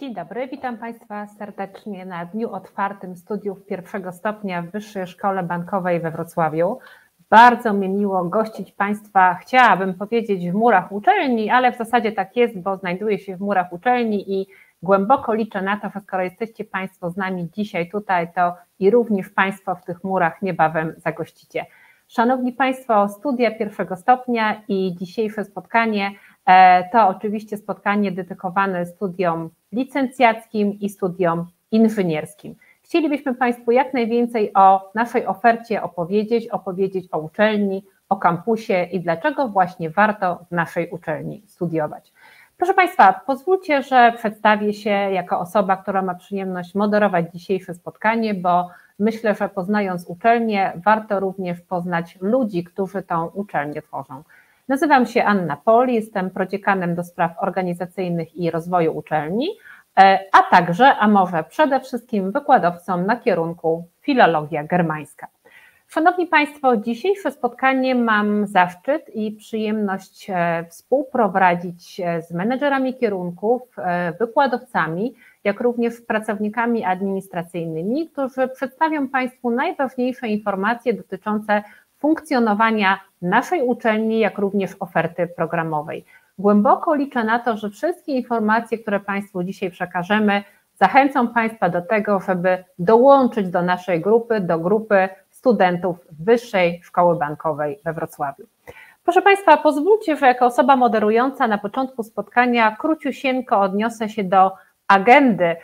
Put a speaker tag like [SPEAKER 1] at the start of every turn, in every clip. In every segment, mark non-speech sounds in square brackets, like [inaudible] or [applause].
[SPEAKER 1] Dzień dobry, witam Państwa serdecznie na dniu otwartym studiów pierwszego stopnia w Wyższej Szkole Bankowej we Wrocławiu. Bardzo mi miło gościć Państwa, chciałabym powiedzieć w murach uczelni, ale w zasadzie tak jest, bo znajduję się w murach uczelni i głęboko liczę na to, że skoro jesteście Państwo z nami dzisiaj tutaj, to i również Państwo w tych murach niebawem zagościcie. Szanowni Państwo, studia pierwszego stopnia i dzisiejsze spotkanie e, to oczywiście spotkanie dedykowane studiom licencjackim i studiom inżynierskim. Chcielibyśmy Państwu jak najwięcej o naszej ofercie opowiedzieć, opowiedzieć o uczelni, o kampusie i dlaczego właśnie warto w naszej uczelni studiować. Proszę Państwa, pozwólcie, że przedstawię się jako osoba, która ma przyjemność moderować dzisiejsze spotkanie, bo myślę, że poznając uczelnię, warto również poznać ludzi, którzy tą uczelnię tworzą. Nazywam się Anna Pol, jestem prodziekanem do spraw organizacyjnych i rozwoju uczelni, e, a także, a może przede wszystkim wykładowcą na kierunku filologia germańska. Szanowni Państwo, dzisiejsze spotkanie mam zaszczyt i przyjemność e, współprowadzić e, z menedżerami kierunków, wykładowcami, jak również pracownikami administracyjnymi, którzy przedstawią Państwu najważniejsze informacje dotyczące funkcjonowania naszej uczelni, jak również oferty programowej. Głęboko liczę na to, że wszystkie informacje, które Państwu dzisiaj przekażemy, zachęcą Państwa do tego, żeby dołączyć do naszej grupy, do grupy studentów Wyższej Szkoły Bankowej we Wrocławiu. Proszę Państwa, pozwólcie, że jako osoba moderująca na początku spotkania króciusieńko odniosę się do agendy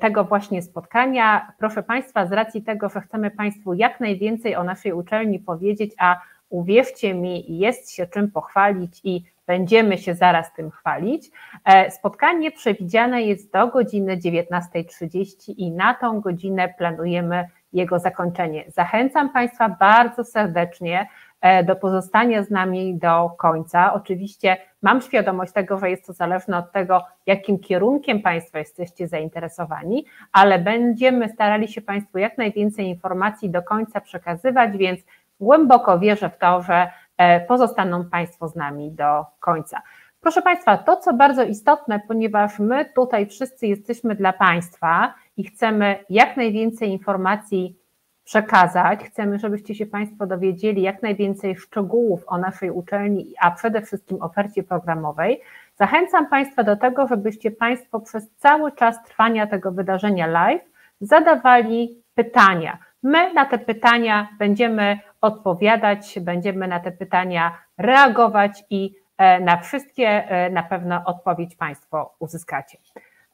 [SPEAKER 1] tego właśnie spotkania. Proszę Państwa, z racji tego, że chcemy Państwu jak najwięcej o naszej uczelni powiedzieć, a uwierzcie mi, jest się czym pochwalić i będziemy się zaraz tym chwalić. E, spotkanie przewidziane jest do godziny 19.30 i na tą godzinę planujemy jego zakończenie. Zachęcam Państwa bardzo serdecznie E, do pozostania z nami do końca. Oczywiście mam świadomość tego, że jest to zależne od tego, jakim kierunkiem Państwo jesteście zainteresowani, ale będziemy starali się Państwu jak najwięcej informacji do końca przekazywać, więc głęboko wierzę w to, że e, pozostaną Państwo z nami do końca. Proszę Państwa, to co bardzo istotne, ponieważ my tutaj wszyscy jesteśmy dla Państwa i chcemy jak najwięcej informacji przekazać. Chcemy, żebyście się Państwo dowiedzieli jak najwięcej szczegółów o naszej uczelni, a przede wszystkim ofercie programowej. Zachęcam Państwa do tego, żebyście Państwo przez cały czas trwania tego wydarzenia live zadawali pytania. My na te pytania będziemy odpowiadać, będziemy na te pytania reagować i e, na wszystkie e, na pewno odpowiedź Państwo uzyskacie.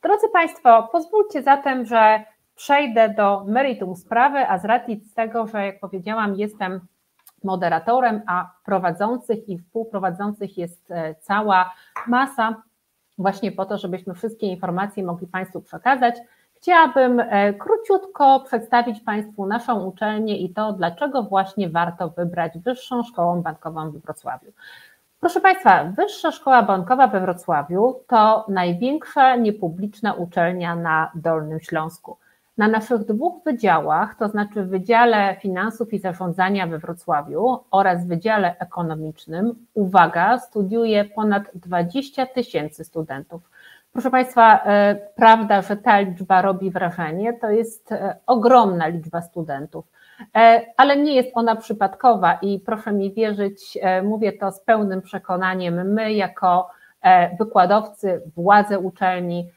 [SPEAKER 1] Drodzy Państwo, pozwólcie zatem, że przejdę do meritum sprawy, a z racji tego, że jak powiedziałam, jestem moderatorem, a prowadzących i współprowadzących jest e, cała masa, właśnie po to, żebyśmy wszystkie informacje mogli Państwu przekazać. Chciałabym e, króciutko przedstawić Państwu naszą uczelnię i to, dlaczego właśnie warto wybrać Wyższą Szkołę Bankową we Wrocławiu. Proszę Państwa, Wyższa Szkoła Bankowa we Wrocławiu to największa niepubliczna uczelnia na Dolnym Śląsku. Na naszych dwóch wydziałach, to znaczy Wydziale Finansów i Zarządzania we Wrocławiu oraz Wydziale Ekonomicznym, uwaga, studiuje ponad 20 tysięcy studentów. Proszę Państwa, e, prawda, że ta liczba robi wrażenie, to jest e, ogromna liczba studentów, e, ale nie jest ona przypadkowa i proszę mi wierzyć, mówię to z pełnym przekonaniem, my jako wykładowcy, władze uczelni,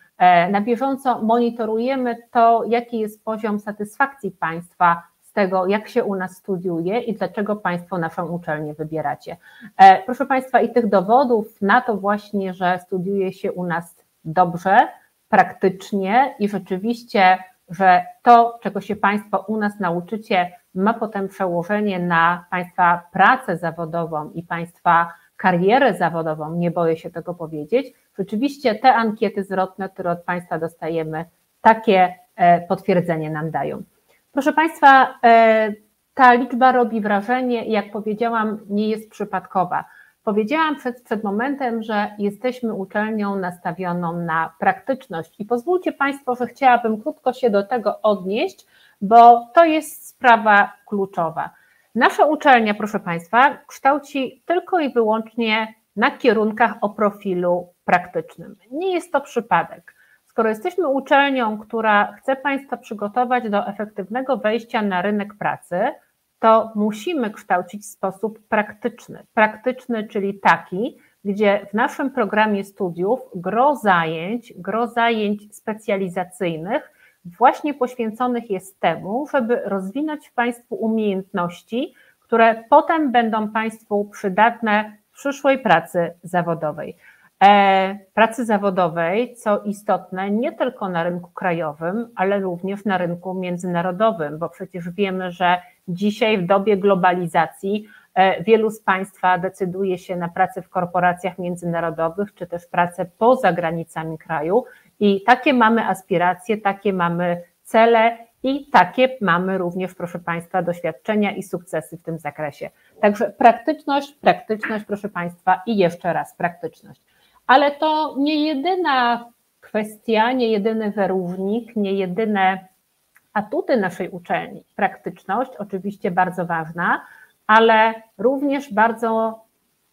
[SPEAKER 1] na bieżąco monitorujemy to, jaki jest poziom satysfakcji Państwa z tego, jak się u nas studiuje i dlaczego Państwo naszą uczelnię wybieracie. E, proszę Państwa, i tych dowodów na to właśnie, że studiuje się u nas dobrze, praktycznie i rzeczywiście, że to, czego się Państwo u nas nauczycie, ma potem przełożenie na Państwa pracę zawodową i Państwa karierę zawodową, nie boję się tego powiedzieć, rzeczywiście te ankiety zwrotne, które od Państwa dostajemy, takie e, potwierdzenie nam dają. Proszę Państwa, e, ta liczba robi wrażenie jak powiedziałam, nie jest przypadkowa. Powiedziałam przed, przed momentem, że jesteśmy uczelnią nastawioną na praktyczność i pozwólcie Państwo, że chciałabym krótko się do tego odnieść, bo to jest sprawa kluczowa. Nasza uczelnia, proszę Państwa, kształci tylko i wyłącznie na kierunkach o profilu praktycznym. Nie jest to przypadek. Skoro jesteśmy uczelnią, która chce Państwa przygotować do efektywnego wejścia na rynek pracy, to musimy kształcić w sposób praktyczny. Praktyczny, czyli taki, gdzie w naszym programie studiów gro zajęć, gro zajęć specjalizacyjnych właśnie poświęconych jest temu, żeby rozwinąć w Państwu umiejętności, które potem będą Państwu przydatne w przyszłej pracy zawodowej. E, pracy zawodowej, co istotne, nie tylko na rynku krajowym, ale również na rynku międzynarodowym, bo przecież wiemy, że dzisiaj w dobie globalizacji e, wielu z Państwa decyduje się na pracę w korporacjach międzynarodowych, czy też pracę poza granicami kraju. I takie mamy aspiracje, takie mamy cele i takie mamy również, proszę Państwa, doświadczenia i sukcesy w tym zakresie. Także praktyczność, praktyczność, proszę Państwa, i jeszcze raz praktyczność. Ale to nie jedyna kwestia, nie jedyny wyrównik, nie jedyne atuty naszej uczelni. Praktyczność, oczywiście bardzo ważna, ale również bardzo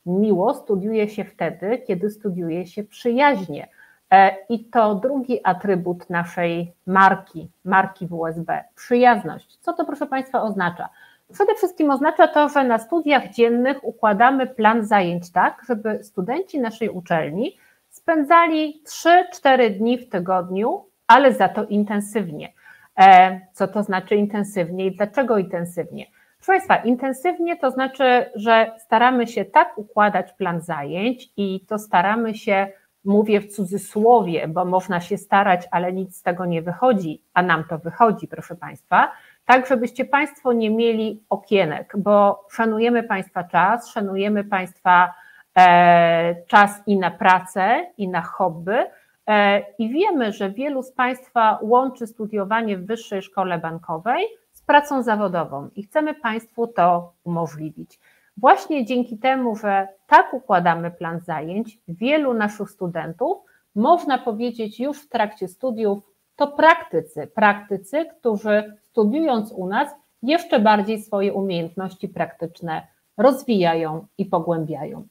[SPEAKER 1] miło studiuje się wtedy, kiedy studiuje się przyjaźnie. E, I to drugi atrybut naszej marki, marki WSB, przyjazność. Co to, proszę Państwa, oznacza? Przede wszystkim oznacza to, że na studiach dziennych układamy plan zajęć tak, żeby studenci naszej uczelni spędzali 3-4 dni w tygodniu, ale za to intensywnie. E, co to znaczy intensywnie i dlaczego intensywnie? Proszę Państwa, intensywnie to znaczy, że staramy się tak układać plan zajęć i to staramy się, mówię w cudzysłowie, bo można się starać, ale nic z tego nie wychodzi, a nam to wychodzi, proszę Państwa, tak żebyście Państwo nie mieli okienek, bo szanujemy Państwa czas, szanujemy Państwa e, czas i na pracę, i na hobby, E, I wiemy, że wielu z Państwa łączy studiowanie w Wyższej Szkole Bankowej z pracą zawodową i chcemy Państwu to umożliwić. Właśnie dzięki temu, że tak układamy plan zajęć, wielu naszych studentów, można powiedzieć już w trakcie studiów, to praktycy, praktycy, którzy studiując u nas, jeszcze bardziej swoje umiejętności praktyczne rozwijają i pogłębiają.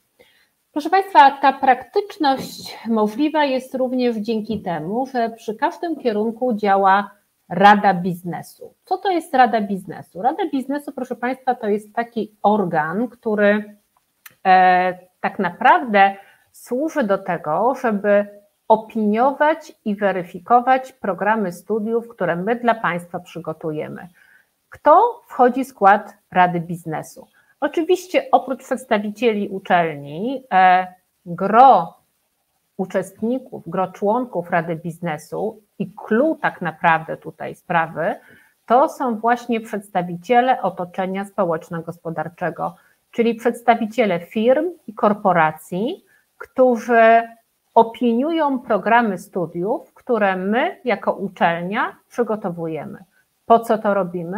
[SPEAKER 1] Proszę Państwa, ta praktyczność możliwa jest również dzięki temu, że przy każdym kierunku działa Rada Biznesu. Co to jest Rada Biznesu? Rada Biznesu, proszę Państwa, to jest taki organ, który e, tak naprawdę służy do tego, żeby opiniować i weryfikować programy studiów, które my dla Państwa przygotujemy. Kto wchodzi w skład Rady Biznesu? Oczywiście oprócz przedstawicieli uczelni, e, gro uczestników, gro członków Rady Biznesu i clue tak naprawdę tutaj sprawy, to są właśnie przedstawiciele otoczenia społeczno-gospodarczego, czyli przedstawiciele firm i korporacji, którzy opiniują programy studiów, które my jako uczelnia przygotowujemy. Po co to robimy?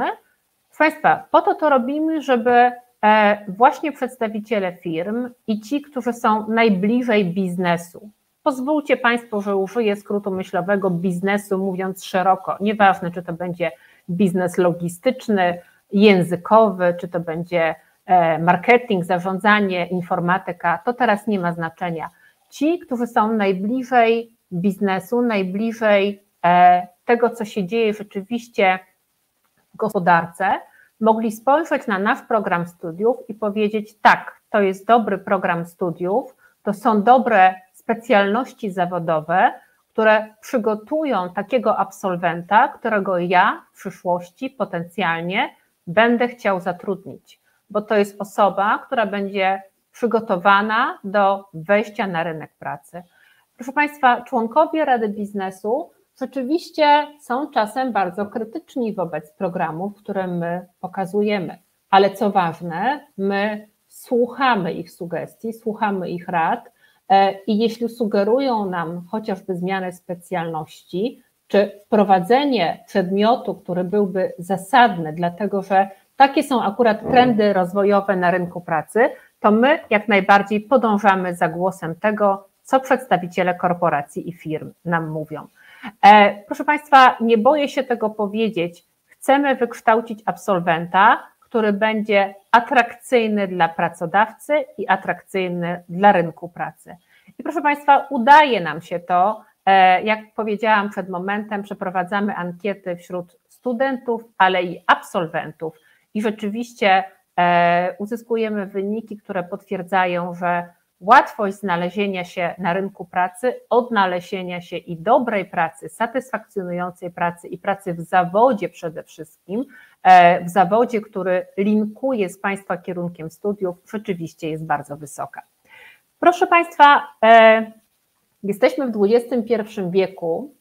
[SPEAKER 1] Proszę Państwa, po to to robimy, żeby E, właśnie przedstawiciele firm i ci, którzy są najbliżej biznesu. Pozwólcie Państwo, że użyję skrótu myślowego biznesu, mówiąc szeroko. Nieważne, czy to będzie biznes logistyczny, językowy, czy to będzie e, marketing, zarządzanie, informatyka, to teraz nie ma znaczenia. Ci, którzy są najbliżej biznesu, najbliżej e, tego, co się dzieje rzeczywiście w gospodarce, mogli spojrzeć na nasz program studiów i powiedzieć: tak, to jest dobry program studiów, to są dobre specjalności zawodowe, które przygotują takiego absolwenta, którego ja w przyszłości potencjalnie będę chciał zatrudnić, bo to jest osoba, która będzie przygotowana do wejścia na rynek pracy. Proszę Państwa, członkowie Rady Biznesu rzeczywiście są czasem bardzo krytyczni wobec programów, które my pokazujemy. Ale co ważne, my słuchamy ich sugestii, słuchamy ich rad e, i jeśli sugerują nam chociażby zmianę specjalności, czy wprowadzenie przedmiotu, który byłby zasadny, dlatego że takie są akurat trendy rozwojowe na rynku pracy, to my jak najbardziej podążamy za głosem tego, co przedstawiciele korporacji i firm nam mówią. E, proszę Państwa, nie boję się tego powiedzieć. Chcemy wykształcić absolwenta, który będzie atrakcyjny dla pracodawcy i atrakcyjny dla rynku pracy. I proszę Państwa, udaje nam się to jak powiedziałam przed momentem, przeprowadzamy ankiety wśród studentów, ale i absolwentów i rzeczywiście uzyskujemy wyniki, które potwierdzają, że łatwość znalezienia się na rynku pracy, odnalezienia się i dobrej pracy, satysfakcjonującej pracy i pracy w zawodzie przede wszystkim, e, w zawodzie, który linkuje z Państwa kierunkiem studiów, rzeczywiście jest bardzo wysoka. Proszę Państwa, e, jesteśmy w XXI wieku.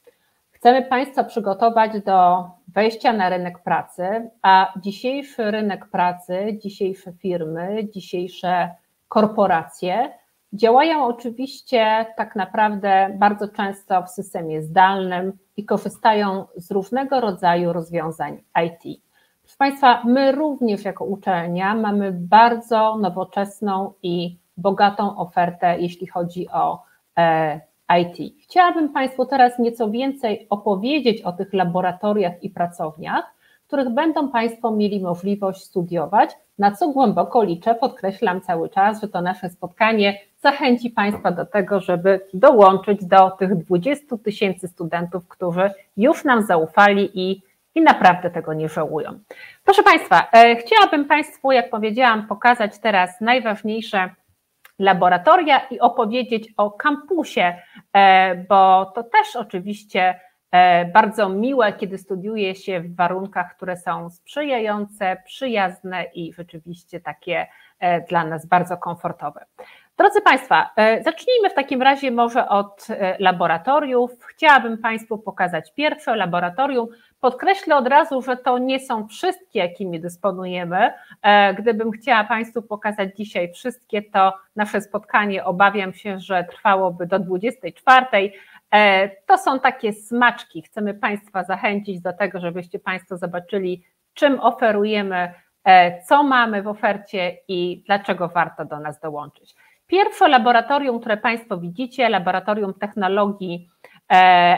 [SPEAKER 1] Chcemy Państwa przygotować do wejścia na rynek pracy, a dzisiejszy rynek pracy, dzisiejsze firmy, dzisiejsze korporacje Działają oczywiście tak naprawdę bardzo często w systemie zdalnym i korzystają z różnego rodzaju rozwiązań IT. Proszę Państwa, my również jako uczelnia mamy bardzo nowoczesną i bogatą ofertę, jeśli chodzi o e, IT. Chciałabym Państwu teraz nieco więcej opowiedzieć o tych laboratoriach i pracowniach, w których będą Państwo mieli możliwość studiować, na co głęboko liczę, podkreślam cały czas, że to nasze spotkanie zachęci Państwa do tego, żeby dołączyć do tych 20 tysięcy studentów, którzy już nam zaufali i, i naprawdę tego nie żałują. Proszę Państwa, e, chciałabym Państwu, jak powiedziałam, pokazać teraz najważniejsze laboratoria i opowiedzieć o kampusie, e, bo to też oczywiście e, bardzo miłe, kiedy studiuje się w warunkach, które są sprzyjające, przyjazne i rzeczywiście takie dla nas bardzo komfortowe. Drodzy Państwa, e, zacznijmy w takim razie może od e, laboratoriów. Chciałabym Państwu pokazać pierwsze laboratorium. Podkreślę od razu, że to nie są wszystkie, jakimi dysponujemy. E, gdybym chciała Państwu pokazać dzisiaj wszystkie, to nasze spotkanie obawiam się, że trwałoby do 24. To są takie smaczki. Chcemy Państwa zachęcić do tego, żebyście Państwo zobaczyli, czym oferujemy, co mamy w ofercie i dlaczego warto do nas dołączyć. Pierwsze laboratorium, które Państwo widzicie, laboratorium technologii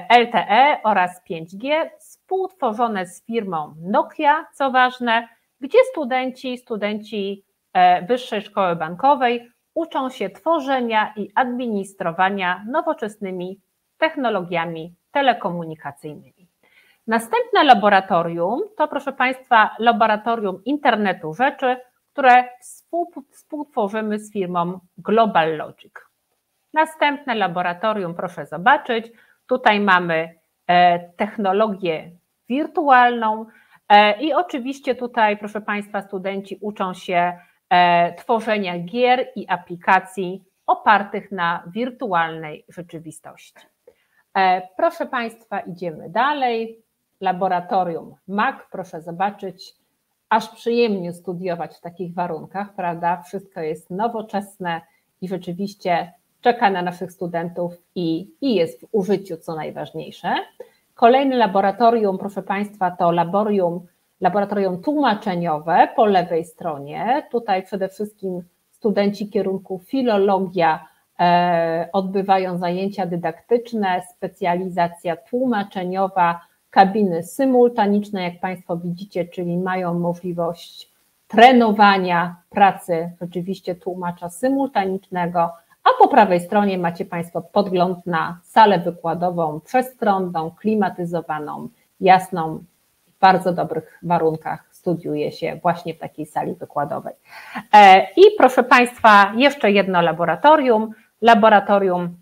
[SPEAKER 1] LTE e oraz 5G, współtworzone z firmą Nokia, co ważne, gdzie studenci, studenci e, Wyższej Szkoły Bankowej uczą się tworzenia i administrowania nowoczesnymi technologiami telekomunikacyjnymi. Następne laboratorium to, proszę Państwa, laboratorium internetu rzeczy, które współtworzymy z firmą Global Logic. Następne laboratorium, proszę zobaczyć. Tutaj mamy e, technologię wirtualną e, i oczywiście tutaj, proszę Państwa, studenci uczą się e, tworzenia gier i aplikacji opartych na wirtualnej rzeczywistości. Proszę Państwa, idziemy dalej. Laboratorium MAC, proszę zobaczyć, aż przyjemnie studiować w takich warunkach, prawda? Wszystko jest nowoczesne i rzeczywiście czeka na naszych studentów i, i jest w użyciu, co najważniejsze. Kolejne laboratorium, proszę Państwa, to laboratorium, laboratorium tłumaczeniowe po lewej stronie. Tutaj przede wszystkim studenci kierunku filologia e, odbywają zajęcia dydaktyczne, specjalizacja tłumaczeniowa kabiny symultaniczne, jak Państwo widzicie, czyli mają możliwość trenowania pracy rzeczywiście tłumacza symultanicznego, a po prawej stronie macie Państwo podgląd na salę wykładową przestronną, klimatyzowaną, jasną, w bardzo dobrych warunkach studiuje się właśnie w takiej sali wykładowej. E, I proszę Państwa, jeszcze jedno laboratorium, laboratorium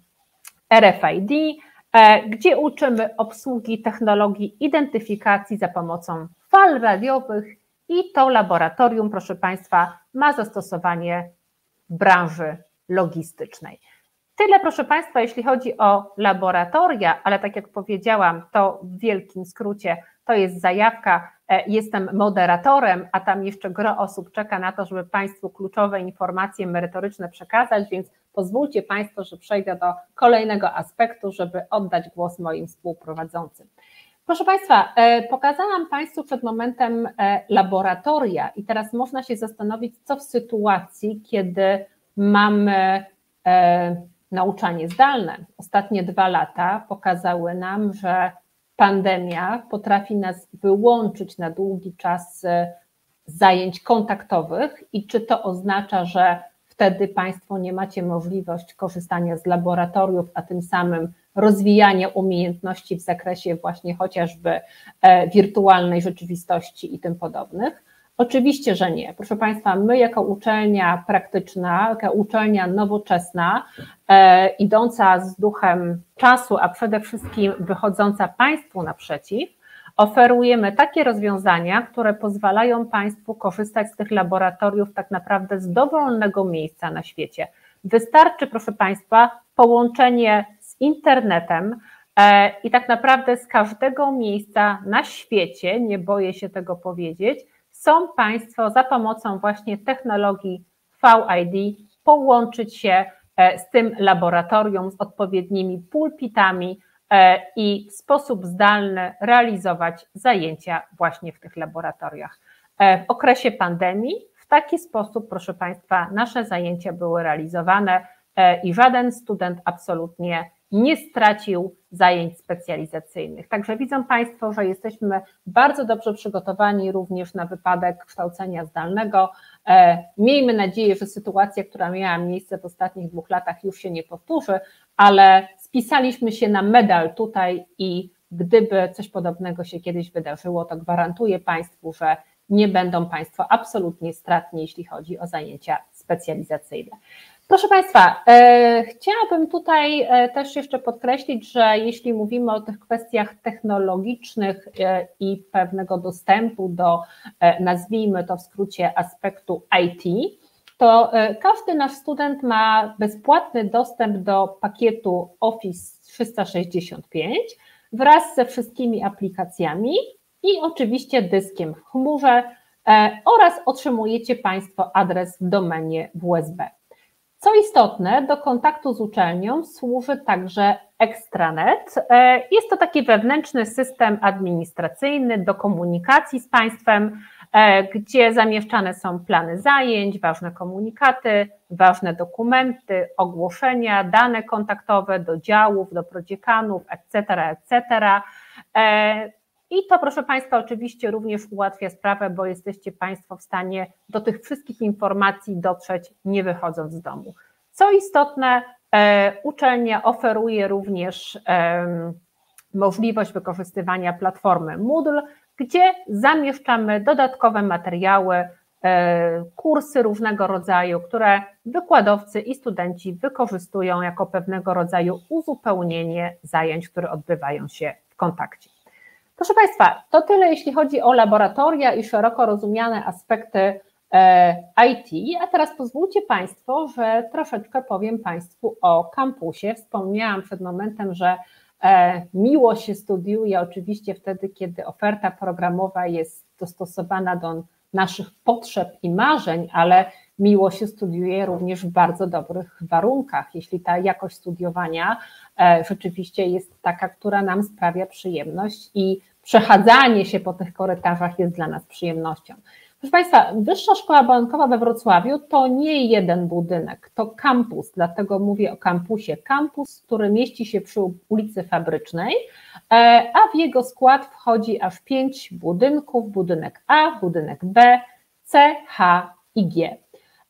[SPEAKER 1] RFID, E, gdzie uczymy obsługi technologii identyfikacji za pomocą fal radiowych i to laboratorium, proszę Państwa, ma zastosowanie w branży logistycznej. Tyle, proszę Państwa, jeśli chodzi o laboratoria, ale tak jak powiedziałam, to w wielkim skrócie to jest zajawka. E, jestem moderatorem, a tam jeszcze gro osób czeka na to, żeby Państwu kluczowe informacje merytoryczne przekazać, więc pozwólcie Państwo, że przejdę do kolejnego aspektu, żeby oddać głos moim współprowadzącym. Proszę Państwa, e, pokazałam Państwu przed momentem e, laboratoria i teraz można się zastanowić, co w sytuacji, kiedy mamy nauczanie zdalne. Ostatnie dwa lata pokazały nam, że pandemia potrafi nas wyłączyć na długi czas zajęć kontaktowych i czy to oznacza, że wtedy Państwo nie macie możliwości korzystania z laboratoriów, a tym samym rozwijania umiejętności w zakresie właśnie chociażby e, wirtualnej rzeczywistości i tym podobnych? Oczywiście, że nie. Proszę Państwa, my jako uczelnia praktyczna, jako uczelnia nowoczesna, e, idąca z duchem czasu, a przede wszystkim wychodząca Państwu naprzeciw, oferujemy takie rozwiązania, które pozwalają Państwu korzystać z tych laboratoriów tak naprawdę z dowolnego miejsca na świecie. Wystarczy, proszę Państwa, połączenie z internetem e, i tak naprawdę z każdego miejsca na świecie, nie boję się tego powiedzieć, są Państwo za pomocą właśnie technologii VID połączyć się e, z tym laboratorium, z odpowiednimi pulpitami e, i w sposób zdalny realizować zajęcia właśnie w tych laboratoriach. W okresie pandemii w taki sposób, proszę Państwa, nasze zajęcia były realizowane i żaden student absolutnie nie stracił zajęć specjalizacyjnych. Także widzą Państwo, że jesteśmy bardzo dobrze przygotowani również na wypadek kształcenia zdalnego. E, miejmy nadzieję, że sytuacja, która miała miejsce w ostatnich dwóch latach, już się nie powtórzy, ale spisaliśmy się na medal tutaj i gdyby coś podobnego się kiedyś wydarzyło, to gwarantuję Państwu, że nie będą Państwo absolutnie stratni, jeśli chodzi o zajęcia specjalizacyjne. Proszę Państwa, e, chciałabym tutaj e, też jeszcze podkreślić, że jeśli mówimy o tych kwestiach technologicznych e, i pewnego dostępu do, nazwijmy to w skrócie, aspektu IT, to każdy nasz student ma bezpłatny dostęp do pakietu Office 365 wraz ze wszystkimi aplikacjami i oczywiście dyskiem w chmurze oraz otrzymujecie Państwo adres w domenie WSB. Co istotne, do kontaktu z uczelnią służy także Extranet. E, jest to taki wewnętrzny system administracyjny do komunikacji z państwem, e, gdzie zamieszczane są plany zajęć, ważne komunikaty, ważne dokumenty, ogłoszenia, dane kontaktowe do działów, do prodziekanów, etc., etc. I to, proszę Państwa, oczywiście również ułatwia sprawę, bo jesteście Państwo w stanie do tych wszystkich informacji dotrzeć, nie wychodząc z domu. Co istotne, e, uczelnia oferuje również możliwość wykorzystywania platformy Moodle, gdzie zamieszczamy dodatkowe materiały, e, kursy różnego rodzaju, które wykładowcy i studenci wykorzystują jako pewnego rodzaju uzupełnienie zajęć, które odbywają się w kontakcie. Proszę Państwa, to tyle jeśli chodzi o laboratoria i szeroko rozumiane aspekty e, IT, a teraz pozwólcie Państwo, że troszeczkę powiem Państwu o kampusie. Wspomniałam przed momentem, że e, miło się studiuje oczywiście wtedy, kiedy oferta programowa jest dostosowana do naszych potrzeb i marzeń, ale miło się studiuje również w bardzo dobrych warunkach, jeśli ta jakość studiowania e, rzeczywiście jest taka, która nam sprawia przyjemność i przechadzanie się po tych korytarzach jest dla nas przyjemnością. Proszę Państwa, Wyższa Szkoła Bankowa we Wrocławiu to nie jeden budynek, to kampus, dlatego mówię o kampusie. Kampus, który mieści się przy ulicy Fabrycznej, e, a w jego skład wchodzi aż pięć budynków, budynek A, budynek B, C, H i G.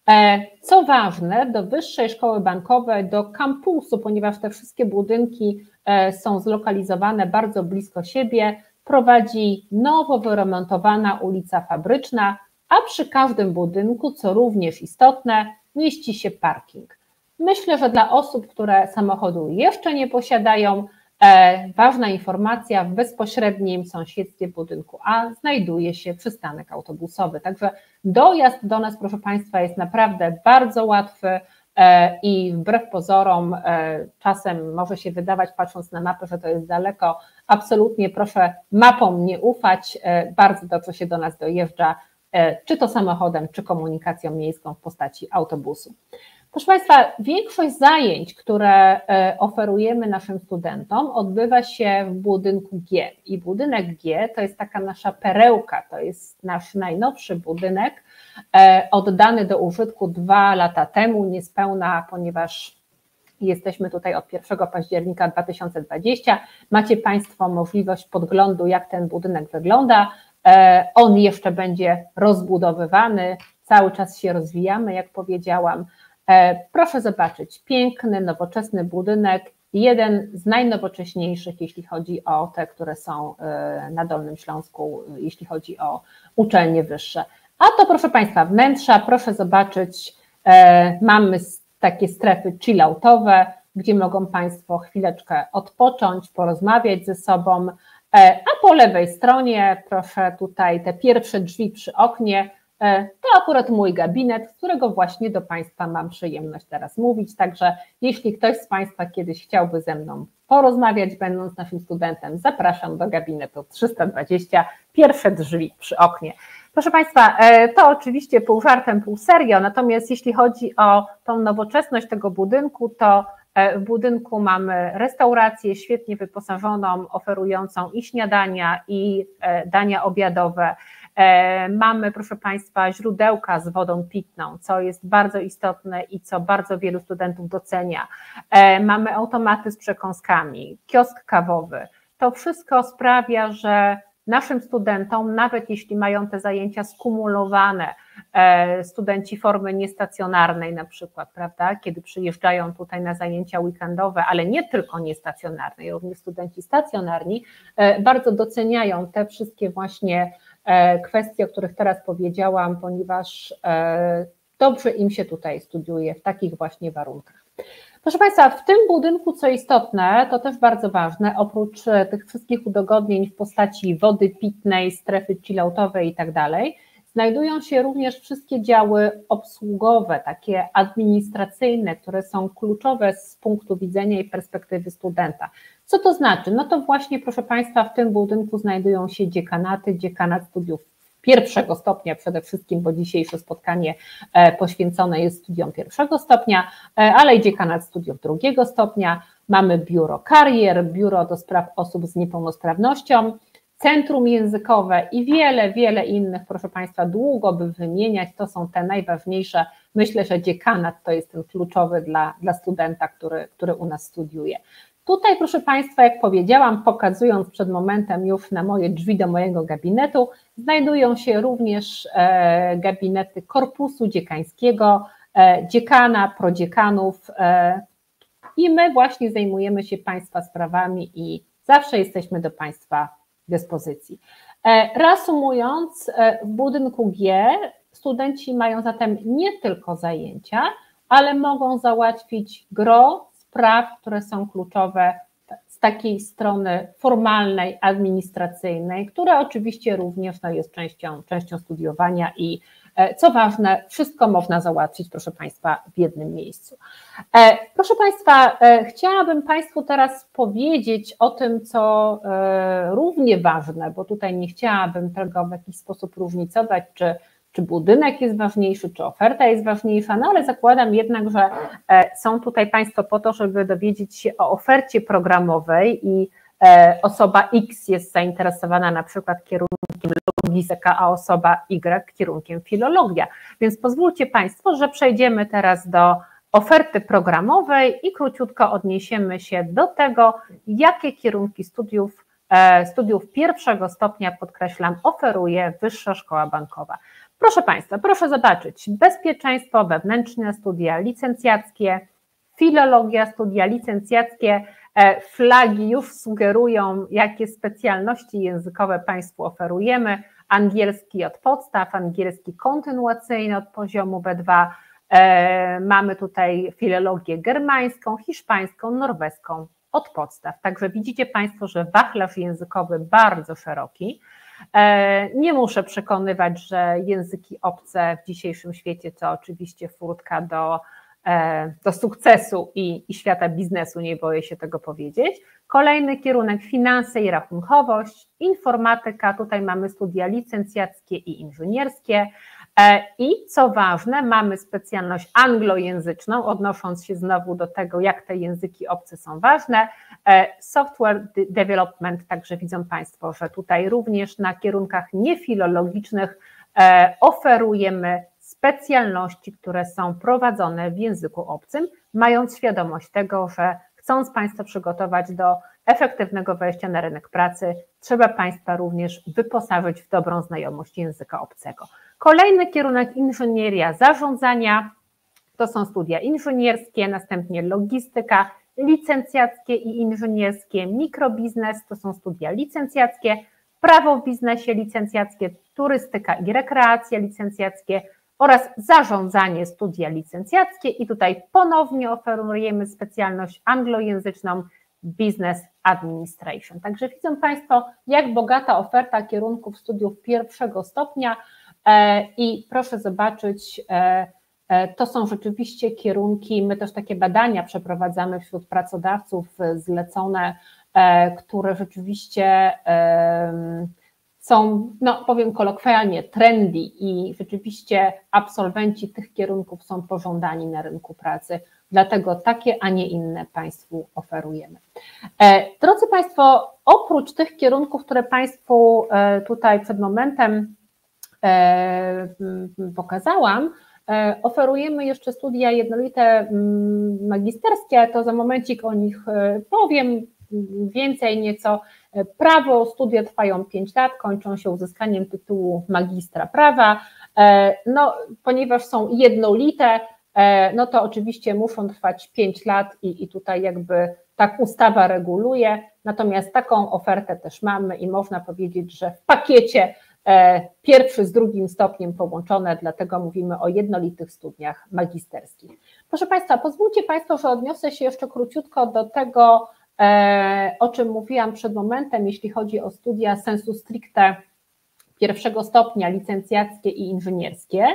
[SPEAKER 1] E, co ważne, do Wyższej Szkoły Bankowej, do kampusu, ponieważ te wszystkie budynki e, są zlokalizowane bardzo blisko siebie, prowadzi nowo wyremontowana ulica Fabryczna, a przy każdym budynku, co również istotne, mieści się parking. Myślę, że dla osób, które samochodu jeszcze nie posiadają, ważna informacja, w bezpośrednim sąsiedztwie budynku A znajduje się przystanek autobusowy. Także dojazd do nas, proszę Państwa, jest naprawdę bardzo łatwy. E, i wbrew pozorom e, czasem może się wydawać, patrząc na mapę, że to jest daleko. Absolutnie proszę mapom nie ufać. E, bardzo dobrze się do nas dojeżdża, czy to samochodem, czy komunikacją miejską w postaci autobusu. Proszę Państwa, większość zajęć, które oferujemy naszym studentom, odbywa się w budynku G. I budynek G to jest taka nasza perełka, to jest nasz najnowszy budynek, E, oddany do użytku dwa lata temu, niespełna, ponieważ jesteśmy tutaj od 1 października 2020. Macie Państwo możliwość podglądu, jak ten budynek wygląda. E, on jeszcze będzie rozbudowywany, cały czas się rozwijamy, jak powiedziałam. E, proszę zobaczyć, piękny, nowoczesny budynek jeden z najnowocześniejszych, jeśli chodzi o te, które są na Dolnym Śląsku, jeśli chodzi o uczelnie wyższe. A to proszę Państwa, wnętrza, proszę zobaczyć, mamy takie strefy chilloutowe, gdzie mogą Państwo chwileczkę odpocząć, porozmawiać ze sobą, e, a po lewej stronie proszę tutaj te pierwsze drzwi przy oknie, e, to akurat mój gabinet, z którego właśnie do Państwa mam przyjemność teraz mówić, także jeśli ktoś z Państwa kiedyś chciałby ze mną porozmawiać, będąc naszym studentem, zapraszam do gabinetu 320, pierwsze drzwi przy oknie. Proszę Państwa, e, to oczywiście pół żartem, pół serio, natomiast jeśli chodzi o tą nowoczesność tego budynku, to e, w budynku mamy restaurację świetnie wyposażoną, oferującą i śniadania, i e, dania obiadowe. Mamy, proszę Państwa, źródełka z wodą pitną, co jest bardzo istotne i co bardzo wielu studentów docenia. Mamy automaty z przekąskami, kiosk kawowy. To wszystko sprawia, że naszym studentom, nawet jeśli mają te zajęcia skumulowane, e, studenci formy niestacjonarnej na przykład, prawda, kiedy przyjeżdżają tutaj na zajęcia weekendowe, ale nie tylko niestacjonarnej, również studenci stacjonarni, e, bardzo doceniają te wszystkie właśnie e, kwestie, o których teraz powiedziałam, ponieważ dobrze im się tutaj studiuje w takich właśnie warunkach. Proszę Państwa, w tym budynku, co istotne, to też bardzo ważne, oprócz e, tych wszystkich udogodnień w postaci wody pitnej, strefy chilloutowej i tak dalej, znajdują się również wszystkie działy obsługowe, takie administracyjne, które są kluczowe z punktu widzenia i perspektywy studenta. Co to znaczy? No to właśnie, proszę Państwa, w tym budynku znajdują się dziekanaty, dziekanat studiów pierwszego stopnia przede wszystkim, bo dzisiejsze spotkanie e, poświęcone jest studiom pierwszego stopnia, e, ale idzie kanał studiów drugiego stopnia. Mamy biuro karier, biuro do spraw osób z niepełnosprawnością, centrum językowe i wiele, wiele innych, proszę Państwa, długo by wymieniać, to są te najważniejsze. Myślę, że dziekanat to jest ten kluczowy dla, dla studenta, który, który u nas studiuje. Tutaj, proszę Państwa, jak powiedziałam, pokazując przed momentem już na moje drzwi do mojego gabinetu, znajdują się również e, gabinety korpusu dziekańskiego, e, dziekana, prodziekanów e, i my właśnie zajmujemy się Państwa sprawami i zawsze jesteśmy do Państwa dyspozycji. Reasumując, w budynku G studenci mają zatem nie tylko zajęcia, ale mogą załatwić gro spraw, które są kluczowe z takiej strony formalnej, administracyjnej, która oczywiście również no, jest częścią, częścią studiowania i e, co ważne, wszystko można załatwić, proszę Państwa, w jednym miejscu. E, proszę Państwa, e, chciałabym Państwu teraz powiedzieć o tym, co równie ważne, bo tutaj nie chciałabym tego w jakiś sposób różnicować, czy czy budynek jest ważniejszy, czy oferta jest ważniejsza, no ale zakładam jednak, że e, są tutaj Państwo po to, żeby dowiedzieć się o ofercie programowej i e, osoba X jest zainteresowana na przykład kierunkiem logistyka, a osoba Y kierunkiem filologia. Więc pozwólcie Państwo, że przejdziemy teraz do oferty programowej i króciutko odniesiemy się do tego, jakie kierunki studiów, e, studiów pierwszego stopnia, podkreślam, oferuje Wyższa Szkoła Bankowa. Proszę Państwa, proszę zobaczyć, bezpieczeństwo wewnętrzne, studia licencjackie, filologia, studia licencjackie, e, flagi już sugerują, jakie specjalności językowe Państwu oferujemy. Angielski od podstaw, angielski kontynuacyjny od poziomu B2. E, mamy tutaj filologię germańską, hiszpańską, norweską od podstaw. Także widzicie Państwo, że wachlarz językowy bardzo szeroki. E, nie muszę przekonywać, że języki obce w dzisiejszym świecie to oczywiście furtka do, e, do sukcesu i, i świata biznesu, nie boję się tego powiedzieć. Kolejny kierunek finanse i rachunkowość, informatyka, tutaj mamy studia licencjackie i inżynierskie. E, I co ważne, mamy specjalność anglojęzyczną, odnosząc się znowu do tego, jak te języki obce są ważne. E, software development, także widzą Państwo, że tutaj również na kierunkach niefilologicznych e, oferujemy specjalności, które są prowadzone w języku obcym, mając świadomość tego, że chcąc Państwa przygotować do efektywnego wejścia na rynek pracy, trzeba Państwa również wyposażyć w dobrą znajomość języka obcego. Kolejny kierunek inżynieria zarządzania to są studia inżynierskie, następnie logistyka, licencjackie i inżynierskie, mikrobiznes to są studia licencjackie, prawo w biznesie licencjackie, turystyka i rekreacja licencjackie oraz zarządzanie studia licencjackie i tutaj ponownie oferujemy specjalność anglojęzyczną Business Administration. Także widzą Państwo, jak bogata oferta kierunków studiów pierwszego stopnia e, i proszę zobaczyć, e, to są rzeczywiście kierunki, my też takie badania przeprowadzamy wśród pracodawców zlecone, które rzeczywiście są, no powiem kolokwialnie, trendy i rzeczywiście absolwenci tych kierunków są pożądani na rynku pracy. Dlatego takie, a nie inne Państwu oferujemy. E, drodzy Państwo, oprócz tych kierunków, które Państwu e, tutaj przed momentem e, pokazałam, oferujemy jeszcze studia jednolite magisterskie, to za momencik o nich powiem więcej nieco. Prawo, studia trwają 5 lat, kończą się uzyskaniem tytułu magistra prawa. No, ponieważ są jednolite, E, no to oczywiście muszą trwać 5 lat i, i tutaj jakby tak ustawa reguluje, natomiast taką ofertę też mamy i można powiedzieć, że w pakiecie e, pierwszy z drugim stopniem połączone, dlatego mówimy o jednolitych studiach magisterskich. Proszę Państwa, pozwólcie Państwo, że odniosę się jeszcze króciutko do tego, e, o czym mówiłam przed momentem, jeśli chodzi o studia sensu stricte pierwszego stopnia, licencjackie i inżynierskie.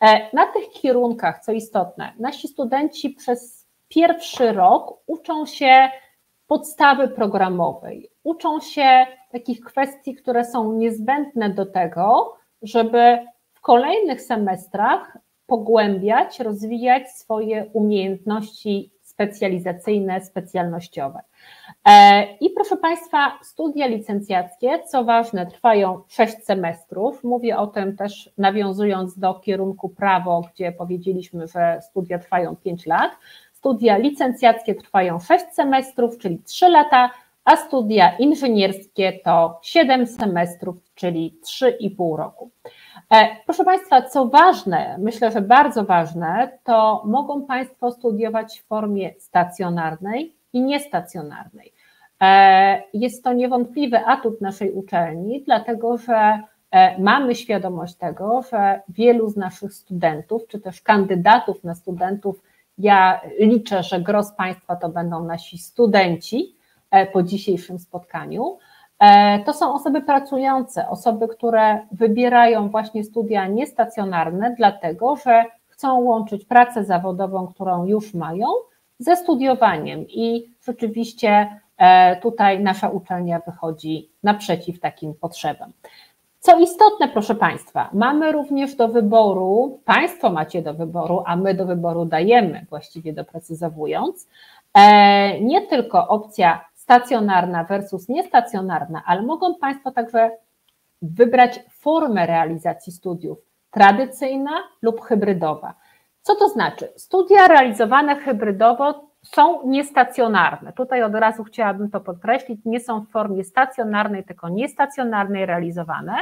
[SPEAKER 1] E, na tych kierunkach, co istotne, nasi studenci przez pierwszy rok uczą się podstawy programowej, uczą się takich kwestii, które są niezbędne do tego, żeby w kolejnych semestrach pogłębiać, rozwijać swoje umiejętności specjalizacyjne, specjalnościowe. E, I proszę Państwa, studia licencjackie, co ważne, trwają 6 semestrów. Mówię o tym też nawiązując do kierunku prawo, gdzie powiedzieliśmy, że studia trwają 5 lat. Studia licencjackie trwają 6 semestrów, czyli 3 lata, a studia inżynierskie to 7 semestrów, czyli 3,5 roku. E, proszę Państwa, co ważne, myślę, że bardzo ważne, to mogą Państwo studiować w formie stacjonarnej i niestacjonarnej. E, jest to niewątpliwy atut naszej uczelni, dlatego że e, mamy świadomość tego, że wielu z naszych studentów, czy też kandydatów na studentów, ja liczę, że gros Państwa to będą nasi studenci po dzisiejszym spotkaniu, E, to są osoby pracujące, osoby, które wybierają właśnie studia niestacjonarne, dlatego że chcą łączyć pracę zawodową, którą już mają, ze studiowaniem i rzeczywiście e, tutaj nasza uczelnia wychodzi naprzeciw takim potrzebom. Co istotne, proszę Państwa, mamy również do wyboru, Państwo macie do wyboru, a my do wyboru dajemy, właściwie doprecyzowując, e, nie tylko opcja stacjonarna versus niestacjonarna, ale mogą Państwo także wybrać formę realizacji studiów tradycyjna lub hybrydowa. Co to znaczy? Studia realizowane hybrydowo są niestacjonarne. Tutaj od razu chciałabym to podkreślić, nie są w formie stacjonarnej, tylko niestacjonarnej realizowane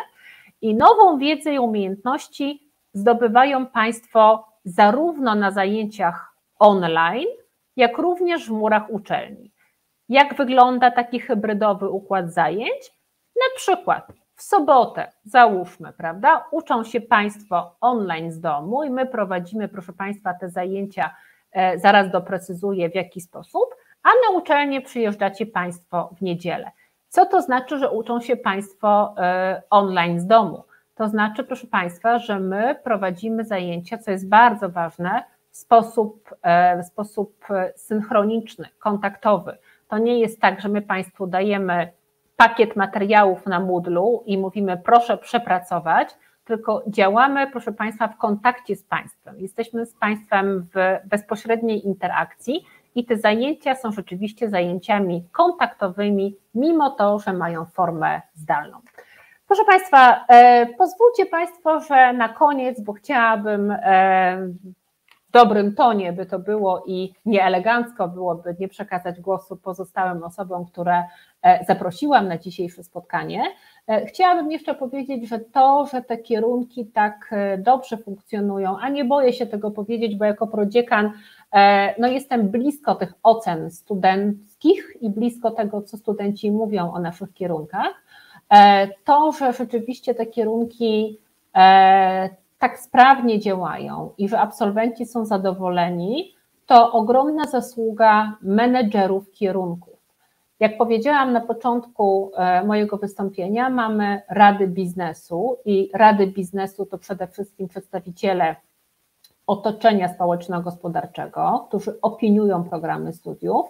[SPEAKER 1] i nową wiedzę i umiejętności zdobywają Państwo zarówno na zajęciach online, jak również w murach uczelni. Jak wygląda taki hybrydowy układ zajęć? Na przykład w sobotę, załóżmy, prawda, uczą się Państwo online z domu i my prowadzimy, proszę Państwa, te zajęcia, zaraz doprecyzuję w jaki sposób, a na uczelnię przyjeżdżacie Państwo w niedzielę. Co to znaczy, że uczą się Państwo e, online z domu? To znaczy, proszę Państwa, że my prowadzimy zajęcia, co jest bardzo ważne, w sposób, e, w sposób synchroniczny, kontaktowy to nie jest tak, że my Państwu dajemy pakiet materiałów na Moodle i mówimy proszę przepracować, tylko działamy, proszę Państwa, w kontakcie z Państwem. Jesteśmy z Państwem w bezpośredniej interakcji i te zajęcia są rzeczywiście zajęciami kontaktowymi, mimo to, że mają formę zdalną. Proszę Państwa, e, pozwólcie Państwo, że na koniec, bo chciałabym e, dobrym tonie by to było i nieelegancko byłoby nie przekazać głosu pozostałym osobom, które e, zaprosiłam na dzisiejsze spotkanie. E, chciałabym jeszcze powiedzieć, że to, że te kierunki tak e, dobrze funkcjonują, a nie boję się tego powiedzieć, bo jako prodziekan no jestem blisko tych ocen studenckich i blisko tego, co studenci mówią o naszych kierunkach, to, że rzeczywiście te kierunki tak sprawnie działają i że absolwenci są zadowoleni, to ogromna zasługa menedżerów kierunków. Jak powiedziałam na początku e, mojego wystąpienia, mamy rady biznesu i rady biznesu to przede wszystkim przedstawiciele otoczenia społeczno-gospodarczego, którzy opiniują programy studiów,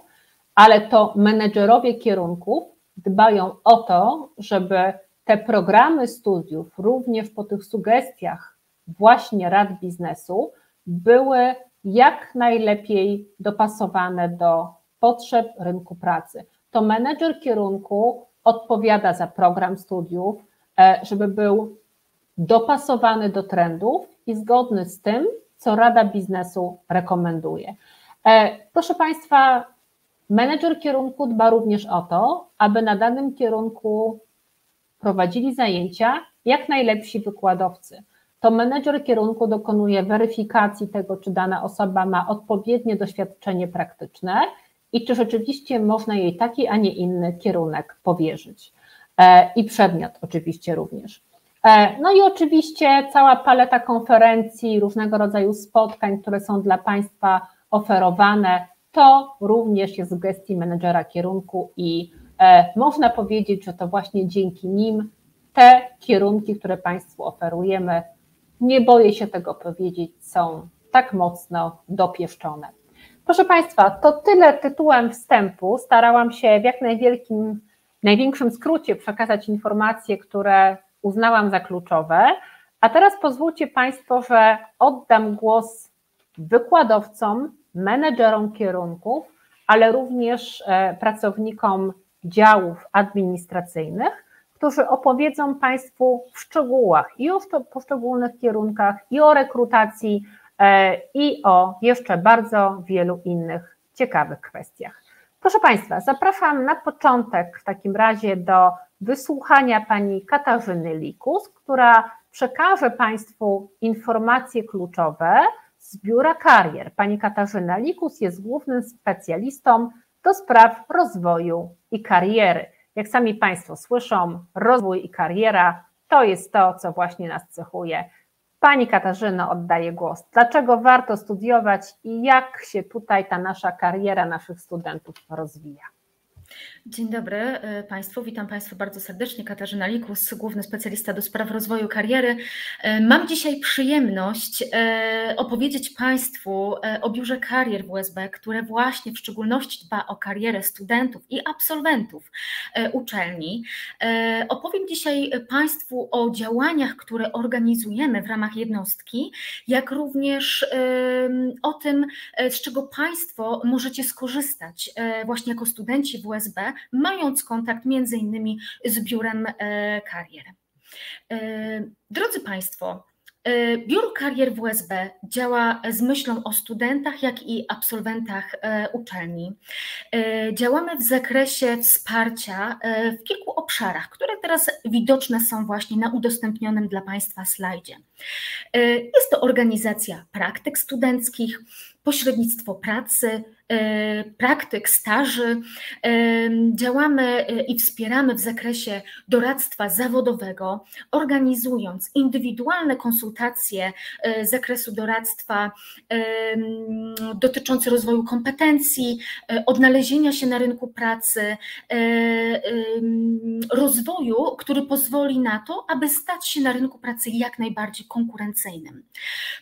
[SPEAKER 1] ale to menedżerowie kierunków dbają o to, żeby te programy studiów również po tych sugestiach właśnie rad biznesu były jak najlepiej dopasowane do potrzeb rynku pracy. To menedżer kierunku odpowiada za program studiów, e, żeby był dopasowany do trendów i zgodny z tym, co Rada Biznesu rekomenduje. E, proszę Państwa, menedżer kierunku dba również o to, aby na danym kierunku prowadzili zajęcia jak najlepsi wykładowcy to menedżer kierunku dokonuje weryfikacji tego, czy dana osoba ma odpowiednie doświadczenie praktyczne i czy rzeczywiście można jej taki, a nie inny kierunek powierzyć. E, I przedmiot oczywiście również. E, no i oczywiście cała paleta konferencji, różnego rodzaju spotkań, które są dla Państwa oferowane, to również jest w gestii menedżera kierunku i e, można powiedzieć, że to właśnie dzięki nim te kierunki, które Państwu oferujemy, nie boję się tego powiedzieć, są tak mocno dopieszczone. Proszę Państwa, to tyle tytułem wstępu. Starałam się w jak najwielkim, największym skrócie przekazać informacje, które uznałam za kluczowe. A teraz pozwólcie Państwo, że oddam głos wykładowcom, menedżerom kierunków, ale również e, pracownikom działów administracyjnych, którzy opowiedzą Państwu w szczegółach i o poszczególnych kierunkach, i o rekrutacji, i o jeszcze bardzo wielu innych ciekawych kwestiach. Proszę Państwa, zapraszam na początek w takim razie do wysłuchania pani Katarzyny Likus, która przekaże Państwu informacje kluczowe z Biura Karier. Pani Katarzyna Likus jest głównym specjalistą do spraw rozwoju i kariery. Jak sami Państwo słyszą, rozwój i kariera to jest to, co właśnie nas cechuje. Pani Katarzyno, oddaję głos. Dlaczego warto studiować i jak się tutaj ta nasza kariera naszych studentów rozwija?
[SPEAKER 2] Dzień dobry e, Państwu, witam Państwa bardzo serdecznie. Katarzyna Likus, główny specjalista do spraw rozwoju kariery. E, mam dzisiaj przyjemność e, opowiedzieć Państwu o biurze karier WSB, które właśnie w szczególności dba o karierę studentów i absolwentów uczelni. Opowiem dzisiaj Państwu o działaniach, które organizujemy w ramach jednostki, jak również o tym, z czego Państwo możecie skorzystać właśnie jako studenci WSB mając kontakt między innymi z biurem e, karier. E, drodzy Państwo, e, Biuro Karier WSB działa z myślą o studentach, jak i absolwentach uczelni. Działamy w zakresie wsparcia w kilku obszarach, które teraz widoczne są właśnie na udostępnionym dla Państwa slajdzie. Jest to organizacja praktyk studenckich, pośrednictwo pracy, praktyk, staży. E, działamy e, i wspieramy w zakresie doradztwa zawodowego, organizując indywidualne konsultacje z zakresu doradztwa dotyczące rozwoju kompetencji, odnalezienia się na rynku pracy, rozwoju, który pozwoli na to, aby stać się na rynku pracy jak najbardziej konkurencyjnym.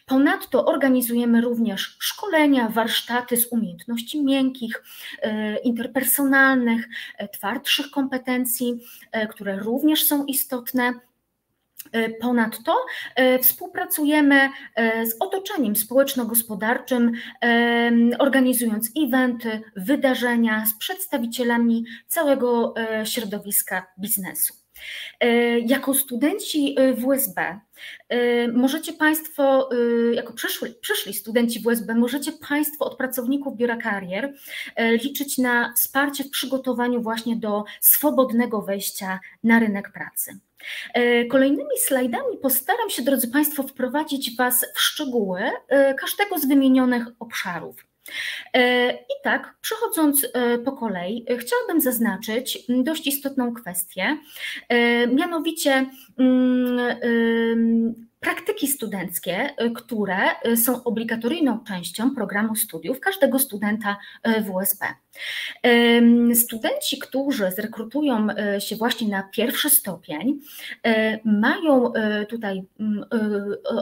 [SPEAKER 2] Ponadto organizujemy również szkolenia, warsztaty z umiejętności miękkich, e, interpersonalnych, e, twardszych kompetencji, e, które również są istotne. Ponadto współpracujemy z otoczeniem społeczno-gospodarczym, organizując eventy, wydarzenia z przedstawicielami całego środowiska biznesu. Jako studenci WSB możecie Państwo, jako przyszli, przyszli studenci WSB, możecie Państwo od pracowników Biura Karier liczyć na wsparcie w przygotowaniu właśnie do swobodnego wejścia na rynek pracy. Kolejnymi slajdami postaram się, drodzy Państwo, wprowadzić Was w szczegóły każdego z wymienionych obszarów. E, I tak, przechodząc e, po kolei, e, chciałabym zaznaczyć dość istotną kwestię, mianowicie mm, praktyki studenckie, y, które y, są obligatoryjną częścią programu studiów każdego studenta y, WSB. Studenci, którzy zrekrutują się właśnie na pierwszy stopień, mają tutaj mm,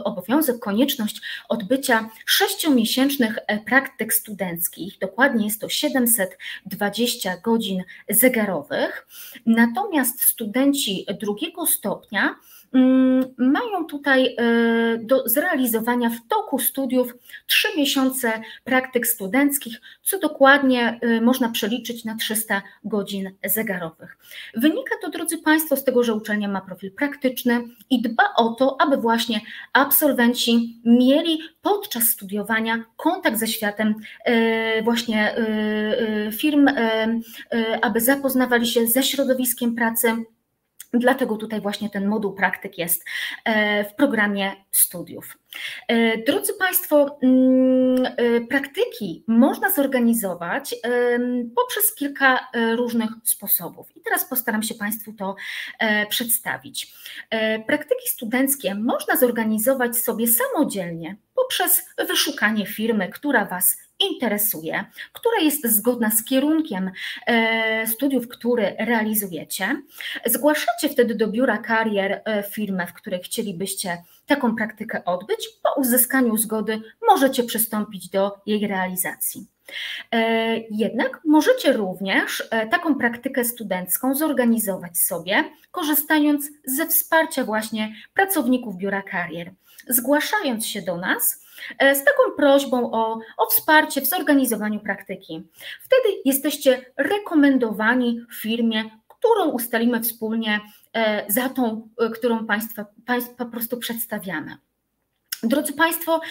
[SPEAKER 2] obowiązek, konieczność odbycia sześciomiesięcznych e, praktyk studenckich, dokładnie jest to 720 godzin zegarowych, natomiast studenci drugiego stopnia mają tutaj e, do zrealizowania w toku studiów trzy miesiące praktyk studenckich, co dokładnie e, można przeliczyć na 300 godzin zegarowych. Wynika to, drodzy Państwo, z tego, że uczelnia ma profil praktyczny i dba o to, aby właśnie absolwenci mieli podczas studiowania kontakt ze światem e, właśnie firm, aby zapoznawali się ze środowiskiem pracy Dlatego tutaj właśnie ten moduł praktyk jest e, w programie studiów. E, drodzy Państwo, mm, e, praktyki można zorganizować poprzez kilka różnych sposobów. I teraz postaram się Państwu to przedstawić. Praktyki studenckie można zorganizować sobie samodzielnie poprzez wyszukanie firmy, która Was interesuje, która jest zgodna z kierunkiem e, studiów, który realizujecie. Zgłaszacie wtedy do biura karier e, firmę, w której chcielibyście taką praktykę odbyć. Po uzyskaniu zgody możecie przystąpić do jej realizacji. E, jednak możecie również taką praktykę studencką zorganizować sobie, korzystając ze wsparcia właśnie pracowników biura karier. Zgłaszając się do nas, E, z taką prośbą o, o wsparcie w zorganizowaniu praktyki. Wtedy jesteście rekomendowani firmie, którą ustalimy wspólnie e, za tą, e, którą Państwa, państwa po prostu przedstawiamy. Drodzy Państwo,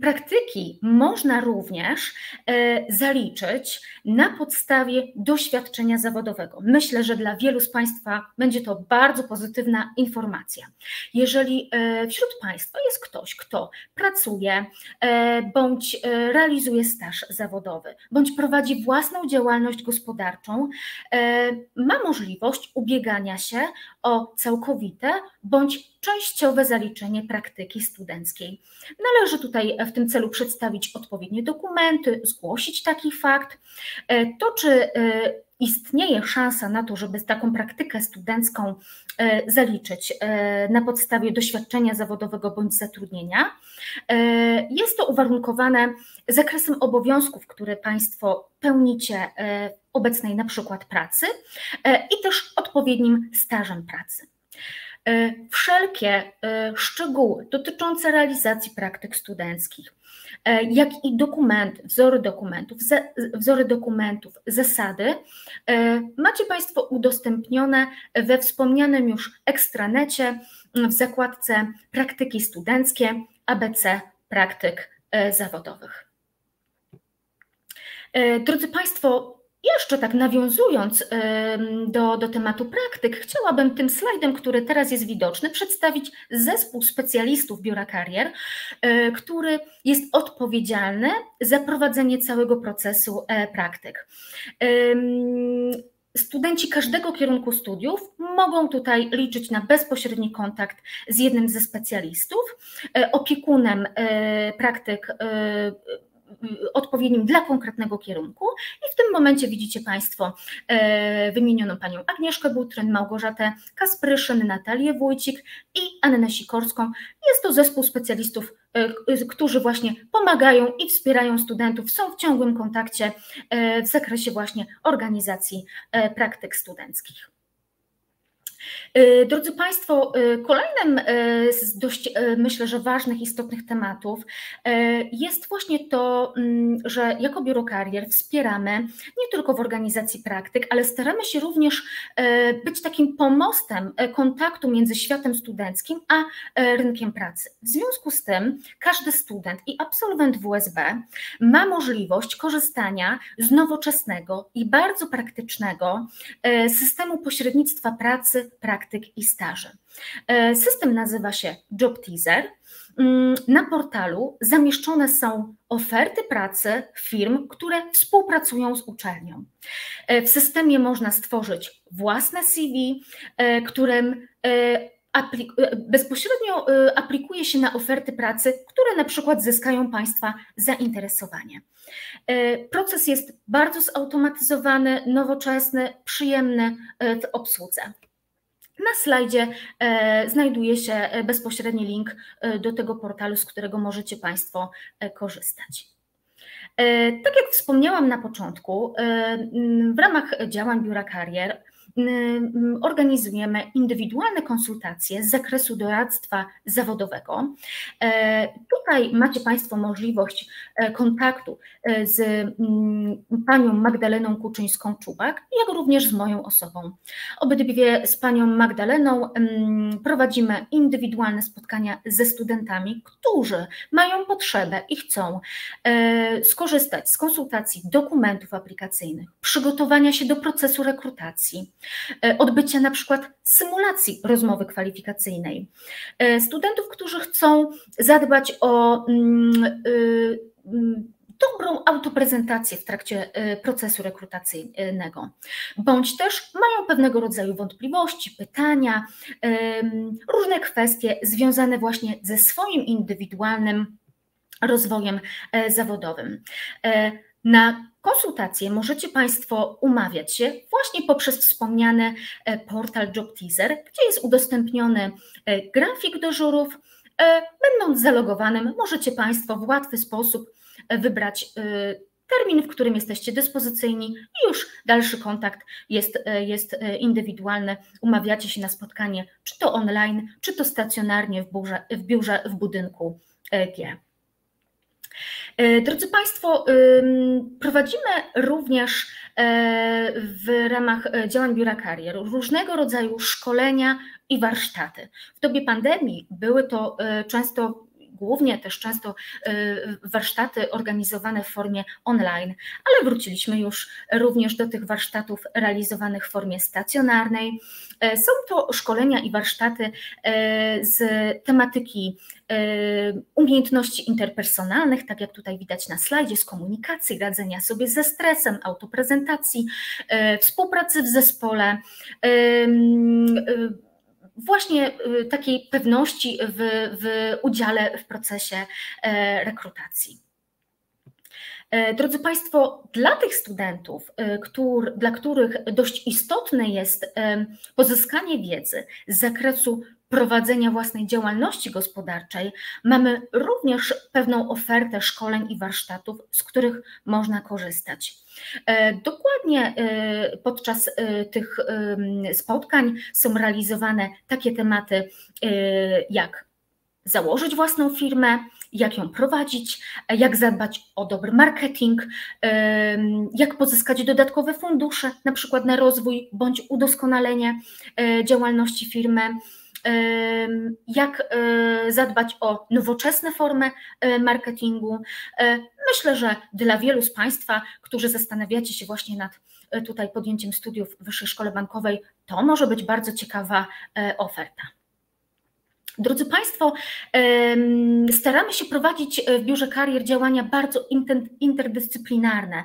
[SPEAKER 2] praktyki można również e, zaliczyć na podstawie doświadczenia zawodowego. Myślę, że dla wielu z Państwa będzie to bardzo pozytywna informacja. Jeżeli e, wśród Państwa jest ktoś, kto pracuje e, bądź realizuje staż zawodowy, bądź prowadzi własną działalność gospodarczą, ma możliwość ubiegania się o całkowite bądź częściowe zaliczenie praktyki studenckiej. Należy tutaj w tym celu przedstawić odpowiednie dokumenty, zgłosić taki fakt. E, to, czy e, istnieje szansa na to, żeby taką praktykę studencką e, zaliczyć na podstawie doświadczenia zawodowego bądź zatrudnienia. Jest to uwarunkowane zakresem obowiązków, które Państwo pełnicie w obecnej na przykład pracy i też odpowiednim stażem pracy. E, wszelkie e, szczegóły dotyczące realizacji praktyk studenckich, e, jak i dokumenty, wzory dokumentów, wzory dokumentów, zasady macie Państwo udostępnione we wspomnianym już ekstranecie w zakładce praktyki studenckie ABC praktyk zawodowych. Drodzy Państwo, jeszcze tak nawiązując do, do tematu praktyk, chciałabym tym slajdem, który teraz jest widoczny, przedstawić zespół specjalistów biura karier, e, który jest odpowiedzialny za prowadzenie całego procesu e, praktyk. Studenci każdego kierunku studiów mogą tutaj liczyć na bezpośredni kontakt z jednym ze specjalistów, e, opiekunem praktyk odpowiednim dla konkretnego kierunku. I w tym momencie widzicie Państwo e, wymienioną panią Agnieszkę Butryn, Małgorzatę Kaspryszyn, Natalię Wójcik i Annę Sikorską. Jest to zespół specjalistów, e, którzy właśnie pomagają i wspierają studentów, są w ciągłym kontakcie e, w zakresie właśnie organizacji praktyk studenckich. Drodzy Państwo, kolejnym z dość, myślę, że ważnych, istotnych tematów jest właśnie to, mm, że jako Biuro Karier wspieramy nie tylko w organizacji praktyk, ale staramy się również być takim pomostem kontaktu między światem studenckim a rynkiem pracy. W związku z tym każdy student i absolwent WSB ma możliwość korzystania z nowoczesnego i bardzo praktycznego systemu pośrednictwa pracy, praktyk i staży. E, system nazywa się Job Teaser. Mm, na portalu zamieszczone są oferty pracy firm, które współpracują z uczelnią. E, w systemie można stworzyć własne CV, e, którym bezpośrednio aplikuje się na oferty pracy, które na przykład zyskają Państwa zainteresowanie. Proces jest bardzo zautomatyzowany, nowoczesny, przyjemny w obsłudze. Na slajdzie e, znajduje się e, bezpośredni link e, do tego portalu, z którego możecie Państwo korzystać. Tak jak wspomniałam na początku, w ramach działań Biura Karier organizujemy indywidualne konsultacje z zakresu doradztwa zawodowego. E, tutaj macie Państwo możliwość e, kontaktu e, z panią Magdaleną Kuczyńską-Czubak, jak również z moją osobą. Obydwie z panią Magdaleną prowadzimy indywidualne spotkania ze studentami, którzy mają potrzebę i chcą skorzystać z konsultacji dokumentów aplikacyjnych, przygotowania się do procesu rekrutacji, E, odbycia na przykład symulacji rozmowy kwalifikacyjnej. E, studentów, którzy chcą zadbać o mm, y, mm, dobrą autoprezentację w trakcie e, procesu rekrutacyjnego, bądź też mają pewnego rodzaju wątpliwości, pytania, różne kwestie związane właśnie ze swoim indywidualnym rozwojem zawodowym. Na konsultacje możecie Państwo umawiać się właśnie poprzez wspomniany e, portal Job Teaser, gdzie jest udostępniony e, grafik dyżurów. E, będąc zalogowanym, możecie Państwo w łatwy sposób wybrać termin, w którym jesteście dyspozycyjni i już dalszy kontakt jest, jest indywidualny. Umawiacie się na spotkanie, czy to online, czy to stacjonarnie w biurze w, biurze, w budynku G. E, drodzy Państwo, prowadzimy również e, w ramach e, działań Biura Karier różnego rodzaju szkolenia i warsztaty. W dobie pandemii były to często głównie też często warsztaty organizowane w formie online, ale wróciliśmy już również do tych warsztatów realizowanych w formie stacjonarnej. Są to szkolenia i warsztaty z tematyki umiejętności interpersonalnych, tak jak tutaj widać na slajdzie, z komunikacji, radzenia sobie ze stresem, autoprezentacji, e, współpracy w zespole, właśnie e, takiej pewności w, w udziale w procesie e, rekrutacji. Drodzy Państwo, dla tych studentów, któr, dla których dość istotne jest pozyskanie wiedzy z zakresu prowadzenia własnej działalności gospodarczej, mamy również pewną ofertę szkoleń i warsztatów, z których można korzystać. E, dokładnie e, podczas e, tych spotkań są realizowane takie tematy jak założyć własną firmę, jak ją prowadzić, jak zadbać o dobry marketing, jak pozyskać dodatkowe fundusze, na przykład na rozwój bądź udoskonalenie działalności firmy jak e, zadbać o nowoczesne formy e, marketingu. E, myślę, że dla wielu z Państwa, którzy zastanawiacie się właśnie nad tutaj podjęciem studiów w Wyższej Szkole Bankowej, to może być bardzo ciekawa oferta. Drodzy Państwo, staramy się prowadzić w biurze karier działania bardzo interdyscyplinarne,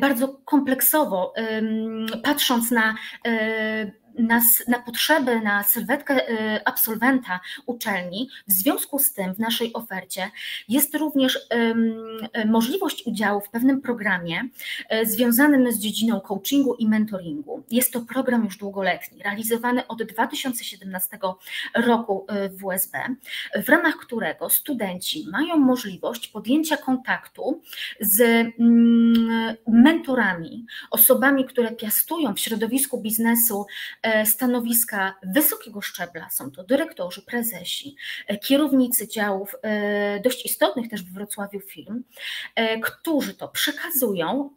[SPEAKER 2] bardzo kompleksowo, patrząc na na, na potrzeby, na sylwetkę y, absolwenta uczelni. W związku z tym w naszej ofercie jest również możliwość udziału w pewnym programie y, związanym z dziedziną coachingu i mentoringu. Jest to program już długoletni, realizowany od 2017 roku y, w WSB, w ramach którego studenci mają możliwość podjęcia kontaktu z mm, mentorami, osobami, które piastują w środowisku biznesu stanowiska wysokiego szczebla, są to dyrektorzy, prezesi, kierownicy działów dość istotnych też w Wrocławiu firm, którzy to przekazują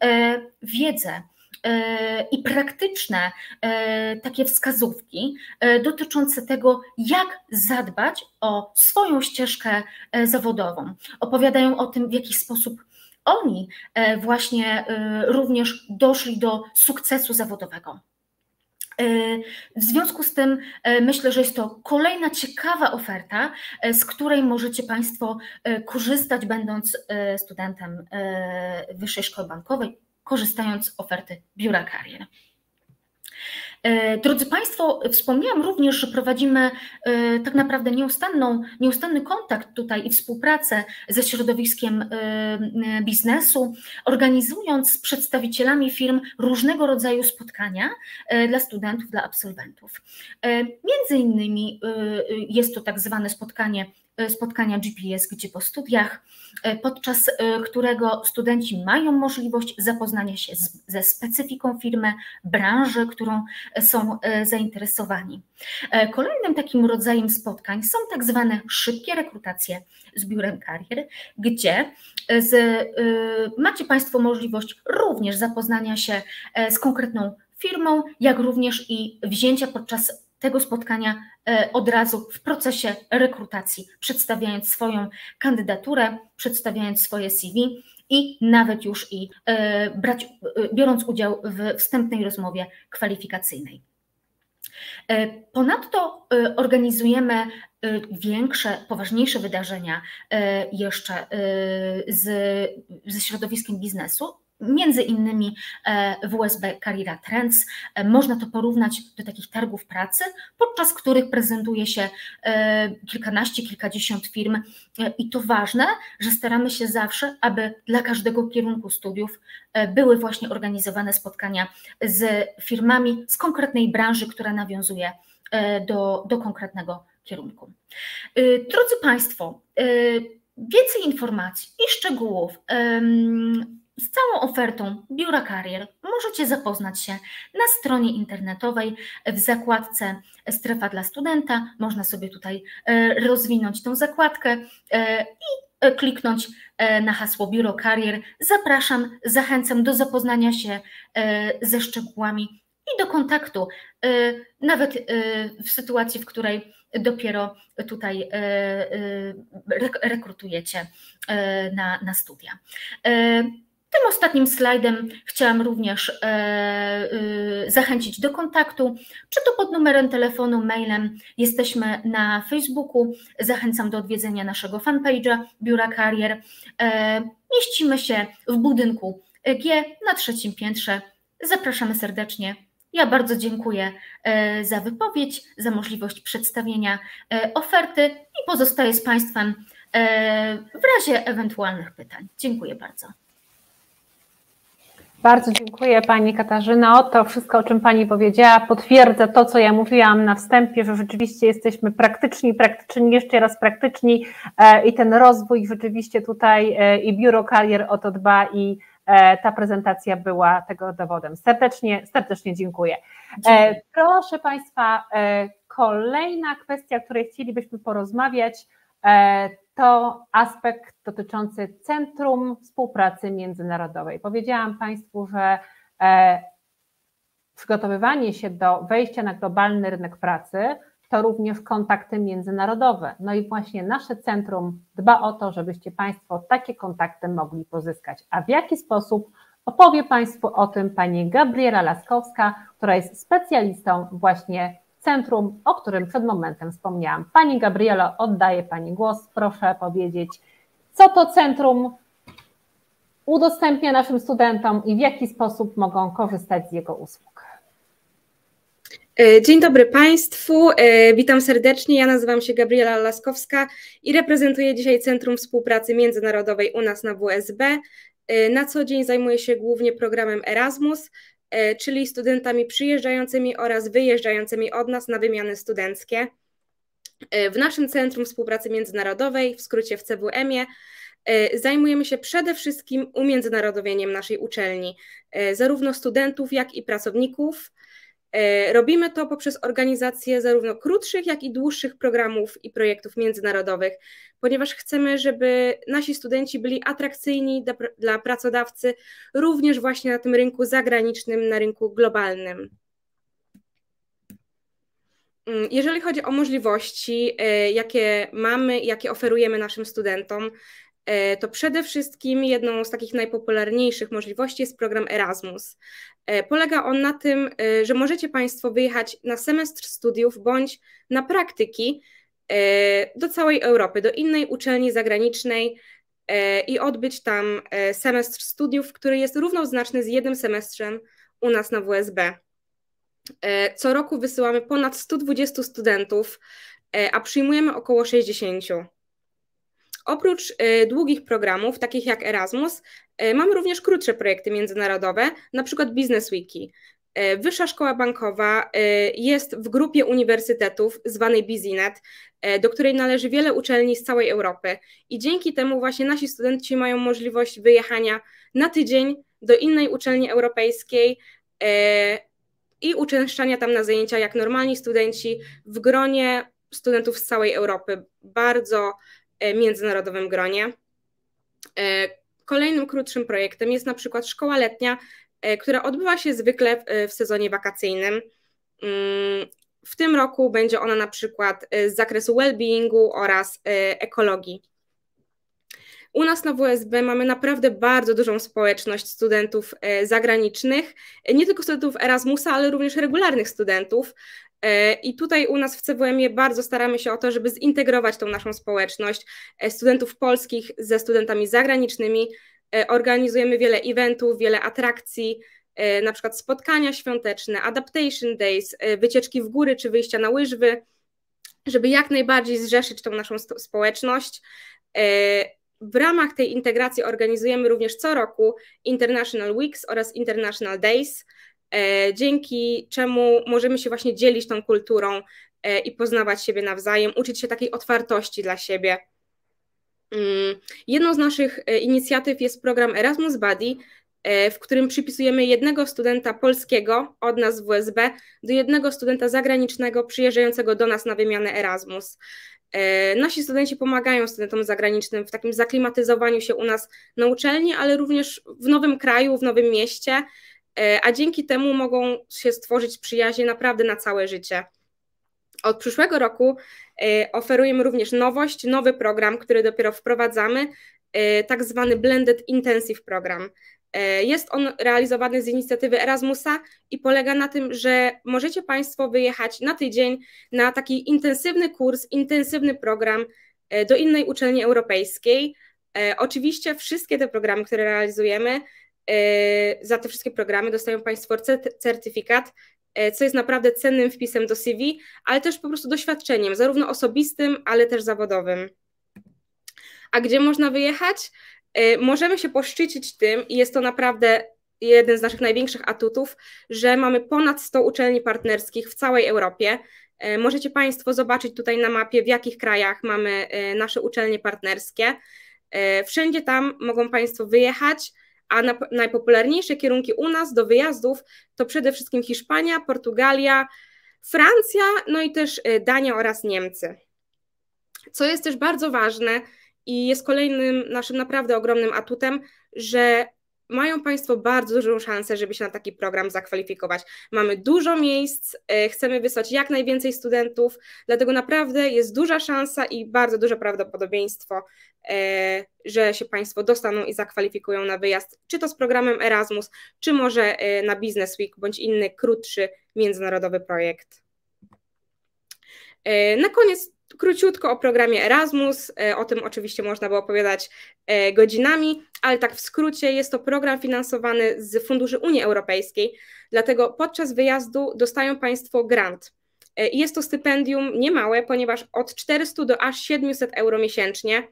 [SPEAKER 2] wiedzę, E, i praktyczne e, takie wskazówki e, dotyczące tego, jak zadbać o swoją ścieżkę zawodową. Opowiadają o tym, w jaki sposób oni właśnie również doszli do sukcesu zawodowego. W związku z tym myślę, że jest to kolejna ciekawa oferta, z której możecie Państwo korzystać, będąc studentem Wyższej Szkoły Bankowej, korzystając z oferty biura karier. E, drodzy Państwo, wspomniałam również, że prowadzimy e, tak naprawdę nieustanną, nieustanny kontakt tutaj i współpracę ze środowiskiem e, biznesu, organizując z przedstawicielami firm różnego rodzaju spotkania dla studentów, dla absolwentów. Między innymi jest to tak zwane spotkanie spotkania GPS, gdzie po studiach, e, podczas e, którego studenci mają możliwość zapoznania się z, ze specyfiką firmy, branży, którą są zainteresowani. Kolejnym takim rodzajem spotkań są tak zwane szybkie rekrutacje z biurem karier, gdzie z, macie Państwo możliwość również zapoznania się z konkretną firmą, jak również i wzięcia podczas tego spotkania e, od razu w procesie rekrutacji, przedstawiając swoją kandydaturę, przedstawiając swoje CV i nawet już i e, brać, e, biorąc udział w wstępnej rozmowie kwalifikacyjnej. Ponadto organizujemy większe, poważniejsze wydarzenia jeszcze z, ze środowiskiem biznesu, między innymi e, WSB Career Trends. E, można to porównać do takich targów pracy, podczas których prezentuje się e, kilkanaście, kilkadziesiąt firm i to ważne, że staramy się zawsze, aby dla każdego kierunku studiów były właśnie organizowane spotkania z firmami z konkretnej branży, która nawiązuje do, do konkretnego kierunku. Drodzy Państwo, więcej informacji i szczegółów z całą ofertą Biura Karier możecie zapoznać się na stronie internetowej w zakładce Strefa dla studenta. Można sobie tutaj e, rozwinąć tą zakładkę e, i e, kliknąć na hasło Biuro Karier. Zapraszam, zachęcam do zapoznania się ze szczegółami i do kontaktu, nawet w sytuacji, w której dopiero tutaj rekrutujecie na, na studia. Tym ostatnim slajdem chciałam również e, e, zachęcić do kontaktu, czy to pod numerem telefonu, mailem. Jesteśmy na Facebooku. Zachęcam do odwiedzenia naszego fanpage'a Biura Karier. E, mieścimy się w budynku G na trzecim piętrze. Zapraszamy serdecznie. Ja bardzo dziękuję za wypowiedź, za możliwość przedstawienia oferty i pozostaję z Państwem w razie ewentualnych pytań. Dziękuję bardzo.
[SPEAKER 1] Bardzo dziękuję Pani Katarzyno. To wszystko, o czym Pani powiedziała, potwierdza to, co ja mówiłam na wstępie, że rzeczywiście jesteśmy praktyczni, praktyczni, jeszcze raz praktyczni e, i ten rozwój rzeczywiście tutaj e, i Biuro Karier o to dba i e, ta prezentacja była tego dowodem. Serdecznie, serdecznie dziękuję. dziękuję. Proszę Państwa, kolejna kwestia, o której chcielibyśmy porozmawiać, to aspekt dotyczący Centrum Współpracy Międzynarodowej. Powiedziałam Państwu, że e, przygotowywanie się do wejścia na globalny rynek pracy to również kontakty międzynarodowe. No i właśnie nasze centrum dba o to, żebyście Państwo takie kontakty mogli pozyskać. A w jaki sposób opowie Państwu o tym pani Gabriela Laskowska, która jest specjalistą właśnie centrum, o którym przed momentem wspomniałam. Pani Gabriela, oddaję Pani głos. Proszę powiedzieć, co to centrum udostępnia naszym studentom i w jaki sposób mogą korzystać z jego usług.
[SPEAKER 3] E, dzień dobry Państwu, e, witam serdecznie. Ja nazywam się Gabriela Laskowska i reprezentuję dzisiaj Centrum Współpracy Międzynarodowej u nas na WSB. E, na co dzień zajmuję się głównie programem Erasmus, czyli studentami przyjeżdżającymi oraz wyjeżdżającymi od nas na wymiany studenckie. E, w naszym Centrum Współpracy Międzynarodowej, w skrócie w CWM-ie, e, zajmujemy się przede wszystkim umiędzynarodowieniem naszej uczelni, zarówno studentów, jak i pracowników. Robimy to poprzez organizację zarówno krótszych, jak i dłuższych programów i projektów międzynarodowych, ponieważ chcemy, żeby nasi studenci byli atrakcyjni dla, pracodawcy również właśnie na tym rynku zagranicznym, na rynku globalnym. Mm, jeżeli chodzi o możliwości, e, jakie mamy, jakie oferujemy naszym studentom, e, to przede wszystkim jedną z takich najpopularniejszych możliwości jest program Erasmus. E, polega on na tym, że możecie Państwo wyjechać na semestr studiów bądź na praktyki do całej Europy, do innej uczelni zagranicznej i odbyć tam semestr studiów, który jest równoznaczny z jednym semestrem u nas na WSB. E, co roku wysyłamy ponad 120 studentów, e, a przyjmujemy około 60. Oprócz e, długich programów, takich jak Erasmus, mamy również krótsze projekty międzynarodowe, na przykład Business Wiki. Wyższa Szkoła Bankowa jest w grupie uniwersytetów zwanej Bizinet, do której należy wiele uczelni z całej Europy. I dzięki temu właśnie nasi studenci mają możliwość wyjechania na tydzień do innej uczelni europejskiej, i uczęszczania tam na zajęcia jak normalni studenci w gronie studentów z całej Europy, bardzo międzynarodowym gronie. E, kolejnym krótszym projektem jest na przykład szkoła letnia, e, która odbywa się zwykle w sezonie wakacyjnym. Mm, w tym roku będzie ona na przykład z zakresu well-beingu oraz ekologii. U nas na WSB mamy naprawdę bardzo dużą społeczność studentów e, zagranicznych, e, nie tylko studentów Erasmusa, ale również regularnych studentów. E, I tutaj u nas w CWM bardzo staramy się o to, żeby zintegrować tą naszą społeczność studentów polskich ze studentami zagranicznymi. Organizujemy wiele eventów, wiele atrakcji, na przykład spotkania świąteczne, adaptation days, wycieczki w góry czy wyjścia na łyżwy, żeby jak najbardziej zrzeszyć tą naszą społeczność. W ramach tej integracji organizujemy również co roku International Weeks oraz International Days, e, dzięki czemu możemy się właśnie dzielić tą kulturą e, i poznawać siebie nawzajem, uczyć się takiej otwartości dla siebie. Mm, jedną z naszych e, inicjatyw jest program Erasmus Buddy, w którym przypisujemy jednego studenta polskiego od nas w WSB do jednego studenta zagranicznego przyjeżdżającego do nas na wymianę Erasmus. E, nasi studenci pomagają studentom zagranicznym w takim zaklimatyzowaniu się u nas na uczelni, ale również w nowym kraju, w nowym mieście, e, a dzięki temu mogą się stworzyć przyjaźnie naprawdę na całe życie. Od przyszłego roku e, oferujemy również nowość, nowy program, który dopiero wprowadzamy, tak zwany Blended Intensive Program. E, jest on realizowany z inicjatywy Erasmusa i polega na tym, że możecie Państwo wyjechać na tydzień na taki intensywny kurs, intensywny program e, do innej uczelni europejskiej. E, oczywiście wszystkie te programy, które realizujemy, za te wszystkie programy dostają Państwo certyfikat, co jest naprawdę cennym wpisem do CV, ale też po prostu doświadczeniem, zarówno osobistym, ale też zawodowym. A gdzie można wyjechać? Y, możemy się poszczycić tym, i jest to naprawdę jeden z naszych największych atutów, że mamy ponad 100 uczelni partnerskich w całej Europie. Y, możecie Państwo zobaczyć tutaj na mapie, w jakich krajach mamy nasze uczelnie partnerskie. Wszędzie tam mogą Państwo wyjechać, a najpopularniejsze kierunki u nas do wyjazdów to przede wszystkim Hiszpania, Portugalia, Francja, no i też Dania oraz Niemcy. Co jest też bardzo ważne, i jest kolejnym naszym naprawdę ogromnym atutem, że mają Państwo bardzo dużą szansę, żeby się na taki program zakwalifikować. Mamy dużo miejsc, e, chcemy wysłać jak najwięcej studentów, dlatego naprawdę jest duża szansa i bardzo duże prawdopodobieństwo, e, że się Państwo dostaną i zakwalifikują na wyjazd, czy to z programem Erasmus, czy może e, na Business Week, bądź inny krótszy międzynarodowy projekt. Na koniec Króciutko o programie Erasmus, e, o tym oczywiście można by opowiadać e, godzinami, ale tak w skrócie jest to program finansowany z funduszy Unii Europejskiej, dlatego podczas wyjazdu dostają Państwo grant. E, jest to stypendium niemałe, ponieważ od 400 do aż 700 euro miesięcznie,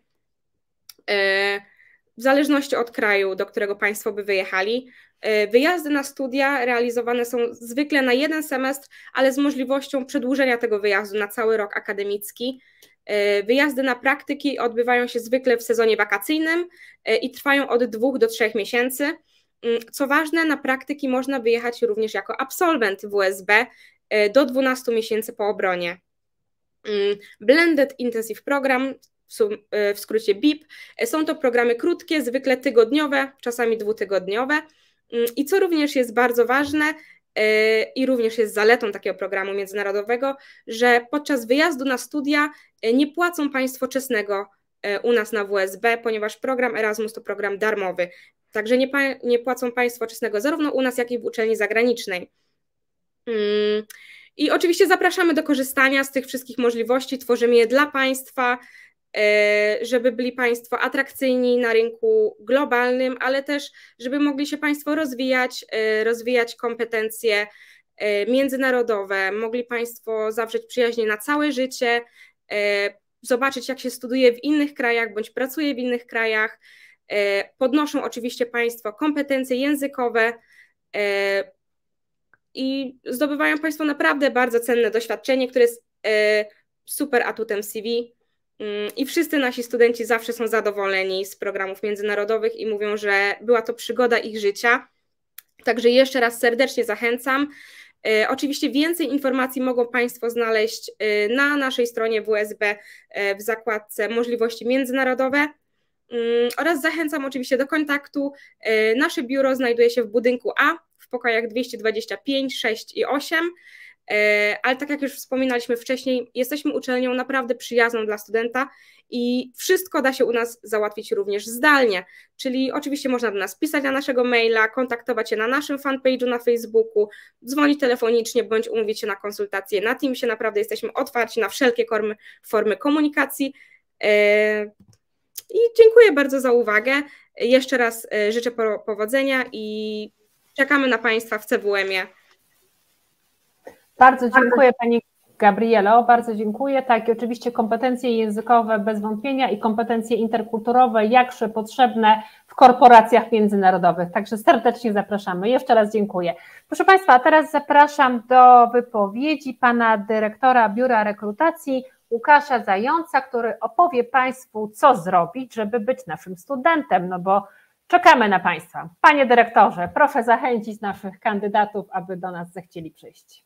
[SPEAKER 3] w zależności od kraju, do którego Państwo by wyjechali. E, wyjazdy na studia realizowane są zwykle na jeden semestr, ale z możliwością przedłużenia tego wyjazdu na cały rok akademicki. E, wyjazdy na praktyki odbywają się zwykle w sezonie wakacyjnym e, i trwają od dwóch do trzech miesięcy. Co ważne, na praktyki można wyjechać również jako absolwent WSB do 12 miesięcy po obronie. Blended Intensive Program, w skrócie BIP, są to programy krótkie, zwykle tygodniowe, czasami dwutygodniowe. Mm, I co również jest bardzo ważne, i również jest zaletą takiego programu międzynarodowego, że podczas wyjazdu na studia nie płacą Państwo czesnego u nas na WSB, ponieważ program Erasmus to program darmowy. Także nie, nie płacą Państwo czesnego zarówno u nas, jak i w uczelni zagranicznej. Mm, I oczywiście zapraszamy do korzystania z tych wszystkich możliwości, tworzymy je dla Państwa, e, żeby byli Państwo atrakcyjni na rynku globalnym, ale też, żeby mogli się Państwo rozwijać, e, rozwijać kompetencje e, międzynarodowe, mogli Państwo zawrzeć przyjaźnie na całe życie, zobaczyć, jak się studuje w innych krajach bądź pracuje w innych krajach. Podnoszą oczywiście Państwo kompetencje językowe, i zdobywają Państwo naprawdę bardzo cenne doświadczenie, które jest e, super atutem CV. Mm, I wszyscy nasi studenci zawsze są zadowoleni z programów międzynarodowych i mówią, że była to przygoda ich życia. Także jeszcze raz serdecznie zachęcam. E, oczywiście więcej informacji mogą Państwo znaleźć e, na naszej stronie WSB w zakładce Możliwości Międzynarodowe. Mm, oraz zachęcam oczywiście do kontaktu. Nasze biuro znajduje się w budynku A w pokojach 225, 6 i 8. E, ale tak jak już wspominaliśmy wcześniej, jesteśmy uczelnią naprawdę przyjazną dla studenta i wszystko da się u nas załatwić również zdalnie. Czyli oczywiście można do nas pisać na naszego maila, kontaktować się na naszym fanpage'u na Facebooku, dzwonić telefonicznie bądź umówić się na konsultację na Teamsie. Naprawdę jesteśmy otwarci na wszelkie formy, formy komunikacji. E, I dziękuję bardzo za uwagę. Jeszcze raz e, życzę powodzenia i Czekamy na Państwa w CWM-ie.
[SPEAKER 1] Bardzo dziękuję Pani Gabrielo, bardzo dziękuję. Tak, i oczywiście kompetencje językowe bez wątpienia i kompetencje interkulturowe jakże potrzebne w korporacjach międzynarodowych. Także serdecznie zapraszamy. Jeszcze raz dziękuję. Proszę Państwa, teraz zapraszam do wypowiedzi Pana Dyrektora Biura Rekrutacji Łukasza Zająca, który opowie Państwu, co zrobić, żeby być naszym studentem, no bo Czekamy na Państwa. Panie dyrektorze, proszę zachęcić naszych kandydatów, aby do nas zechcieli przyjść.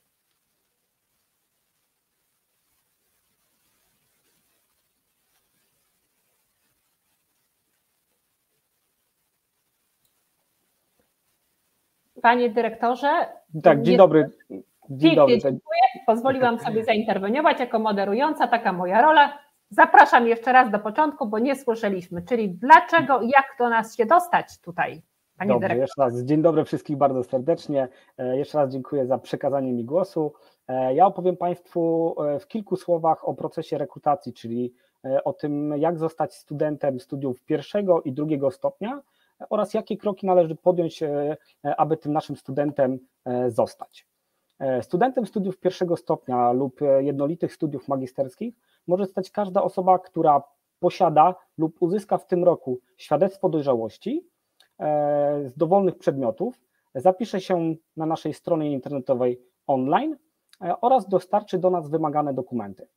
[SPEAKER 1] Panie dyrektorze.
[SPEAKER 4] Tak, dzień dobry.
[SPEAKER 1] Dzień dobry. Dziękuję. Pozwoliłam sobie zainterweniować jako moderująca, taka moja rola. Zapraszam jeszcze raz do początku, bo nie słyszeliśmy, czyli dlaczego i jak do nas się dostać tutaj, panie
[SPEAKER 4] Dobrze, Jeszcze raz dzień dobry wszystkich bardzo serdecznie. E, jeszcze raz dziękuję za przekazanie mi głosu. E, ja opowiem Państwu e, w kilku słowach o procesie rekrutacji, czyli o tym, jak zostać studentem studiów pierwszego i drugiego stopnia oraz jakie kroki należy podjąć, aby tym naszym studentem zostać. Studentem studiów pierwszego stopnia lub jednolitych studiów magisterskich może stać każda osoba, która posiada lub uzyska w tym roku świadectwo dojrzałości e, z dowolnych przedmiotów, zapisze się na naszej stronie internetowej online e, oraz dostarczy do nas wymagane dokumenty.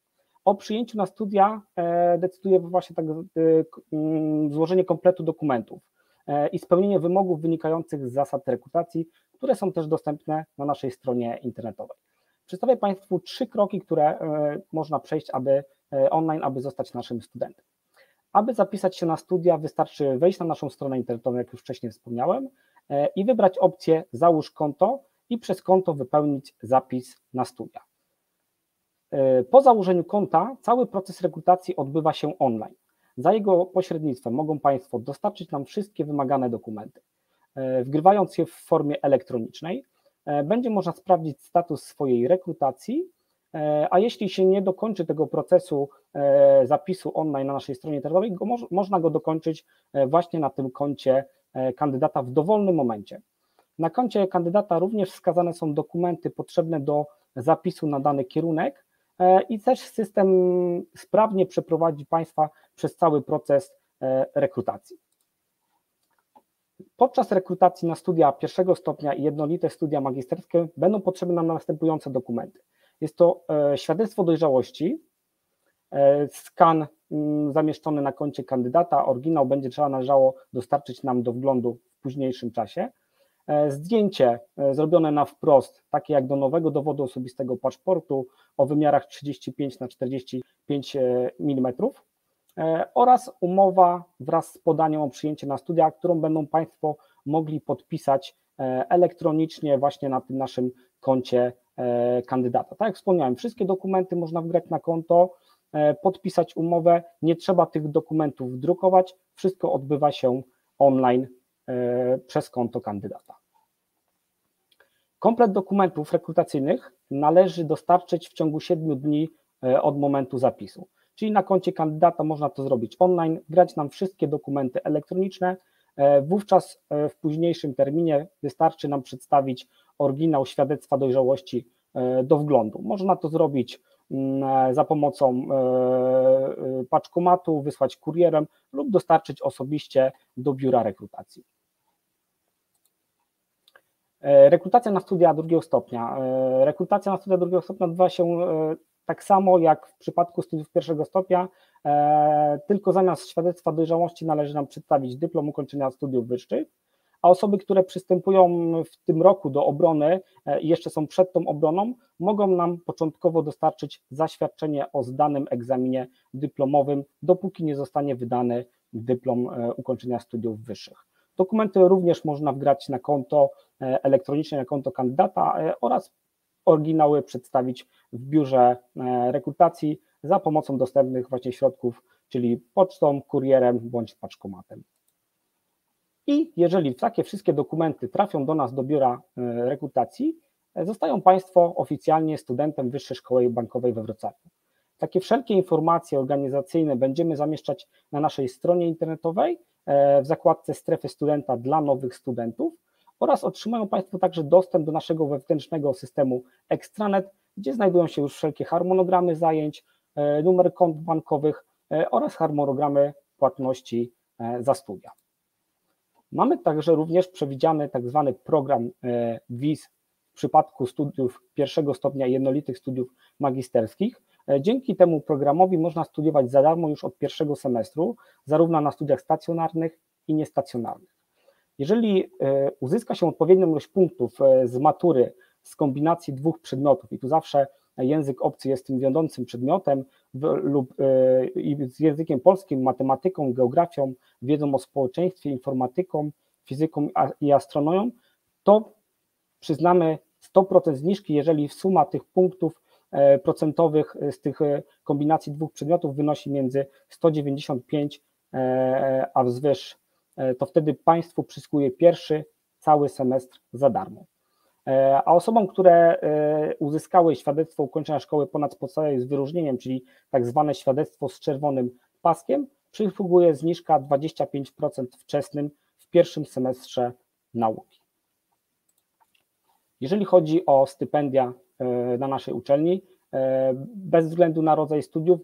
[SPEAKER 4] O przyjęciu na studia e, decyduje właśnie tak mm, złożenie kompletu dokumentów i spełnienie wymogów wynikających z zasad rekrutacji, które są też dostępne na naszej stronie internetowej. Przedstawię Państwu trzy kroki, które można przejść, aby E, online, aby zostać naszym studentem. Aby zapisać się na studia, wystarczy wejść na naszą stronę internetową, jak już wcześniej wspomniałem, e, i wybrać opcję Załóż konto i przez konto wypełnić zapis na studia. E, po założeniu konta cały proces rekrutacji odbywa się online. Za jego pośrednictwem mogą Państwo dostarczyć nam wszystkie wymagane dokumenty. Wgrywając je w formie elektronicznej, będzie można sprawdzić status swojej rekrutacji E, a jeśli się nie dokończy tego procesu e, zapisu online na naszej stronie internetowej, go, można go dokończyć e, właśnie na tym koncie kandydata w dowolnym momencie. Na koncie kandydata również wskazane są dokumenty potrzebne do zapisu na dany kierunek i też system sprawnie przeprowadzi Państwa przez cały proces rekrutacji. Podczas rekrutacji na studia pierwszego stopnia i jednolite studia magisterskie będą potrzebne nam następujące dokumenty. Jest to e, świadectwo dojrzałości, e, skan mm, zamieszczony na koncie kandydata, oryginał będzie trzeba należało dostarczyć nam do wglądu w późniejszym czasie. Zdjęcie zrobione na wprost, takie jak do nowego dowodu osobistego paszportu o wymiarach 35 na 45 mm oraz umowa wraz z podaniem o przyjęcie na studia, którą będą Państwo mogli podpisać elektronicznie właśnie na tym naszym koncie kandydata. Tak jak wspomniałem, wszystkie dokumenty można wgrać na konto, E, podpisać umowę, nie trzeba tych dokumentów drukować, wszystko odbywa się online e, przez konto kandydata. Komplet dokumentów rekrutacyjnych należy dostarczyć w ciągu 7 dni e, od momentu zapisu. Czyli na koncie kandydata można to zrobić online, grać nam wszystkie dokumenty elektroniczne. Wówczas w późniejszym terminie wystarczy nam przedstawić oryginał świadectwa dojrzałości do wglądu. Można to zrobić za pomocą e, e, paczkomatu, wysłać kurierem lub dostarczyć osobiście do biura rekrutacji. E, rekrutacja na studia drugiego stopnia. Rekrutacja na studia drugiego stopnia odbywa się tak samo jak w przypadku studiów pierwszego stopnia, tylko zamiast świadectwa dojrzałości należy nam przedstawić dyplom ukończenia studiów wyższych, a osoby, które przystępują w tym roku do obrony e, i jeszcze są przed tą obroną, mogą nam początkowo dostarczyć zaświadczenie o zdanym egzaminie dyplomowym, dopóki nie zostanie wydany dyplom e, ukończenia studiów wyższych. Dokumenty również można wgrać na konto e, elektroniczne, na konto kandydata oraz oryginały przedstawić w biurze rekrutacji za pomocą dostępnych właśnie środków, czyli pocztą, kurierem bądź paczkomatem. I jeżeli takie wszystkie dokumenty trafią do nas do biura e, rekrutacji, e, zostają Państwo oficjalnie studentem Wyższej Szkoły Bankowej we Wrocławiu. Takie wszelkie informacje organizacyjne będziemy zamieszczać na naszej stronie internetowej e, w zakładce strefy studenta dla nowych studentów oraz otrzymają Państwo także dostęp do naszego wewnętrznego systemu Extranet, gdzie znajdują się już wszelkie harmonogramy zajęć, numer kont bankowych oraz harmonogramy płatności za studia. Mamy także również przewidziany tak zwany program e, WIS w przypadku studiów pierwszego stopnia jednolitych studiów magisterskich. E, dzięki temu programowi można studiować za darmo już od pierwszego semestru, zarówno na studiach stacjonarnych i niestacjonarnych. Jeżeli e, uzyska się odpowiednią ilość punktów z matury z kombinacji dwóch przedmiotów, i tu zawsze język obcy jest tym wiodącym przedmiotem lub e, z językiem polskim, matematyką, geografią, wiedzą o społeczeństwie, informatyką, fizyką i astronomią, to przyznamy 100% zniżki, jeżeli suma tych punktów e, procentowych z tych e, kombinacji dwóch przedmiotów wynosi między 195 a wzwyż, to wtedy państwu przyskuje pierwszy cały semestr za darmo. E, a osobom, które e, uzyskały świadectwo ukończenia szkoły ponadpodstawowej z wyróżnieniem, czyli tak zwane świadectwo z czerwonym paskiem, przysługuje zniżka 25% wczesnym w pierwszym semestrze nauki. Jeżeli chodzi o stypendia e, na naszej uczelni, bez względu na rodzaj studiów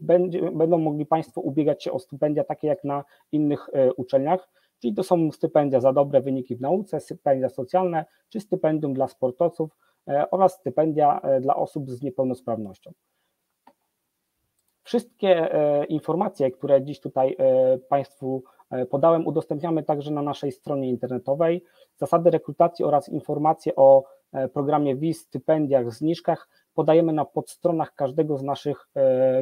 [SPEAKER 4] będą mogli Państwo ubiegać się o stypendia takie jak na innych uczelniach. Czyli to są stypendia za dobre wyniki w nauce, stypendia socjalne czy stypendium dla sportowców e, oraz stypendia e, dla osób z niepełnosprawnością. Wszystkie e, informacje, które dziś tutaj Państwu podałem, udostępniamy także na naszej stronie internetowej. Zasady rekrutacji oraz informacje o programie WIS, stypendiach, zniżkach podajemy na podstronach każdego z naszych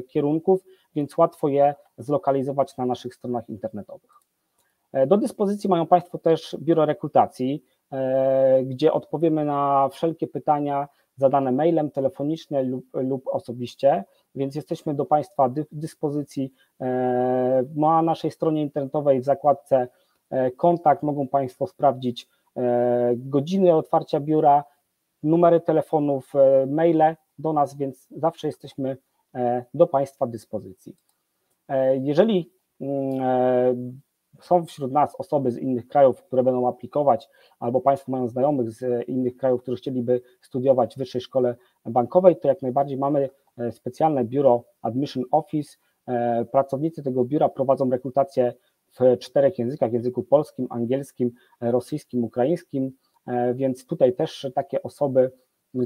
[SPEAKER 4] kierunków, więc łatwo je zlokalizować na naszych stronach internetowych. E, do dyspozycji mają Państwo też biuro rekrutacji, e, gdzie odpowiemy na wszelkie pytania zadane mailem, telefonicznie lub, lub osobiście, więc jesteśmy do Państwa dyspozycji. E, na naszej stronie internetowej w zakładce kontakt mogą Państwo sprawdzić godziny otwarcia biura, numery telefonów, maile do nas, więc zawsze jesteśmy do Państwa dyspozycji. Jeżeli mm, są wśród nas osoby z innych krajów, które będą aplikować, albo Państwo mają znajomych z innych krajów, którzy chcieliby studiować w wyższej szkole bankowej, to jak najbardziej mamy e, specjalne biuro Admission Office. E, pracownicy tego biura prowadzą rekrutację w czterech językach: języku polskim, angielskim, rosyjskim, ukraińskim. E, więc tutaj też takie osoby,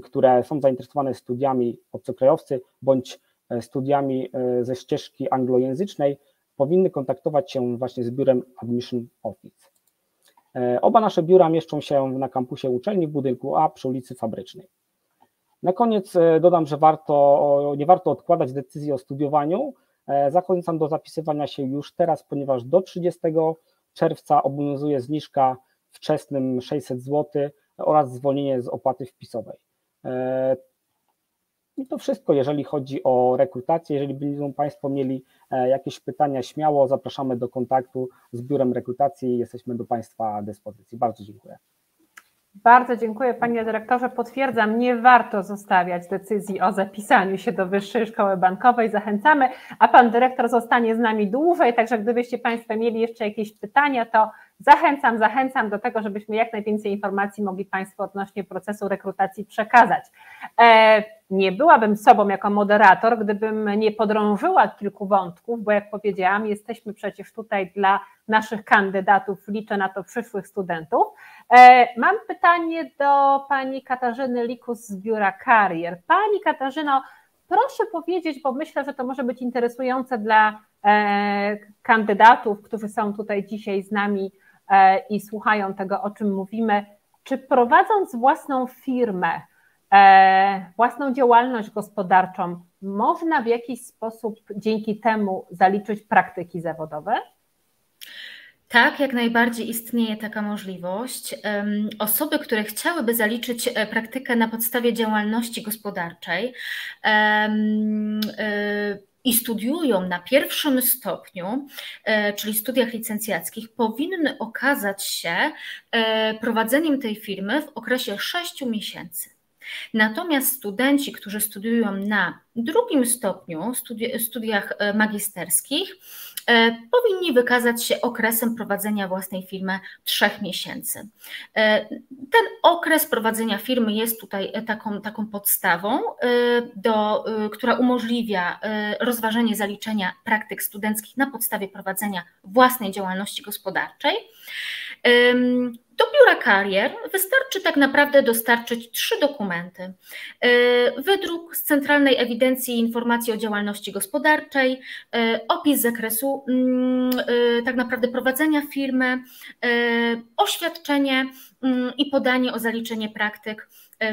[SPEAKER 4] które są zainteresowane studiami obcokrajowcy bądź studiami ze ścieżki anglojęzycznej, powinny kontaktować się właśnie z biurem Admission Office. Oba nasze biura mieszczą się na kampusie uczelni w budynku A przy ulicy Fabrycznej. Na koniec dodam, że warto, nie warto odkładać decyzji o studiowaniu. Zachęcam do zapisywania się już teraz, ponieważ do 30 czerwca obowiązuje zniżka wczesnym 600 zł oraz zwolnienie z opłaty wpisowej. I to wszystko, jeżeli chodzi o rekrutację. Jeżeli będą Państwo mieli e, jakieś pytania, śmiało zapraszamy do kontaktu z Biurem Rekrutacji. Jesteśmy do Państwa dyspozycji. Bardzo dziękuję.
[SPEAKER 1] Bardzo dziękuję Panie Dyrektorze. Potwierdzam, nie warto zostawiać decyzji o zapisaniu się do Wyższej Szkoły Bankowej. Zachęcamy, a Pan Dyrektor zostanie z nami dłużej, także gdybyście Państwo mieli jeszcze jakieś pytania, to zachęcam, zachęcam do tego, żebyśmy jak najwięcej informacji mogli Państwu odnośnie procesu rekrutacji przekazać. Nie byłabym sobą jako moderator, gdybym nie podrążyła kilku wątków, bo jak powiedziałam, jesteśmy przecież tutaj dla naszych kandydatów, liczę na to przyszłych studentów. E, mam pytanie do pani Katarzyny Likus z Biura Karier. Pani Katarzyno, proszę powiedzieć, bo myślę, że to może być interesujące dla e, kandydatów, którzy są tutaj dzisiaj z nami e, i słuchają tego, o czym mówimy. Czy prowadząc własną firmę, własną działalność gospodarczą, można w jakiś sposób dzięki temu zaliczyć praktyki zawodowe?
[SPEAKER 2] Tak, jak najbardziej istnieje taka możliwość. Osoby, które chciałyby zaliczyć e, praktykę na podstawie działalności gospodarczej e, i studiują na pierwszym stopniu, e, czyli studiach licencjackich, powinny okazać się prowadzeniem tej firmy w okresie 6 miesięcy. Natomiast studenci, którzy studiują na drugim stopniu, studi studiach magisterskich, E, powinni wykazać się okresem prowadzenia własnej firmy trzech miesięcy. E, ten okres prowadzenia firmy jest tutaj taką, taką podstawą, e, do, która umożliwia rozważenie zaliczenia praktyk studenckich na podstawie prowadzenia własnej działalności gospodarczej. Do biura karier wystarczy tak naprawdę dostarczyć trzy dokumenty. E, wydruk z Centralnej Ewidencji Informacji o Działalności Gospodarczej, e, opis zakresu mm, e, tak naprawdę prowadzenia firmy, oświadczenie mm, i podanie o zaliczenie praktyk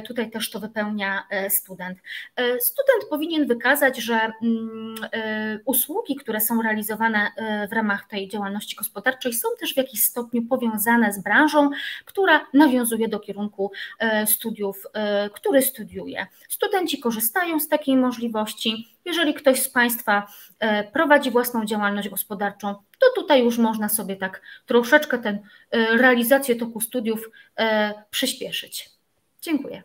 [SPEAKER 2] tutaj też to wypełnia e, student. E, student powinien wykazać, że mm, usługi, które są realizowane w ramach tej działalności gospodarczej, są też w jakiś stopniu powiązane z branżą, która nawiązuje do kierunku studiów, który studiuje. Studenci korzystają z takiej możliwości. Jeżeli ktoś z Państwa prowadzi własną działalność gospodarczą, to tutaj już można sobie tak troszeczkę tę realizację toku studiów przyspieszyć. Dziękuję.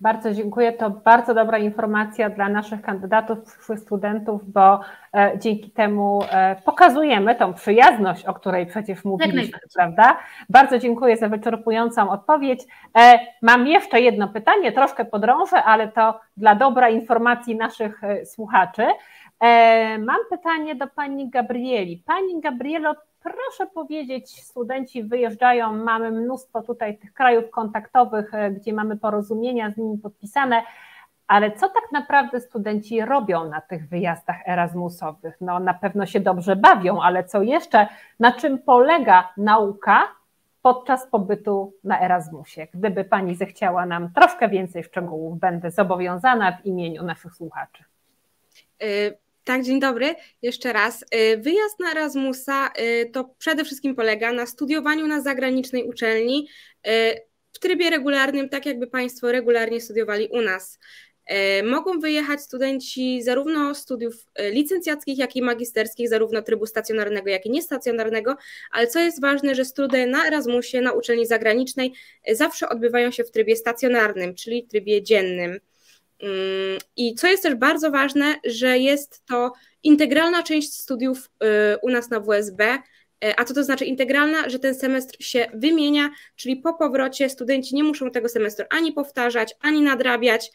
[SPEAKER 1] Bardzo dziękuję. To bardzo dobra informacja dla naszych kandydatów, przyszłych studentów, bo e, dzięki temu e, pokazujemy tą przyjazność, o której przecież mówiliśmy, prawda? Bardzo dziękuję za wyczerpującą odpowiedź. E, mam jeszcze jedno pytanie, troszkę podrążę, ale to dla dobra informacji naszych słuchaczy. Mam pytanie do pani Gabrieli. Pani Gabrielo, Proszę powiedzieć, studenci wyjeżdżają, mamy mnóstwo tutaj tych krajów kontaktowych, e, gdzie mamy porozumienia z nimi podpisane, ale co tak naprawdę studenci robią na tych wyjazdach Erasmusowych? No na pewno się dobrze bawią, ale co jeszcze? Na czym polega nauka podczas pobytu na Erasmusie? Gdyby Pani zechciała nam troszkę więcej szczegółów, będę zobowiązana w imieniu naszych słuchaczy.
[SPEAKER 3] Y, tak, dzień dobry. Jeszcze raz. Y, wyjazd na Erasmusa y, to przede wszystkim polega na studiowaniu na zagranicznej uczelni y, w trybie regularnym, tak jakby Państwo regularnie studiowali u nas. Mogą wyjechać studenci zarówno studiów licencjackich, jak i magisterskich, zarówno trybu stacjonarnego, jak i niestacjonarnego, ale co jest ważne, że studia na Erasmusie, na uczelni zagranicznej zawsze odbywają się w trybie stacjonarnym, czyli trybie dziennym. I co jest też bardzo ważne, że jest to integralna część studiów y, u nas na WSB, y, a co to znaczy integralna, że ten semestr się wymienia, czyli po powrocie studenci nie muszą tego semestru ani powtarzać, ani nadrabiać,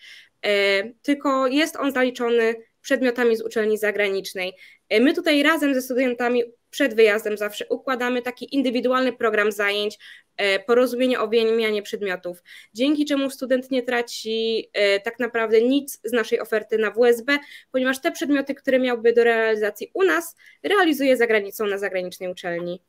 [SPEAKER 3] y, tylko jest on zaliczony przedmiotami z uczelni zagranicznej. My tutaj razem ze studentami przed wyjazdem zawsze układamy taki indywidualny program zajęć, e, porozumienie o wymianie przedmiotów, dzięki czemu student nie traci e, tak naprawdę nic z naszej oferty na WSB, ponieważ te przedmioty, które miałby do realizacji u nas, realizuje za granicą na zagranicznej uczelni.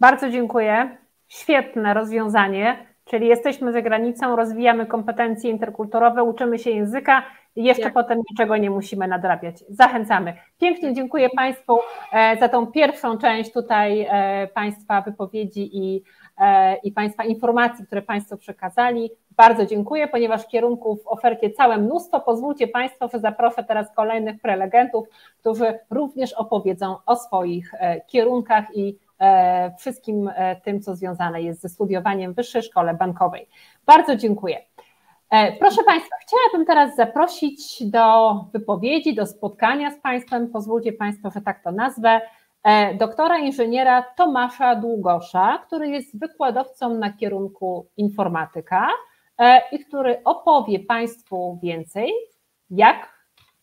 [SPEAKER 1] Bardzo dziękuję. Świetne rozwiązanie, czyli jesteśmy za granicą, rozwijamy kompetencje interkulturowe, uczymy się języka jeszcze Jak? potem niczego nie musimy nadrabiać. Zachęcamy. Pięknie dziękuję Państwu e, za tą pierwszą część tutaj e, Państwa wypowiedzi i, e, i Państwa informacji, które Państwo przekazali. Bardzo dziękuję, ponieważ kierunków w ofercie całe mnóstwo. Pozwólcie Państwo, że zaproszę teraz kolejnych prelegentów, którzy również opowiedzą o swoich kierunkach i wszystkim tym, co związane jest ze studiowaniem w Wyższej Szkole Bankowej. Bardzo dziękuję. E, proszę Państwa, chciałabym teraz zaprosić do wypowiedzi, do spotkania z Państwem, pozwólcie Państwo, że tak to nazwę, e, doktora inżyniera Tomasza Długosza, który jest wykładowcą na kierunku informatyka e, i który opowie Państwu więcej, jak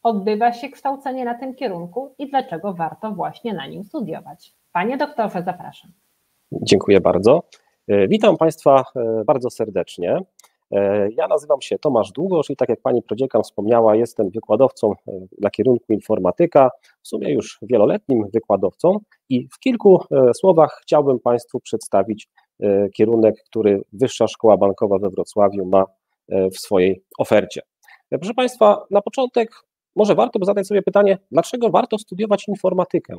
[SPEAKER 1] odbywa się kształcenie na tym kierunku i dlaczego warto właśnie na nim studiować. Panie doktorze, zapraszam.
[SPEAKER 5] Dziękuję bardzo. Witam Państwa bardzo serdecznie. E, ja nazywam się Tomasz Długosz i tak jak pani prodziekan wspomniała, jestem wykładowcą e, na kierunku informatyka, w sumie już wieloletnim wykładowcą i w kilku e, słowach chciałbym Państwu przedstawić kierunek, który Wyższa Szkoła Bankowa we Wrocławiu ma w swojej ofercie. Proszę Państwa, na początek może warto by zadać sobie pytanie, dlaczego warto studiować informatykę?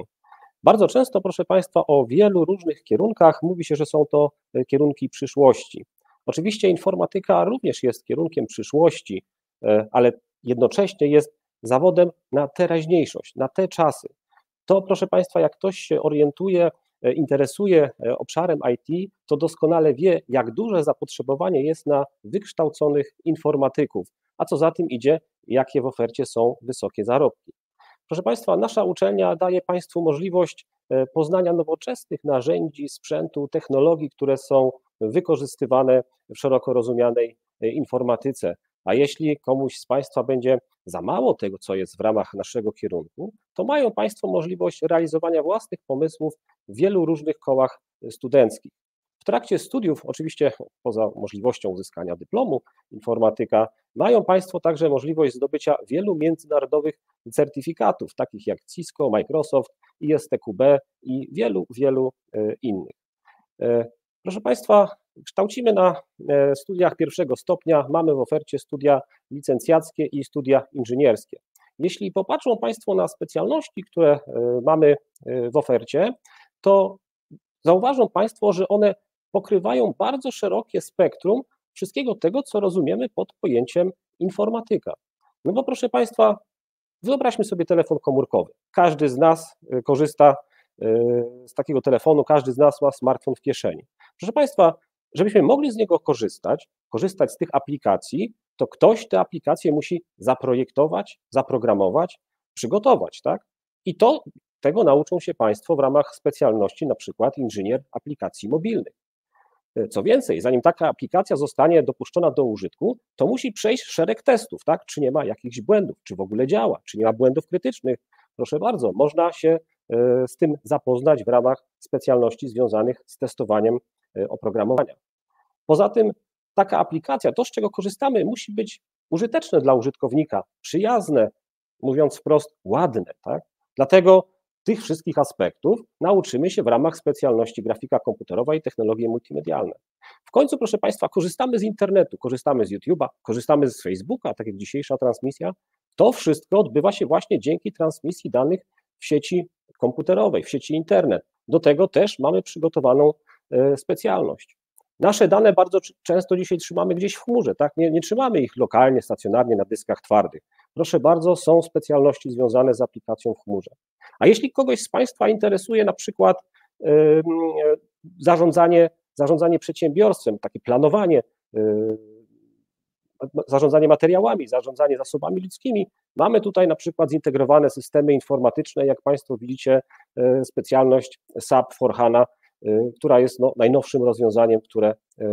[SPEAKER 5] Bardzo często, proszę Państwa, o wielu różnych kierunkach mówi się, że są to kierunki przyszłości. Oczywiście informatyka również jest kierunkiem przyszłości, e, ale jednocześnie jest zawodem na teraźniejszość, na te czasy. To, proszę Państwa, jak ktoś się orientuje, e, interesuje e, obszarem IT, to doskonale wie, jak duże zapotrzebowanie jest na wykształconych informatyków, a co za tym idzie, jakie w ofercie są wysokie zarobki. Proszę Państwa, nasza uczelnia daje Państwu możliwość poznania nowoczesnych narzędzi, sprzętu, technologii, które są wykorzystywane w szeroko rozumianej e, informatyce. A jeśli komuś z Państwa będzie za mało tego, co jest w ramach naszego kierunku, to mają Państwo możliwość realizowania własnych pomysłów w wielu różnych kołach studenckich. W trakcie studiów, oczywiście poza możliwością uzyskania dyplomu informatyka, mają Państwo także możliwość zdobycia wielu międzynarodowych certyfikatów, takich jak Cisco, Microsoft, ISTQB i wielu, wielu e, innych. Proszę Państwa, kształcimy na e, studiach pierwszego stopnia, mamy w ofercie studia licencjackie i studia inżynierskie. Jeśli popatrzą Państwo na specjalności, które e, mamy e, w ofercie, to zauważą Państwo, że one pokrywają bardzo szerokie spektrum wszystkiego tego, co rozumiemy pod pojęciem informatyka. No bo proszę Państwa, wyobraźmy sobie telefon komórkowy. Każdy z nas korzysta z takiego telefonu, każdy z nas ma smartfon w kieszeni. Proszę Państwa, żebyśmy mogli z niego korzystać, korzystać z tych aplikacji, to ktoś te aplikacje musi zaprojektować, zaprogramować, przygotować, tak? I to tego nauczą się Państwo w ramach specjalności na przykład inżynier aplikacji mobilnych. Co więcej, zanim taka aplikacja zostanie dopuszczona do użytku, to musi przejść szereg testów, tak? Czy nie ma jakichś błędów, czy w ogóle działa, czy nie ma błędów krytycznych. Proszę bardzo, można się e, z tym zapoznać w ramach specjalności związanych z testowaniem E, oprogramowania. Poza tym taka aplikacja, to z czego korzystamy, musi być użyteczne dla użytkownika, przyjazne, mówiąc wprost, ładne. Tak? Dlatego tych wszystkich aspektów nauczymy się w ramach specjalności grafika komputerowa i technologie multimedialne. W końcu, proszę Państwa, korzystamy z internetu, korzystamy z YouTube'a, korzystamy z Facebooka, tak jak dzisiejsza transmisja. To wszystko odbywa się właśnie dzięki transmisji danych w sieci komputerowej, w sieci internet. Do tego też mamy przygotowaną E, specjalność. Nasze dane bardzo często dzisiaj trzymamy gdzieś w chmurze, tak? Nie, nie trzymamy ich lokalnie, stacjonarnie na dyskach twardych. Proszę bardzo, są specjalności związane z aplikacją w chmurze. A jeśli kogoś z Państwa interesuje na przykład yy, zarządzanie, zarządzanie przedsiębiorstwem, takie planowanie, yy, zarządzanie materiałami, zarządzanie zasobami ludzkimi, mamy tutaj na przykład zintegrowane systemy informatyczne, jak Państwo widzicie, yy, specjalność SAP for HANA, która jest no, najnowszym rozwiązaniem, które y,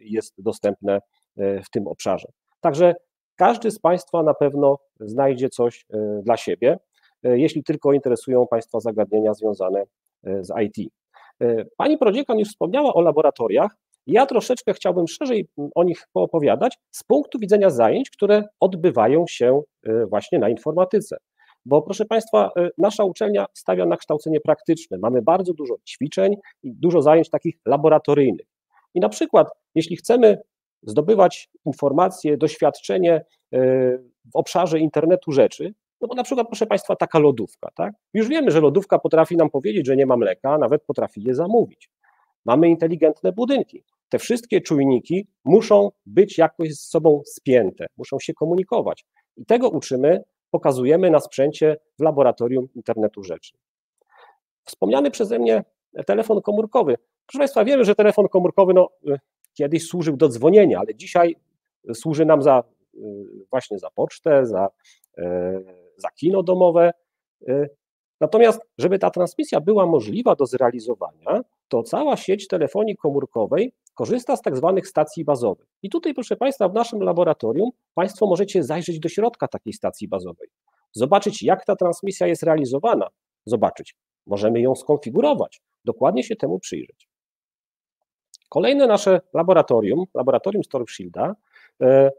[SPEAKER 5] jest dostępne y, w tym obszarze. Także każdy z Państwa na pewno znajdzie coś dla siebie, jeśli tylko interesują Państwa zagadnienia związane z IT. Pani Prodziekan już wspomniała o laboratoriach. Ja troszeczkę chciałbym szerzej o nich poopowiadać z punktu widzenia zajęć, które odbywają się właśnie na informatyce. Bo proszę Państwa, nasza uczelnia stawia na kształcenie praktyczne. Mamy bardzo dużo ćwiczeń i dużo zajęć takich laboratoryjnych. I na przykład, jeśli chcemy zdobywać informacje, doświadczenie w obszarze internetu rzeczy, no bo na przykład, proszę Państwa, taka lodówka, tak? Już wiemy, że lodówka potrafi nam powiedzieć, że nie ma mleka, nawet potrafi je zamówić. Mamy inteligentne budynki. Te wszystkie czujniki muszą być jakoś z sobą spięte, muszą się komunikować. I tego uczymy, pokazujemy na sprzęcie w laboratorium internetu rzeczy. Wspomniany przeze mnie telefon komórkowy. Proszę Państwa, wiemy, że telefon komórkowy no, kiedyś służył do dzwonienia, ale dzisiaj służy nam za właśnie za pocztę, za, za kino domowe. Natomiast, żeby ta transmisja była możliwa do zrealizowania, to cała sieć telefonii komórkowej korzysta z tak zwanych stacji bazowych. I tutaj, proszę Państwa, w naszym laboratorium Państwo możecie zajrzeć do środka takiej stacji bazowej, zobaczyć, jak ta transmisja jest realizowana, zobaczyć, możemy ją skonfigurować, dokładnie się temu przyjrzeć. Kolejne nasze laboratorium, laboratorium Stormshielda, e,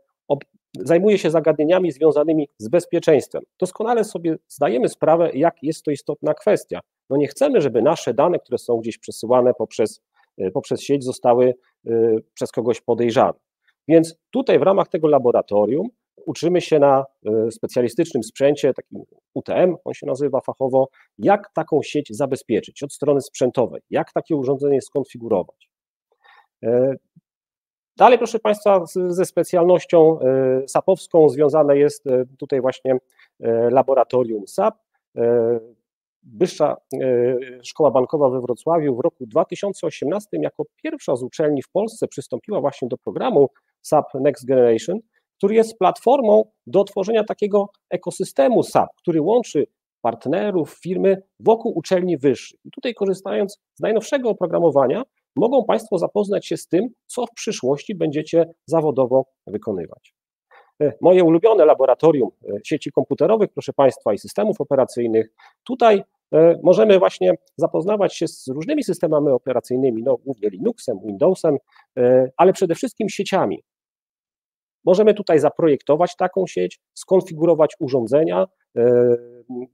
[SPEAKER 5] zajmuje się zagadnieniami związanymi z bezpieczeństwem. Doskonale sobie zdajemy sprawę, jak jest to istotna kwestia. No nie chcemy, żeby nasze dane, które są gdzieś przesyłane poprzez, e, poprzez sieć, zostały e, przez kogoś podejrzane. Więc tutaj w ramach tego laboratorium uczymy się na e, specjalistycznym sprzęcie, takim UTM, on się nazywa fachowo, jak taką sieć zabezpieczyć od strony sprzętowej, jak takie urządzenie skonfigurować. Dalej, proszę Państwa, ze specjalnością SAP-owską związane jest tutaj właśnie laboratorium SAP. Wyższa Szkoła Bankowa we Wrocławiu w roku 2018 jako pierwsza z uczelni w Polsce przystąpiła właśnie do programu SAP Next Generation, który jest platformą do tworzenia takiego ekosystemu SAP, który łączy partnerów, firmy wokół uczelni wyższych. I tutaj korzystając z najnowszego oprogramowania, mogą Państwo zapoznać się z tym, co w przyszłości będziecie zawodowo wykonywać. E, moje ulubione laboratorium e, sieci komputerowych, proszę Państwa, i systemów operacyjnych. Tutaj e, możemy właśnie zapoznawać się z różnymi systemami operacyjnymi, no, głównie Linuxem, Windowsem, ale przede wszystkim sieciami. Możemy tutaj zaprojektować taką sieć, skonfigurować urządzenia,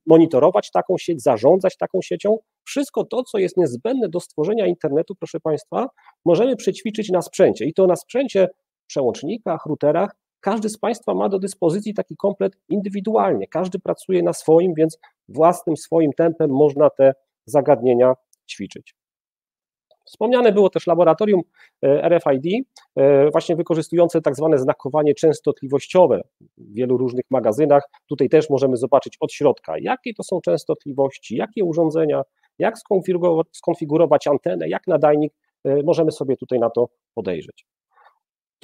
[SPEAKER 5] monitorować taką sieć, zarządzać taką siecią. Wszystko to, co jest niezbędne do stworzenia internetu, proszę Państwa, możemy przećwiczyć na sprzęcie i to na sprzęcie, przełącznikach, routerach. Każdy z Państwa ma do dyspozycji taki komplet indywidualnie. Każdy pracuje na swoim, więc własnym swoim tempem można te zagadnienia ćwiczyć. Wspomniane było też laboratorium e, RFID, e, właśnie wykorzystujące tak zwane znakowanie częstotliwościowe w wielu różnych magazynach. Tutaj też możemy zobaczyć od środka, jakie to są częstotliwości, jakie urządzenia, jak skonfigurować, antenę, jak nadajnik. E, możemy sobie tutaj na to podejrzeć.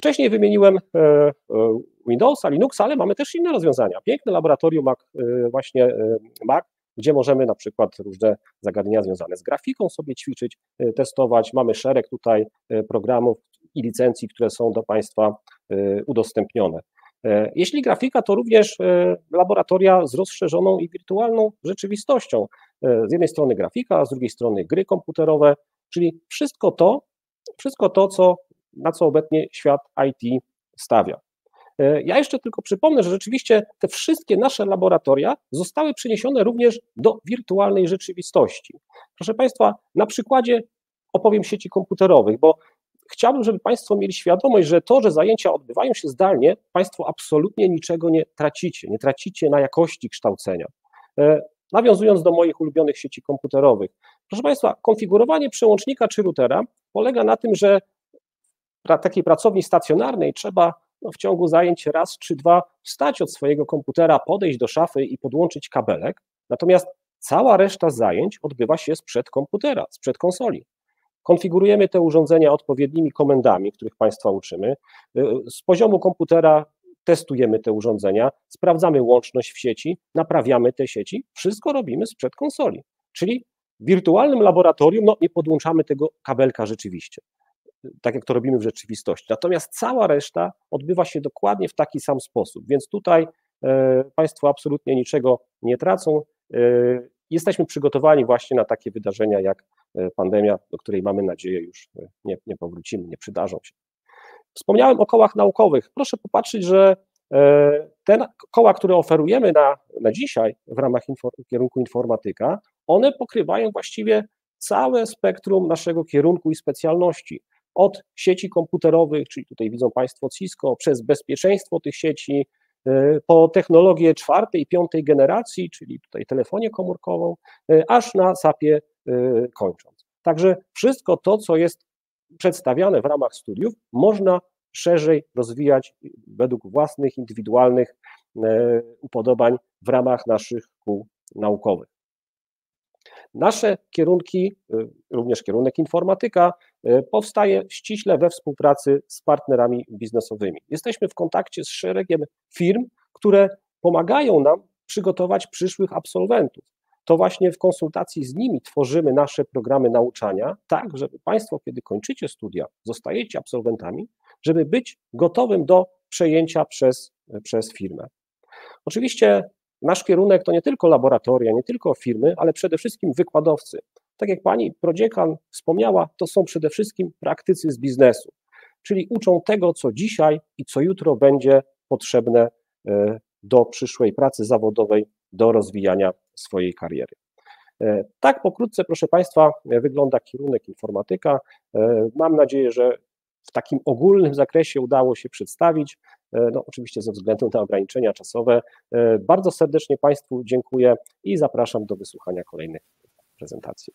[SPEAKER 5] Wcześniej wymieniłem Windowsa, Linuxa, ale mamy też inne rozwiązania. Piękne laboratorium Mac, właśnie Mac, gdzie możemy na przykład różne zagadnienia związane z grafiką sobie ćwiczyć, testować. Mamy szereg tutaj programów i licencji, które są do Państwa udostępnione. Jeśli grafika, to również laboratoria z rozszerzoną i wirtualną rzeczywistością. Z jednej strony grafika, z drugiej strony gry komputerowe, czyli wszystko to, wszystko to, co, na co obecnie świat IT stawia. E, ja jeszcze tylko przypomnę, że rzeczywiście te wszystkie nasze laboratoria zostały przeniesione również do wirtualnej rzeczywistości. Proszę Państwa, na przykładzie opowiem sieci komputerowych, bo chciałbym, żeby Państwo mieli świadomość, że to, że zajęcia odbywają się zdalnie, Państwo absolutnie niczego nie tracicie, nie tracicie na jakości kształcenia. E, nawiązując do moich ulubionych sieci komputerowych, proszę Państwa, konfigurowanie przełącznika czy routera polega na tym, że takiej pracowni stacjonarnej trzeba no, w ciągu zajęć raz czy dwa wstać od swojego komputera, podejść do szafy i podłączyć kabelek, natomiast cała reszta zajęć odbywa się sprzed komputera, sprzed konsoli. Konfigurujemy te urządzenia odpowiednimi komendami, których Państwa uczymy. Z poziomu komputera testujemy te urządzenia, sprawdzamy łączność w sieci, naprawiamy te sieci, wszystko robimy sprzed konsoli. Czyli w wirtualnym laboratorium no, nie podłączamy tego kabelka rzeczywiście tak jak to robimy w rzeczywistości. Natomiast cała reszta odbywa się dokładnie w taki sam sposób, więc tutaj e, Państwo absolutnie niczego nie tracą. E, jesteśmy przygotowani właśnie na takie wydarzenia jak e, pandemia, do której mamy nadzieję już nie, nie powrócimy, nie przydarzą się. Wspomniałem o kołach naukowych. Proszę popatrzeć, że Te koła, które oferujemy na, na dzisiaj w ramach kierunku informatyka, one pokrywają właściwie całe spektrum naszego kierunku i specjalności. Od sieci komputerowych, czyli tutaj widzą Państwo Cisco, przez bezpieczeństwo tych sieci, y, po technologię czwartej, piątej generacji, czyli tutaj telefonię komórkową, y, aż na SAP-ie y, kończąc. Także wszystko to, co jest przedstawiane w ramach studiów, można szerzej rozwijać według własnych, indywidualnych upodobań w ramach naszych kół naukowych. Nasze kierunki, y, również kierunek informatyka, y, powstaje ściśle we współpracy z partnerami biznesowymi. Jesteśmy w kontakcie z szeregiem firm, które pomagają nam przygotować przyszłych absolwentów. To właśnie w konsultacji z nimi tworzymy nasze programy nauczania, tak, żeby Państwo, kiedy kończycie studia, zostajecie absolwentami, żeby być gotowym do przejęcia przez, przez firmę. Oczywiście Nasz kierunek to nie tylko laboratoria, nie tylko firmy, ale przede wszystkim wykładowcy. Tak jak pani prodziekan wspomniała, to są przede wszystkim praktycy z biznesu, czyli uczą tego, co dzisiaj i co jutro będzie potrzebne e, do przyszłej pracy zawodowej, do rozwijania swojej kariery. E, tak pokrótce, proszę Państwa, wygląda kierunek informatyka. E, mam nadzieję, że w takim ogólnym zakresie udało się przedstawić. E, no, oczywiście ze względu na ograniczenia czasowe. E, bardzo serdecznie Państwu dziękuję i zapraszam do wysłuchania kolejnych prezentacji.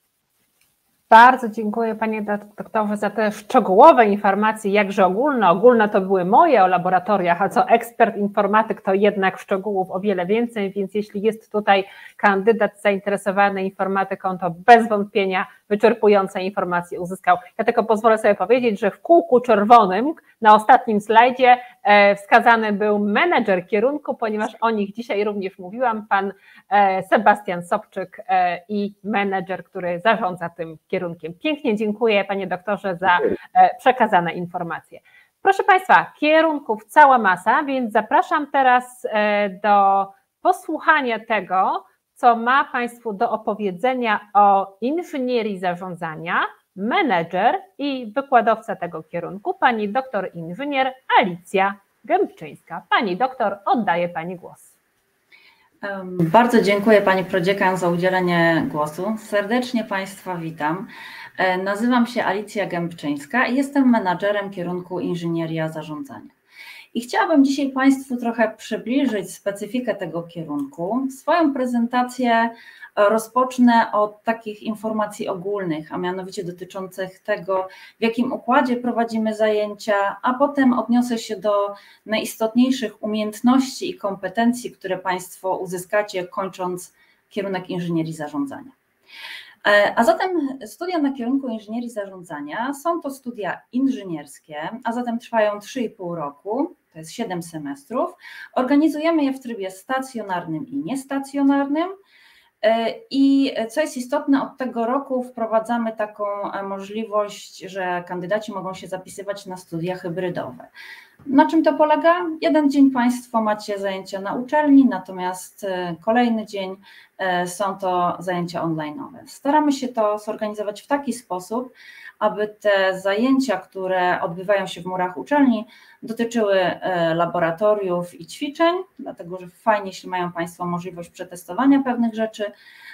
[SPEAKER 1] Bardzo dziękuję Panie doktorze za te szczegółowe informacje, jakże ogólne. Ogólne to były moje o laboratoriach, a co ekspert informatyk to jednak szczegółów o wiele więcej, więc jeśli jest tutaj kandydat zainteresowany informatyką, to bez wątpienia wyczerpujące informacje uzyskał. Ja tylko pozwolę sobie powiedzieć, że w kółku czerwonym na ostatnim slajdzie e, wskazany był menedżer kierunku, ponieważ o nich dzisiaj również mówiłam, pan e, Sebastian Sobczyk e, i menedżer, który zarządza tym kierunkiem. Pięknie dziękuję panie doktorze za przekazane informacje. Proszę Państwa, kierunków cała masa, więc zapraszam teraz do posłuchania tego, co ma Państwu do opowiedzenia o inżynierii zarządzania, menedżer i wykładowca tego kierunku, pani doktor inżynier Alicja Gębczyńska. Pani doktor, oddaję Pani głos.
[SPEAKER 6] Bardzo dziękuję Pani Prodziekan za udzielenie głosu. Serdecznie Państwa witam. E, nazywam się Alicja Gębczyńska i jestem menadżerem kierunku inżynieria zarządzania. I chciałabym dzisiaj Państwu trochę przybliżyć specyfikę tego kierunku. Swoją prezentację rozpocznę od takich informacji ogólnych, a mianowicie dotyczących tego, w jakim układzie prowadzimy zajęcia, a potem odniosę się do najistotniejszych umiejętności i kompetencji, które Państwo uzyskacie, kończąc kierunek inżynierii zarządzania. E, a zatem studia na kierunku inżynierii zarządzania są to studia inżynierskie, a zatem trwają 3,5 roku, to jest 7 semestrów. Organizujemy je w trybie stacjonarnym i niestacjonarnym. E, I co jest istotne, od tego roku wprowadzamy taką e, możliwość, że kandydaci mogą się zapisywać na studia hybrydowe. Na czym to polega? Jeden dzień Państwo macie zajęcia na uczelni, natomiast e, kolejny dzień są to zajęcia online. Staramy się to zorganizować w taki sposób, aby te zajęcia, które odbywają się w murach uczelni, dotyczyły e, laboratoriów i ćwiczeń, dlatego że fajnie, jeśli mają Państwo możliwość przetestowania pewnych rzeczy.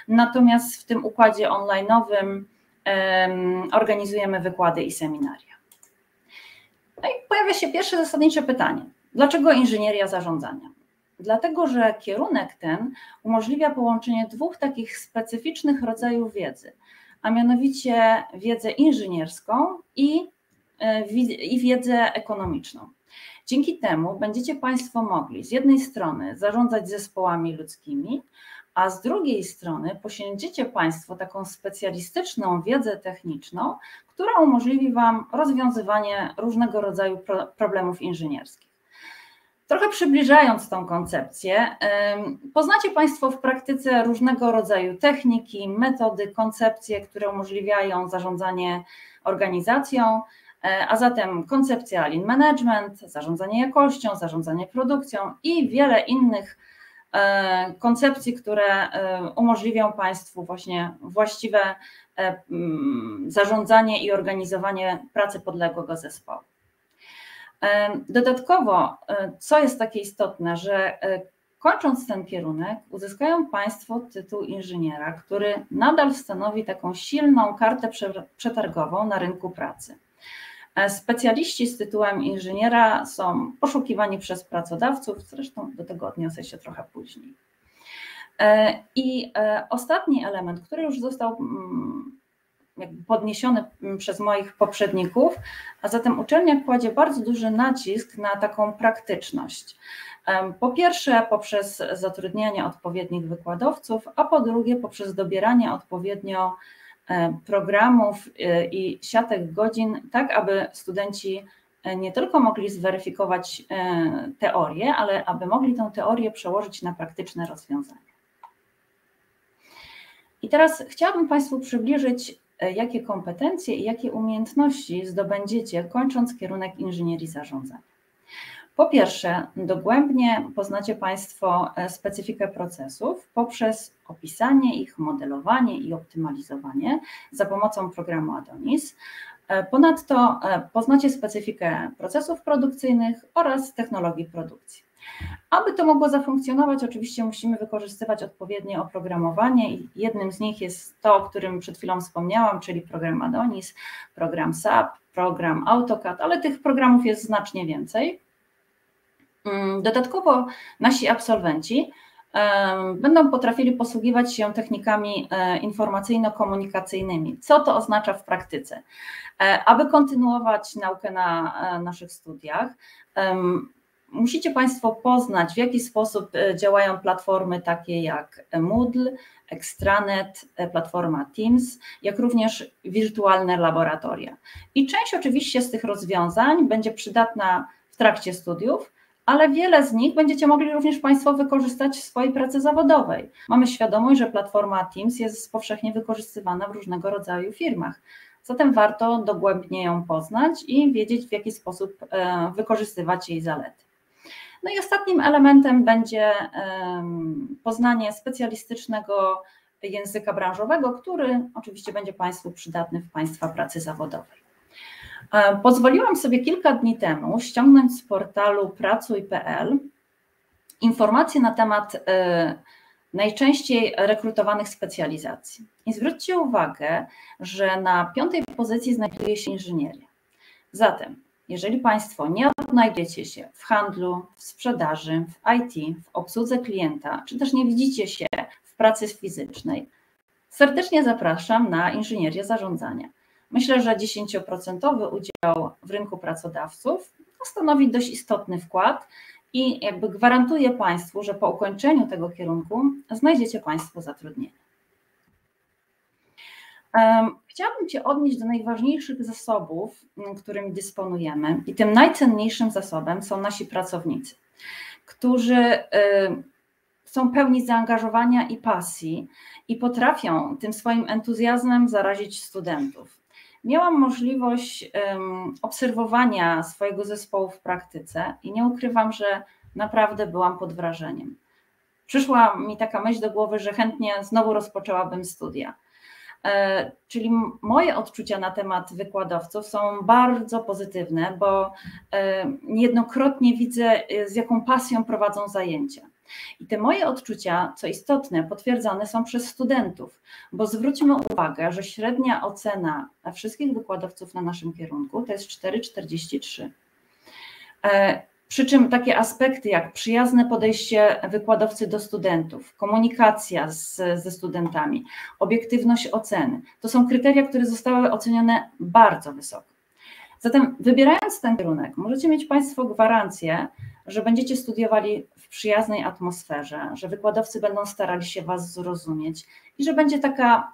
[SPEAKER 6] Natomiast w tym układzie online'owym organizujemy wykłady i seminaria. No i pojawia się pierwsze zasadnicze pytanie: dlaczego inżynieria zarządzania? Dlatego, że kierunek ten umożliwia połączenie dwóch takich specyficznych rodzajów wiedzy a mianowicie wiedzę inżynierską i, e, i wiedzę ekonomiczną. Dzięki temu będziecie Państwo mogli z jednej strony zarządzać zespołami ludzkimi, a z drugiej strony posiądziecie Państwo taką specjalistyczną wiedzę techniczną, która umożliwi Wam rozwiązywanie różnego rodzaju problemów inżynierskich. Trochę przybliżając tą koncepcję, poznacie Państwo w praktyce różnego rodzaju techniki, metody, koncepcje, które umożliwiają zarządzanie organizacją, e, a zatem koncepcja lean management, zarządzanie jakością, zarządzanie produkcją i wiele innych e, koncepcji, które e, umożliwią Państwu właśnie właściwe zarządzanie i organizowanie pracy podległego zespołu. Dodatkowo, co jest takie istotne, że kończąc ten kierunek, uzyskają Państwo tytuł inżyniera, który nadal stanowi taką silną kartę przetargową na rynku pracy. E, specjaliści z tytułem inżyniera są poszukiwani przez pracodawców, zresztą do tego odniosę się trochę później. E, I e, ostatni element, który już został mm, podniesiony przez moich poprzedników, a zatem uczelnia kładzie bardzo duży nacisk na taką praktyczność. Po pierwsze, poprzez zatrudnianie odpowiednich wykładowców, a po drugie, poprzez dobieranie odpowiednio E, programów e, i siatek godzin, tak aby studenci e, nie tylko mogli zweryfikować teorię, ale aby mogli tę teorię przełożyć na praktyczne rozwiązania. I teraz chciałabym Państwu przybliżyć, jakie kompetencje i jakie umiejętności zdobędziecie, kończąc kierunek inżynierii zarządzania. Po pierwsze, dogłębnie poznacie Państwo e, specyfikę procesów poprzez opisanie ich, modelowanie i optymalizowanie za pomocą programu Adonis. E, ponadto e, poznacie specyfikę procesów produkcyjnych oraz technologii produkcji. Aby to mogło zafunkcjonować, oczywiście musimy wykorzystywać odpowiednie oprogramowanie i jednym z nich jest to, o którym przed chwilą wspomniałam, czyli program Adonis, program SAP, program AutoCAD, ale tych programów jest znacznie więcej. Mm, dodatkowo nasi absolwenci będą potrafili posługiwać się technikami e, informacyjno-komunikacyjnymi. Co to oznacza w praktyce? E, aby kontynuować naukę na e, naszych studiach, musicie Państwo poznać, w jaki sposób działają platformy takie jak Moodle, Extranet, platforma Teams, jak również wirtualne laboratoria. I część oczywiście z tych rozwiązań będzie przydatna w trakcie studiów, ale wiele z nich będziecie mogli również Państwo wykorzystać w swojej pracy zawodowej. Mamy świadomość, że platforma Teams jest powszechnie wykorzystywana w różnego rodzaju firmach. Zatem warto dogłębnie ją poznać i wiedzieć, w jaki sposób e, wykorzystywać jej zalety. No i ostatnim elementem będzie poznanie specjalistycznego języka branżowego, który oczywiście będzie Państwu przydatny w Państwa pracy zawodowej. E, pozwoliłam sobie kilka dni temu ściągnąć z portalu pracuj.pl informacje na temat e, najczęściej rekrutowanych specjalizacji. I zwróćcie uwagę, że na piątej pozycji znajduje się inżynieria. Zatem, jeżeli Państwo nie odnajdziecie się w handlu, w sprzedaży, w IT, w obsłudze klienta, czy też nie widzicie się w pracy fizycznej, serdecznie zapraszam na inżynierię zarządzania. Myślę, że 10% udział w rynku pracodawców stanowi dość istotny wkład i jakby gwarantuje Państwu, że po ukończeniu tego kierunku znajdziecie Państwo zatrudnienie. Chciałabym Cię odnieść do najważniejszych zasobów, którymi dysponujemy, i tym najcenniejszym zasobem są nasi pracownicy, którzy są pełni zaangażowania i pasji i potrafią tym swoim entuzjazmem zarazić studentów miałam możliwość obserwowania swojego zespołu w praktyce i nie ukrywam, że naprawdę byłam pod wrażeniem. Przyszła mi taka myśl do głowy, że chętnie znowu rozpoczęłabym studia. E, czyli moje odczucia na temat wykładowców są bardzo pozytywne, bo e, niejednokrotnie widzę, e, z jaką pasją prowadzą zajęcia. I te moje odczucia, co istotne, potwierdzane są przez studentów, bo zwróćmy uwagę, że średnia ocena wszystkich wykładowców na naszym kierunku to jest 4,43. Przy czym takie aspekty jak przyjazne podejście wykładowcy do studentów, komunikacja z, ze studentami, obiektywność oceny, to są kryteria, które zostały ocenione bardzo wysoko. Zatem wybierając ten kierunek, możecie mieć Państwo gwarancję, że będziecie studiowali w przyjaznej atmosferze, że wykładowcy będą starali się Was zrozumieć i że będzie taka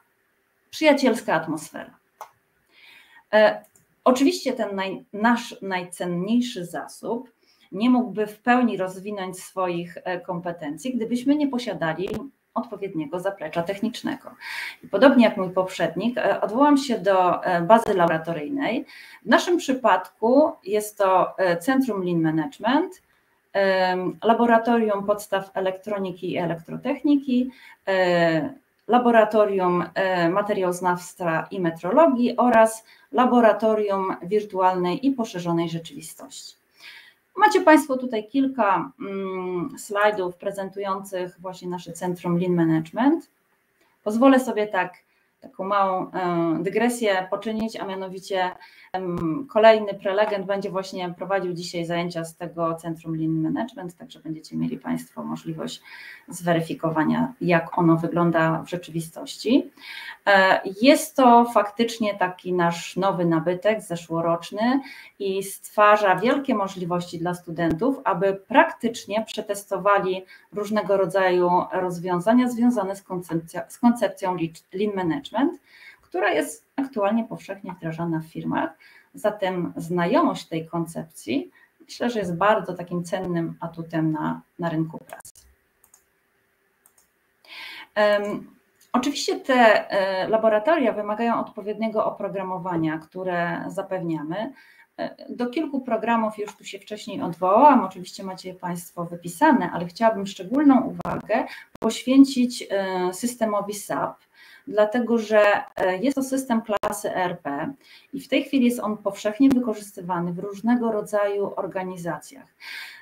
[SPEAKER 6] przyjacielska atmosfera. E, oczywiście ten naj, nasz najcenniejszy zasób nie mógłby w pełni rozwinąć swoich e, kompetencji, gdybyśmy nie posiadali odpowiedniego zaplecza technicznego. Podobnie jak mój poprzednik, e, odwołam się do e, bazy laboratoryjnej. W naszym przypadku jest to Centrum Lean Management, Laboratorium Podstaw Elektroniki i Elektrotechniki, Laboratorium Materiałoznawstwa i Metrologii oraz Laboratorium Wirtualnej i Poszerzonej Rzeczywistości. Macie Państwo tutaj kilka mm, slajdów prezentujących właśnie nasze Centrum Lean Management. Pozwolę sobie tak taką małą e, dygresję poczynić, a mianowicie kolejny prelegent będzie właśnie prowadził dzisiaj zajęcia z tego Centrum Lean Management, także będziecie mieli Państwo możliwość zweryfikowania, jak ono wygląda w rzeczywistości. E, jest to faktycznie taki nasz nowy nabytek zeszłoroczny i stwarza wielkie możliwości dla studentów, aby praktycznie przetestowali różnego rodzaju rozwiązania związane z koncepcją, z koncepcją Lean Management, która jest aktualnie powszechnie wdrażana w firmach. Zatem znajomość tej koncepcji myślę, że jest bardzo takim cennym atutem na, na rynku pracy. Um, Oczywiście te e, laboratoria wymagają odpowiedniego oprogramowania, które zapewniamy. E, do kilku programów już tu się wcześniej odwołałam, oczywiście macie je Państwo wypisane, ale chciałabym szczególną uwagę poświęcić e, systemowi SAP, dlatego że jest to system klasy ERP i w tej chwili jest on powszechnie wykorzystywany w różnego rodzaju organizacjach.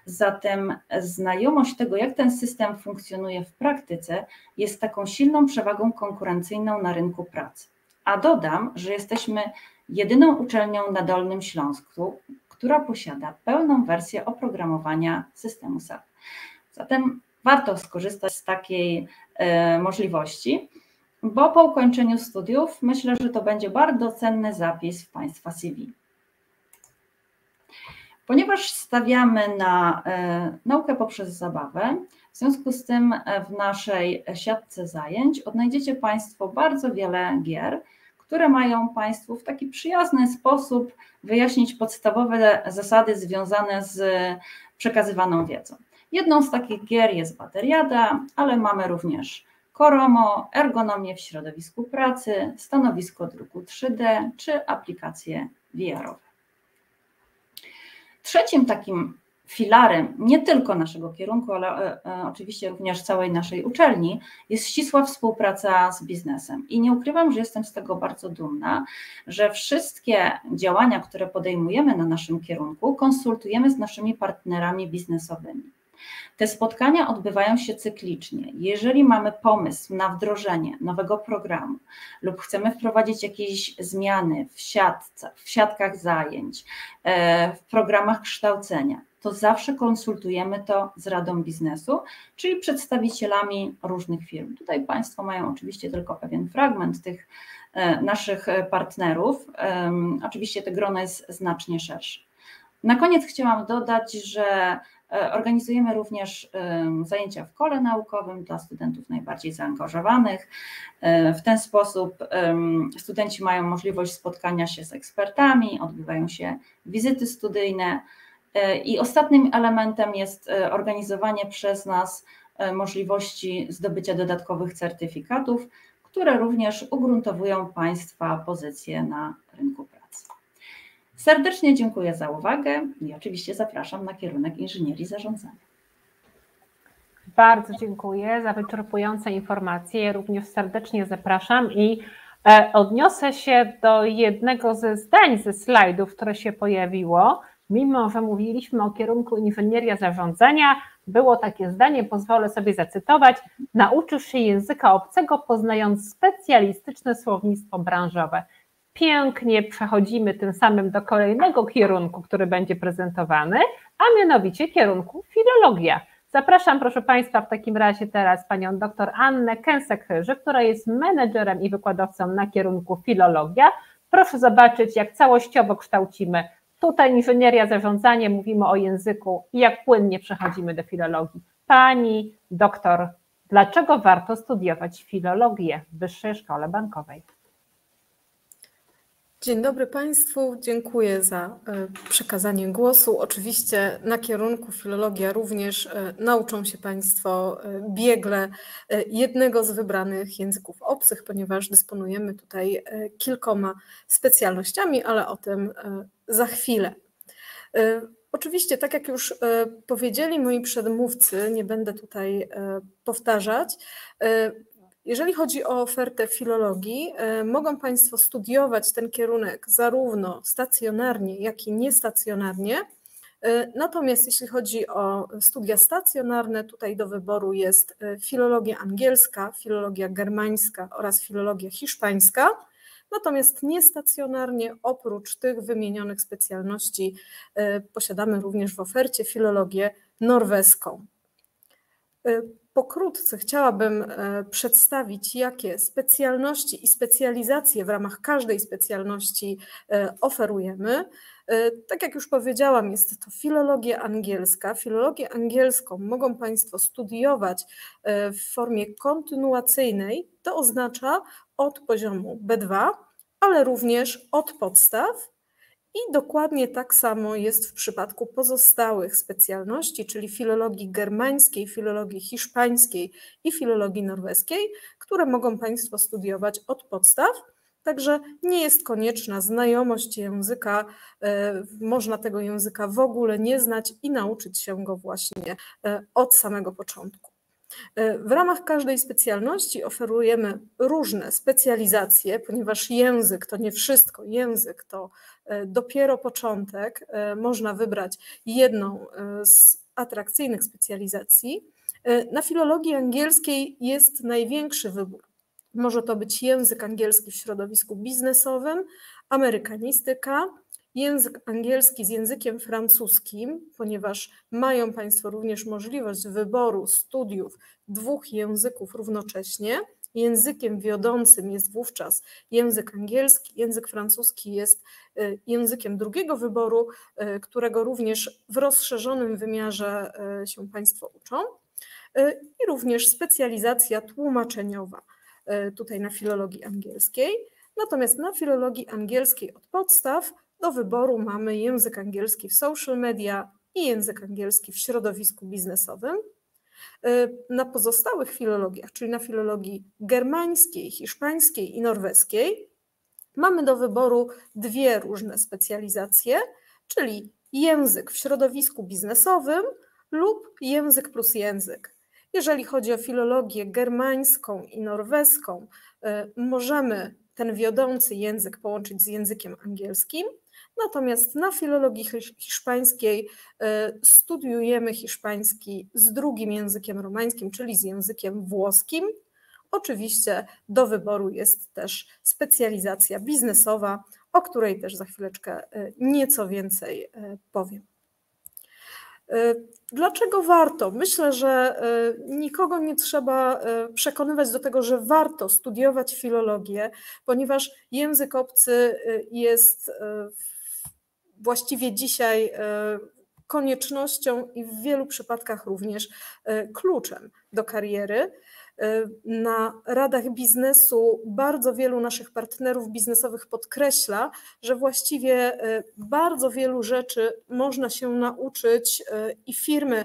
[SPEAKER 6] Zatem znajomość tego, jak ten system funkcjonuje w praktyce, jest taką silną przewagą konkurencyjną na rynku pracy. A dodam, że jesteśmy jedyną uczelnią na Dolnym Śląsku, która posiada pełną wersję oprogramowania systemu SAP. Zatem warto skorzystać z takiej e, możliwości, bo po ukończeniu studiów myślę, że to będzie bardzo cenny zapis w Państwa CV. Ponieważ stawiamy na e, naukę poprzez zabawę, w związku z tym e, w naszej siatce zajęć odnajdziecie Państwo bardzo wiele gier, które mają Państwu w taki przyjazny sposób wyjaśnić podstawowe zasady związane z przekazywaną wiedzą. Jedną z takich gier jest Bateriada, ale mamy również Koromo, ergonomię w środowisku pracy, stanowisko druku 3D czy aplikacje VR-owe. Trzecim takim filarem nie tylko naszego kierunku, ale e, e, oczywiście również całej naszej uczelni jest ścisła współpraca z biznesem. I nie ukrywam, że jestem z tego bardzo dumna, że wszystkie działania, które podejmujemy na naszym kierunku, konsultujemy z naszymi partnerami biznesowymi. Te spotkania odbywają się cyklicznie. Jeżeli mamy pomysł na wdrożenie nowego programu lub chcemy wprowadzić jakieś zmiany w, siatce, w siatkach zajęć, e, w programach kształcenia, to zawsze konsultujemy to z Radą Biznesu, czyli przedstawicielami różnych firm. Tutaj Państwo mają oczywiście tylko pewien fragment tych e, naszych partnerów. Oczywiście to grono jest znacznie szersze. Na koniec chciałam dodać, że organizujemy również zajęcia w kole naukowym dla studentów najbardziej zaangażowanych. E, w ten sposób studenci mają możliwość spotkania się z ekspertami, odbywają się wizyty studyjne. E, I ostatnim elementem jest organizowanie przez nas możliwości zdobycia dodatkowych certyfikatów, które również ugruntowują Państwa pozycję na rynku pracy. Serdecznie dziękuję za uwagę i oczywiście zapraszam na kierunek inżynierii zarządzania.
[SPEAKER 1] Bardzo dziękuję za wyczerpujące informacje. Również serdecznie zapraszam i e, odniosę się do jednego ze zdań ze slajdów, które się pojawiło. Mimo, że mówiliśmy o kierunku inżynieria zarządzania, było takie zdanie, pozwolę sobie zacytować: Nauczysz się języka obcego, poznając specjalistyczne słownictwo branżowe pięknie przechodzimy tym samym do kolejnego kierunku, który będzie prezentowany, a mianowicie kierunku filologia. Zapraszam, proszę Państwa, w takim razie teraz panią dr Annę Kęsek-Chyży, która jest menedżerem i wykładowcą na kierunku filologia. Proszę zobaczyć, jak całościowo kształcimy tutaj inżynieria, zarządzanie, mówimy o języku i jak płynnie przechodzimy do filologii. Pani doktor, dlaczego warto studiować filologię w Wyższej Szkole Bankowej?
[SPEAKER 7] Dzień dobry Państwu, dziękuję za e, przekazanie głosu. Oczywiście na kierunku filologia również e, nauczą się Państwo e, biegle jednego z wybranych języków obcych, ponieważ dysponujemy tutaj kilkoma specjalnościami, ale o tym za chwilę. Oczywiście, tak jak już powiedzieli moi przedmówcy, nie będę tutaj powtarzać, jeżeli chodzi o ofertę filologii, e, mogą Państwo studiować ten kierunek zarówno stacjonarnie, jak i niestacjonarnie. Natomiast jeśli chodzi o studia stacjonarne, tutaj do wyboru jest filologia angielska, filologia germańska oraz filologia hiszpańska. Natomiast niestacjonarnie, oprócz tych wymienionych specjalności, posiadamy również w ofercie filologię norweską. Pokrótce chciałabym e, przedstawić, jakie specjalności i specjalizacje w ramach każdej specjalności e, oferujemy. E, tak jak już powiedziałam, jest to filologia angielska. Filologię angielską mogą Państwo studiować w formie kontynuacyjnej, to oznacza od poziomu B2, ale również od podstaw i dokładnie tak samo jest w przypadku pozostałych specjalności, czyli filologii germańskiej, filologii hiszpańskiej i filologii norweskiej, które mogą Państwo studiować od podstaw. Także nie jest konieczna znajomość języka, e, można tego języka w ogóle nie znać i nauczyć się go właśnie e, od samego początku. E, w ramach każdej specjalności oferujemy różne specjalizacje, ponieważ język to nie wszystko, język to e, dopiero początek. E, można wybrać jedną z atrakcyjnych specjalizacji. Na filologii angielskiej jest największy wybór. Może to być język angielski w środowisku biznesowym, amerykanistyka, język angielski z językiem francuskim, ponieważ mają Państwo również możliwość wyboru studiów dwóch języków równocześnie. Językiem wiodącym jest wówczas język angielski, język francuski jest y, językiem drugiego wyboru, y, którego również w rozszerzonym wymiarze y, się Państwo uczą. I również specjalizacja tłumaczeniowa tutaj na filologii angielskiej. Natomiast na filologii angielskiej od podstaw do wyboru mamy język angielski w social media i język angielski w środowisku biznesowym. Y, na pozostałych filologiach, czyli na filologii germańskiej, hiszpańskiej i norweskiej, mamy do wyboru dwie różne specjalizacje, czyli język w środowisku biznesowym lub język plus język. Jeżeli chodzi o filologię germańską i norweską, y, możemy ten wiodący język połączyć z językiem angielskim, Natomiast na filologii hiszpańskiej e, studiujemy hiszpański z drugim językiem romańskim, czyli z językiem włoskim. Oczywiście do wyboru jest też specjalizacja biznesowa, o której też za chwileczkę e, nieco więcej e, powiem. Dlaczego warto? Myślę, że nikogo nie trzeba przekonywać do tego, że warto studiować filologię, ponieważ język obcy jest właściwie dzisiaj e, koniecznością i w wielu przypadkach również e, kluczem do kariery. E, na radach biznesu bardzo wielu naszych partnerów biznesowych podkreśla, że właściwie bardzo wielu rzeczy można się nauczyć i firmy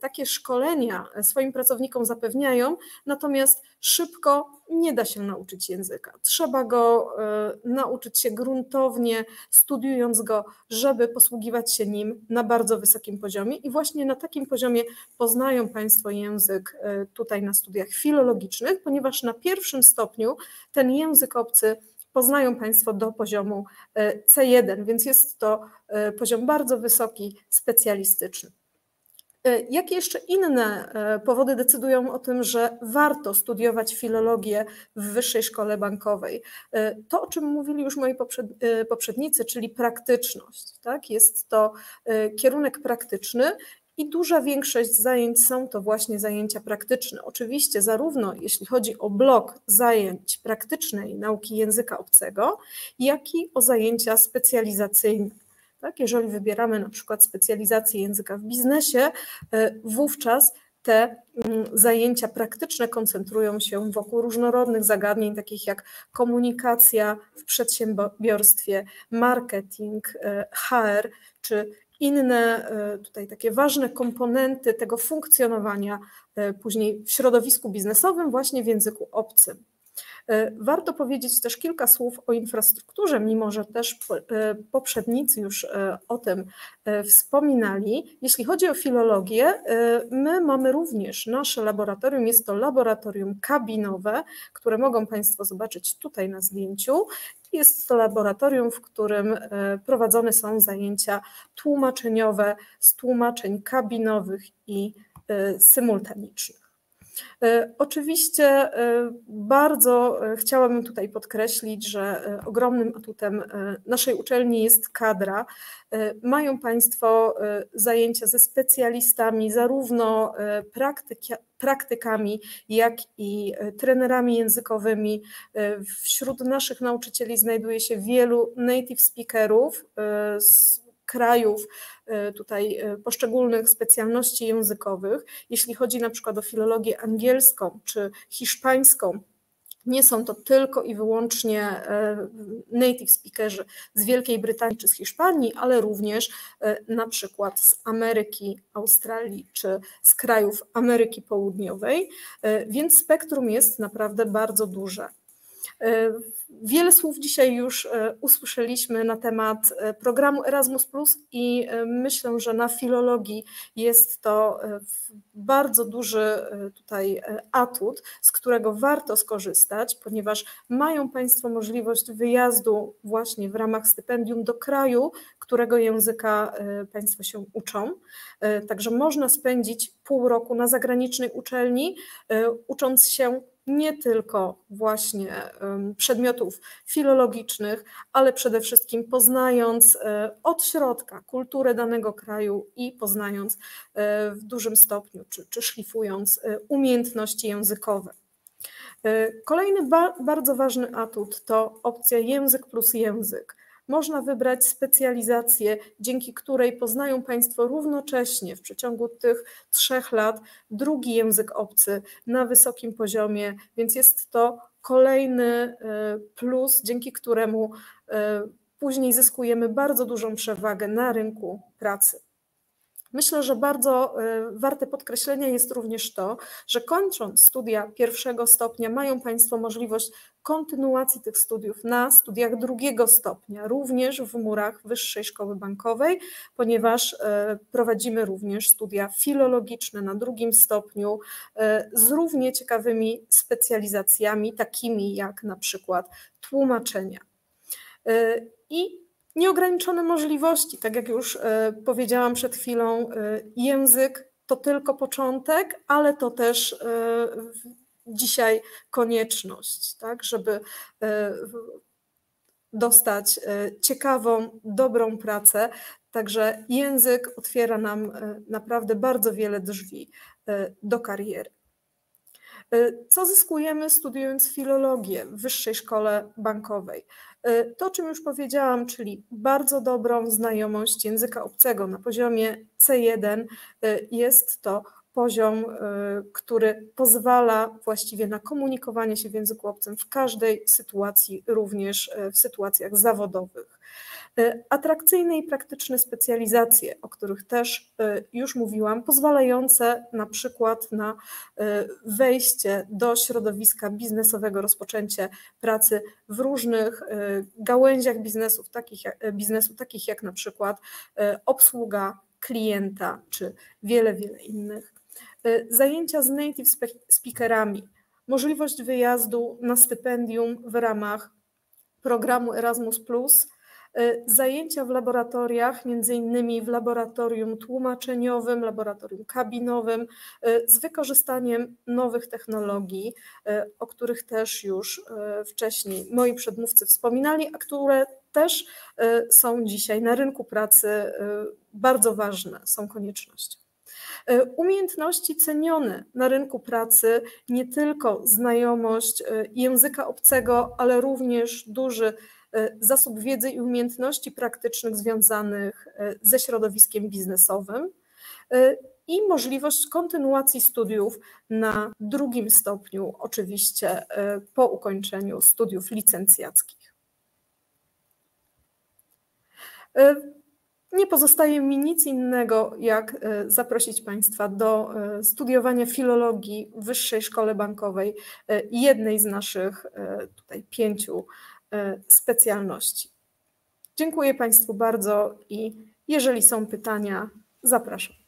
[SPEAKER 7] takie szkolenia swoim pracownikom zapewniają, natomiast szybko nie da się nauczyć języka. Trzeba go e, nauczyć się gruntownie, studiując go, żeby posługiwać się nim na bardzo wysokim poziomie. I właśnie na takim poziomie poznają Państwo język e, tutaj na studiach filologicznych, ponieważ na pierwszym stopniu ten język obcy poznają Państwo do poziomu e, C1, więc jest to poziom bardzo wysoki, specjalistyczny. E, jakie jeszcze inne e, powody decydują o tym, że warto studiować filologię w Wyższej Szkole Bankowej? E, to, o czym mówili już moi poprzednicy, czyli praktyczność. Tak? Jest to kierunek praktyczny i duża większość zajęć są to właśnie zajęcia praktyczne. Oczywiście, zarówno jeśli chodzi o blok zajęć praktycznej nauki języka obcego, jak i o zajęcia specjalizacyjne. Tak? Jeżeli wybieramy na przykład specjalizację języka w biznesie, e, wówczas te mm, zajęcia praktyczne koncentrują się wokół różnorodnych zagadnień, takich jak komunikacja w przedsiębiorstwie, marketing, e, HR czy inne e, tutaj takie ważne komponenty tego funkcjonowania później w środowisku biznesowym, właśnie w języku obcym. Warto powiedzieć też kilka słów o infrastrukturze, mimo że też poprzednicy już o tym wspominali. Jeśli chodzi o filologię, my mamy również nasze laboratorium, jest to laboratorium kabinowe, które mogą Państwo zobaczyć tutaj na zdjęciu jest to laboratorium, w którym e, prowadzone są zajęcia tłumaczeniowe z tłumaczeń kabinowych i e, symultanicznych. E, oczywiście bardzo chciałabym tutaj podkreślić, że ogromnym atutem naszej uczelni jest kadra. Mają Państwo zajęcia ze specjalistami, zarówno praktykami, jak i trenerami językowymi. Wśród naszych nauczycieli znajduje się wielu native speakerów krajów e, tutaj e, poszczególnych specjalności językowych. Jeśli chodzi na przykład o filologię angielską czy hiszpańską, nie są to tylko i wyłącznie e, native speakerzy z Wielkiej Brytanii czy z Hiszpanii, ale również na przykład z Ameryki, Australii czy z krajów Ameryki Południowej, więc spektrum jest naprawdę bardzo duże. E, wiele słów dzisiaj już e, usłyszeliśmy na temat e, programu Erasmus, i myślę, że na filologii jest to bardzo duży tutaj atut, z którego warto skorzystać, ponieważ mają Państwo możliwość wyjazdu właśnie w ramach stypendium do kraju, którego języka Państwo się uczą. Także można spędzić pół roku na zagranicznej uczelni, ucząc się nie tylko właśnie przedmiotów filologicznych, ale przede wszystkim poznając e, od środka kulturę danego kraju i poznając e, w dużym stopniu, czy, czy szlifując e, umiejętności językowe. Kolejny ba bardzo ważny atut to opcja język plus język można wybrać specjalizację, dzięki której poznają Państwo równocześnie w przeciągu tych trzech lat drugi język obcy na wysokim poziomie, więc jest to kolejny e, plus, dzięki któremu e, później zyskujemy bardzo dużą przewagę na rynku pracy. Myślę, że bardzo e, warte podkreślenia jest również to, że kończąc studia pierwszego stopnia, mają Państwo możliwość kontynuacji tych studiów na studiach drugiego stopnia, również w murach Wyższej Szkoły Bankowej, ponieważ e, prowadzimy również studia filologiczne na drugim stopniu e, z równie ciekawymi specjalizacjami, takimi jak na przykład tłumaczenia. I nieograniczone możliwości. Tak jak już e, powiedziałam przed chwilą, e, język to tylko początek, ale to też e, dzisiaj konieczność, tak, żeby dostać ciekawą, dobrą pracę. Także język otwiera nam naprawdę bardzo wiele drzwi do kariery. Co zyskujemy studiując filologię w Wyższej Szkole Bankowej? Y, to, o czym już powiedziałam, czyli bardzo dobrą znajomość języka obcego na poziomie C1, y, jest to poziom, y, który pozwala właściwie na komunikowanie się w języku obcym w każdej sytuacji, również w sytuacjach zawodowych. E, atrakcyjne i praktyczne specjalizacje, o których też e, już mówiłam, pozwalające na przykład na e, wejście do środowiska biznesowego, rozpoczęcie pracy w różnych gałęziach takich, biznesu, takich jak na przykład obsługa klienta czy wiele, wiele innych. Zajęcia z native speakerami, możliwość wyjazdu na stypendium w ramach programu Erasmus, zajęcia w laboratoriach, między innymi w laboratorium tłumaczeniowym, laboratorium kabinowym, y, z wykorzystaniem nowych technologii, y, o których też już wcześniej moi przedmówcy wspominali, a które też są dzisiaj na rynku pracy bardzo ważne, są koniecznością. Umiejętności cenione na rynku pracy, nie tylko znajomość języka obcego, ale również duży zasób wiedzy i umiejętności praktycznych związanych e, ze środowiskiem biznesowym e, i możliwość kontynuacji studiów na drugim stopniu, oczywiście po ukończeniu studiów licencjackich. nie pozostaje mi nic innego, jak zaprosić Państwa do studiowania filologii w Wyższej Szkole Bankowej, jednej z naszych tutaj pięciu specjalności. Dziękuję Państwu bardzo i jeżeli są pytania, zapraszam.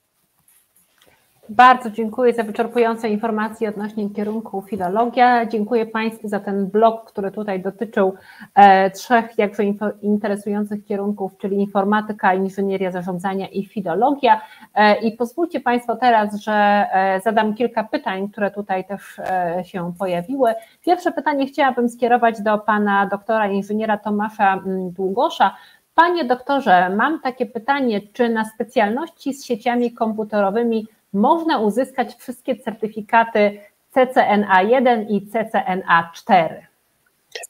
[SPEAKER 1] Bardzo dziękuję za wyczerpujące informacje odnośnie kierunku filologia. Dziękuję Państwu za ten blog, który tutaj dotyczył e, trzech jakże interesujących kierunków, czyli informatyka, inżynieria zarządzania i filologia. E, I pozwólcie Państwo teraz, że e, zadam kilka pytań, które tutaj też się pojawiły. Pierwsze pytanie chciałabym skierować do Pana doktora inżyniera Tomasza mm, Długosza. Panie doktorze, mam takie pytanie, czy na specjalności z sieciami komputerowymi można uzyskać wszystkie certyfikaty CCNA1 i CCNA4.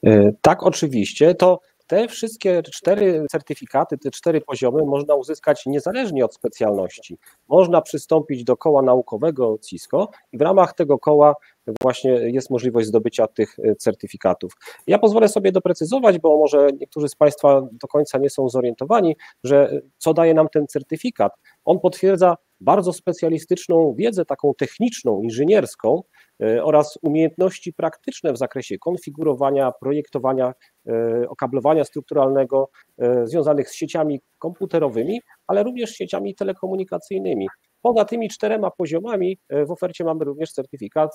[SPEAKER 5] E, tak, oczywiście. To te wszystkie cztery certyfikaty, te cztery poziomy można uzyskać niezależnie od specjalności. Można przystąpić do koła naukowego CISCO i w ramach tego koła właśnie jest możliwość zdobycia tych e, certyfikatów. Ja pozwolę sobie doprecyzować, bo może niektórzy z Państwa do końca nie są zorientowani, że co daje nam ten certyfikat. On potwierdza bardzo specjalistyczną wiedzę, taką techniczną, inżynierską e, oraz umiejętności praktyczne w zakresie konfigurowania, projektowania, e, okablowania strukturalnego e, związanych z sieciami komputerowymi, ale również sieciami telekomunikacyjnymi. Poza tymi czterema poziomami w ofercie mamy również certyfikat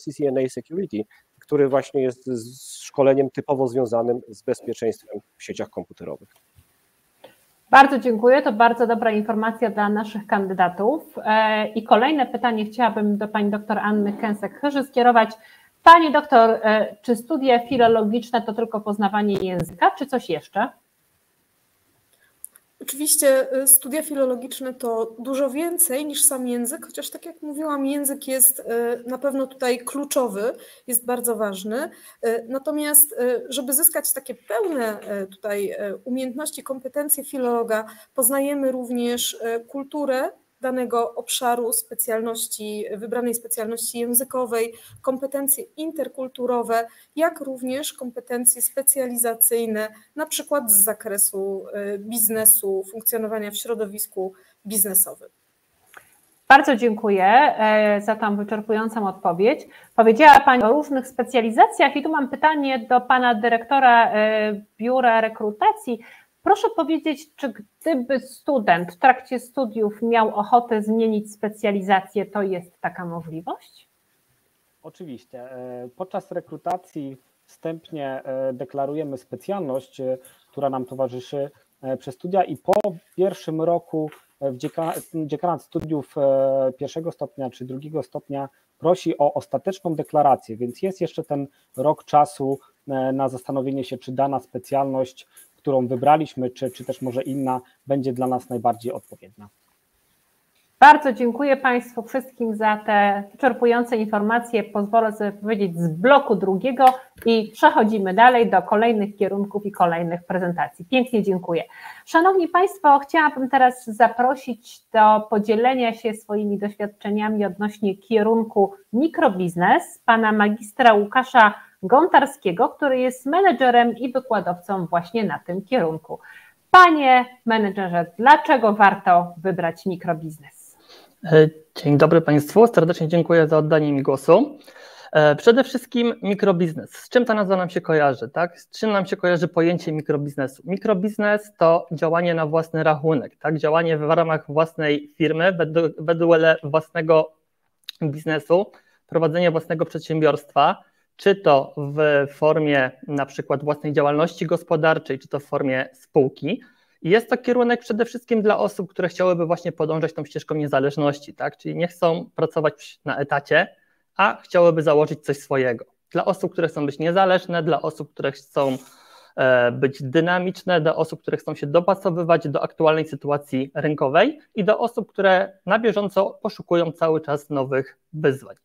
[SPEAKER 5] CCNA Security, który właśnie jest szkoleniem typowo związanym z bezpieczeństwem w sieciach komputerowych.
[SPEAKER 1] Bardzo dziękuję. To bardzo dobra informacja dla naszych kandydatów. E, I kolejne pytanie chciałabym do pani doktor Anny Kęsek-Chyży skierować. Pani doktor, e, czy studia filologiczne to tylko poznawanie języka, czy coś jeszcze?
[SPEAKER 7] Oczywiście y, studia filologiczne to dużo więcej niż sam język, chociaż tak jak mówiłam, język jest y, na pewno tutaj kluczowy, jest bardzo ważny. Y, natomiast, żeby zyskać takie pełne tutaj umiejętności, kompetencje filologa, poznajemy również kulturę danego obszaru specjalności, wybranej specjalności językowej, kompetencje interkulturowe, jak również kompetencje specjalizacyjne, na przykład z zakresu y, biznesu, funkcjonowania w środowisku biznesowym.
[SPEAKER 1] Bardzo dziękuję e, za tą wyczerpującą odpowiedź. Powiedziała Pani o różnych specjalizacjach i tu mam pytanie do Pana dyrektora e, Biura Rekrutacji. Proszę powiedzieć, czy gdyby student w trakcie studiów miał ochotę zmienić specjalizację, to jest taka możliwość?
[SPEAKER 4] Oczywiście. E, podczas rekrutacji wstępnie e, deklarujemy specjalność, e, która nam towarzyszy przez studia i po pierwszym roku dziekanat studiów pierwszego stopnia czy drugiego stopnia prosi o ostateczną deklarację, więc jest jeszcze ten rok czasu na zastanowienie się, czy dana specjalność którą wybraliśmy, czy, czy też może inna, będzie dla nas najbardziej odpowiednia.
[SPEAKER 1] Bardzo dziękuję Państwu wszystkim za te wyczerpujące informacje. Pozwolę sobie powiedzieć z bloku drugiego i przechodzimy dalej do kolejnych kierunków i kolejnych prezentacji. Pięknie dziękuję. Szanowni Państwo, chciałabym teraz zaprosić do podzielenia się swoimi doświadczeniami odnośnie kierunku mikrobiznes pana magistra Łukasza Gontarskiego, który jest menedżerem i wykładowcą właśnie na tym kierunku. Panie menedżerze, dlaczego warto wybrać mikrobiznes?
[SPEAKER 8] E, dzień dobry Państwu, serdecznie dziękuję za oddanie mi głosu. E, przede wszystkim mikrobiznes. Z czym ta nazwa nam się kojarzy? Tak? Z czym nam się kojarzy pojęcie mikrobiznesu? Mikrobiznes to działanie na własny rachunek, tak? działanie w ramach własnej firmy, według, według własnego biznesu, prowadzenie własnego przedsiębiorstwa, czy to w formie na przykład własnej działalności gospodarczej, czy to w formie spółki. Jest to kierunek przede wszystkim dla osób, które chciałyby właśnie podążać tą ścieżką niezależności, tak? czyli nie chcą pracować na etacie, a chciałyby założyć coś swojego. Dla osób, które chcą być niezależne, dla osób, które chcą e, być dynamiczne, dla osób, które chcą się dopasowywać do aktualnej sytuacji rynkowej i do osób, które na bieżąco poszukują cały czas nowych wyzwań.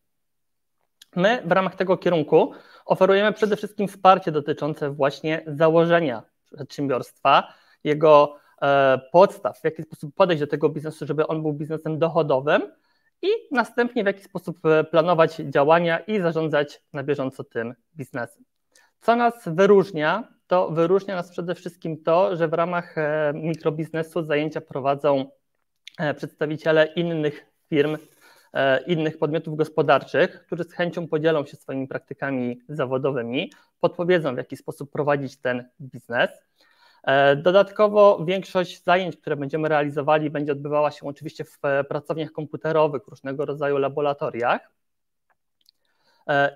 [SPEAKER 8] My w ramach tego kierunku oferujemy przede wszystkim wsparcie dotyczące właśnie założenia przedsiębiorstwa, jego e, podstaw, w jaki sposób podejść do tego biznesu, żeby on był biznesem dochodowym i następnie w jaki sposób e, planować działania i zarządzać na bieżąco tym biznesem. Co nas wyróżnia to wyróżnia nas przede wszystkim to, że w ramach e, mikrobiznesu zajęcia prowadzą przedstawiciele innych firm, innych podmiotów gospodarczych, którzy z chęcią podzielą się swoimi praktykami zawodowymi, podpowiedzą, w jaki sposób prowadzić ten biznes. Dodatkowo większość zajęć, które będziemy realizowali, będzie odbywała się oczywiście w pracowniach komputerowych, różnego rodzaju laboratoriach.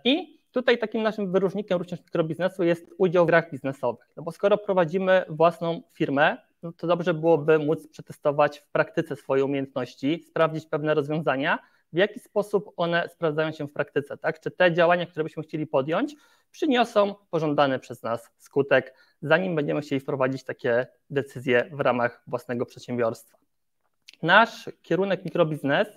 [SPEAKER 8] I Tutaj takim naszym wyróżnikiem również mikrobiznesu jest udział w grach biznesowych, no bo skoro prowadzimy własną firmę, no to dobrze byłoby móc przetestować w praktyce swoje umiejętności, sprawdzić pewne rozwiązania, w jaki sposób one sprawdzają się w praktyce, tak? Czy te działania, które byśmy chcieli podjąć, przyniosą pożądany przez nas skutek, zanim będziemy chcieli wprowadzić takie decyzje w ramach własnego przedsiębiorstwa. Nasz kierunek mikrobiznes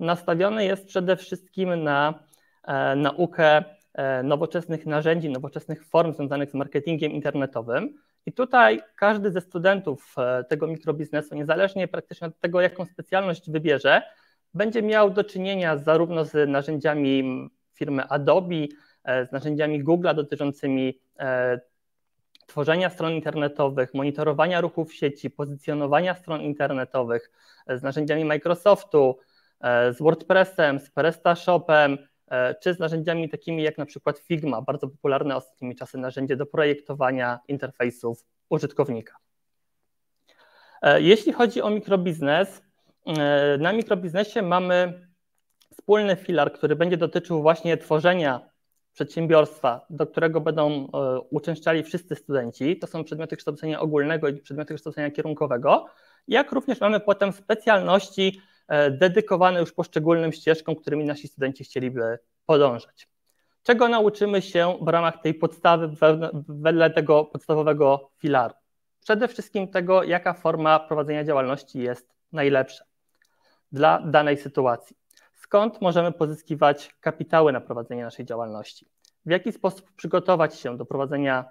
[SPEAKER 8] nastawiony jest przede wszystkim na e, naukę E, nowoczesnych narzędzi, nowoczesnych form związanych z marketingiem internetowym. I tutaj każdy ze studentów e, tego mikrobiznesu, niezależnie praktycznie od tego, jaką specjalność wybierze, będzie miał do czynienia zarówno z narzędziami firmy Adobe, e, z narzędziami Google dotyczącymi tworzenia stron internetowych, monitorowania ruchów sieci, pozycjonowania stron internetowych, z narzędziami Microsoftu, z WordPressem, z PrestaShopem, E, czy z narzędziami takimi jak na przykład Figma, bardzo popularne ostatnimi czasy narzędzie do projektowania interfejsów użytkownika. E, jeśli chodzi o mikrobiznes, e, na mikrobiznesie mamy wspólny filar, który będzie dotyczył właśnie tworzenia przedsiębiorstwa, do którego będą uczęszczali wszyscy studenci. To są przedmioty kształcenia ogólnego i przedmioty kształcenia kierunkowego, jak również mamy potem specjalności E, dedykowane już poszczególnym ścieżkom, którymi nasi studenci chcieliby podążać. Czego nauczymy się w ramach tej podstawy, wedle tego podstawowego filaru? Przede wszystkim tego, jaka forma prowadzenia działalności jest najlepsza dla danej sytuacji. Skąd możemy pozyskiwać kapitały na prowadzenie naszej działalności? W jaki sposób przygotować się do prowadzenia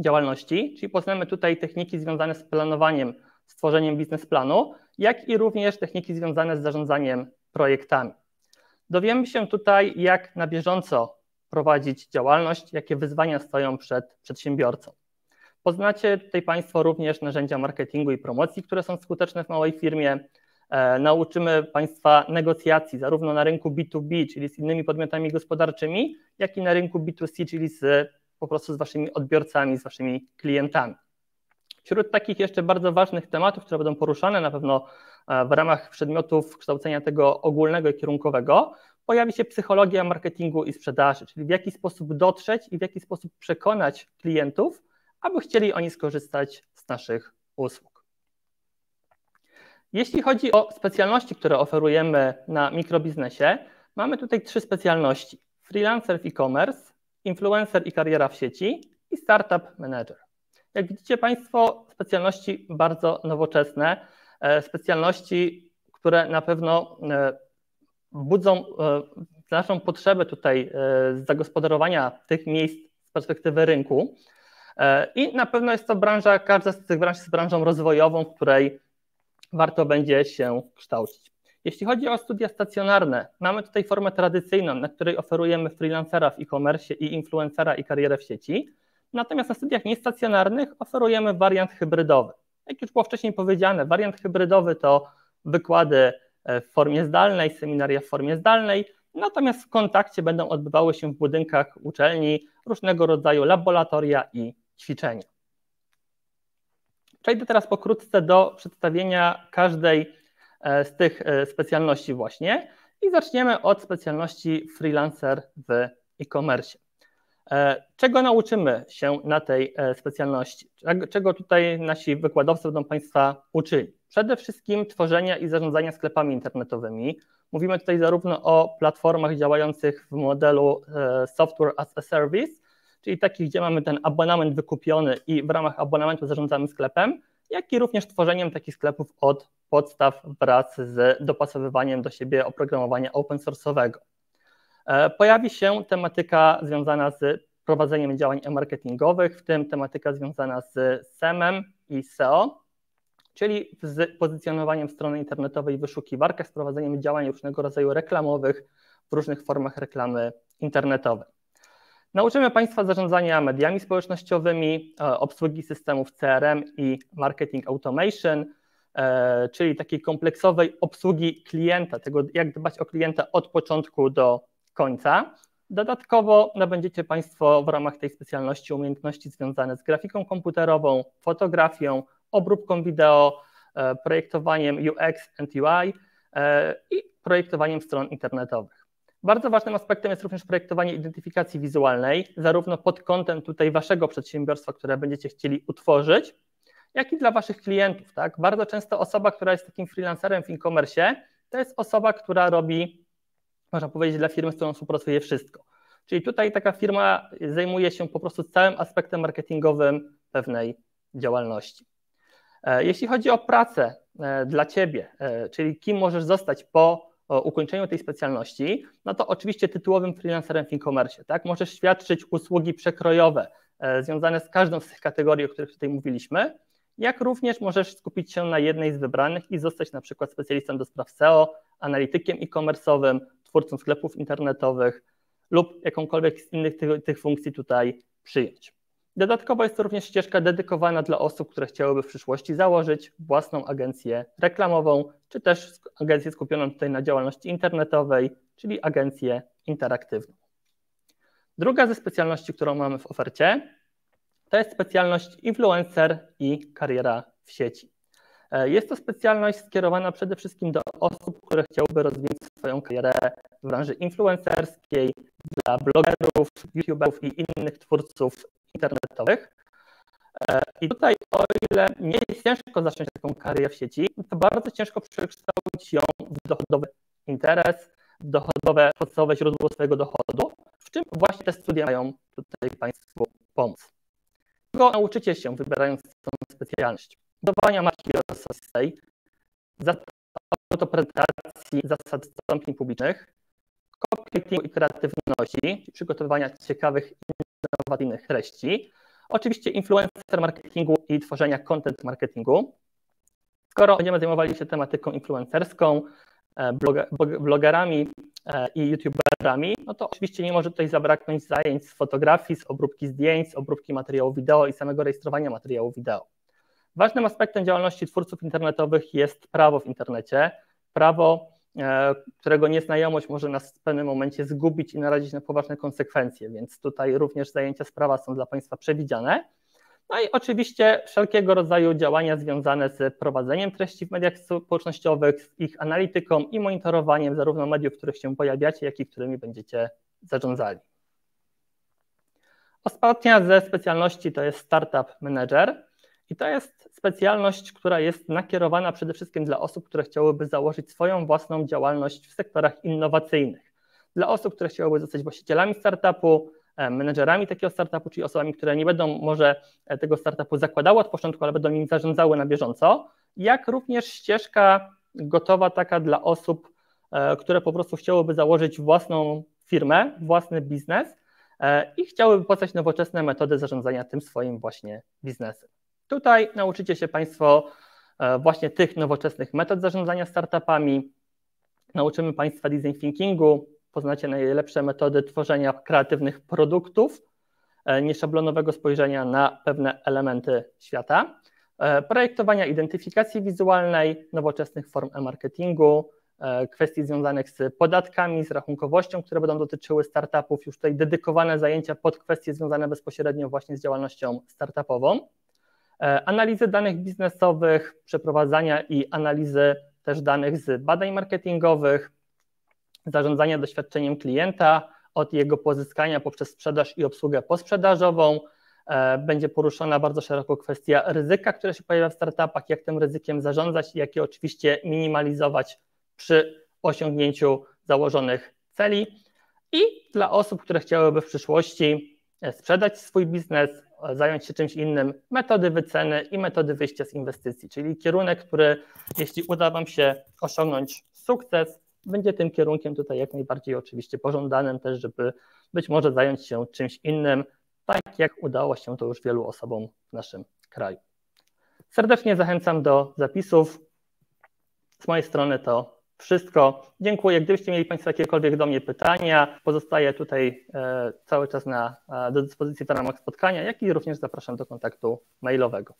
[SPEAKER 8] działalności? Czyli poznamy tutaj techniki związane z planowaniem stworzeniem biznesplanu, jak i również techniki związane z zarządzaniem projektami. Dowiemy się tutaj, jak na bieżąco prowadzić działalność, jakie wyzwania stoją przed przedsiębiorcą. Poznacie tutaj Państwo również narzędzia marketingu i promocji, które są skuteczne w małej firmie. E, nauczymy Państwa negocjacji zarówno na rynku B2B, czyli z innymi podmiotami gospodarczymi, jak i na rynku B2C, czyli z, po prostu z Waszymi odbiorcami, z Waszymi klientami. Wśród takich jeszcze bardzo ważnych tematów, które będą poruszane na pewno e, w ramach przedmiotów kształcenia tego ogólnego i kierunkowego, pojawi się psychologia marketingu i sprzedaży, czyli w jaki sposób dotrzeć i w jaki sposób przekonać klientów, aby chcieli oni skorzystać z naszych usług. Jeśli chodzi o specjalności, które oferujemy na mikrobiznesie, mamy tutaj trzy specjalności: freelancer w e-commerce, influencer i kariera w sieci i startup manager. Jak widzicie Państwo, specjalności bardzo nowoczesne, e, specjalności, które na pewno e, budzą e, naszą potrzebę tutaj zagospodarowania tych miejsc z perspektywy rynku. I na pewno jest to branża, każda z tych branż jest branżą rozwojową, w której warto będzie się kształcić. Jeśli chodzi o studia stacjonarne, mamy tutaj formę tradycyjną, na której oferujemy freelancera w e-commerce i influencera i karierę w sieci. Natomiast na studiach niestacjonarnych oferujemy wariant hybrydowy. Jak już było wcześniej powiedziane, wariant hybrydowy to wykłady e, w formie zdalnej, seminaria w formie zdalnej, natomiast w kontakcie będą odbywały się w budynkach uczelni różnego rodzaju laboratoria i ćwiczenia. Przejdę teraz pokrótce do przedstawienia każdej e, z tych e, specjalności właśnie i zaczniemy od specjalności freelancer w e-commerce. E, czego nauczymy się na tej specjalności? Czego tutaj nasi wykładowcy będą Państwa uczyli? Przede wszystkim tworzenia i zarządzania sklepami internetowymi. Mówimy tutaj zarówno o platformach działających w modelu software as a service, czyli takich, gdzie mamy ten abonament wykupiony i w ramach abonamentu zarządzamy sklepem, jak i również tworzeniem takich sklepów od podstaw wraz z dopasowywaniem do siebie oprogramowania open source'owego. E, pojawi się tematyka związana z prowadzeniem działań e-marketingowych, w tym tematyka związana z SEM-em i SEO, czyli z pozycjonowaniem strony internetowej w wyszukiwarkach, z prowadzeniem działań różnego rodzaju reklamowych w różnych formach reklamy internetowej. Nauczymy Państwa zarządzania mediami społecznościowymi, obsługi systemów CRM i marketing automation, czyli takiej kompleksowej obsługi klienta, tego jak dbać o klienta od początku do końca. Dodatkowo nabędziecie Państwo w ramach tej specjalności umiejętności związane z grafiką komputerową, fotografią, obróbką wideo, e, projektowaniem UX and UI e, i projektowaniem stron internetowych. Bardzo ważnym aspektem jest również projektowanie identyfikacji wizualnej, zarówno pod kątem tutaj Waszego przedsiębiorstwa, które będziecie chcieli utworzyć, jak i dla Waszych klientów. Tak? Bardzo często osoba, która jest takim freelancerem w e-commerce, to jest osoba, która robi można powiedzieć, dla firmy, z którą współpracuje wszystko. Czyli tutaj taka firma zajmuje się po prostu całym aspektem marketingowym pewnej działalności. E, jeśli chodzi o pracę e, dla Ciebie, e, czyli kim możesz zostać po ukończeniu tej specjalności, no to oczywiście tytułowym freelancerem w e-commerce. Tak? Możesz świadczyć usługi przekrojowe związane z każdą z tych kategorii, o których tutaj mówiliśmy, jak również możesz skupić się na jednej z wybranych i zostać na przykład specjalistą do spraw SEO, analitykiem e-commerce'owym, twórcą sklepów internetowych lub jakąkolwiek z innych tych, tych funkcji tutaj przyjąć. Dodatkowo jest to również ścieżka dedykowana dla osób, które chciałyby w przyszłości założyć własną agencję reklamową, czy też agencję skupioną tutaj na działalności internetowej, czyli agencję interaktywną. Druga ze specjalności, którą mamy w ofercie, to jest specjalność influencer i kariera w sieci. E, jest to specjalność skierowana przede wszystkim do osób, które chciałyby rozwijać swoją karierę w branży influencerskiej, dla blogerów, youtuberów i innych twórców internetowych. E, I tutaj, o ile nie jest ciężko zacząć taką karierę w sieci, to bardzo ciężko przekształcić ją w dochodowy interes, w dochodowe, podstawowe źródło swojego dochodu, w czym właśnie te studia mają tutaj Państwu pomóc. Czego nauczycie się, wybierając tę specjalność? budowania marki osobistej, autoprezentacji zasad wystąpień publicznych, copywritingu i kreatywności, przygotowywania ciekawych, innowacyjnych treści, oczywiście influencer marketingu i tworzenia content marketingu. Skoro będziemy zajmowali się tematyką influencerską, e, blogerami e, i youtuberami, no to oczywiście nie może tutaj zabraknąć zajęć z fotografii, z obróbki zdjęć, z obróbki materiału wideo i samego rejestrowania materiału wideo. Ważnym aspektem działalności twórców internetowych jest prawo w internecie. Prawo, którego nieznajomość może nas w pewnym momencie zgubić i narazić na poważne konsekwencje, więc tutaj również zajęcia z prawa są dla Państwa przewidziane. No i oczywiście wszelkiego rodzaju działania związane z prowadzeniem treści w mediach społecznościowych, z ich analityką i monitorowaniem zarówno mediów, w których się pojawiacie, jak i którymi będziecie zarządzali. Ostatnia ze specjalności to jest Startup Manager. I to jest specjalność, która jest nakierowana przede wszystkim dla osób, które chciałyby założyć swoją własną działalność w sektorach innowacyjnych. Dla osób, które chciałyby zostać właścicielami startupu, e, menedżerami takiego startupu, czyli osobami, które nie będą może e, tego startupu zakładały od początku, ale będą nim zarządzały na bieżąco, jak również ścieżka gotowa taka dla osób, e, które po prostu chciałyby założyć własną firmę, własny biznes i chciałyby poznać nowoczesne metody zarządzania tym swoim właśnie biznesem. Tutaj nauczycie się Państwo e, właśnie tych nowoczesnych metod zarządzania startupami. Nauczymy Państwa design thinkingu, poznacie najlepsze metody tworzenia kreatywnych produktów, e, nieszablonowego spojrzenia na pewne elementy świata, e, projektowania identyfikacji wizualnej, nowoczesnych form e-marketingu, kwestii związanych z podatkami, z rachunkowością, które będą dotyczyły startupów, już tutaj dedykowane zajęcia pod kwestie związane bezpośrednio właśnie z działalnością startupową. E, analizy danych biznesowych, przeprowadzania i analizy też danych z badań marketingowych, zarządzania doświadczeniem klienta od jego pozyskania poprzez sprzedaż i obsługę posprzedażową. E, będzie poruszona bardzo szeroko kwestia ryzyka, które się pojawia w startupach, jak tym ryzykiem zarządzać i jak je oczywiście minimalizować przy osiągnięciu założonych celi. I dla osób, które chciałyby w przyszłości e, sprzedać swój biznes, zająć się czymś innym, metody wyceny i metody wyjścia z inwestycji, czyli kierunek, który jeśli uda Wam się osiągnąć sukces, będzie tym kierunkiem tutaj jak najbardziej oczywiście pożądanym też, żeby być może zająć się czymś innym, tak jak udało się to już wielu osobom w naszym kraju. Serdecznie zachęcam do zapisów. Z mojej strony to wszystko. Dziękuję. Gdybyście mieli Państwo jakiekolwiek do mnie pytania, pozostaję tutaj e, cały czas na, do dyspozycji w ramach spotkania, jak i również zapraszam do kontaktu mailowego.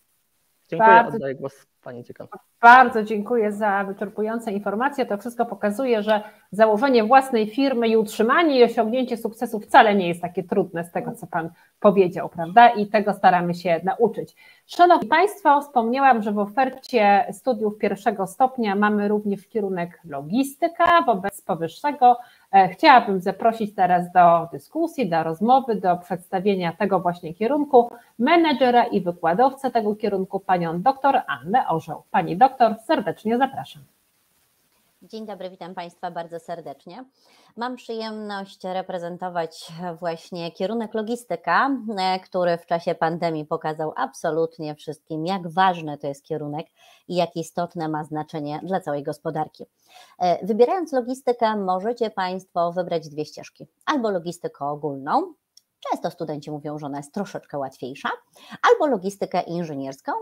[SPEAKER 8] Dziękuję, Bardzo... oddaję głos Pani Dziekan.
[SPEAKER 1] Bardzo dziękuję za wyczerpujące informacje. To wszystko pokazuje, że założenie własnej firmy i utrzymanie i osiągnięcie sukcesu wcale nie jest takie trudne z tego, co Pan powiedział, prawda? I tego staramy się nauczyć. Szanowni Państwo, wspomniałam, że w ofercie studiów pierwszego stopnia mamy również kierunek logistyka. Wobec powyższego e, chciałabym zaprosić teraz do dyskusji, do rozmowy, do przedstawienia tego właśnie kierunku menedżera i wykładowcę tego kierunku, panią doktor Annę Orzeł. Pani doktor, serdecznie zapraszam.
[SPEAKER 9] Dzień dobry, witam Państwa bardzo serdecznie. Mam przyjemność reprezentować właśnie kierunek logistyka, e, który w czasie pandemii pokazał absolutnie wszystkim, jak ważny to jest kierunek i jak istotne ma znaczenie dla całej gospodarki. E, wybierając logistykę, możecie Państwo wybrać dwie ścieżki: albo logistykę ogólną, Często studenci mówią, że ona jest troszeczkę łatwiejsza, albo logistykę inżynierską,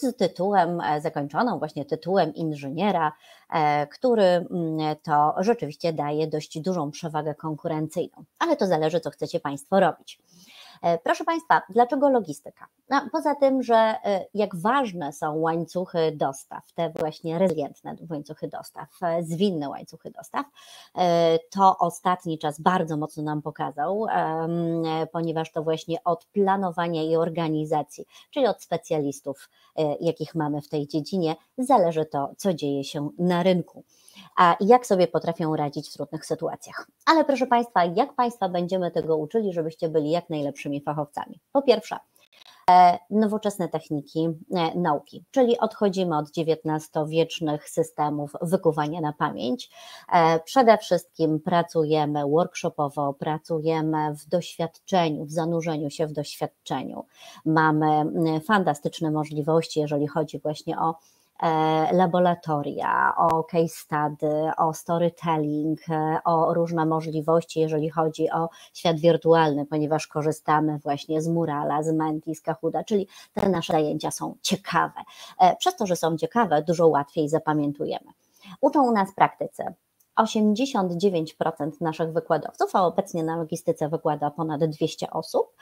[SPEAKER 9] z tytułem, e, zakończoną właśnie tytułem inżyniera, e, który mm, to rzeczywiście daje dość dużą przewagę konkurencyjną. Ale to zależy, co chcecie Państwo robić. E, proszę Państwa, dlaczego logistyka? No, poza tym, że e, jak ważne są łańcuchy dostaw, te właśnie rezylientne łańcuchy dostaw, e, zwinne łańcuchy dostaw, to ostatni czas bardzo mocno nam pokazał, ponieważ to właśnie od planowania i organizacji, czyli od specjalistów, jakich mamy w tej dziedzinie, zależy to, co dzieje się na rynku a jak sobie potrafią radzić w trudnych sytuacjach. Ale proszę Państwa, jak Państwa będziemy tego uczyli, żebyście byli jak najlepszymi fachowcami? Po pierwsze, e, nowoczesne techniki e, nauki, czyli odchodzimy od XIX-wiecznych systemów wykuwania na pamięć. E, przede wszystkim pracujemy workshopowo, pracujemy w doświadczeniu, w zanurzeniu się w doświadczeniu. Mamy fantastyczne możliwości, jeżeli chodzi właśnie o laboratoria, o case study, o storytelling, e, o różne możliwości, jeżeli chodzi o świat wirtualny, ponieważ korzystamy właśnie z Murala, z Menti, z Kahuda, czyli te nasze zajęcia są ciekawe. E, przez to, że są ciekawe, dużo łatwiej zapamiętujemy. Uczą nas praktyce. 89% naszych wykładowców, a obecnie na logistyce wykłada ponad 200 osób,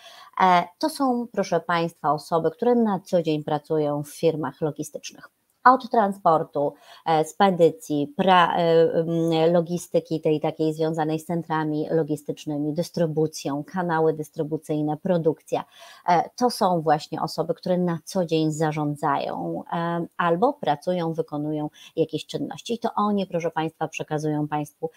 [SPEAKER 9] to są, proszę Państwa, osoby, które na co dzień pracują w firmach logistycznych od transportu, e, spedycji, pra, e, logistyki tej takiej związanej z centrami logistycznymi, dystrybucją, kanały dystrybucyjne, produkcja. E, to są właśnie osoby, które na co dzień zarządzają albo pracują, wykonują jakieś czynności. I to oni, proszę Państwa, przekazują Państwu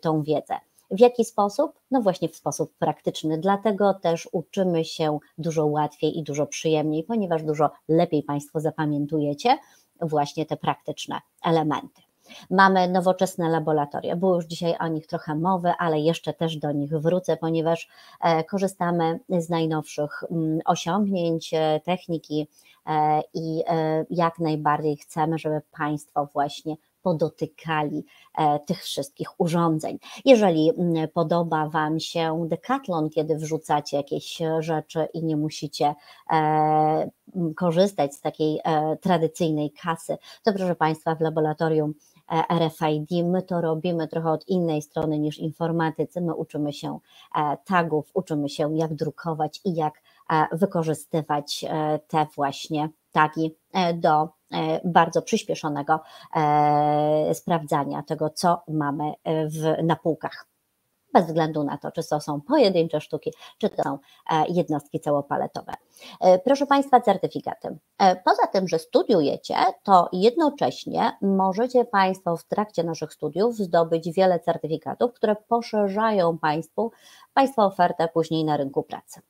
[SPEAKER 9] tą wiedzę. W jaki sposób? No właśnie w sposób praktyczny. Dlatego też uczymy się dużo łatwiej i dużo przyjemniej, ponieważ dużo lepiej Państwo zapamiętujecie właśnie te praktyczne elementy. Mamy nowoczesne laboratoria. Było już dzisiaj o nich trochę mowy, ale jeszcze też do nich wrócę, ponieważ e, korzystamy z najnowszych mm, osiągnięć, e, techniki e, i jak najbardziej chcemy, żeby Państwo właśnie podotykali e, tych wszystkich urządzeń. Jeżeli mm, podoba Wam się Decathlon, kiedy wrzucacie jakieś rzeczy i nie musicie e, korzystać z takiej e, tradycyjnej kasy, to proszę Państwa, w laboratorium RFID. My to robimy trochę od innej strony niż informatycy. My uczymy się tagów, uczymy się jak drukować i jak wykorzystywać te właśnie tagi do E, bardzo przyspieszonego e, sprawdzania tego, co mamy e, w, na półkach bez względu na to, czy to są pojedyncze sztuki, czy to są jednostki całopaletowe. Proszę Państwa, certyfikaty. Poza tym, że studiujecie, to jednocześnie możecie Państwo w trakcie naszych studiów zdobyć wiele certyfikatów, które poszerzają Państwu Państwa ofertę później na rynku pracy.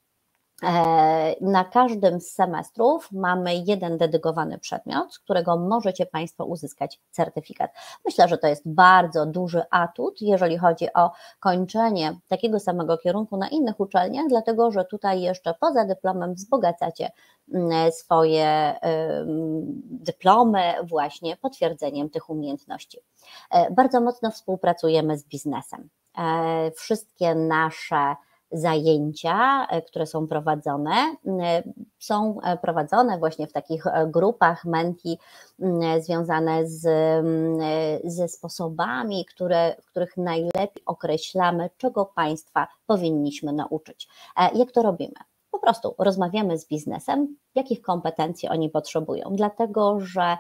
[SPEAKER 9] E, na każdym z semestrów mamy jeden dedykowany przedmiot, z którego możecie Państwo uzyskać certyfikat. Myślę, że to jest bardzo duży atut, jeżeli chodzi o kończenie takiego samego kierunku na innych uczelniach, dlatego że tutaj jeszcze poza dyplomem wzbogacacie mm, swoje dyplomy właśnie potwierdzeniem tych umiejętności. E, bardzo mocno współpracujemy z biznesem. E, wszystkie nasze zajęcia, które są prowadzone, są prowadzone właśnie w takich grupach menti związane z, ze sposobami, które, w których najlepiej określamy, czego państwa powinniśmy nauczyć. Jak to robimy? Po prostu rozmawiamy z biznesem, jakich kompetencji oni potrzebują, dlatego że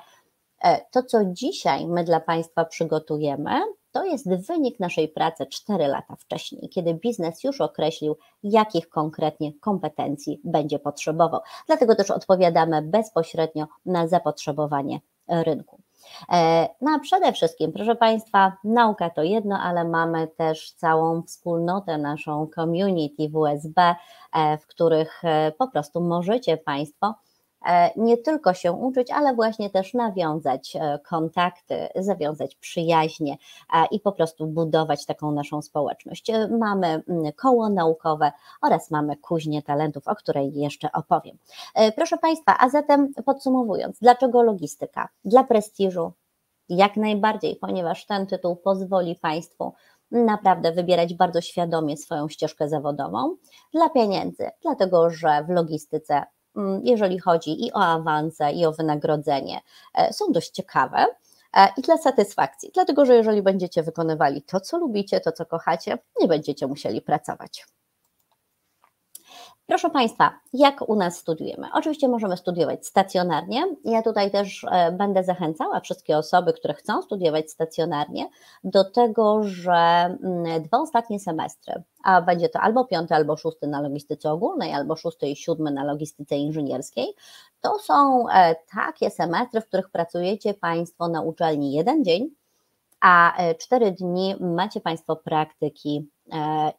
[SPEAKER 9] to, co dzisiaj my dla Państwa przygotujemy, to jest wynik naszej pracy 4 lata wcześniej, kiedy biznes już określił, jakich konkretnie kompetencji będzie potrzebował. Dlatego też odpowiadamy bezpośrednio na zapotrzebowanie rynku. E, no a przede wszystkim, proszę Państwa, nauka to jedno, ale mamy też całą wspólnotę, naszą community WSB, e, w których e, po prostu możecie Państwo nie tylko się uczyć, ale właśnie też nawiązać e, kontakty, zawiązać przyjaźnie e, i po prostu budować taką naszą społeczność. Mamy mm, koło naukowe oraz mamy kuźnię talentów, o której jeszcze opowiem. Proszę Państwa, a zatem podsumowując, dlaczego logistyka? Dla prestiżu, jak najbardziej, ponieważ ten tytuł pozwoli Państwu naprawdę wybierać bardzo świadomie swoją ścieżkę zawodową. Dla pieniędzy, dlatego że w logistyce jeżeli chodzi i o awanse, i o wynagrodzenie, e, są dość ciekawe. E, I dla satysfakcji, dlatego że jeżeli będziecie wykonywali to, co lubicie, to, co kochacie, nie będziecie musieli pracować. Proszę Państwa, jak u nas studiujemy? Oczywiście możemy studiować stacjonarnie. Ja tutaj też e, będę zachęcała wszystkie osoby, które chcą studiować stacjonarnie, do tego, że mm, dwa ostatnie semestry, a będzie to albo piąty, albo szósty na logistyce ogólnej, albo szósty i siódmy na logistyce inżynierskiej, to są e, takie semestry, w których pracujecie Państwo na uczelni jeden dzień, a e, cztery dni macie Państwo praktyki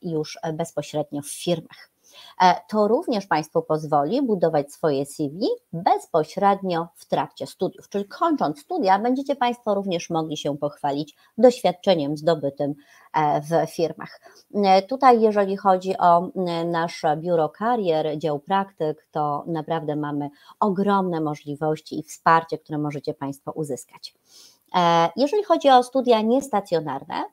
[SPEAKER 9] już bezpośrednio w firmach. E, to również Państwu pozwoli budować swoje CV bezpośrednio w trakcie studiów, czyli kończąc studia, będziecie Państwo również mogli się pochwalić doświadczeniem zdobytym e, w firmach. E, tutaj, jeżeli chodzi o nasze biuro karier, dział praktyk, to naprawdę mamy ogromne możliwości i wsparcie, które możecie Państwo uzyskać. Jeżeli chodzi o studia niestacjonarne,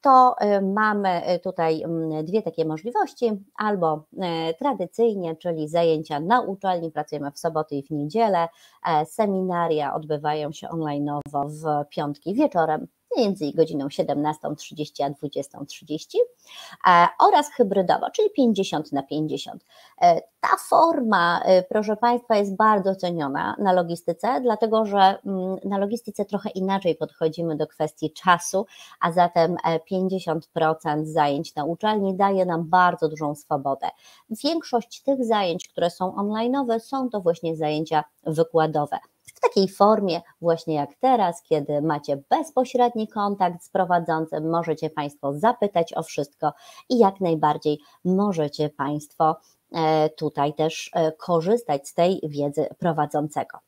[SPEAKER 9] to y, mamy y, tutaj mm, dwie takie możliwości, albo e, tradycyjnie, czyli zajęcia na uczelni, pracujemy w soboty i w niedzielę, e, seminaria odbywają się online'owo w piątki wieczorem, między godziną 17.30 a 20.30 e, oraz hybrydowo, czyli 50 na 50. E, ta forma, e, proszę Państwa, jest bardzo ceniona na logistyce, dlatego że mm, na logistyce trochę inaczej podchodzimy do kwestii czasu, a zatem 50% zajęć na uczelni daje nam bardzo dużą swobodę. Większość tych zajęć, które są online'owe, są to właśnie zajęcia wykładowe takiej formie, właśnie jak teraz, kiedy macie bezpośredni kontakt z prowadzącym, możecie Państwo zapytać o wszystko i jak najbardziej możecie Państwo e, tutaj też e, korzystać z tej wiedzy prowadzącego.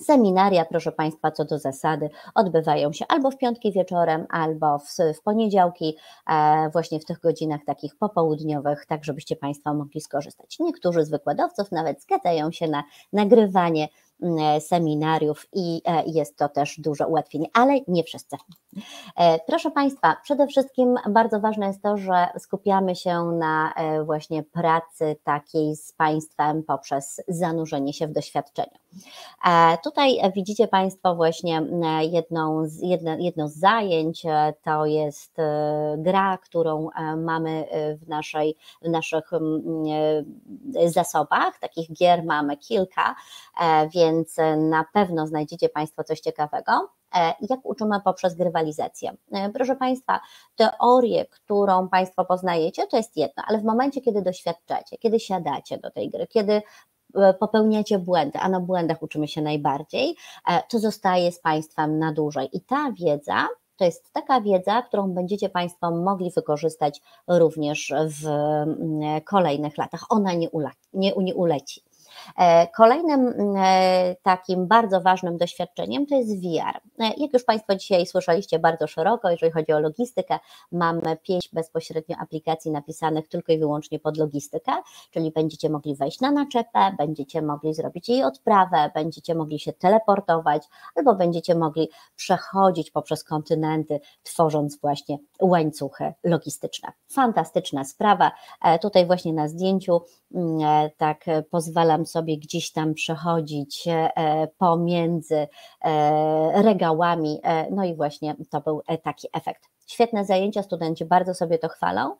[SPEAKER 9] Seminaria, proszę Państwa, co do zasady, odbywają się albo w piątki wieczorem, albo w, w poniedziałki, e, właśnie w tych godzinach takich popołudniowych, tak żebyście Państwo mogli skorzystać. Niektórzy z wykładowców nawet zgadzają się na nagrywanie seminariów i e, jest to też duże ułatwienie, ale nie wszyscy. E, proszę Państwa, przede wszystkim bardzo ważne jest to, że skupiamy się na właśnie pracy takiej z Państwem poprzez zanurzenie się w doświadczeniu. Tutaj widzicie Państwo właśnie jedną z, jedno, jedno z zajęć, to jest gra, którą mamy w, naszej, w naszych zasobach, takich gier mamy kilka, więc więc e, na pewno znajdziecie Państwo coś ciekawego. E, jak uczymy poprzez grywalizację? E, proszę Państwa, teorię, którą Państwo poznajecie, to jest jedno, ale w momencie, kiedy doświadczacie, kiedy siadacie do tej gry, kiedy popełniacie błędy, a na błędach uczymy się najbardziej, to zostaje z Państwem na dłużej. I ta wiedza to jest taka wiedza, którą będziecie Państwo mogli wykorzystać również w mm, kolejnych latach. Ona nie, ule, nie, nie uleci. E, kolejnym e, takim bardzo ważnym doświadczeniem to jest VR. E, jak już Państwo dzisiaj słyszeliście bardzo szeroko, jeżeli chodzi o logistykę, mamy pięć bezpośrednio aplikacji napisanych tylko i wyłącznie pod logistykę, czyli będziecie mogli wejść na naczepę, będziecie mogli zrobić jej odprawę, będziecie mogli się teleportować, albo będziecie mogli przechodzić poprzez kontynenty, tworząc właśnie łańcuchy logistyczne. Fantastyczna sprawa. Tutaj właśnie na zdjęciu mm, tak pozwalam sobie gdzieś tam przechodzić e, pomiędzy e, regałami. E, no i właśnie to był taki efekt. Świetne zajęcia, studenci bardzo sobie to chwalą,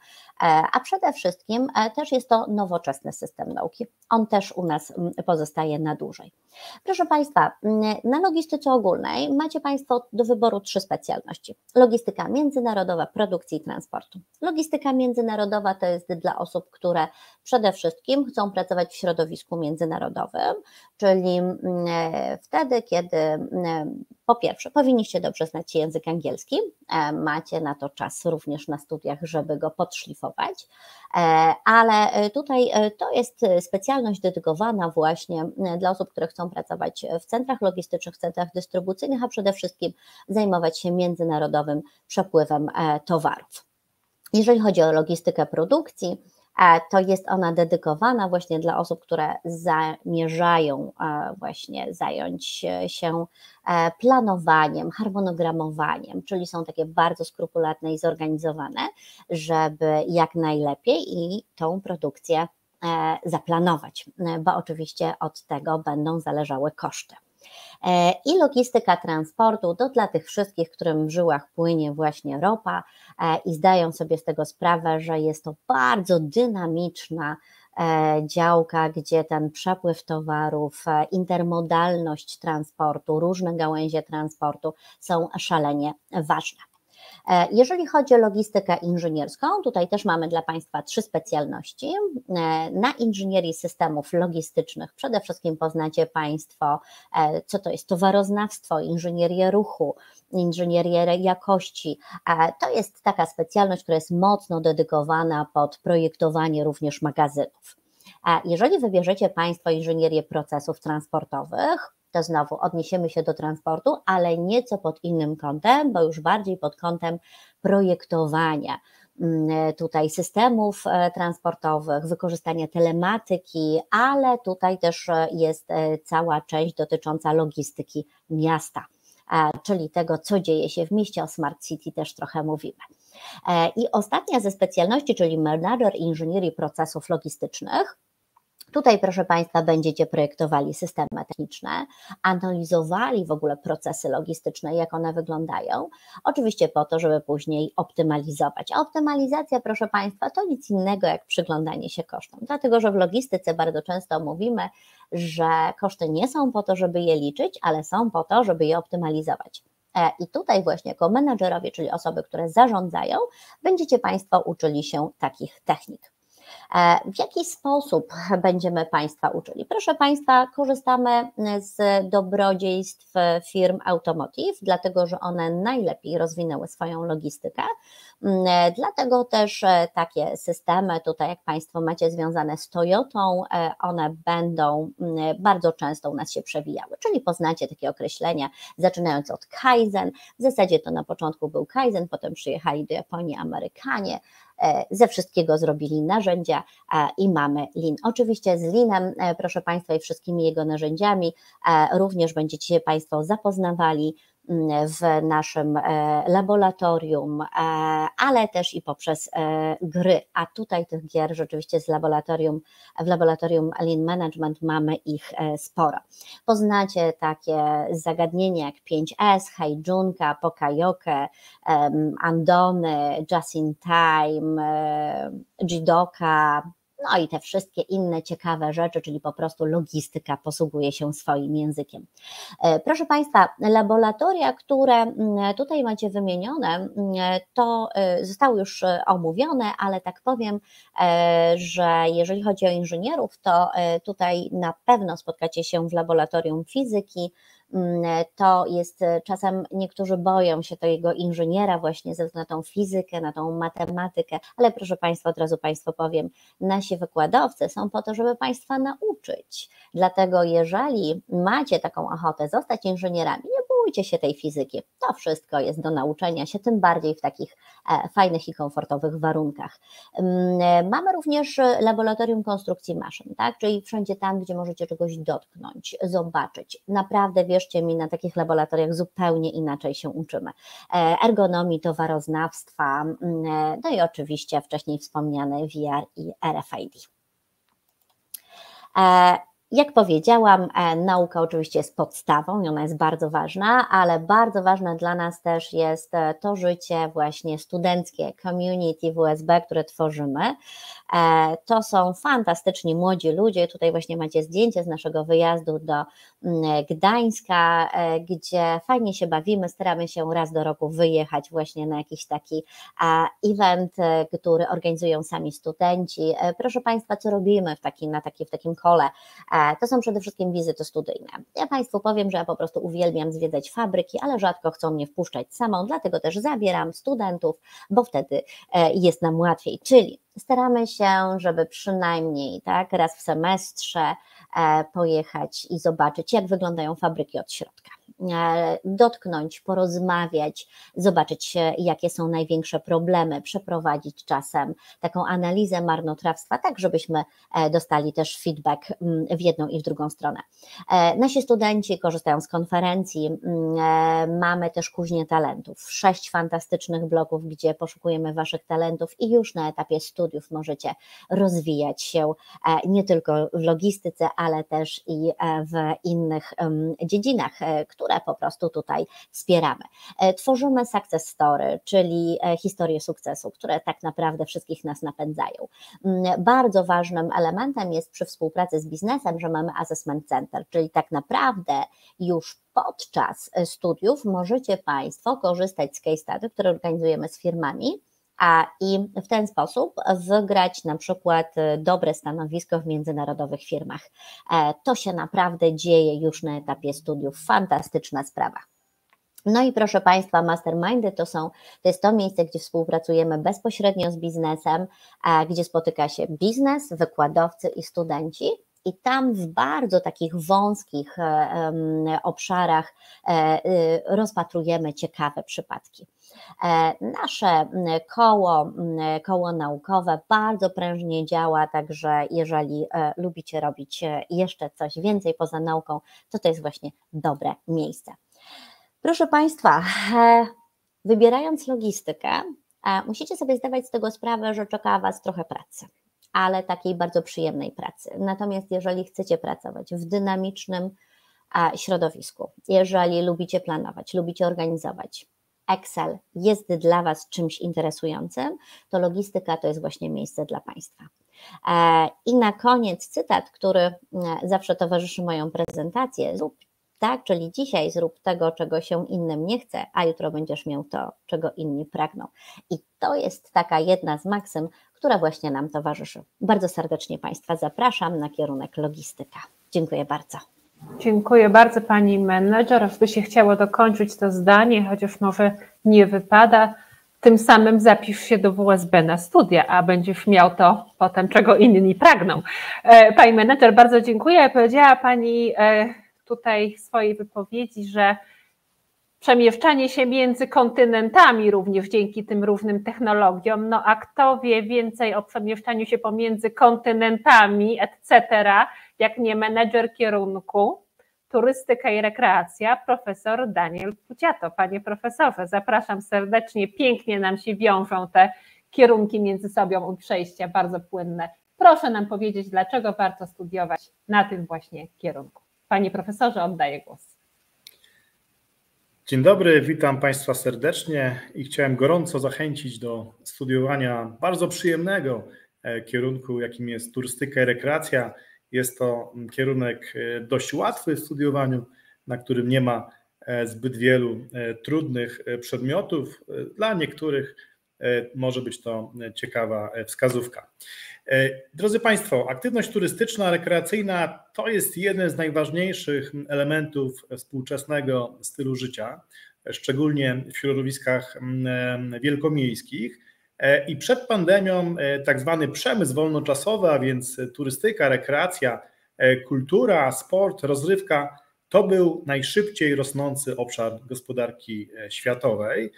[SPEAKER 9] a przede wszystkim też jest to nowoczesny system nauki. On też u nas pozostaje na dłużej. Proszę Państwa, na logistyce ogólnej macie Państwo do wyboru trzy specjalności. Logistyka międzynarodowa, produkcji i transportu. Logistyka międzynarodowa to jest dla osób, które przede wszystkim chcą pracować w środowisku międzynarodowym, czyli wtedy, kiedy po pierwsze, powinniście dobrze znać język angielski, e, macie na to czas również na studiach, żeby go podszlifować, e, ale e, tutaj to jest specjalność dedykowana właśnie dla osób, które chcą pracować w centrach logistycznych, w centrach dystrybucyjnych, a przede wszystkim zajmować się międzynarodowym przepływem towarów. Jeżeli chodzi o logistykę produkcji, to jest ona dedykowana właśnie dla osób, które zamierzają właśnie zająć się e, planowaniem, harmonogramowaniem, czyli są takie bardzo skrupulatne i zorganizowane, żeby jak najlepiej i tą produkcję e, zaplanować, bo oczywiście od tego będą zależały koszty. E, I logistyka transportu to dla tych wszystkich, którym w żyłach płynie właśnie ropa e, i zdają sobie z tego sprawę, że jest to bardzo dynamiczna e, działka, gdzie ten przepływ towarów, intermodalność transportu, różne gałęzie transportu są szalenie ważne. E, jeżeli chodzi o logistykę inżynierską, tutaj też mamy dla Państwa trzy specjalności. E, na inżynierii systemów logistycznych przede wszystkim poznacie Państwo, e, co to jest towaroznawstwo, inżynierię ruchu, inżynierię jakości. To jest taka specjalność, która jest mocno dedykowana pod projektowanie również magazynów. Jeżeli wybierzecie Państwo inżynierię procesów transportowych, znowu odniesiemy się do transportu, ale nieco pod innym kątem, bo już bardziej pod kątem projektowania mm, tutaj systemów e, transportowych, wykorzystania telematyki, ale tutaj też e, jest e, cała część dotycząca logistyki miasta, czyli tego, co dzieje się w mieście, o Smart City też trochę mówimy. I ostatnia ze specjalności, czyli Manager Inżynierii Procesów Logistycznych, Tutaj, proszę Państwa, będziecie projektowali systemy techniczne, analizowali w ogóle procesy logistyczne, jak one wyglądają, oczywiście po to, żeby później optymalizować. A optymalizacja, proszę Państwa, to nic innego jak przyglądanie się kosztom, dlatego że w logistyce bardzo często mówimy, że koszty nie są po to, żeby je liczyć, ale są po to, żeby je optymalizować. E, I tutaj właśnie jako menadżerowie, czyli osoby, które zarządzają, będziecie Państwo uczyli się takich technik. E, w jaki sposób będziemy Państwa uczyli? Proszę Państwa, korzystamy z dobrodziejstw firm automotive, dlatego że one najlepiej rozwinęły swoją logistykę. Mm, e, dlatego też e, takie systemy, tutaj jak Państwo macie związane z Toyotą, one będą mm, bardzo często u nas się przewijały, czyli poznacie takie określenia, zaczynając od Kaizen. W zasadzie to na początku był Kaizen, potem przyjechali do Japonii Amerykanie, E, ze wszystkiego zrobili narzędzia e, i mamy lin. Oczywiście z linem, e, proszę Państwa, i wszystkimi jego narzędziami również będziecie się Państwo zapoznawali w naszym e, laboratorium, e, ale też i poprzez e, gry. A tutaj tych gier rzeczywiście z laboratorium, w laboratorium Lean Management mamy ich sporo. Poznacie takie zagadnienia jak 5S, Heijunka, Pokajoke, Andony, Just in Time, Jidoka, no i te wszystkie inne ciekawe rzeczy, czyli po prostu logistyka posługuje się swoim językiem. E, proszę Państwa, laboratoria, które mm, tutaj macie wymienione, mm, to e, zostały już e, omówione, ale tak powiem, że jeżeli chodzi o inżynierów, to tutaj na pewno spotkacie się w laboratorium fizyki, to jest czasem niektórzy boją się tego inżyniera właśnie ze względu na tą fizykę, na tą matematykę, ale proszę Państwa, od razu Państwu powiem, nasi wykładowcy są po to, żeby Państwa nauczyć. Dlatego jeżeli macie taką ochotę zostać inżynierami, nie bójcie się tej fizyki. To wszystko jest do nauczenia się, tym bardziej w takich e, fajnych i komfortowych warunkach. Mm, mamy również laboratorium konstrukcji maszyn, tak? czyli wszędzie tam, gdzie możecie czegoś dotknąć, zobaczyć. Naprawdę wierzcie mi, na takich laboratoriach zupełnie inaczej się uczymy. E, ergonomii, towaroznawstwa, e, no i oczywiście wcześniej wspomniane VR i RFID. Jak powiedziałam, e, nauka oczywiście jest podstawą i ona jest bardzo ważna, ale bardzo ważne dla nas też jest e, to życie właśnie studenckie, community WSB, które tworzymy. E, to są fantastyczni młodzi ludzie. Tutaj właśnie macie zdjęcie z naszego wyjazdu do mm, Gdańska, gdzie fajnie się bawimy. Staramy się raz do roku wyjechać właśnie na jakiś taki event, który organizują sami studenci. Proszę Państwa, co robimy w takim, na taki, w takim kole? To są przede wszystkim wizyty studyjne. Ja Państwu powiem, że ja po prostu uwielbiam zwiedzać fabryki, ale rzadko chcą mnie wpuszczać samą, dlatego też zabieram studentów, bo wtedy e, jest nam łatwiej. Czyli staramy się, żeby przynajmniej tak, raz w semestrze e, pojechać i zobaczyć, jak wyglądają fabryki od środka. E, dotknąć, porozmawiać, zobaczyć, jakie są największe problemy, przeprowadzić czasem taką analizę marnotrawstwa, tak żebyśmy e, dostali też feedback mm, w jedną i w drugą stronę. E, nasi studenci korzystają z konferencji, mm, mamy też kuźnię talentów, sześć fantastycznych bloków, gdzie poszukujemy Waszych talentów i już na etapie studiów możecie rozwijać się nie tylko w logistyce, ale też i w innych dziedzinach, które które po prostu tutaj wspieramy. E, tworzymy success story, czyli e, historie sukcesu, które tak naprawdę wszystkich nas napędzają. Mm, bardzo ważnym elementem jest przy współpracy z biznesem, że mamy assessment center, czyli tak naprawdę już podczas e, studiów możecie Państwo korzystać z case study, które organizujemy z firmami, i w ten sposób wygrać na przykład y, dobre stanowisko w międzynarodowych firmach. E, to się naprawdę dzieje już na etapie studiów. Fantastyczna sprawa. No i proszę Państwa, mastermindy to są, to jest to miejsce, gdzie współpracujemy bezpośrednio z biznesem, gdzie spotyka się biznes, wykładowcy i studenci. I tam w bardzo takich wąskich e, obszarach e, y, rozpatrujemy ciekawe przypadki. E, nasze koło, koło naukowe bardzo prężnie działa, także jeżeli lubicie robić jeszcze coś więcej poza nauką, to to jest właśnie dobre miejsce. Proszę Państwa, wybierając logistykę, musicie sobie zdawać z tego sprawę, że czeka Was trochę pracy ale takiej bardzo przyjemnej pracy. Natomiast jeżeli chcecie pracować w dynamicznym środowisku, jeżeli lubicie planować, lubicie organizować, Excel jest dla Was czymś interesującym, to logistyka to jest właśnie miejsce dla Państwa. E, I na koniec cytat, który zawsze towarzyszy moją prezentację. Zrób tak, czyli dzisiaj zrób tego, czego się innym nie chce, a jutro będziesz miał to, czego inni pragną. I to jest taka jedna z maksym, która właśnie nam towarzyszy. Bardzo serdecznie Państwa zapraszam na kierunek logistyka. Dziękuję bardzo.
[SPEAKER 1] Dziękuję bardzo Pani menedżer. By się chciało dokończyć to zdanie, chociaż może nie wypada, tym samym zapisz się do WSB na studia, a będziesz miał to potem, czego inni pragną. E, pani menedżer, bardzo dziękuję. Powiedziała Pani e, tutaj w swojej wypowiedzi, że przemieszczanie się między kontynentami również dzięki tym różnym technologiom, no a kto wie więcej o przemieszczaniu się pomiędzy kontynentami, etc., jak nie menedżer kierunku turystyka i rekreacja, profesor Daniel Puciato. Panie profesorze, zapraszam serdecznie, pięknie nam się wiążą te kierunki między sobą i przejścia, bardzo płynne. Proszę nam powiedzieć, dlaczego warto studiować na tym właśnie kierunku. Panie profesorze, oddaję głos.
[SPEAKER 10] Dzień dobry, witam Państwa serdecznie i chciałem gorąco zachęcić do studiowania bardzo przyjemnego e, kierunku, jakim jest turystyka i rekreacja. Jest to kierunek e, dość łatwy w studiowaniu, na którym nie ma e, zbyt wielu trudnych przedmiotów. Dla niektórych może być to ciekawa wskazówka. Drodzy Państwo, aktywność turystyczna, rekreacyjna to jest jeden z najważniejszych elementów współczesnego stylu życia, szczególnie w środowiskach wielkomiejskich. I przed pandemią tak zwany przemysł wolnoczasowy, a więc turystyka, rekreacja, kultura, sport, rozrywka, to był najszybciej rosnący obszar gospodarki światowej.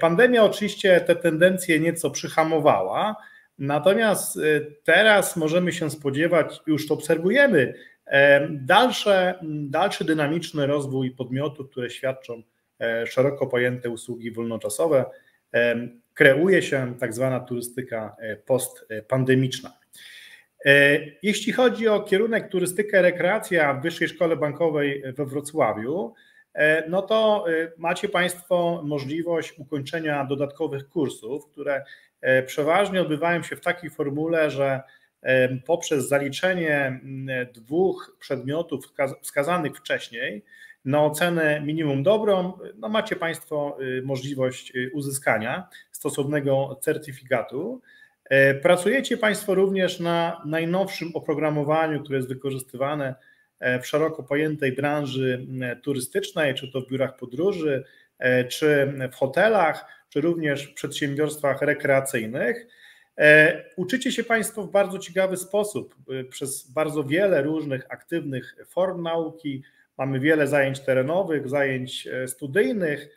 [SPEAKER 10] Pandemia oczywiście te tendencje nieco przyhamowała, Natomiast y, teraz możemy się spodziewać, już to obserwujemy, dalsze, dalszy dynamiczny rozwój podmiotów, które świadczą e, szeroko pojęte usługi wolnoczasowe. Kreuje się tak zwana turystyka e, postpandemiczna. E, jeśli chodzi o kierunek turystyka i rekreacja w Wyższej Szkole Bankowej we Wrocławiu, no to macie Państwo możliwość ukończenia dodatkowych kursów, które E, przeważnie odbywają się w takiej formule, że e, poprzez zaliczenie dwóch przedmiotów wskazanych wcześniej na ocenę minimum dobrą, no macie Państwo y, możliwość y, uzyskania stosownego certyfikatu. E, pracujecie Państwo również na najnowszym oprogramowaniu, które jest wykorzystywane w szeroko pojętej branży turystycznej, czy to w biurach podróży, czy w hotelach czy również w przedsiębiorstwach rekreacyjnych. E, uczycie się Państwo w bardzo ciekawy sposób e, przez bardzo wiele różnych aktywnych form nauki. Mamy wiele zajęć terenowych, zajęć e, studyjnych,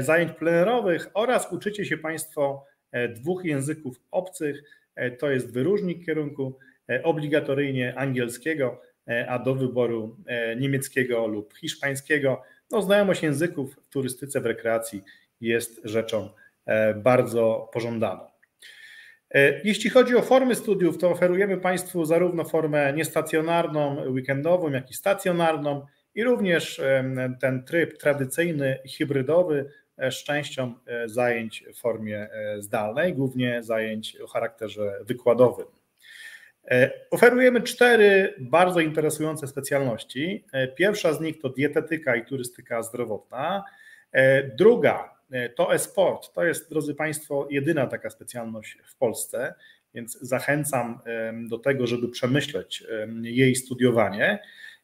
[SPEAKER 10] zajęć plenerowych oraz uczycie się Państwo dwóch języków obcych. To jest wyróżnik kierunku obligatoryjnie angielskiego, a do wyboru niemieckiego lub hiszpańskiego. No, znajomość języków w turystyce, w rekreacji jest rzeczą e, bardzo pożądaną. E, jeśli chodzi o formy studiów, to oferujemy Państwu zarówno formę niestacjonarną, weekendową, jak i stacjonarną i również ten tryb tradycyjny, hybrydowy e, z częścią zajęć w formie zdalnej, głównie zajęć o charakterze wykładowym. Oferujemy cztery bardzo interesujące specjalności. Pierwsza z nich to dietetyka i turystyka zdrowotna. Druga E, to e-sport to jest, drodzy Państwo, jedyna taka specjalność w Polsce, więc zachęcam do tego, żeby przemyśleć jej studiowanie.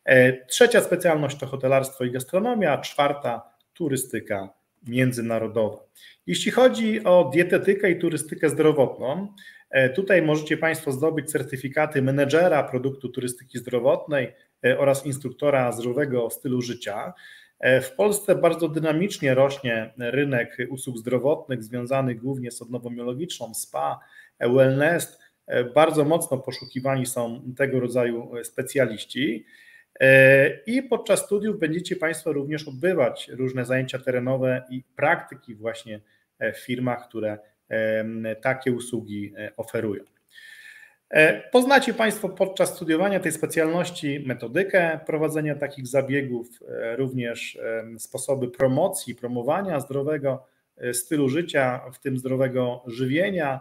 [SPEAKER 10] E, trzecia specjalność to hotelarstwo i gastronomia, czwarta turystyka międzynarodowa. Jeśli chodzi o dietetykę i turystykę zdrowotną, e, tutaj możecie Państwo zdobyć certyfikaty menedżera produktu turystyki zdrowotnej oraz instruktora zdrowego stylu życia. E, w Polsce bardzo dynamicznie rośnie rynek usług zdrowotnych związanych głównie z odnową biologiczną, spa, wellness. E, bardzo mocno poszukiwani są tego rodzaju specjaliści. E, I podczas studiów będziecie Państwo również odbywać różne zajęcia terenowe i praktyki właśnie w firmach, które takie usługi oferują. E, poznacie Państwo podczas studiowania tej specjalności metodykę prowadzenia takich zabiegów, e, również sposoby promocji, promowania zdrowego e, stylu życia, w tym zdrowego żywienia.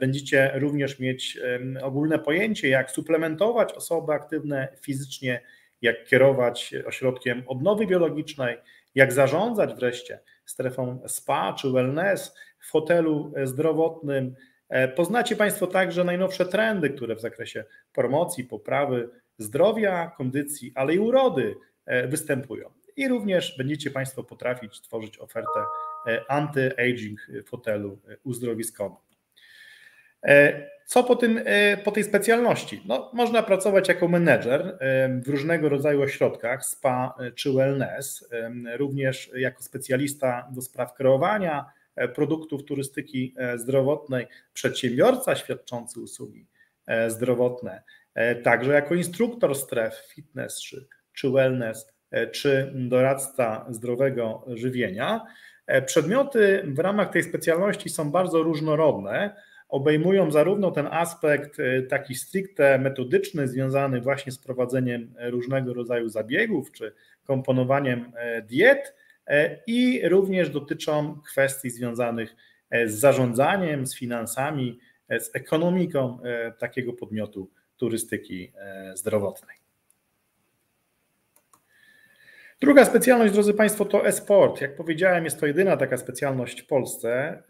[SPEAKER 10] Będziecie również mieć ogólne pojęcie, jak suplementować osoby aktywne fizycznie, jak kierować ośrodkiem odnowy biologicznej, jak zarządzać wreszcie strefą spa czy wellness w hotelu zdrowotnym E, poznacie Państwo także najnowsze trendy, które w zakresie promocji, poprawy zdrowia, kondycji, ale i urody e, występują. I również będziecie Państwo potrafić tworzyć ofertę e, anti-aging w hotelu uzdrowiskowym. Co po, tym, po tej specjalności? No, można pracować jako menedżer w różnego rodzaju ośrodkach, spa czy wellness, również jako specjalista do spraw kreowania, E, produktów turystyki e, zdrowotnej, przedsiębiorca świadczący usługi e, zdrowotne, także jako instruktor stref fitness czy, czy wellness, czy doradca zdrowego żywienia. Przedmioty w ramach tej specjalności są bardzo różnorodne. Obejmują zarówno ten aspekt taki stricte metodyczny, związany właśnie z prowadzeniem różnego rodzaju zabiegów czy komponowaniem diet, E, i również dotyczą kwestii związanych e, z zarządzaniem, z finansami, e, z ekonomiką takiego podmiotu turystyki zdrowotnej. Druga specjalność, drodzy Państwo, to e-sport. Jak powiedziałem, jest to jedyna taka specjalność w Polsce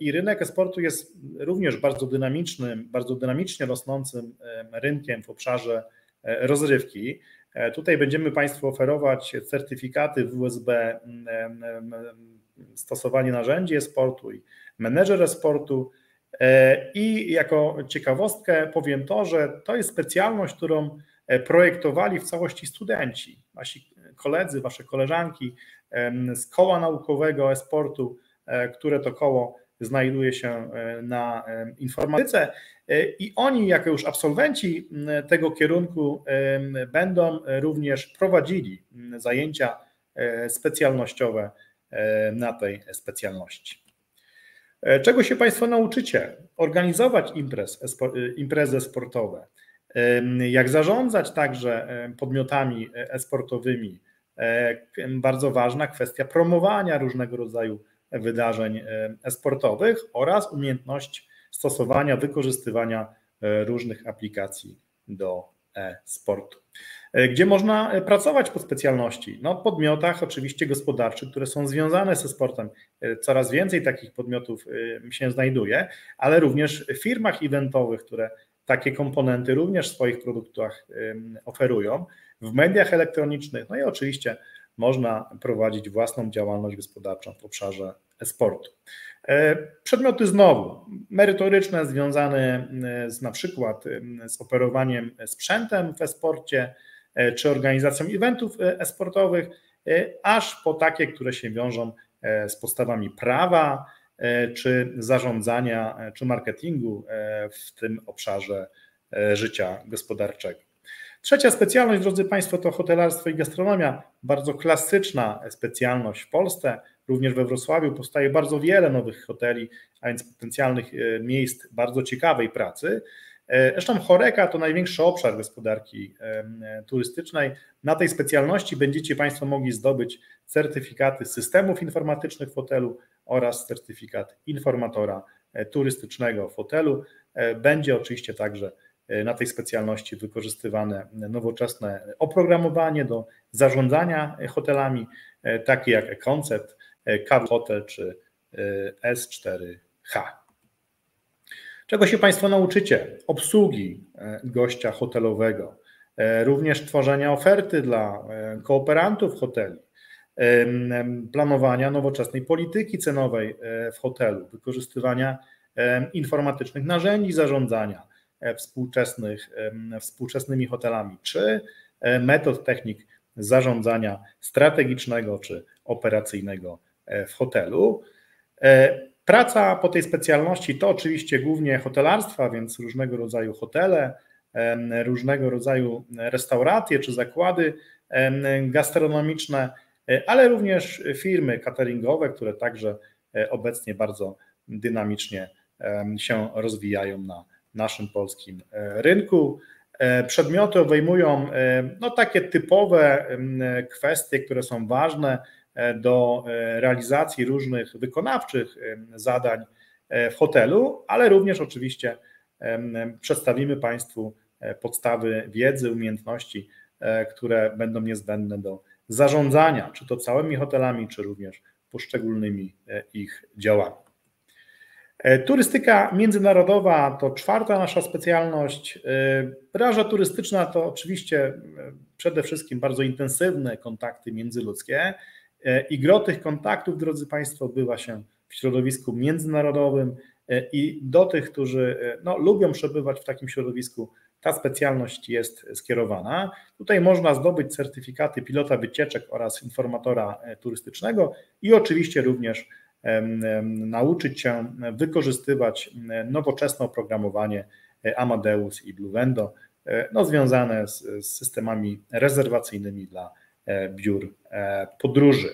[SPEAKER 10] i rynek e-sportu jest również bardzo dynamicznym, bardzo dynamicznie rosnącym rynkiem w obszarze e, rozrywki. E, tutaj będziemy Państwu oferować certyfikaty WSB, stosowanie narzędzi e-sportu i menedżer e-sportu. E, I jako ciekawostkę powiem to, że to jest specjalność, którą projektowali w całości studenci. Wasi koledzy, wasze koleżanki z koła naukowego e-sportu, e, które to koło znajduje się e, na informatyce e, i oni jako już absolwenci tego kierunku będą również prowadzili zajęcia specjalnościowe na tej specjalności. Czego się Państwo nauczycie? Organizować imprez, imprezy sportowe, jak zarządzać także podmiotami esportowymi, E, bardzo ważna kwestia promowania różnego rodzaju wydarzeń e, esportowych oraz umiejętność stosowania, wykorzystywania e, różnych aplikacji do e-sportu. Gdzie można pracować po specjalności? No, podmiotach oczywiście gospodarczych, które są związane ze sportem. Coraz więcej takich podmiotów się znajduje, ale również w firmach eventowych, które takie komponenty również w swoich produktach oferują w mediach elektronicznych, no i oczywiście można prowadzić własną działalność gospodarczą w obszarze e-sportu. E, przedmioty znowu merytoryczne, związane e, z na przykład e, z operowaniem sprzętem w e-sporcie czy organizacją eventów e-sportowych, aż po takie, które się wiążą z postawami prawa, czy zarządzania, czy marketingu w tym obszarze życia gospodarczego. Trzecia specjalność, drodzy Państwo, to hotelarstwo i gastronomia. Bardzo klasyczna specjalność w Polsce. Również we Wrocławiu powstaje bardzo wiele nowych hoteli, a więc potencjalnych e, miejsc bardzo ciekawej pracy. E, zresztą Choreka to największy obszar gospodarki e, turystycznej. Na tej specjalności będziecie Państwo mogli zdobyć certyfikaty systemów informatycznych w hotelu oraz certyfikat informatora turystycznego w hotelu. Będzie oczywiście także na tej specjalności wykorzystywane nowoczesne oprogramowanie do zarządzania hotelami, e, takie jak e-concept, Car Hotel czy e, S4H. Czego się Państwo nauczycie? Obsługi gościa hotelowego, również tworzenia oferty dla kooperantów hoteli, planowania nowoczesnej polityki cenowej w hotelu, wykorzystywania informatycznych narzędzi zarządzania, E, współczesnych, współczesnymi hotelami, czy e, metod, technik zarządzania strategicznego czy operacyjnego e, w hotelu. Praca po tej specjalności to oczywiście głównie hotelarstwa, więc różnego rodzaju hotele, różnego rodzaju restauracje czy zakłady gastronomiczne, ale również firmy cateringowe, które także obecnie bardzo dynamicznie się rozwijają na naszym polskim e, rynku. E, przedmioty obejmują e, no, takie typowe kwestie, które są ważne do realizacji różnych wykonawczych zadań w hotelu, ale również oczywiście przedstawimy Państwu podstawy wiedzy, umiejętności, które będą niezbędne do zarządzania, czy to całymi hotelami, czy również poszczególnymi ich działami. E, turystyka międzynarodowa to czwarta nasza specjalność. E, branża turystyczna to oczywiście e, przede wszystkim bardzo intensywne kontakty międzyludzkie i gro tych kontaktów, drodzy Państwo, odbywa się w środowisku międzynarodowym i do tych, którzy no, lubią przebywać w takim środowisku, ta specjalność jest skierowana. Tutaj można zdobyć certyfikaty pilota wycieczek oraz informatora turystycznego i oczywiście również nauczyć się wykorzystywać nowoczesne oprogramowanie e, Amadeus i Bluevendo, e, no, związane z, z systemami rezerwacyjnymi dla e, biur podróży.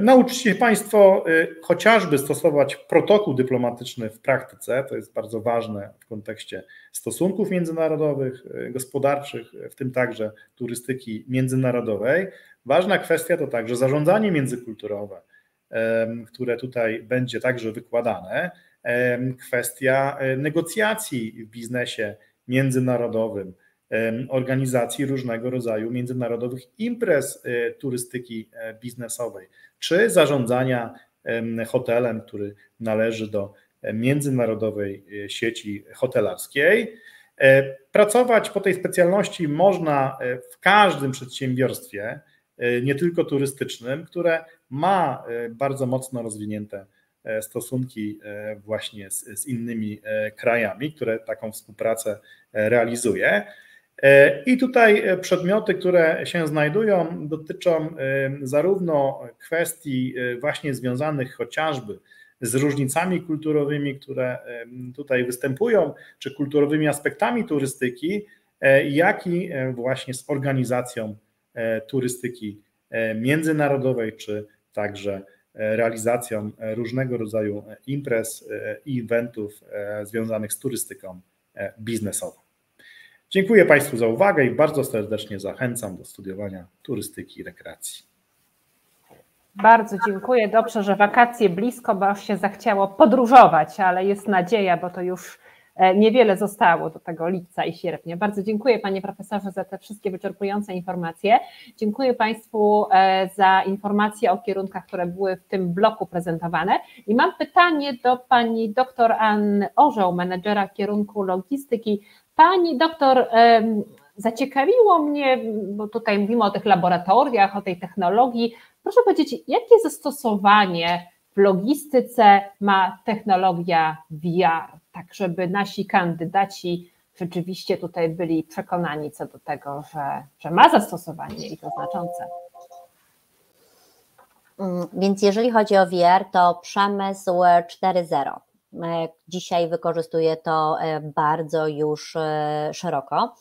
[SPEAKER 10] Nauczycie się Państwo chociażby stosować protokół dyplomatyczny w praktyce, to jest bardzo ważne w kontekście stosunków międzynarodowych, gospodarczych, w tym także turystyki międzynarodowej. Ważna kwestia to także zarządzanie międzykulturowe, które tutaj będzie także wykładane, kwestia e, negocjacji w biznesie międzynarodowym, organizacji różnego rodzaju międzynarodowych imprez turystyki biznesowej, czy zarządzania hotelem, który należy do międzynarodowej sieci hotelarskiej. Pracować po tej specjalności można w każdym przedsiębiorstwie, nie tylko turystycznym, które ma bardzo mocno rozwinięte E, stosunki e, właśnie z, z innymi e, krajami, które taką współpracę realizuje. I tutaj przedmioty, które się znajdują, dotyczą zarówno kwestii właśnie związanych chociażby z różnicami kulturowymi, które tutaj występują, czy kulturowymi aspektami turystyki, jak i właśnie z organizacją turystyki międzynarodowej, czy także realizacją różnego rodzaju imprez i eventów związanych z turystyką biznesową. Dziękuję Państwu za uwagę i bardzo serdecznie zachęcam do studiowania turystyki i rekreacji.
[SPEAKER 1] Bardzo dziękuję. Dobrze, że wakacje blisko, bo aż się zachciało podróżować, ale jest nadzieja, bo to już E, niewiele zostało do tego lipca i sierpnia. Bardzo dziękuję Panie Profesorze za te wszystkie wyczerpujące informacje. Dziękuję Państwu e, za informacje o kierunkach, które były w tym bloku prezentowane. I mam pytanie do Pani doktor Anny Orzeł, menedżera kierunku logistyki. Pani doktor, zaciekawiło mnie, bo tutaj mówimy o tych laboratoriach, o tej technologii. Proszę powiedzieć, jakie zastosowanie w logistyce ma technologia VR? Tak żeby nasi kandydaci rzeczywiście tutaj byli przekonani co do tego, że, że ma zastosowanie i to znaczące.
[SPEAKER 9] Mm, więc jeżeli chodzi o VR, to przemysł 4.0. E, dzisiaj wykorzystuje to e, bardzo już e, szeroko,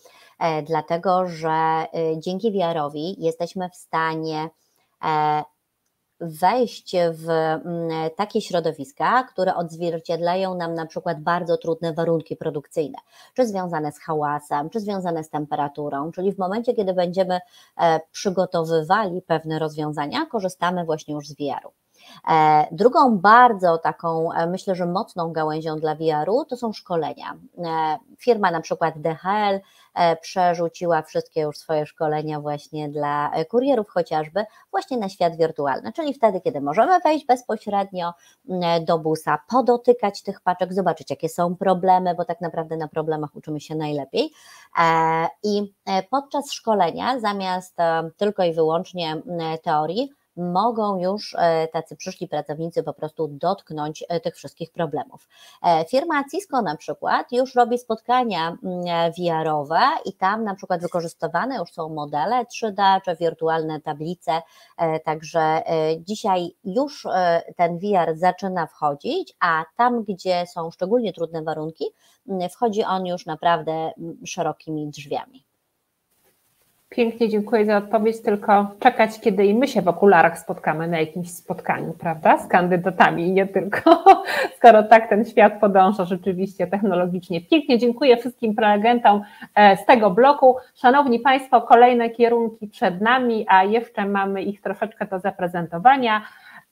[SPEAKER 9] dlatego że dzięki VR-owi jesteśmy w stanie wejść w mm, takie środowiska, które odzwierciedlają nam na przykład bardzo trudne warunki produkcyjne, czy związane z hałasem, czy związane z temperaturą, czyli w momencie, kiedy będziemy e, przygotowywali pewne rozwiązania, korzystamy właśnie już z VR-u. E, drugą bardzo taką, e, myślę, że mocną gałęzią dla VR-u to są szkolenia. Firma na przykład DHL przerzuciła wszystkie już swoje szkolenia właśnie dla kurierów chociażby właśnie na świat wirtualny, czyli wtedy, kiedy możemy wejść bezpośrednio do busa, podotykać tych paczek, zobaczyć jakie są problemy, bo tak naprawdę na problemach uczymy się najlepiej. I podczas szkolenia zamiast tylko i wyłącznie teorii mogą już e, tacy przyszli pracownicy po prostu dotknąć e, tych wszystkich problemów. E, firma Cisco na przykład już robi spotkania mm, VR-owe i tam na przykład wykorzystywane już są modele 3D czy wirtualne tablice, także dzisiaj już ten VR zaczyna wchodzić, a tam, gdzie są szczególnie trudne warunki, mm, wchodzi on już naprawdę mm, szerokimi drzwiami.
[SPEAKER 1] Pięknie dziękuję za odpowiedź, tylko czekać, kiedy i my się w okularach spotkamy na jakimś spotkaniu, prawda? Z kandydatami i nie tylko, [laughs] skoro tak ten świat podąża rzeczywiście technologicznie. Pięknie dziękuję wszystkim prelegentom e, z tego bloku. Szanowni Państwo, kolejne kierunki przed nami, a jeszcze mamy ich troszeczkę do zaprezentowania.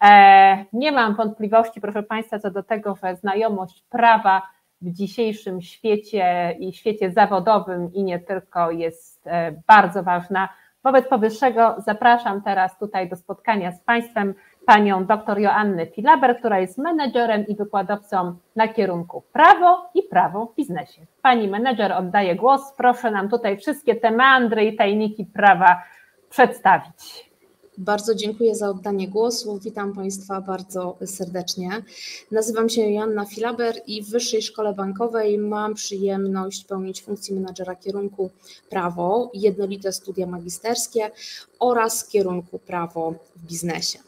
[SPEAKER 1] E, nie mam wątpliwości, proszę Państwa, co do tego, że znajomość prawa w dzisiejszym świecie i świecie zawodowym i nie tylko jest e, bardzo ważna. Wobec powyższego zapraszam teraz tutaj do spotkania z Państwem panią dr Joannę Filaber, która jest menedżerem i wykładowcą na kierunku prawo i prawo w biznesie. Pani menedżer oddaje głos, proszę nam tutaj wszystkie te meandry i tajniki prawa przedstawić.
[SPEAKER 11] Bardzo dziękuję za oddanie głosu. Witam Państwa bardzo serdecznie. Nazywam się Joanna Filaber i w Wyższej Szkole Bankowej mam przyjemność pełnić funkcję menadżera kierunku prawo, jednolite studia magisterskie oraz kierunku prawo w biznesie.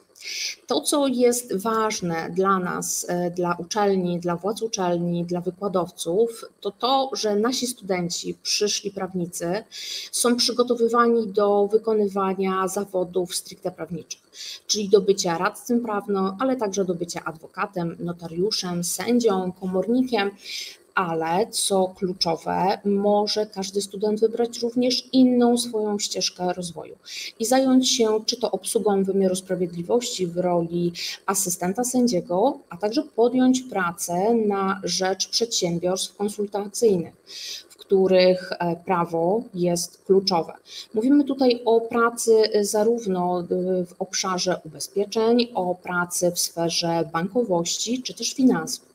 [SPEAKER 11] To, co jest ważne dla nas, e, dla uczelni, dla władz uczelni, dla wykładowców, to to, że nasi studenci, przyszli prawnicy, są przygotowywani do wykonywania zawodów stricte prawniczych, czyli do bycia radcą prawnym, ale także do bycia adwokatem, notariuszem, sędzią, komornikiem, ale co kluczowe, może każdy student wybrać również inną swoją ścieżkę rozwoju i zająć się czy to obsługą wymiaru sprawiedliwości w roli asystenta sędziego, a także podjąć pracę na rzecz przedsiębiorstw konsultacyjnych których e, prawo jest kluczowe. Mówimy tutaj o pracy zarówno w obszarze ubezpieczeń, o pracy w sferze bankowości czy też finansów.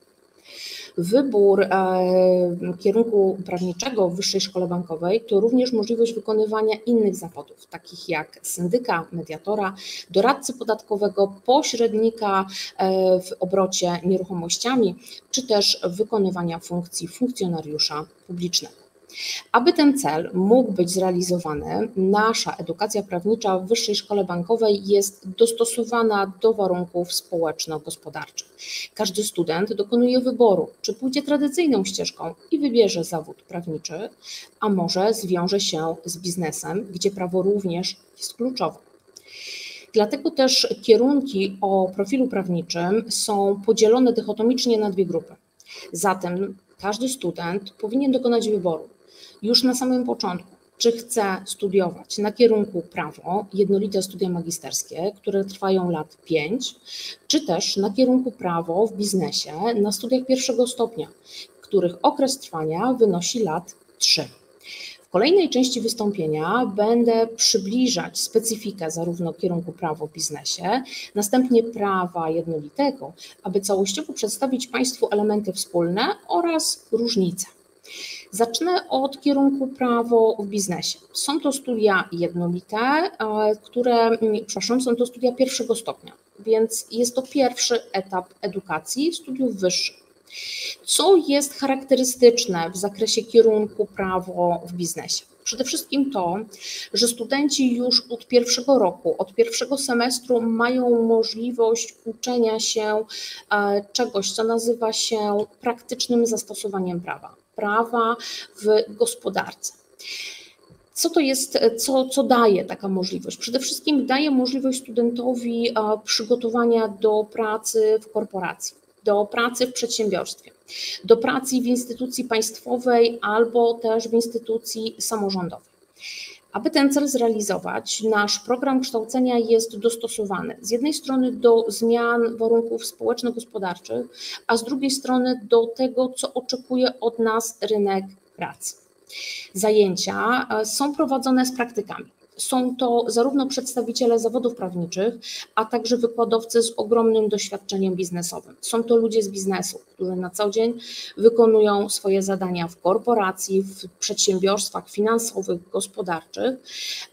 [SPEAKER 11] Wybór e, kierunku prawniczego w Wyższej Szkole Bankowej to również możliwość wykonywania innych zawodów, takich jak syndyka, mediatora, doradcy podatkowego, pośrednika e, w obrocie nieruchomościami, czy też wykonywania funkcji funkcjonariusza publicznego. Aby ten cel mógł być zrealizowany, nasza edukacja prawnicza w Wyższej Szkole Bankowej jest dostosowana do warunków społeczno-gospodarczych. Każdy student dokonuje wyboru, czy pójdzie tradycyjną ścieżką i wybierze zawód prawniczy, a może zwiąże się z biznesem, gdzie prawo również jest kluczowe. Dlatego też kierunki o profilu prawniczym są podzielone dychotomicznie na dwie grupy. Zatem każdy student powinien dokonać wyboru już na samym początku, czy chce studiować na kierunku prawo, jednolite studia magisterskie, które trwają lat 5, czy też na kierunku prawo w biznesie na studiach pierwszego stopnia, których okres trwania wynosi lat 3. W kolejnej części wystąpienia będę przybliżać specyfikę zarówno kierunku prawo w biznesie, następnie prawa jednolitego, aby całościowo przedstawić Państwu elementy wspólne oraz różnice. Zacznę od kierunku prawo w biznesie. Są to studia jednolite, e, które, mm, przepraszam, są to studia pierwszego stopnia, więc jest to pierwszy etap edukacji studiów wyższych. Co jest charakterystyczne w zakresie kierunku prawo w biznesie? Przede wszystkim to, że studenci już od pierwszego roku, od pierwszego semestru mają możliwość uczenia się e, czegoś, co nazywa się praktycznym zastosowaniem prawa prawa w gospodarce. Co to jest, co, co daje taka możliwość? Przede wszystkim daje możliwość studentowi e, przygotowania do pracy w korporacji, do pracy w przedsiębiorstwie, do pracy w instytucji państwowej albo też w instytucji samorządowej. Aby ten cel zrealizować, nasz program kształcenia jest dostosowany z jednej strony do zmian warunków społeczno-gospodarczych, a z drugiej strony do tego, co oczekuje od nas rynek pracy. Zajęcia e, są prowadzone z praktykami. Są to zarówno przedstawiciele zawodów prawniczych, a także wykładowcy z ogromnym doświadczeniem biznesowym. Są to ludzie z biznesu, którzy na co dzień wykonują swoje zadania w korporacji, w przedsiębiorstwach finansowych, gospodarczych,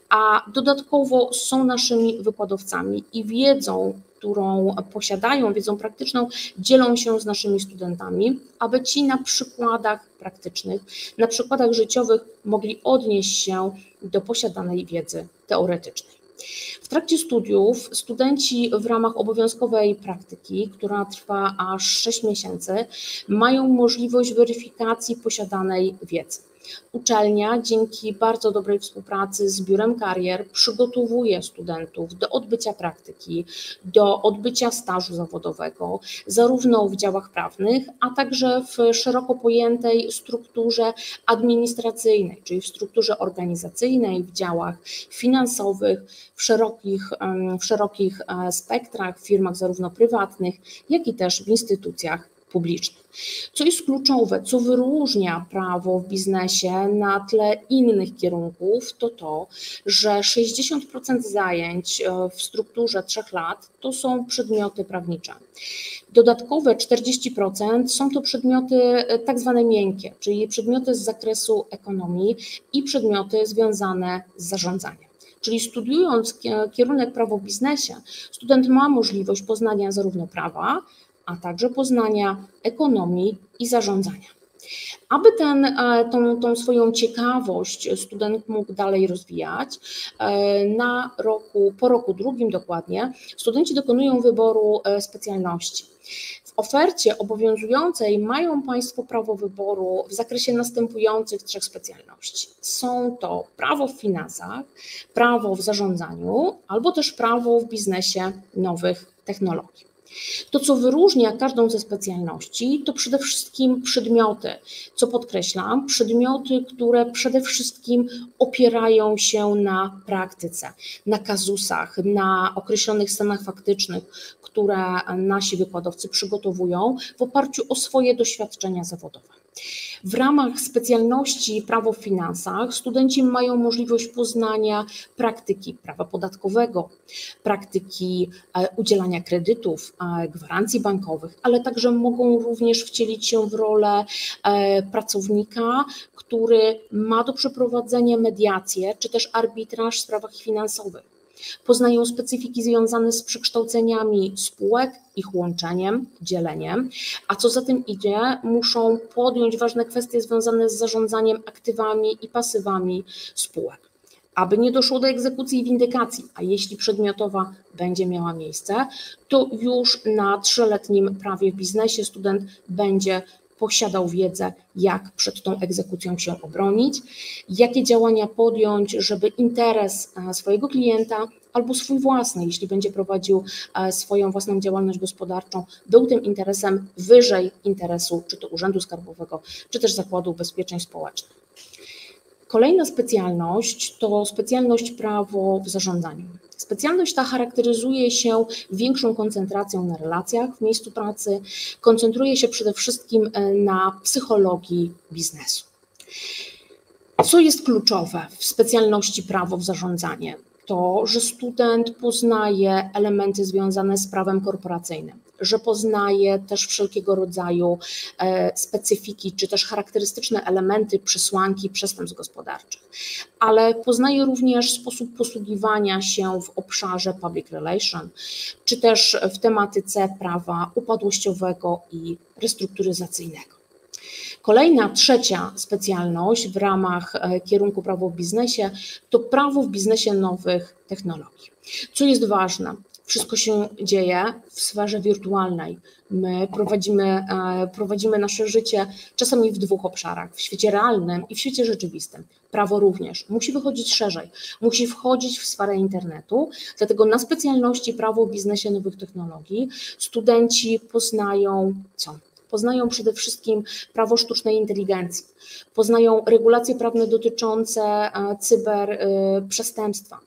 [SPEAKER 11] a dodatkowo są naszymi wykładowcami i wiedzą, którą posiadają, wiedzą praktyczną, dzielą się z naszymi studentami, aby ci na przykładach praktycznych, na przykładach życiowych mogli odnieść się do posiadanej wiedzy teoretycznej. W trakcie studiów studenci w ramach obowiązkowej praktyki, która trwa aż 6 miesięcy, mają możliwość weryfikacji posiadanej wiedzy. Uczelnia dzięki bardzo dobrej współpracy z Biurem Karier przygotowuje studentów do odbycia praktyki, do odbycia stażu zawodowego, zarówno w działach prawnych, a także w szeroko pojętej strukturze administracyjnej, czyli w strukturze organizacyjnej, w działach finansowych, w szerokich, w szerokich e, spektrach, w firmach zarówno prywatnych, jak i też w instytucjach publicznych. Co jest kluczowe, co wyróżnia prawo w biznesie na tle innych kierunków, to to, że 60% zajęć e, w strukturze trzech lat to są przedmioty prawnicze. Dodatkowe 40% są to przedmioty e, tak zwane miękkie, czyli przedmioty z zakresu ekonomii i przedmioty związane z zarządzaniem. Czyli studiując kierunek prawo w biznesie, student ma możliwość poznania zarówno prawa, a także poznania ekonomii i zarządzania. Aby ten, e, tą, tą swoją ciekawość student mógł dalej rozwijać, e, na roku, po roku drugim dokładnie, studenci dokonują wyboru e, specjalności. W ofercie obowiązującej mają Państwo prawo wyboru w zakresie następujących trzech specjalności. Są to prawo w finansach, prawo w zarządzaniu albo też prawo w biznesie nowych technologii. To, co wyróżnia każdą ze specjalności, to przede wszystkim przedmioty, co podkreślam, przedmioty, które przede wszystkim opierają się na praktyce, na kazusach, na określonych stanach faktycznych, które nasi wykładowcy przygotowują w oparciu o swoje doświadczenia zawodowe. W ramach specjalności prawo w finansach studenci mają możliwość poznania praktyki prawa podatkowego, praktyki e, udzielania kredytów, e, gwarancji bankowych, ale także mogą również wcielić się w rolę e, pracownika, który ma do przeprowadzenia mediację czy też arbitraż w sprawach finansowych Poznają specyfiki związane z przekształceniami spółek, ich łączeniem, dzieleniem, a co za tym idzie, muszą podjąć ważne kwestie związane z zarządzaniem aktywami i pasywami spółek. Aby nie doszło do egzekucji i windykacji, a jeśli przedmiotowa będzie miała miejsce, to już na trzyletnim prawie w biznesie student będzie posiadał wiedzę, jak przed tą egzekucją się obronić, jakie działania podjąć, żeby interes e, swojego klienta albo swój własny, jeśli będzie prowadził e, swoją własną działalność gospodarczą, był tym interesem wyżej interesu czy to Urzędu Skarbowego, czy też Zakładu Ubezpieczeń Społecznych. Kolejna specjalność to specjalność prawo w zarządzaniu. Specjalność ta charakteryzuje się większą koncentracją na relacjach w miejscu pracy, koncentruje się przede wszystkim e, na psychologii biznesu. Co jest kluczowe w specjalności prawo w zarządzanie? To, że student poznaje elementy związane z prawem korporacyjnym, że poznaje też wszelkiego rodzaju e, specyfiki, czy też charakterystyczne elementy przesłanki przestępstw gospodarczych, ale poznaje również sposób posługiwania się w obszarze public relation, czy też w tematyce prawa upadłościowego i restrukturyzacyjnego. Kolejna, trzecia specjalność w ramach e, kierunku prawo w biznesie to prawo w biznesie nowych technologii. Co jest ważne, wszystko się dzieje w sferze wirtualnej. My prowadzimy, e, prowadzimy nasze życie czasami w dwóch obszarach, w świecie realnym i w świecie rzeczywistym. Prawo również musi wychodzić szerzej, musi wchodzić w sferę internetu, dlatego na specjalności prawo w biznesie nowych technologii studenci poznają co? Poznają przede wszystkim prawo sztucznej inteligencji, poznają regulacje prawne dotyczące e, cyberprzestępstwa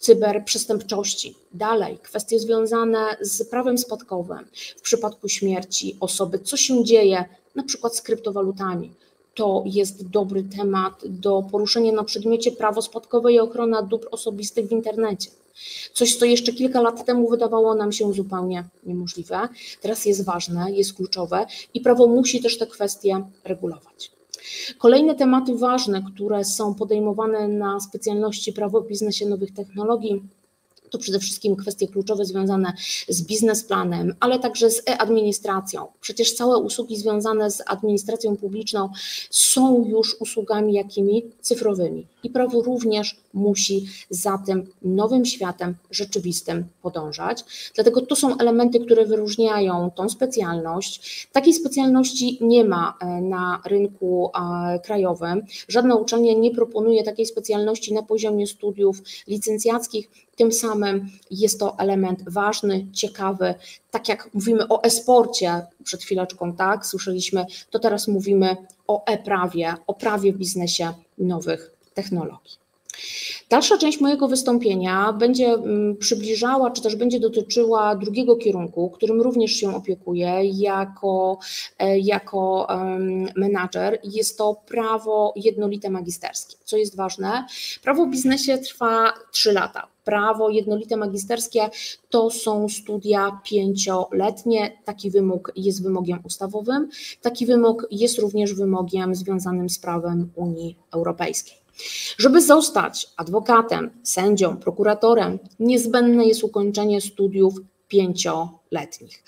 [SPEAKER 11] cyberprzestępczości. Dalej, kwestie związane z prawem spadkowym w przypadku śmierci osoby, co się dzieje na przykład z kryptowalutami. To jest dobry temat do poruszenia na przedmiocie prawo spadkowe i ochrona dóbr osobistych w internecie. Coś, co jeszcze kilka lat temu wydawało nam się zupełnie niemożliwe, teraz jest ważne, jest kluczowe i prawo musi też te kwestie regulować. Kolejne tematy ważne, które są podejmowane na specjalności prawo w biznesie nowych technologii, to przede wszystkim kwestie kluczowe związane z biznesplanem, ale także z e-administracją. Przecież całe usługi związane z administracją publiczną są już usługami jakimi cyfrowymi i prawo również musi za tym nowym światem rzeczywistym podążać. Dlatego to są elementy, które wyróżniają tą specjalność. Takiej specjalności nie ma e, na rynku krajowym. Żadna uczelnia nie proponuje takiej specjalności na poziomie studiów licencjackich. Tym samym jest to element ważny, ciekawy. Tak jak mówimy o e-sporcie przed chwileczką, tak, słyszeliśmy, to teraz mówimy o e-prawie, o prawie w biznesie nowych technologii. Dalsza część mojego wystąpienia będzie mm, przybliżała, czy też będzie dotyczyła drugiego kierunku, którym również się opiekuję jako, e, jako menadżer. Jest to prawo jednolite magisterskie. Co jest ważne, prawo w biznesie trwa 3 lata. Prawo jednolite magisterskie to są studia pięcioletnie. Taki wymóg jest wymogiem ustawowym. Taki wymóg jest również wymogiem związanym z prawem Unii Europejskiej. Żeby zostać adwokatem, sędzią, prokuratorem, niezbędne jest ukończenie studiów pięcioletnich.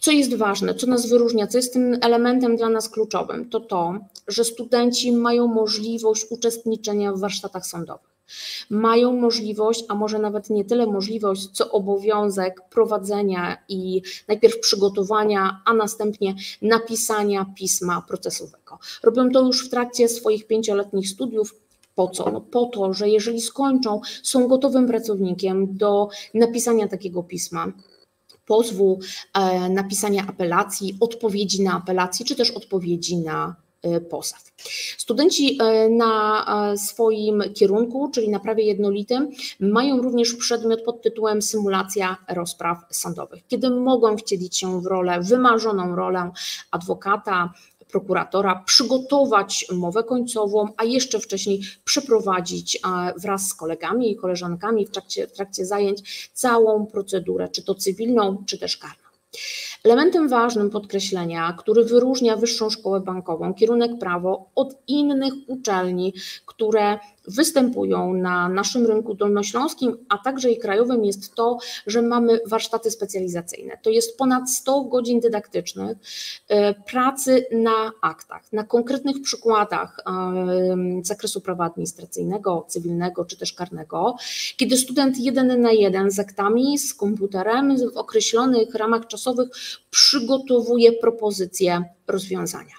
[SPEAKER 11] Co jest ważne, co nas wyróżnia, co jest tym elementem dla nas kluczowym, to to, że studenci mają możliwość uczestniczenia w warsztatach sądowych. Mają możliwość, a może nawet nie tyle możliwość, co obowiązek prowadzenia i najpierw przygotowania, a następnie napisania pisma procesowego. Robią to już w trakcie swoich pięcioletnich studiów, po co? No po to, że jeżeli skończą, są gotowym pracownikiem do napisania takiego pisma pozwu, e, napisania apelacji, odpowiedzi na apelację, czy też odpowiedzi na e, pozew. Studenci e, na swoim kierunku, czyli na prawie jednolitym, mają również przedmiot pod tytułem symulacja rozpraw sądowych, kiedy mogą wcielić się w rolę, wymarzoną rolę adwokata, prokuratora, przygotować mowę końcową, a jeszcze wcześniej przeprowadzić wraz z kolegami i koleżankami w trakcie, w trakcie zajęć całą procedurę, czy to cywilną, czy też karną. Elementem ważnym podkreślenia, który wyróżnia Wyższą Szkołę Bankową, kierunek prawo od innych uczelni, które występują na naszym rynku dolnośląskim, a także i krajowym jest to, że mamy warsztaty specjalizacyjne. To jest ponad 100 godzin dydaktycznych e, pracy na aktach, na konkretnych przykładach e, z zakresu prawa administracyjnego, cywilnego czy też karnego, kiedy student jeden na jeden z aktami, z komputerem w określonych ramach czasowych przygotowuje propozycje rozwiązania.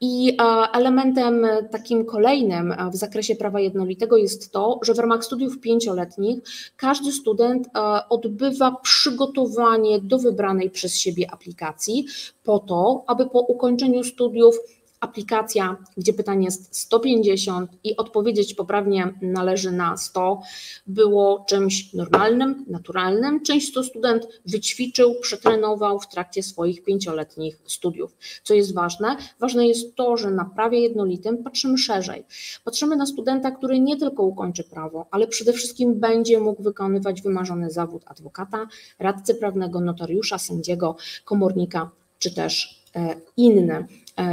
[SPEAKER 11] I elementem takim kolejnym w zakresie prawa jednolitego jest to, że w ramach studiów pięcioletnich każdy student odbywa przygotowanie do wybranej przez siebie aplikacji po to, aby po ukończeniu studiów aplikacja, gdzie pytanie jest 150 i odpowiedzieć poprawnie należy na 100, było czymś normalnym, naturalnym. Część to student wyćwiczył, przetrenował w trakcie swoich pięcioletnich studiów. Co jest ważne? Ważne jest to, że na prawie jednolitym patrzymy szerzej. Patrzymy na studenta, który nie tylko ukończy prawo, ale przede wszystkim będzie mógł wykonywać wymarzony zawód adwokata, radcy prawnego, notariusza, sędziego, komornika czy też e, inne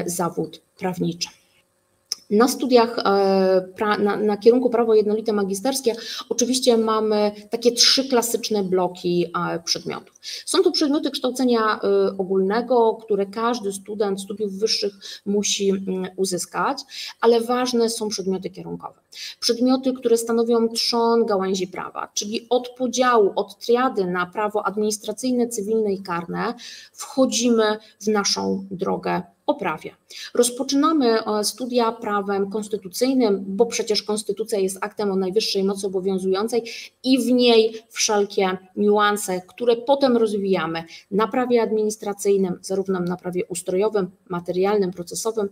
[SPEAKER 11] zawód prawniczy. Na studiach e, na, na, kierunku prawo jednolite magisterskie oczywiście mamy takie trzy klasyczne bloki e, przedmiotów. Są to przedmioty kształcenia ogólnego, które każdy student studiów wyższych musi uzyskać, ale ważne są przedmioty kierunkowe. Przedmioty, które stanowią trzon gałęzi prawa, czyli od podziału, od triady na prawo administracyjne, cywilne i karne wchodzimy w naszą drogę o prawie. Rozpoczynamy e, studia prawem konstytucyjnym, bo przecież konstytucja jest aktem o najwyższej mocy obowiązującej i w niej wszelkie niuanse, które potem rozwijamy na prawie administracyjnym, zarówno na prawie ustrojowym, materialnym, procesowym,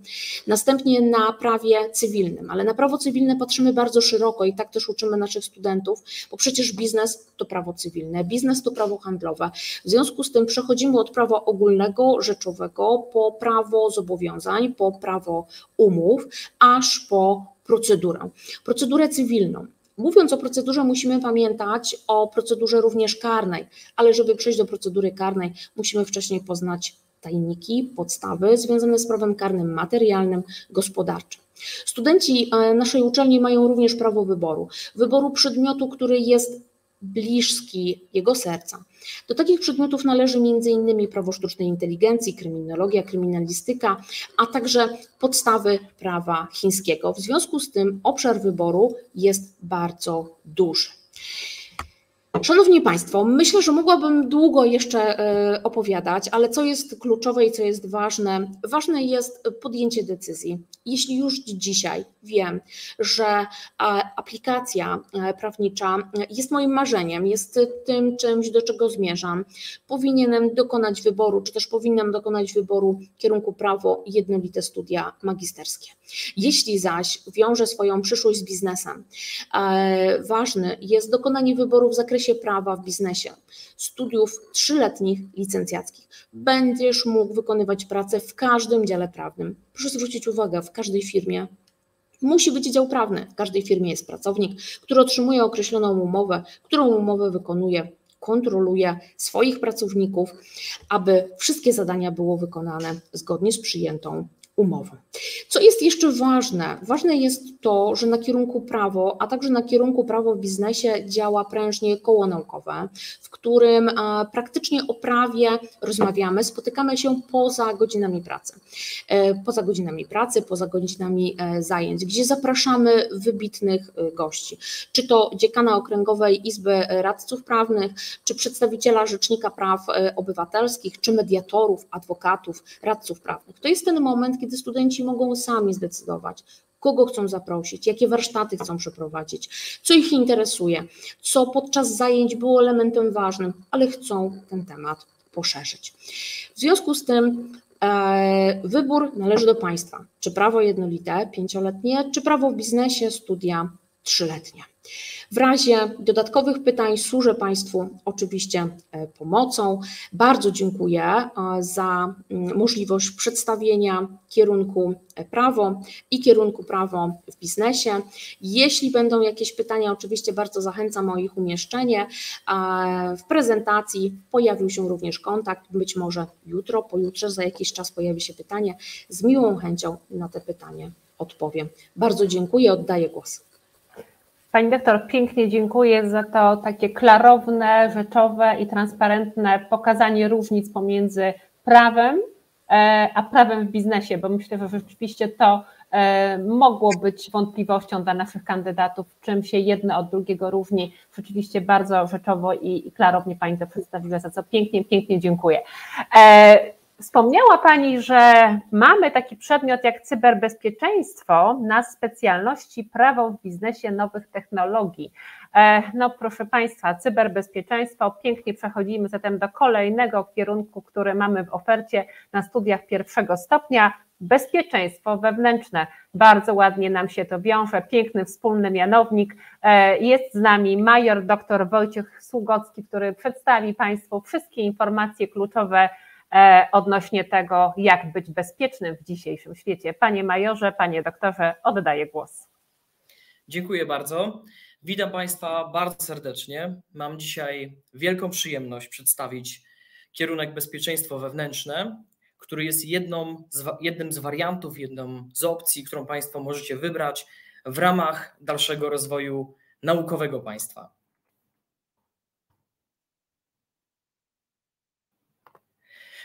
[SPEAKER 11] następnie na prawie cywilnym. Ale na prawo cywilne patrzymy bardzo szeroko i tak też uczymy naszych studentów, bo przecież biznes to prawo cywilne, biznes to prawo handlowe. W związku z tym przechodzimy od prawa ogólnego, rzeczowego po prawo zobowiązań, po prawo umów, aż po procedurę. Procedurę cywilną. Mówiąc o procedurze, musimy pamiętać o procedurze również karnej, ale żeby przejść do procedury karnej, musimy wcześniej poznać tajniki, podstawy związane z prawem karnym materialnym, gospodarczym. Studenci e, naszej uczelni mają również prawo wyboru. Wyboru przedmiotu, który jest bliski jego serca. Do takich przedmiotów należy m.in. prawo sztucznej inteligencji, kryminologia, kryminalistyka, a także podstawy prawa chińskiego. W związku z tym obszar wyboru jest bardzo duży. Szanowni Państwo, myślę, że mogłabym długo jeszcze e, opowiadać, ale co jest kluczowe i co jest ważne? Ważne jest podjęcie decyzji. Jeśli już dzisiaj wiem, że e, aplikacja e, prawnicza jest moim marzeniem, jest tym czymś, do czego zmierzam, powinienem dokonać wyboru, czy też powinnam dokonać wyboru kierunku prawo jednolite studia magisterskie. Jeśli zaś wiążę swoją przyszłość z biznesem, ważne jest dokonanie wyboru w zakresie prawa w biznesie, studiów trzyletnich licencjackich. Będziesz mógł wykonywać pracę w każdym dziale prawnym. Proszę zwrócić uwagę, w każdej firmie musi być dział prawny. W każdej firmie jest pracownik, który otrzymuje określoną umowę, którą umowę wykonuje kontroluje swoich pracowników, aby wszystkie zadania było wykonane zgodnie z przyjętą umową. Co jest jeszcze ważne? Ważne jest to, że na kierunku prawo, a także na kierunku prawo w biznesie działa prężnie koło naukowe, w którym praktycznie o prawie rozmawiamy, spotykamy się poza godzinami pracy. E, poza godzinami pracy, poza godzinami e, zajęć, gdzie zapraszamy wybitnych e, gości. Czy to dziekana Okręgowej Izby Radców Prawnych, czy przedstawiciela Rzecznika Praw Obywatelskich, czy mediatorów, adwokatów, radców prawnych. To jest ten moment, kiedy studenci mogą sami zdecydować, kogo chcą zaprosić, jakie warsztaty chcą przeprowadzić, co ich interesuje, co podczas zajęć było elementem ważnym, ale chcą ten temat poszerzyć. W związku z tym e, wybór należy do państwa, czy prawo jednolite, pięcioletnie, czy prawo w biznesie, studia trzyletnie. W razie dodatkowych pytań służę Państwu oczywiście e, pomocą. Bardzo dziękuję e, za mm, możliwość przedstawienia kierunku e, prawo i kierunku prawo w biznesie. Jeśli będą jakieś pytania, oczywiście bardzo zachęcam o ich umieszczenie. W prezentacji pojawił się również kontakt, być może jutro, pojutrze, za jakiś czas pojawi się pytanie. Z miłą chęcią na te pytanie odpowiem. Bardzo dziękuję, oddaję głos.
[SPEAKER 1] Pani doktor, pięknie dziękuję za to takie klarowne, rzeczowe i transparentne pokazanie różnic pomiędzy prawem e, a prawem w biznesie, bo myślę, że rzeczywiście to e, mogło być wątpliwością dla naszych kandydatów, czym się jedno od drugiego różni. Rzeczywiście bardzo rzeczowo i, i klarownie Pani to przedstawiła, za co pięknie, pięknie dziękuję. Wspomniała Pani, że mamy taki przedmiot jak cyberbezpieczeństwo na specjalności prawo w biznesie nowych technologii. E, no proszę Państwa, cyberbezpieczeństwo, pięknie przechodzimy zatem do kolejnego kierunku, który mamy w ofercie na studiach pierwszego stopnia, bezpieczeństwo wewnętrzne. Bardzo ładnie nam się to wiąże, piękny wspólny mianownik. E, jest z nami major dr Wojciech Sługocki, który przedstawi Państwu wszystkie informacje kluczowe odnośnie tego, jak być bezpiecznym w dzisiejszym świecie. Panie majorze, panie doktorze, oddaję głos.
[SPEAKER 12] Dziękuję bardzo. Witam Państwa bardzo serdecznie. Mam dzisiaj wielką przyjemność przedstawić kierunek bezpieczeństwo wewnętrzne, który jest jedną z, jednym z wariantów, jedną z opcji, którą Państwo możecie wybrać w ramach dalszego rozwoju naukowego państwa.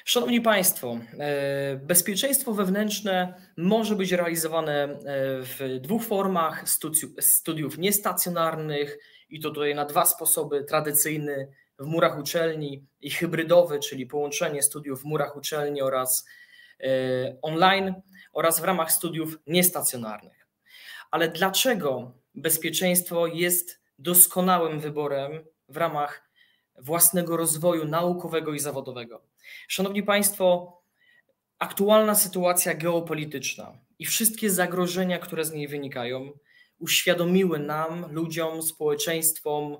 [SPEAKER 12] Szanowni Państwo, e, bezpieczeństwo wewnętrzne może być realizowane e, w dwóch formach studiów niestacjonarnych i to tutaj na dwa sposoby: tradycyjny w murach uczelni i hybrydowy, czyli połączenie studiów w murach uczelni oraz e, online, oraz w ramach studiów niestacjonarnych. Ale dlaczego bezpieczeństwo jest doskonałym wyborem w ramach własnego rozwoju naukowego i zawodowego? Szanowni Państwo, aktualna sytuacja geopolityczna i wszystkie zagrożenia, które z niej wynikają, uświadomiły nam, ludziom, społeczeństwom,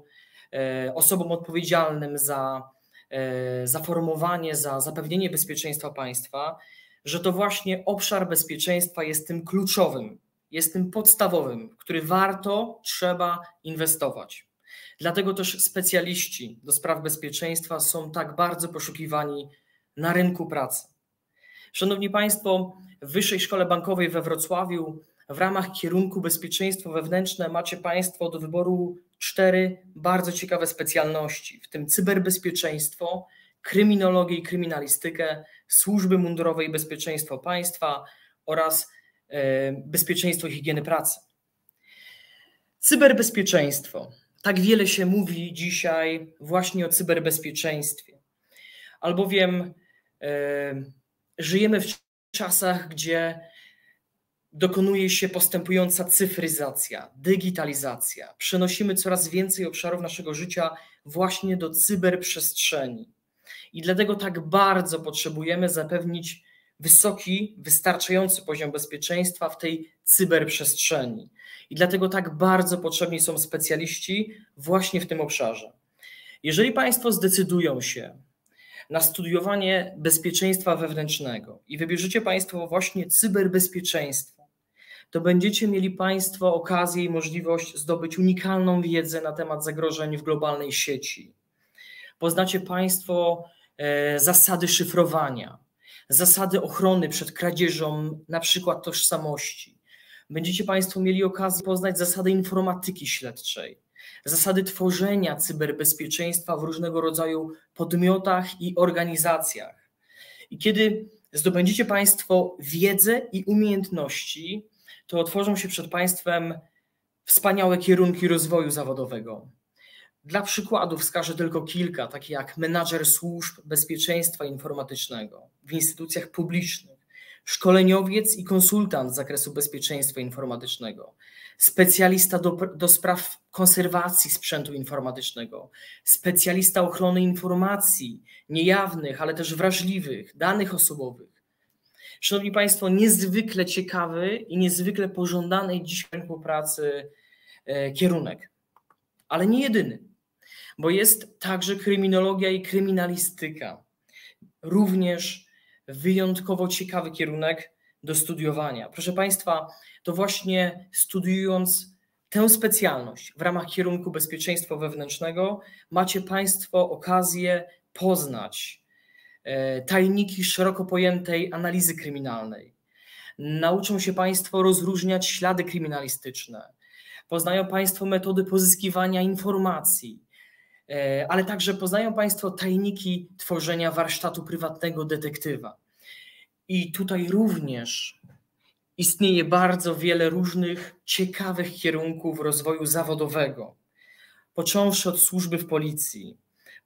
[SPEAKER 12] e, osobom odpowiedzialnym za, e, za formowanie, za zapewnienie bezpieczeństwa państwa, że to właśnie obszar bezpieczeństwa jest tym kluczowym, jest tym podstawowym, w który warto, trzeba inwestować. Dlatego też specjaliści do spraw bezpieczeństwa są tak bardzo poszukiwani na rynku pracy. Szanowni Państwo, w Wyższej Szkole Bankowej we Wrocławiu w ramach kierunku bezpieczeństwo wewnętrzne macie Państwo do wyboru cztery bardzo ciekawe specjalności, w tym cyberbezpieczeństwo, kryminologię i kryminalistykę, służby mundurowe i bezpieczeństwo państwa oraz e, bezpieczeństwo i higieny pracy. Cyberbezpieczeństwo. Tak wiele się mówi dzisiaj właśnie o cyberbezpieczeństwie, albowiem żyjemy w czasach, gdzie dokonuje się postępująca cyfryzacja, digitalizacja. Przenosimy coraz więcej obszarów naszego życia właśnie do cyberprzestrzeni. I dlatego tak bardzo potrzebujemy zapewnić wysoki, wystarczający poziom bezpieczeństwa w tej cyberprzestrzeni. I dlatego tak bardzo potrzebni są specjaliści właśnie w tym obszarze. Jeżeli Państwo zdecydują się na studiowanie bezpieczeństwa wewnętrznego i wybierzecie Państwo właśnie cyberbezpieczeństwo, to będziecie mieli Państwo okazję i możliwość zdobyć unikalną wiedzę na temat zagrożeń w globalnej sieci. Poznacie Państwo e, zasady szyfrowania, zasady ochrony przed kradzieżą, na przykład tożsamości. Będziecie Państwo mieli okazję poznać zasady informatyki śledczej zasady tworzenia cyberbezpieczeństwa w różnego rodzaju podmiotach i organizacjach. I kiedy zdobędziecie Państwo wiedzę i umiejętności, to otworzą się przed Państwem wspaniałe kierunki rozwoju zawodowego. Dla przykładu wskażę tylko kilka, takie jak menadżer służb bezpieczeństwa informatycznego w instytucjach publicznych, szkoleniowiec i konsultant z zakresu bezpieczeństwa informatycznego, specjalista do, do spraw konserwacji sprzętu informatycznego, specjalista ochrony informacji niejawnych, ale też wrażliwych, danych osobowych. Szanowni Państwo, niezwykle ciekawy i niezwykle pożądany w rynku pracy e, kierunek. ale nie jedyny, bo jest także kryminologia i kryminalistyka. Również wyjątkowo ciekawy kierunek do studiowania. Proszę Państwa, to właśnie studiując tę specjalność w ramach kierunku bezpieczeństwa wewnętrznego, macie Państwo okazję poznać e, tajniki szeroko pojętej analizy kryminalnej. Nauczą się Państwo rozróżniać ślady kryminalistyczne. Poznają Państwo metody pozyskiwania informacji, e, ale także poznają Państwo tajniki tworzenia warsztatu prywatnego detektywa. I tutaj również istnieje bardzo wiele różnych ciekawych kierunków rozwoju zawodowego, począwszy od służby w policji,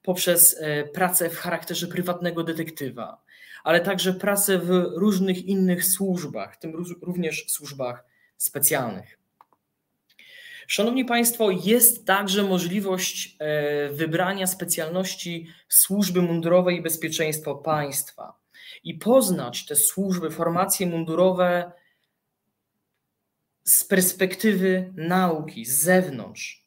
[SPEAKER 12] poprzez e, pracę w charakterze prywatnego detektywa, ale także pracę w różnych innych służbach, w tym również służbach specjalnych. Szanowni Państwo, jest także możliwość e, wybrania specjalności służby mundurowej i bezpieczeństwa państwa i poznać te służby, formacje mundurowe z perspektywy nauki, z zewnątrz.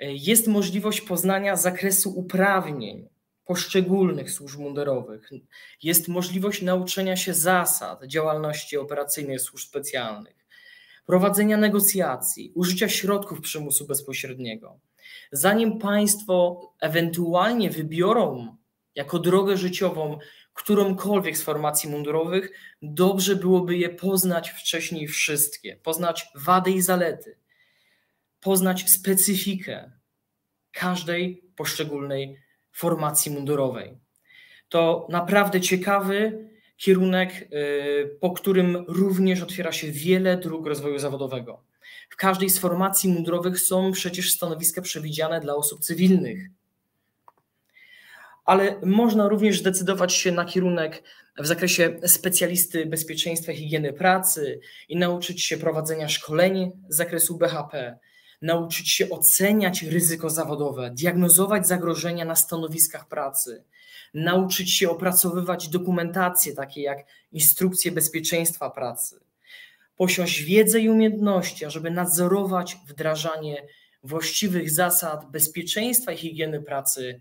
[SPEAKER 12] Jest możliwość poznania zakresu uprawnień poszczególnych służb mundurowych. Jest możliwość nauczenia się zasad działalności operacyjnej służb specjalnych, prowadzenia negocjacji, użycia środków przymusu bezpośredniego. Zanim Państwo ewentualnie wybiorą jako drogę życiową którąkolwiek z formacji mundurowych, dobrze byłoby je poznać wcześniej wszystkie, poznać wady i zalety, poznać specyfikę każdej poszczególnej formacji mundurowej. To naprawdę ciekawy kierunek, y, po którym również otwiera się wiele dróg rozwoju zawodowego. W każdej z formacji mundurowych są przecież stanowiska przewidziane dla osób cywilnych ale można również zdecydować się na kierunek w zakresie specjalisty bezpieczeństwa i higieny pracy i nauczyć się prowadzenia szkoleń z zakresu BHP, nauczyć się oceniać ryzyko zawodowe, diagnozować zagrożenia na stanowiskach pracy, nauczyć się opracowywać dokumentacje takie jak instrukcje bezpieczeństwa pracy, posiąść wiedzę i umiejętności, ażeby nadzorować wdrażanie właściwych zasad bezpieczeństwa i higieny pracy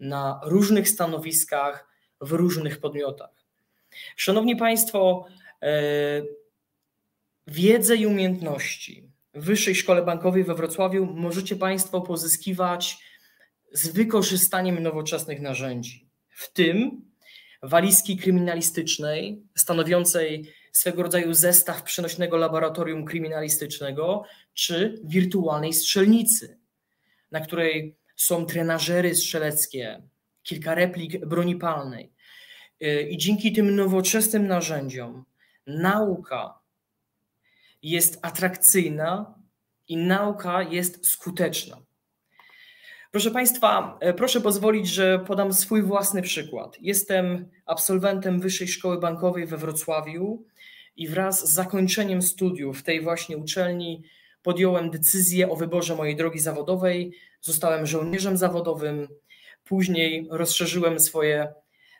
[SPEAKER 12] na różnych stanowiskach, w różnych podmiotach. Szanowni Państwo, e, wiedzę i umiejętności w Wyższej Szkole Bankowej we Wrocławiu możecie Państwo pozyskiwać z wykorzystaniem nowoczesnych narzędzi, w tym walizki kryminalistycznej, stanowiącej swego rodzaju zestaw przenośnego laboratorium kryminalistycznego, czy wirtualnej strzelnicy, na której są trenażery strzeleckie, kilka replik broni palnej. Y, I dzięki tym nowoczesnym narzędziom nauka jest atrakcyjna i nauka jest skuteczna. Proszę Państwa, e, proszę pozwolić, że podam swój własny przykład. Jestem absolwentem Wyższej Szkoły Bankowej we Wrocławiu i wraz z zakończeniem studiów w tej właśnie uczelni podjąłem decyzję o wyborze mojej drogi zawodowej. Zostałem żołnierzem zawodowym. Później rozszerzyłem swoje,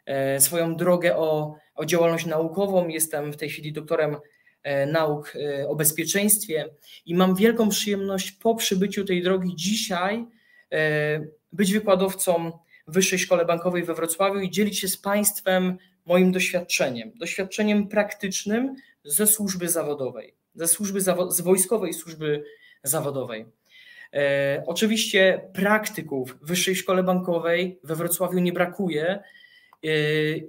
[SPEAKER 12] e, swoją drogę o, o działalność naukową. Jestem w tej chwili doktorem e, nauk e, o bezpieczeństwie i mam wielką przyjemność po przybyciu tej drogi dzisiaj być wykładowcą w Wyższej Szkole Bankowej we Wrocławiu i dzielić się z Państwem moim doświadczeniem, doświadczeniem praktycznym ze służby zawodowej ze służby z wojskowej służby zawodowej. E, oczywiście praktyków w Wyższej Szkole Bankowej we Wrocławiu nie brakuje e,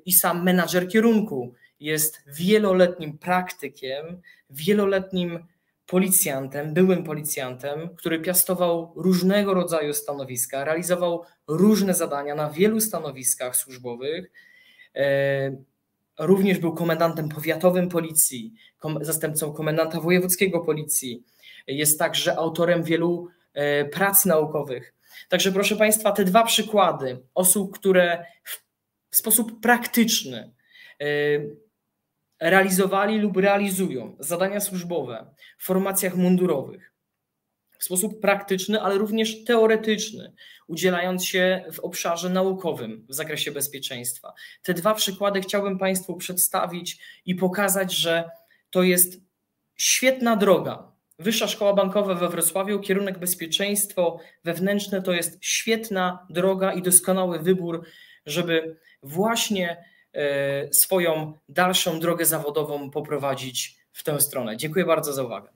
[SPEAKER 12] i sam menadżer kierunku jest wieloletnim praktykiem, wieloletnim policjantem, byłym policjantem, który piastował różnego rodzaju stanowiska, realizował różne zadania na wielu stanowiskach służbowych. E, Również był komendantem powiatowym policji, zastępcą komendanta wojewódzkiego policji. Jest także autorem wielu prac naukowych. Także proszę Państwa, te dwa przykłady osób, które w sposób praktyczny e, realizowali lub realizują zadania służbowe w formacjach mundurowych, w sposób praktyczny, ale również teoretyczny, udzielając się w obszarze naukowym w zakresie bezpieczeństwa. Te dwa przykłady chciałbym Państwu przedstawić i pokazać, że to jest świetna droga Wyższa Szkoła Bankowa we Wrocławiu, kierunek bezpieczeństwo wewnętrzne to jest świetna droga i doskonały wybór, żeby właśnie e, swoją dalszą drogę zawodową poprowadzić w tę stronę. Dziękuję bardzo za uwagę.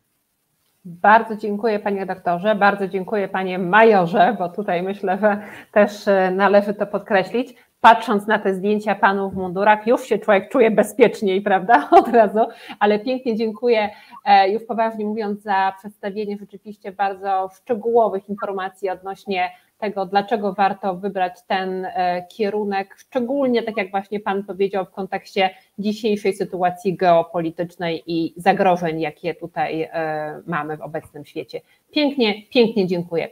[SPEAKER 1] Bardzo dziękuję panie doktorze, bardzo dziękuję panie majorze, bo tutaj myślę, że też e, należy to podkreślić. Patrząc na te zdjęcia panów w mundurach, już się człowiek czuje bezpieczniej, prawda? [laughs] Od razu, ale pięknie dziękuję, e, już poważnie mówiąc, za przedstawienie rzeczywiście bardzo szczegółowych informacji odnośnie tego, dlaczego warto wybrać ten e, kierunek, szczególnie tak jak właśnie Pan powiedział, w kontekście dzisiejszej sytuacji geopolitycznej i zagrożeń, jakie tutaj e, mamy w obecnym świecie. Pięknie, pięknie dziękuję.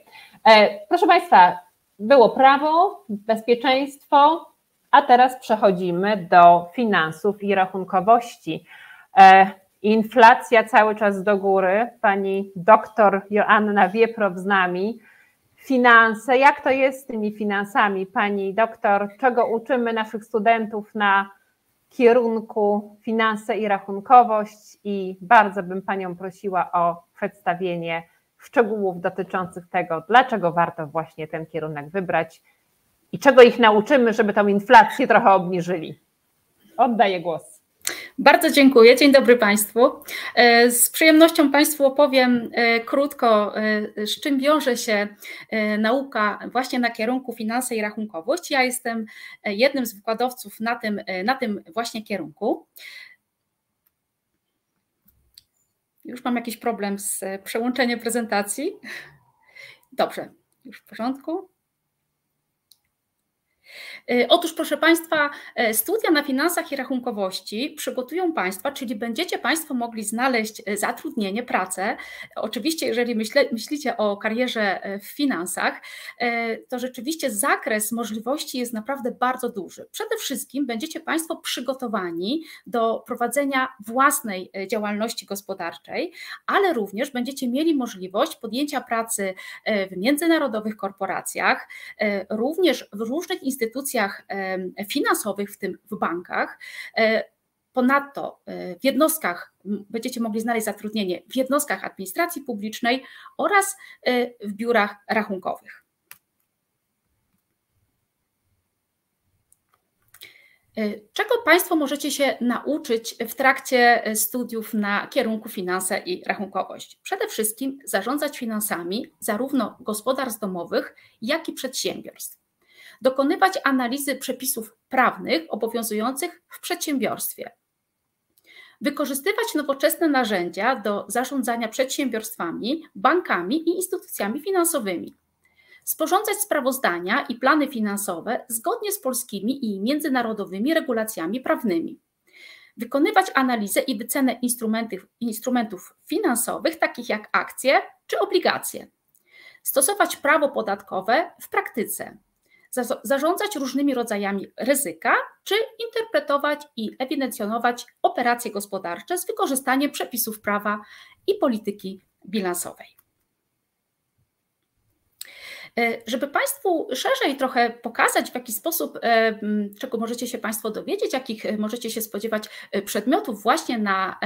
[SPEAKER 1] Proszę Państwa, było prawo, bezpieczeństwo, a teraz przechodzimy do finansów i rachunkowości. Inflacja cały czas do góry. Pani doktor Joanna Wieprow z nami finanse. Jak to jest z tymi finansami, pani doktor? Czego uczymy naszych studentów na kierunku finanse i rachunkowość? I bardzo bym panią prosiła o przedstawienie szczegółów dotyczących tego, dlaczego warto właśnie ten kierunek wybrać i czego ich nauczymy, żeby tą inflację trochę obniżyli. Oddaję głos.
[SPEAKER 13] Bardzo dziękuję. Dzień dobry Państwu. E, z przyjemnością Państwu opowiem e, krótko, e, z czym wiąże się nauka właśnie na kierunku finanse i rachunkowość. Ja jestem jednym z wykładowców na tym, na tym właśnie kierunku. Już mam jakiś problem z przełączeniem prezentacji. Dobrze, już w porządku. E, otóż, proszę Państwa, e, studia na finansach i rachunkowości przygotują Państwa, czyli będziecie Państwo mogli znaleźć e, zatrudnienie, pracę. Oczywiście, jeżeli myśle, myślicie o karierze w finansach, to rzeczywiście zakres możliwości jest naprawdę bardzo duży. Przede wszystkim będziecie Państwo przygotowani do prowadzenia własnej działalności gospodarczej, ale również będziecie mieli możliwość podjęcia pracy w międzynarodowych korporacjach, również w różnych instytucjach, instytucjach finansowych, w tym w bankach. E, ponadto e, w jednostkach będziecie mogli znaleźć zatrudnienie w jednostkach administracji publicznej oraz e, w biurach rachunkowych. Czego Państwo możecie się nauczyć w trakcie studiów na kierunku finanse i rachunkowość? Przede wszystkim zarządzać finansami zarówno gospodarstw domowych, jak i przedsiębiorstw dokonywać analizy przepisów prawnych obowiązujących w przedsiębiorstwie, wykorzystywać nowoczesne narzędzia do zarządzania przedsiębiorstwami, bankami i instytucjami finansowymi, sporządzać sprawozdania i plany finansowe zgodnie z polskimi i międzynarodowymi regulacjami prawnymi, wykonywać analizę i wycenę instrumentów, finansowych, takich jak akcje czy obligacje, stosować prawo podatkowe w praktyce, zarządzać różnymi rodzajami ryzyka, czy interpretować i ewidencjonować operacje gospodarcze z wykorzystaniem przepisów prawa i polityki bilansowej. E, żeby Państwu szerzej trochę pokazać, w jaki sposób, e, czego możecie się Państwo dowiedzieć, jakich e, możecie się spodziewać przedmiotów właśnie na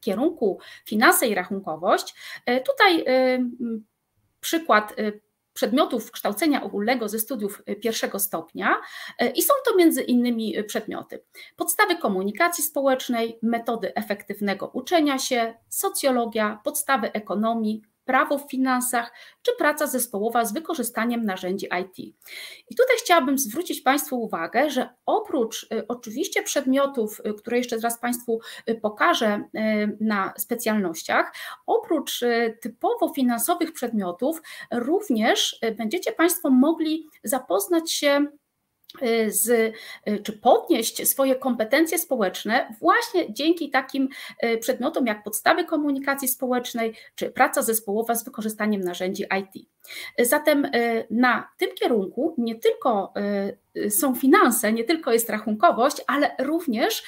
[SPEAKER 13] kierunku finanse i rachunkowość, tutaj przykład przedmiotów kształcenia ogólnego ze studiów y, pierwszego stopnia y, i są to między innymi y, przedmioty. Podstawy komunikacji społecznej, metody efektywnego uczenia się, socjologia, podstawy ekonomii, prawo w finansach czy praca zespołowa z wykorzystaniem narzędzi IT. I tutaj chciałabym zwrócić Państwu uwagę, że oprócz y, oczywiście przedmiotów, y, które jeszcze raz Państwu y, pokażę na specjalnościach, oprócz typowo finansowych przedmiotów, również będziecie Państwo mogli zapoznać się z, y, czy podnieść swoje kompetencje społeczne właśnie dzięki takim y, przedmiotom jak podstawy komunikacji społecznej czy praca zespołowa z wykorzystaniem narzędzi IT. Zatem na tym kierunku nie tylko są finanse, nie tylko jest rachunkowość, ale również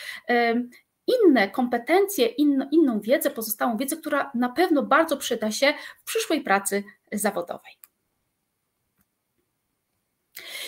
[SPEAKER 13] inne kompetencje, inną wiedzę, pozostałą wiedzę, która na pewno bardzo przyda się w przyszłej pracy zawodowej.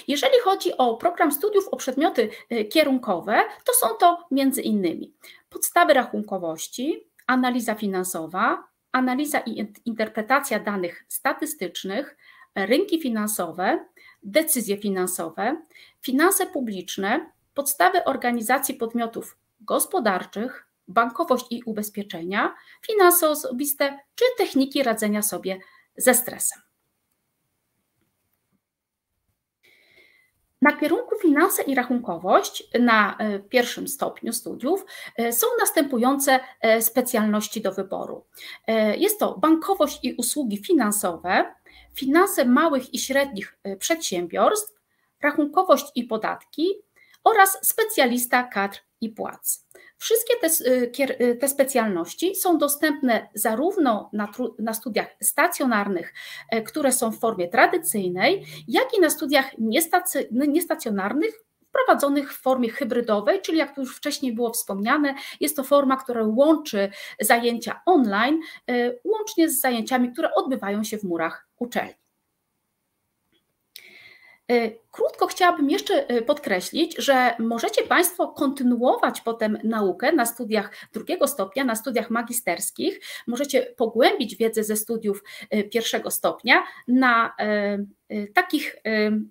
[SPEAKER 13] Jeżeli chodzi o program studiów o przedmioty y, kierunkowe, to są to między innymi podstawy rachunkowości, analiza finansowa, analiza i interpretacja danych statystycznych, rynki finansowe, decyzje finansowe, finanse publiczne, podstawy organizacji podmiotów gospodarczych, bankowość i ubezpieczenia, finanse osobiste czy techniki radzenia sobie ze stresem. Na kierunku finanse i rachunkowość na e, pierwszym stopniu studiów e, są następujące e, specjalności do wyboru. Jest to bankowość i usługi finansowe, finanse małych i średnich przedsiębiorstw, rachunkowość i podatki oraz specjalista kadr i płac. Wszystkie te, y, y, te specjalności są dostępne zarówno na, na, studiach stacjonarnych, e, które są w formie tradycyjnej, jak i na studiach niestacjonarnych, prowadzonych w formie hybrydowej, czyli jak już wcześniej było wspomniane, jest to forma, która łączy zajęcia online, e, łącznie z zajęciami, które odbywają się w murach uczelni. E, krótko chciałabym jeszcze e, podkreślić, że możecie Państwo kontynuować potem naukę na studiach drugiego stopnia, na studiach magisterskich. Możecie pogłębić wiedzę ze studiów e, pierwszego stopnia na takich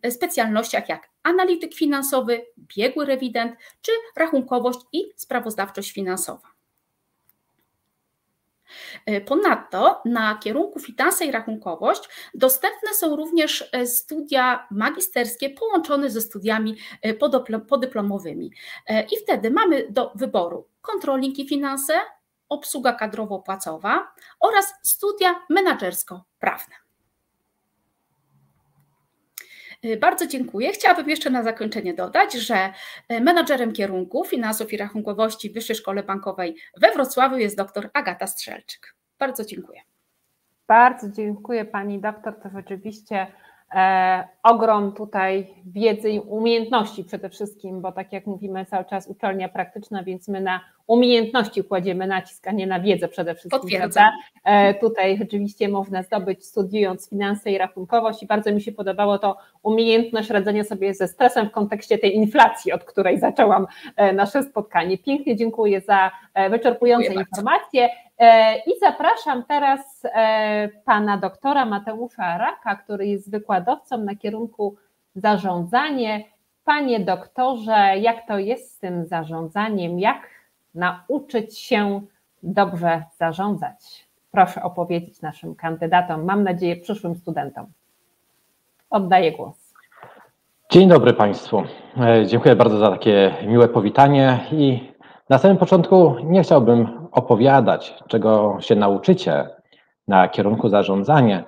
[SPEAKER 13] specjalnościach jak analityk finansowy, biegły rewident czy rachunkowość i sprawozdawczość finansowa. E, ponadto na kierunku finanse i rachunkowość dostępne są również e, studia magisterskie połączone ze studiami e, podyplomowymi. I wtedy mamy do wyboru controlling i finanse, obsługa kadrowo-płacowa oraz studia menedżersko-prawne. Y, bardzo dziękuję. Chciałabym jeszcze na zakończenie dodać, że y, menadżerem kierunku finansów i rachunkowości w Wyższej Szkole Bankowej we Wrocławiu jest dr Agata Strzelczyk. Bardzo dziękuję.
[SPEAKER 1] Bardzo dziękuję pani doktor. To rzeczywiście e, ogrom tutaj wiedzy i umiejętności przede wszystkim, bo tak jak mówimy cały czas uczelnia praktyczna, więc my na umiejętności kładziemy nacisk, a nie na wiedzę przede wszystkim.
[SPEAKER 13] Potwierdzam.
[SPEAKER 1] E, tutaj rzeczywiście można zdobyć studiując finanse i rachunkowość i bardzo mi się podobało to umiejętność radzenia sobie ze stresem w kontekście tej inflacji, od której zaczęłam e, nasze spotkanie. Pięknie dziękuję za e, wyczerpujące dziękuję informacje bardzo. i zapraszam teraz pana doktora Mateusza Raka, który jest wykładowcą na kierunku zarządzanie. Panie doktorze, jak to jest z tym zarządzaniem? Jak nauczyć się dobrze zarządzać? Proszę opowiedzieć naszym kandydatom, mam nadzieję przyszłym studentom. Oddaję głos.
[SPEAKER 14] Dzień dobry Państwu. E, dziękuję bardzo za takie miłe powitanie i na samym początku nie chciałbym opowiadać, czego się nauczycie na kierunku zarządzanie.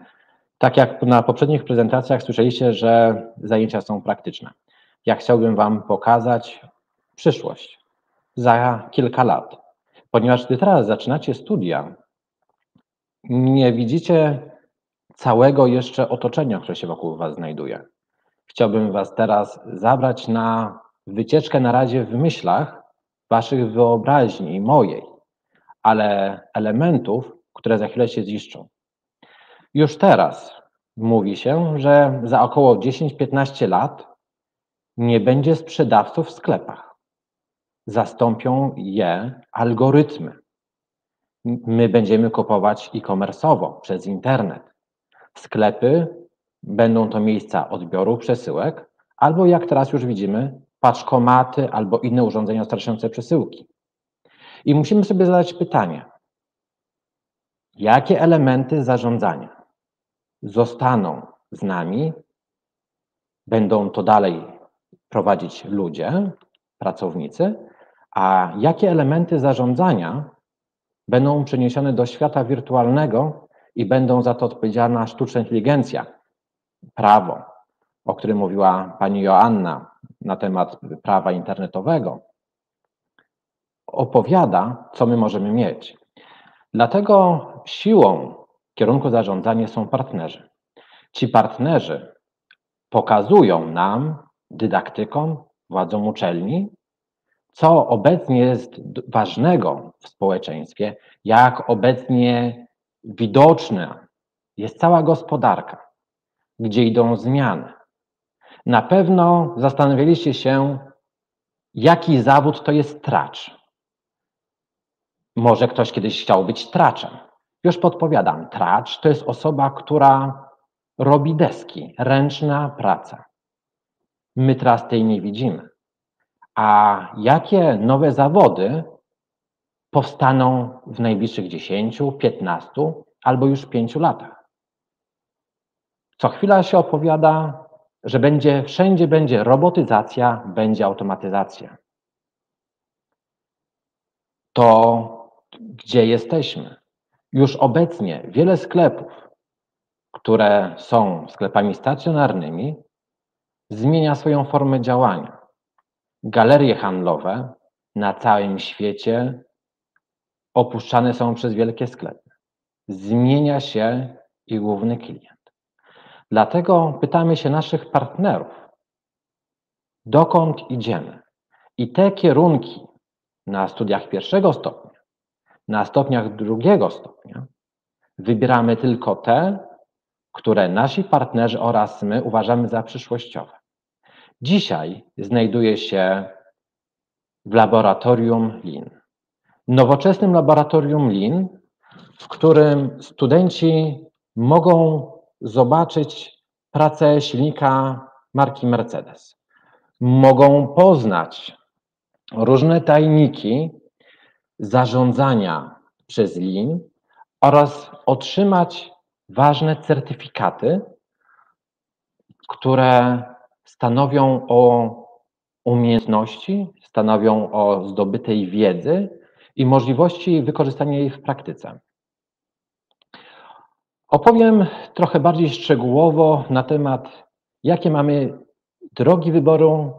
[SPEAKER 14] Tak jak na poprzednich prezentacjach słyszeliście, że zajęcia są praktyczne. Ja chciałbym Wam pokazać przyszłość, za kilka lat. Ponieważ gdy teraz zaczynacie studia, nie widzicie całego jeszcze otoczenia, które się wokół Was znajduje. Chciałbym Was teraz zabrać na wycieczkę na razie w myślach Waszych wyobraźni mojej, ale elementów, które za chwilę się ziszczą. Już teraz mówi się, że za około 10-15 lat nie będzie sprzedawców w sklepach zastąpią je algorytmy. My będziemy kupować e-commerce'owo przez internet. Sklepy będą to miejsca odbioru przesyłek, albo jak teraz już widzimy, paczkomaty albo inne urządzenia straszczące przesyłki. I musimy sobie zadać pytanie, jakie elementy zarządzania zostaną z nami, będą to dalej prowadzić ludzie, pracownicy, a jakie elementy zarządzania będą przeniesione do świata wirtualnego i będą za to odpowiedzialna sztuczna inteligencja, prawo, o którym mówiła pani Joanna na temat prawa internetowego, opowiada, co my możemy mieć. Dlatego siłą kierunku zarządzania są partnerzy. Ci partnerzy pokazują nam, dydaktykom, władzom uczelni, co obecnie jest ważnego w społeczeństwie, jak obecnie widoczna jest cała gospodarka, gdzie idą zmiany. Na pewno zastanawialiście się, jaki zawód to jest tracz. Może ktoś kiedyś chciał być traczem, Już podpowiadam, tracz to jest osoba, która robi deski, ręczna praca. My teraz tej nie widzimy. A jakie nowe zawody powstaną w najbliższych 10, 15 albo już 5 latach? Co chwila się opowiada, że będzie wszędzie będzie robotyzacja, będzie automatyzacja. To gdzie jesteśmy? Już obecnie wiele sklepów, które są sklepami stacjonarnymi, zmienia swoją formę działania. Galerie handlowe na całym świecie opuszczane są przez wielkie sklepy. Zmienia się ich główny klient. Dlatego pytamy się naszych partnerów, dokąd idziemy. I te kierunki na studiach pierwszego stopnia, na stopniach drugiego stopnia, wybieramy tylko te, które nasi partnerzy oraz my uważamy za przyszłościowe. Dzisiaj znajduje się w laboratorium LIN. Nowoczesnym laboratorium LIN, w którym studenci mogą zobaczyć pracę silnika marki Mercedes. Mogą poznać różne tajniki zarządzania przez LIN oraz otrzymać ważne certyfikaty, które stanowią o umiejętności, stanowią o zdobytej wiedzy i możliwości wykorzystania jej w praktyce. Opowiem trochę bardziej szczegółowo na temat, jakie mamy drogi wyboru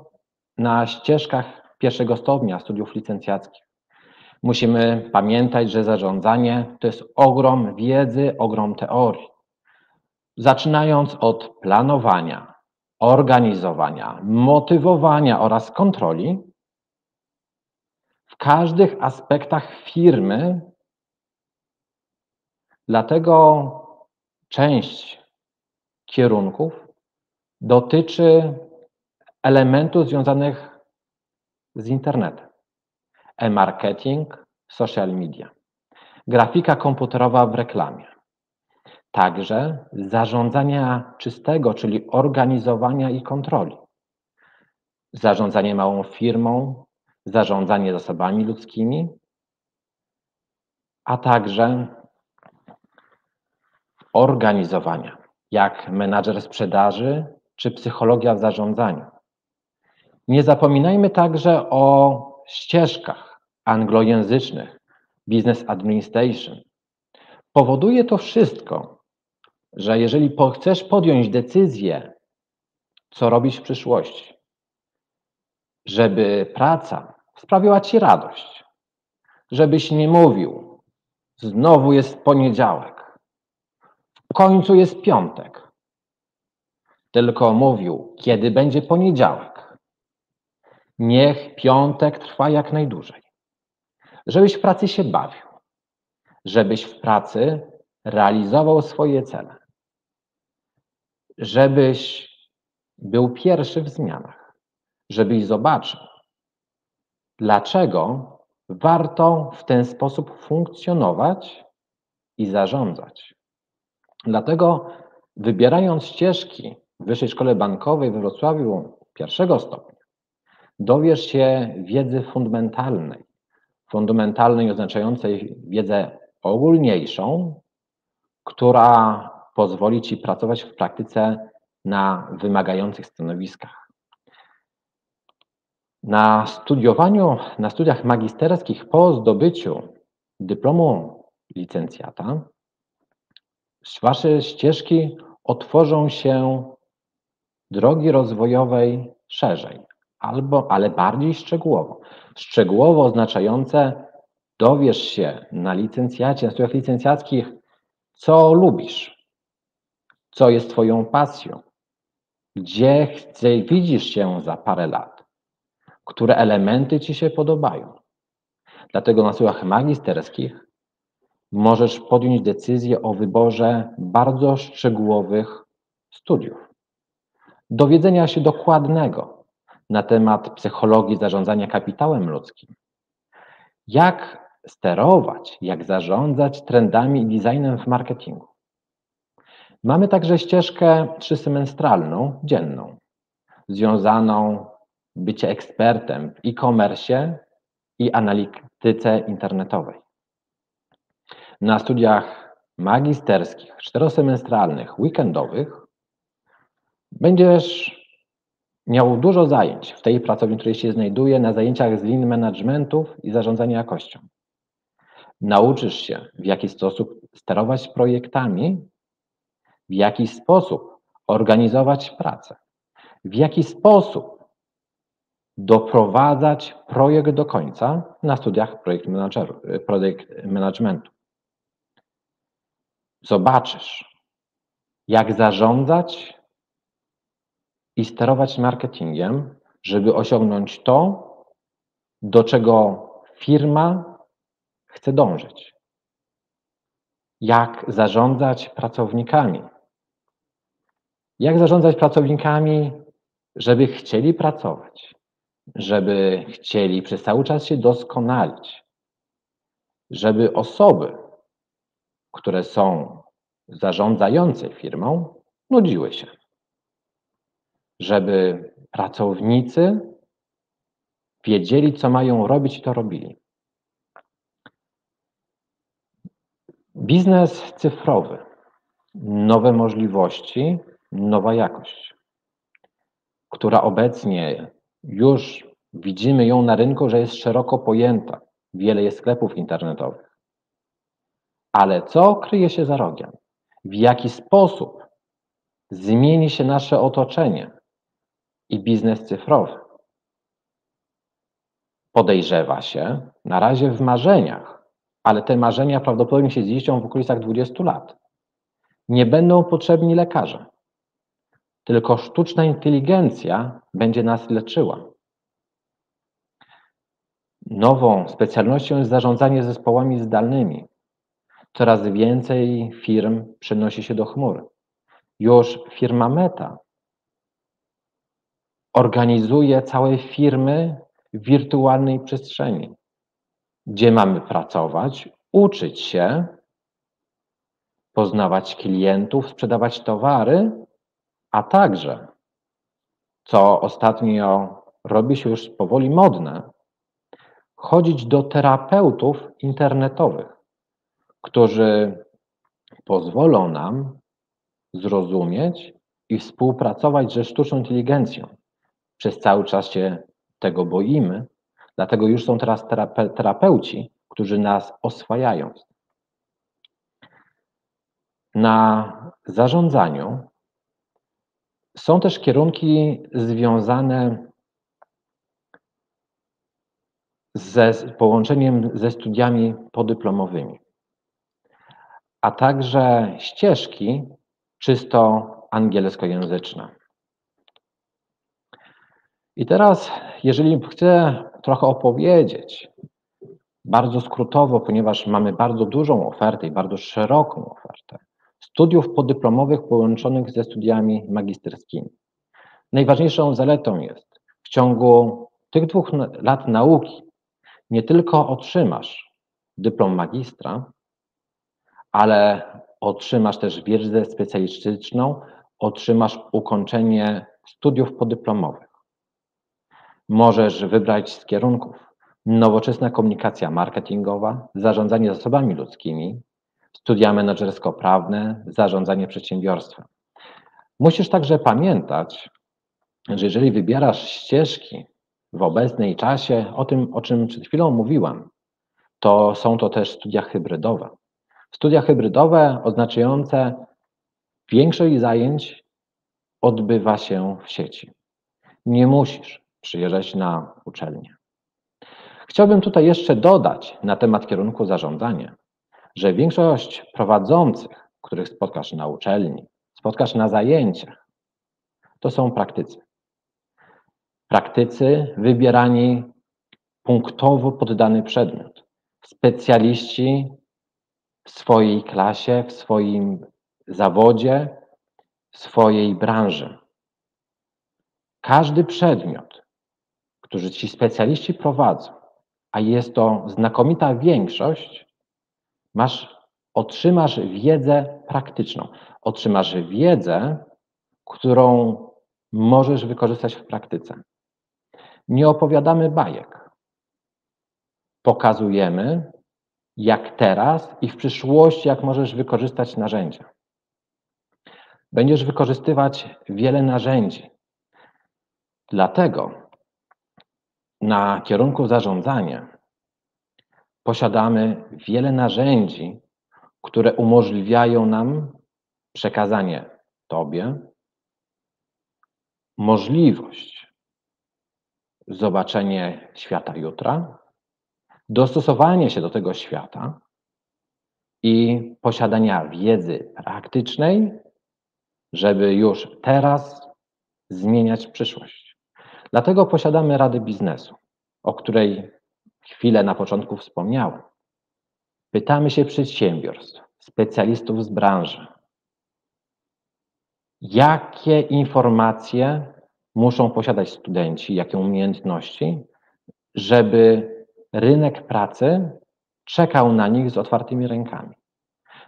[SPEAKER 14] na ścieżkach pierwszego stopnia studiów licencjackich. Musimy pamiętać, że zarządzanie to jest ogrom wiedzy, ogrom teorii. Zaczynając od planowania, organizowania, motywowania oraz kontroli, w każdych aspektach firmy. Dlatego część kierunków dotyczy elementów związanych z internetem. E-marketing, social media, grafika komputerowa w reklamie. Także zarządzania czystego, czyli organizowania i kontroli. Zarządzanie małą firmą, zarządzanie zasobami ludzkimi, a także organizowania, jak menadżer sprzedaży czy psychologia w zarządzaniu. Nie zapominajmy także o ścieżkach anglojęzycznych, business administration. Powoduje to wszystko, że jeżeli chcesz podjąć decyzję, co robić w przyszłości, żeby praca sprawiła ci radość, żebyś nie mówił, znowu jest poniedziałek, w końcu jest piątek. Tylko mówił, kiedy będzie poniedziałek. Niech piątek trwa jak najdłużej. Żebyś w pracy się bawił. Żebyś w pracy realizował swoje cele. Żebyś był pierwszy w zmianach. Żebyś zobaczył, dlaczego warto w ten sposób funkcjonować i zarządzać. Dlatego wybierając ścieżki w Wyższej Szkole Bankowej we Wrocławiu pierwszego stopnia, dowiesz się wiedzy fundamentalnej, fundamentalnej oznaczającej wiedzę ogólniejszą, która pozwoli Ci pracować w praktyce na wymagających stanowiskach. Na studiowaniu, na studiach magisterskich po zdobyciu dyplomu licencjata Wasze ścieżki otworzą się drogi rozwojowej szerzej, albo, ale bardziej szczegółowo. Szczegółowo oznaczające dowiesz się na licencjacie, na studiach licencjackich, co lubisz, co jest Twoją pasją, gdzie chce, widzisz się za parę lat, które elementy Ci się podobają. Dlatego na studiach magisterskich możesz podjąć decyzję o wyborze bardzo szczegółowych studiów. Dowiedzenia się dokładnego na temat psychologii zarządzania kapitałem ludzkim. Jak sterować, jak zarządzać trendami i designem w marketingu. Mamy także ścieżkę trzysemestralną, dzienną, związaną bycie ekspertem w e-commerce i analityce internetowej. Na studiach magisterskich, czterosemestralnych, weekendowych będziesz miał dużo zajęć w tej pracowni, w której się znajduję, na zajęciach z lean managementów i zarządzania jakością. Nauczysz się, w jaki sposób sterować projektami, w jaki sposób organizować pracę, w jaki sposób doprowadzać projekt do końca na studiach projekt, projekt managementu. Zobaczysz, jak zarządzać i sterować marketingiem, żeby osiągnąć to, do czego firma chce dążyć. Jak zarządzać pracownikami. Jak zarządzać pracownikami, żeby chcieli pracować, żeby chcieli przez cały czas się doskonalić, żeby osoby, które są zarządzające firmą, nudziły się żeby pracownicy wiedzieli, co mają robić i to robili. Biznes cyfrowy, nowe możliwości, nowa jakość, która obecnie już widzimy ją na rynku, że jest szeroko pojęta. Wiele jest sklepów internetowych. Ale co kryje się za rogiem? W jaki sposób zmieni się nasze otoczenie? i biznes cyfrowy. Podejrzewa się, na razie w marzeniach, ale te marzenia prawdopodobnie się ziszczą w okolicach 20 lat. Nie będą potrzebni lekarze, tylko sztuczna inteligencja będzie nas leczyła. Nową specjalnością jest zarządzanie zespołami zdalnymi. Coraz więcej firm przenosi się do chmury. Już firma Meta organizuje całe firmy w wirtualnej przestrzeni, gdzie mamy pracować, uczyć się, poznawać klientów, sprzedawać towary, a także, co ostatnio robi się już powoli modne, chodzić do terapeutów internetowych, którzy pozwolą nam zrozumieć i współpracować ze sztuczną inteligencją przez cały czas się tego boimy, dlatego już są teraz terape terapeuci, którzy nas oswajają. Na zarządzaniu są też kierunki związane ze połączeniem ze studiami podyplomowymi, a także ścieżki czysto angielskojęzyczne. I teraz, jeżeli chcę trochę opowiedzieć, bardzo skrótowo, ponieważ mamy bardzo dużą ofertę i bardzo szeroką ofertę studiów podyplomowych połączonych ze studiami magisterskimi. Najważniejszą zaletą jest, w ciągu tych dwóch lat nauki nie tylko otrzymasz dyplom magistra, ale otrzymasz też wiedzę specjalistyczną, otrzymasz ukończenie studiów podyplomowych. Możesz wybrać z kierunków nowoczesna komunikacja marketingowa, zarządzanie zasobami ludzkimi, studia menedżersko-prawne, zarządzanie przedsiębiorstwem. Musisz także pamiętać, że jeżeli wybierasz ścieżki w obecnej czasie, o tym, o czym przed chwilą mówiłam, to są to też studia hybrydowe. Studia hybrydowe oznaczające większość zajęć odbywa się w sieci. Nie musisz przyjeżdżać na uczelnię. Chciałbym tutaj jeszcze dodać na temat kierunku zarządzania, że większość prowadzących, których spotkasz na uczelni, spotkasz na zajęciach, to są praktycy. Praktycy wybierani punktowo pod dany przedmiot. Specjaliści w swojej klasie, w swoim zawodzie, w swojej branży. Każdy przedmiot którzy ci specjaliści prowadzą, a jest to znakomita większość, masz, otrzymasz wiedzę praktyczną. Otrzymasz wiedzę, którą możesz wykorzystać w praktyce. Nie opowiadamy bajek. Pokazujemy, jak teraz i w przyszłości, jak możesz wykorzystać narzędzia. Będziesz wykorzystywać wiele narzędzi. Dlatego na kierunku zarządzania posiadamy wiele narzędzi, które umożliwiają nam przekazanie Tobie możliwość zobaczenie świata jutra, dostosowanie się do tego świata i posiadania wiedzy praktycznej, żeby już teraz zmieniać przyszłość. Dlatego posiadamy Rady Biznesu, o której chwilę na początku wspomniałem. Pytamy się przedsiębiorstw, specjalistów z branży, jakie informacje muszą posiadać studenci, jakie umiejętności, żeby rynek pracy czekał na nich z otwartymi rękami.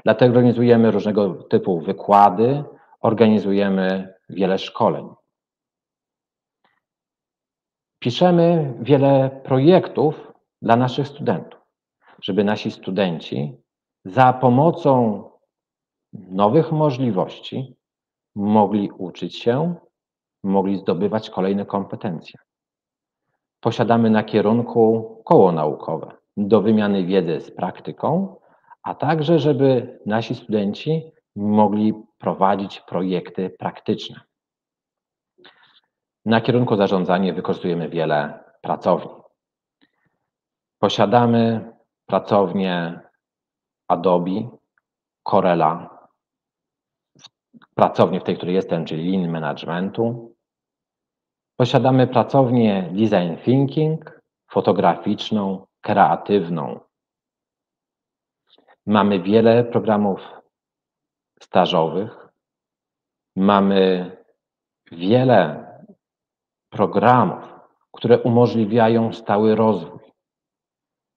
[SPEAKER 14] Dlatego organizujemy różnego typu wykłady, organizujemy wiele szkoleń. Piszemy wiele projektów dla naszych studentów, żeby nasi studenci za pomocą nowych możliwości mogli uczyć się, mogli zdobywać kolejne kompetencje. Posiadamy na kierunku koło naukowe do wymiany wiedzy z praktyką, a także, żeby nasi studenci mogli prowadzić projekty praktyczne. Na kierunku zarządzanie wykorzystujemy wiele pracowni. Posiadamy pracownię Adobe, Corella, pracownię w tej, której jestem, czyli Lean Managementu. Posiadamy pracownię Design Thinking, fotograficzną, kreatywną. Mamy wiele programów stażowych, mamy wiele programów, które umożliwiają stały rozwój.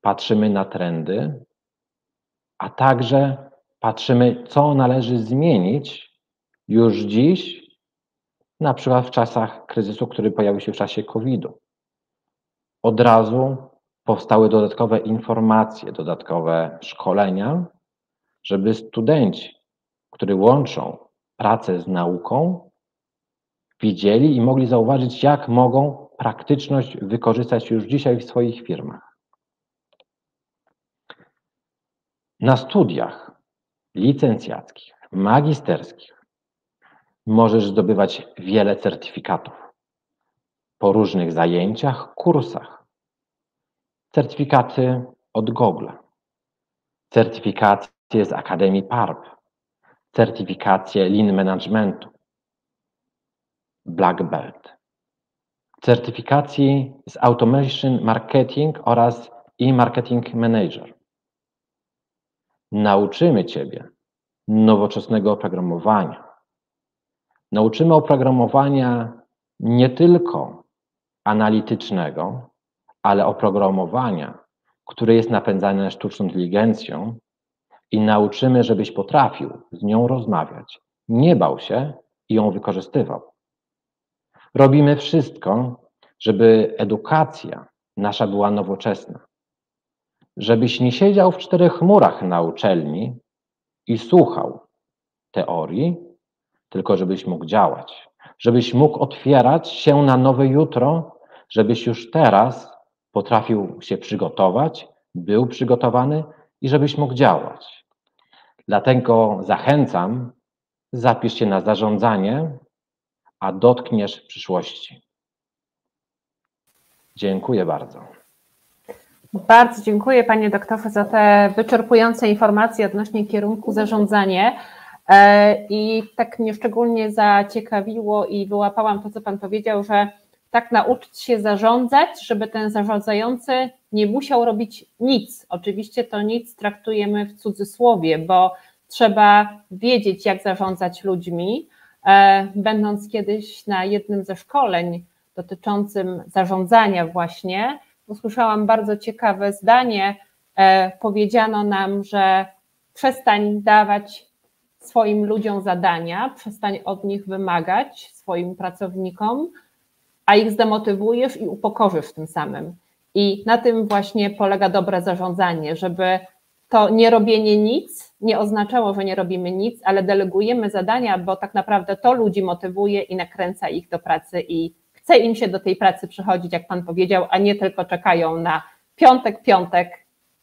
[SPEAKER 14] Patrzymy na trendy, a także patrzymy, co należy zmienić już dziś, na przykład w czasach kryzysu, który pojawił się w czasie COVID-u. Od razu powstały dodatkowe informacje, dodatkowe szkolenia, żeby studenci, którzy łączą pracę z nauką, widzieli i mogli zauważyć, jak mogą praktyczność wykorzystać już dzisiaj w swoich firmach. Na studiach licencjackich, magisterskich możesz zdobywać wiele certyfikatów. Po różnych zajęciach, kursach. Certyfikaty od Google, certyfikacje z Akademii PARP, certyfikacje Lean Managementu, Black Belt, certyfikacji z Automation Marketing oraz e-Marketing Manager. Nauczymy Ciebie nowoczesnego oprogramowania. Nauczymy oprogramowania nie tylko analitycznego, ale oprogramowania, które jest napędzane sztuczną inteligencją i nauczymy, żebyś potrafił z nią rozmawiać, nie bał się i ją wykorzystywał. Robimy wszystko, żeby edukacja nasza była nowoczesna. Żebyś nie siedział w czterech murach na uczelni i słuchał teorii, tylko żebyś mógł działać. Żebyś mógł otwierać się na nowe jutro, żebyś już teraz potrafił się przygotować, był przygotowany i żebyś mógł działać. Dlatego zachęcam, zapisz się na zarządzanie a dotkniesz przyszłości. Dziękuję bardzo.
[SPEAKER 1] Bardzo dziękuję Panie doktorze za te wyczerpujące informacje odnośnie kierunku zarządzanie. I tak mnie szczególnie zaciekawiło i wyłapałam to, co Pan powiedział, że tak nauczyć się zarządzać, żeby ten zarządzający nie musiał robić nic. Oczywiście to nic traktujemy w cudzysłowie, bo trzeba wiedzieć, jak zarządzać ludźmi, E, będąc kiedyś na jednym ze szkoleń dotyczącym zarządzania właśnie, usłyszałam bardzo ciekawe zdanie. E, powiedziano nam, że przestań dawać swoim ludziom zadania, przestań od nich wymagać, swoim pracownikom, a ich zdemotywujesz i upokorzysz tym samym. I na tym właśnie polega dobre zarządzanie, żeby to nie robienie nic nie oznaczało, że nie robimy nic, ale delegujemy zadania, bo tak naprawdę to ludzi motywuje i nakręca ich do pracy i chce im się do tej pracy przychodzić, jak Pan powiedział, a nie tylko czekają na piątek, piątek,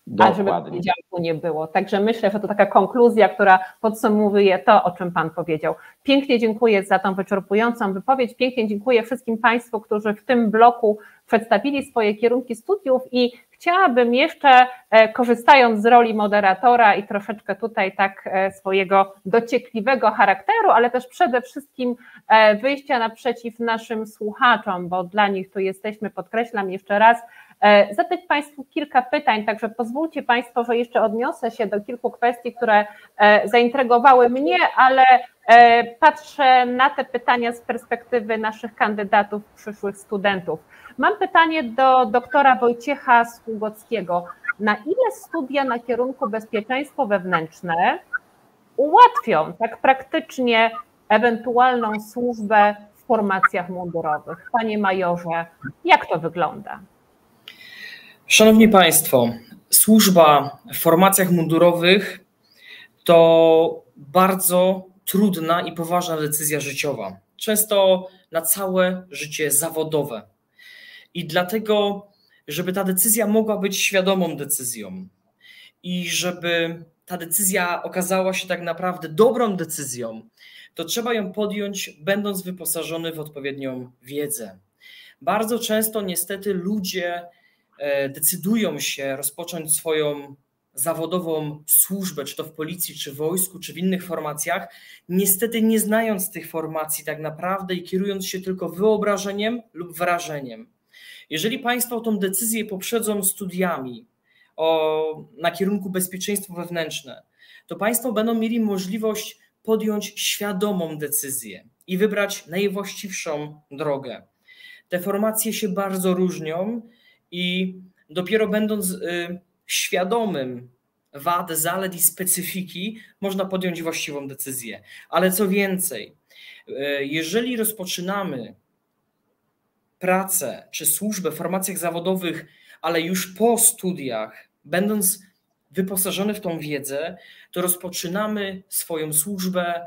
[SPEAKER 1] Dokładnie. a żeby poniedziałku nie było. Także myślę, że to taka konkluzja, która podsumowuje to, o czym Pan powiedział. Pięknie dziękuję za tą wyczerpującą wypowiedź. Pięknie dziękuję wszystkim Państwu, którzy w tym bloku przedstawili swoje kierunki studiów i chciałabym jeszcze, e, korzystając z roli moderatora i troszeczkę tutaj tak e, swojego dociekliwego charakteru, ale też przede wszystkim e, wyjścia naprzeciw naszym słuchaczom, bo dla nich tu jesteśmy, podkreślam jeszcze raz, zadać Państwu kilka pytań, także pozwólcie Państwo, że jeszcze odniosę się do kilku kwestii, które zaintrygowały mnie, ale patrzę na te pytania z perspektywy naszych kandydatów, przyszłych studentów. Mam pytanie do doktora Wojciecha Sługockiego. Na ile studia na kierunku bezpieczeństwo wewnętrzne ułatwią tak praktycznie ewentualną służbę w formacjach mundurowych? Panie majorze, jak to wygląda?
[SPEAKER 12] Szanowni Państwo, służba w formacjach mundurowych to bardzo trudna i poważna decyzja życiowa. Często na całe życie zawodowe. I dlatego, żeby ta decyzja mogła być świadomą decyzją i żeby ta decyzja okazała się tak naprawdę dobrą decyzją, to trzeba ją podjąć, będąc wyposażony w odpowiednią wiedzę. Bardzo często, niestety, ludzie decydują się rozpocząć swoją zawodową służbę, czy to w policji, czy w wojsku, czy w innych formacjach, niestety nie znając tych formacji tak naprawdę i kierując się tylko wyobrażeniem lub wrażeniem. Jeżeli Państwo tą decyzję poprzedzą studiami o, na kierunku bezpieczeństwo wewnętrzne, to Państwo będą mieli możliwość podjąć świadomą decyzję i wybrać najwłaściwszą drogę. Te formacje się bardzo różnią i dopiero będąc y, świadomym wad, zalet i specyfiki, można podjąć właściwą decyzję. Ale co więcej, y, jeżeli rozpoczynamy pracę czy służbę w formacjach zawodowych, ale już po studiach, będąc wyposażony w tą wiedzę, to rozpoczynamy swoją służbę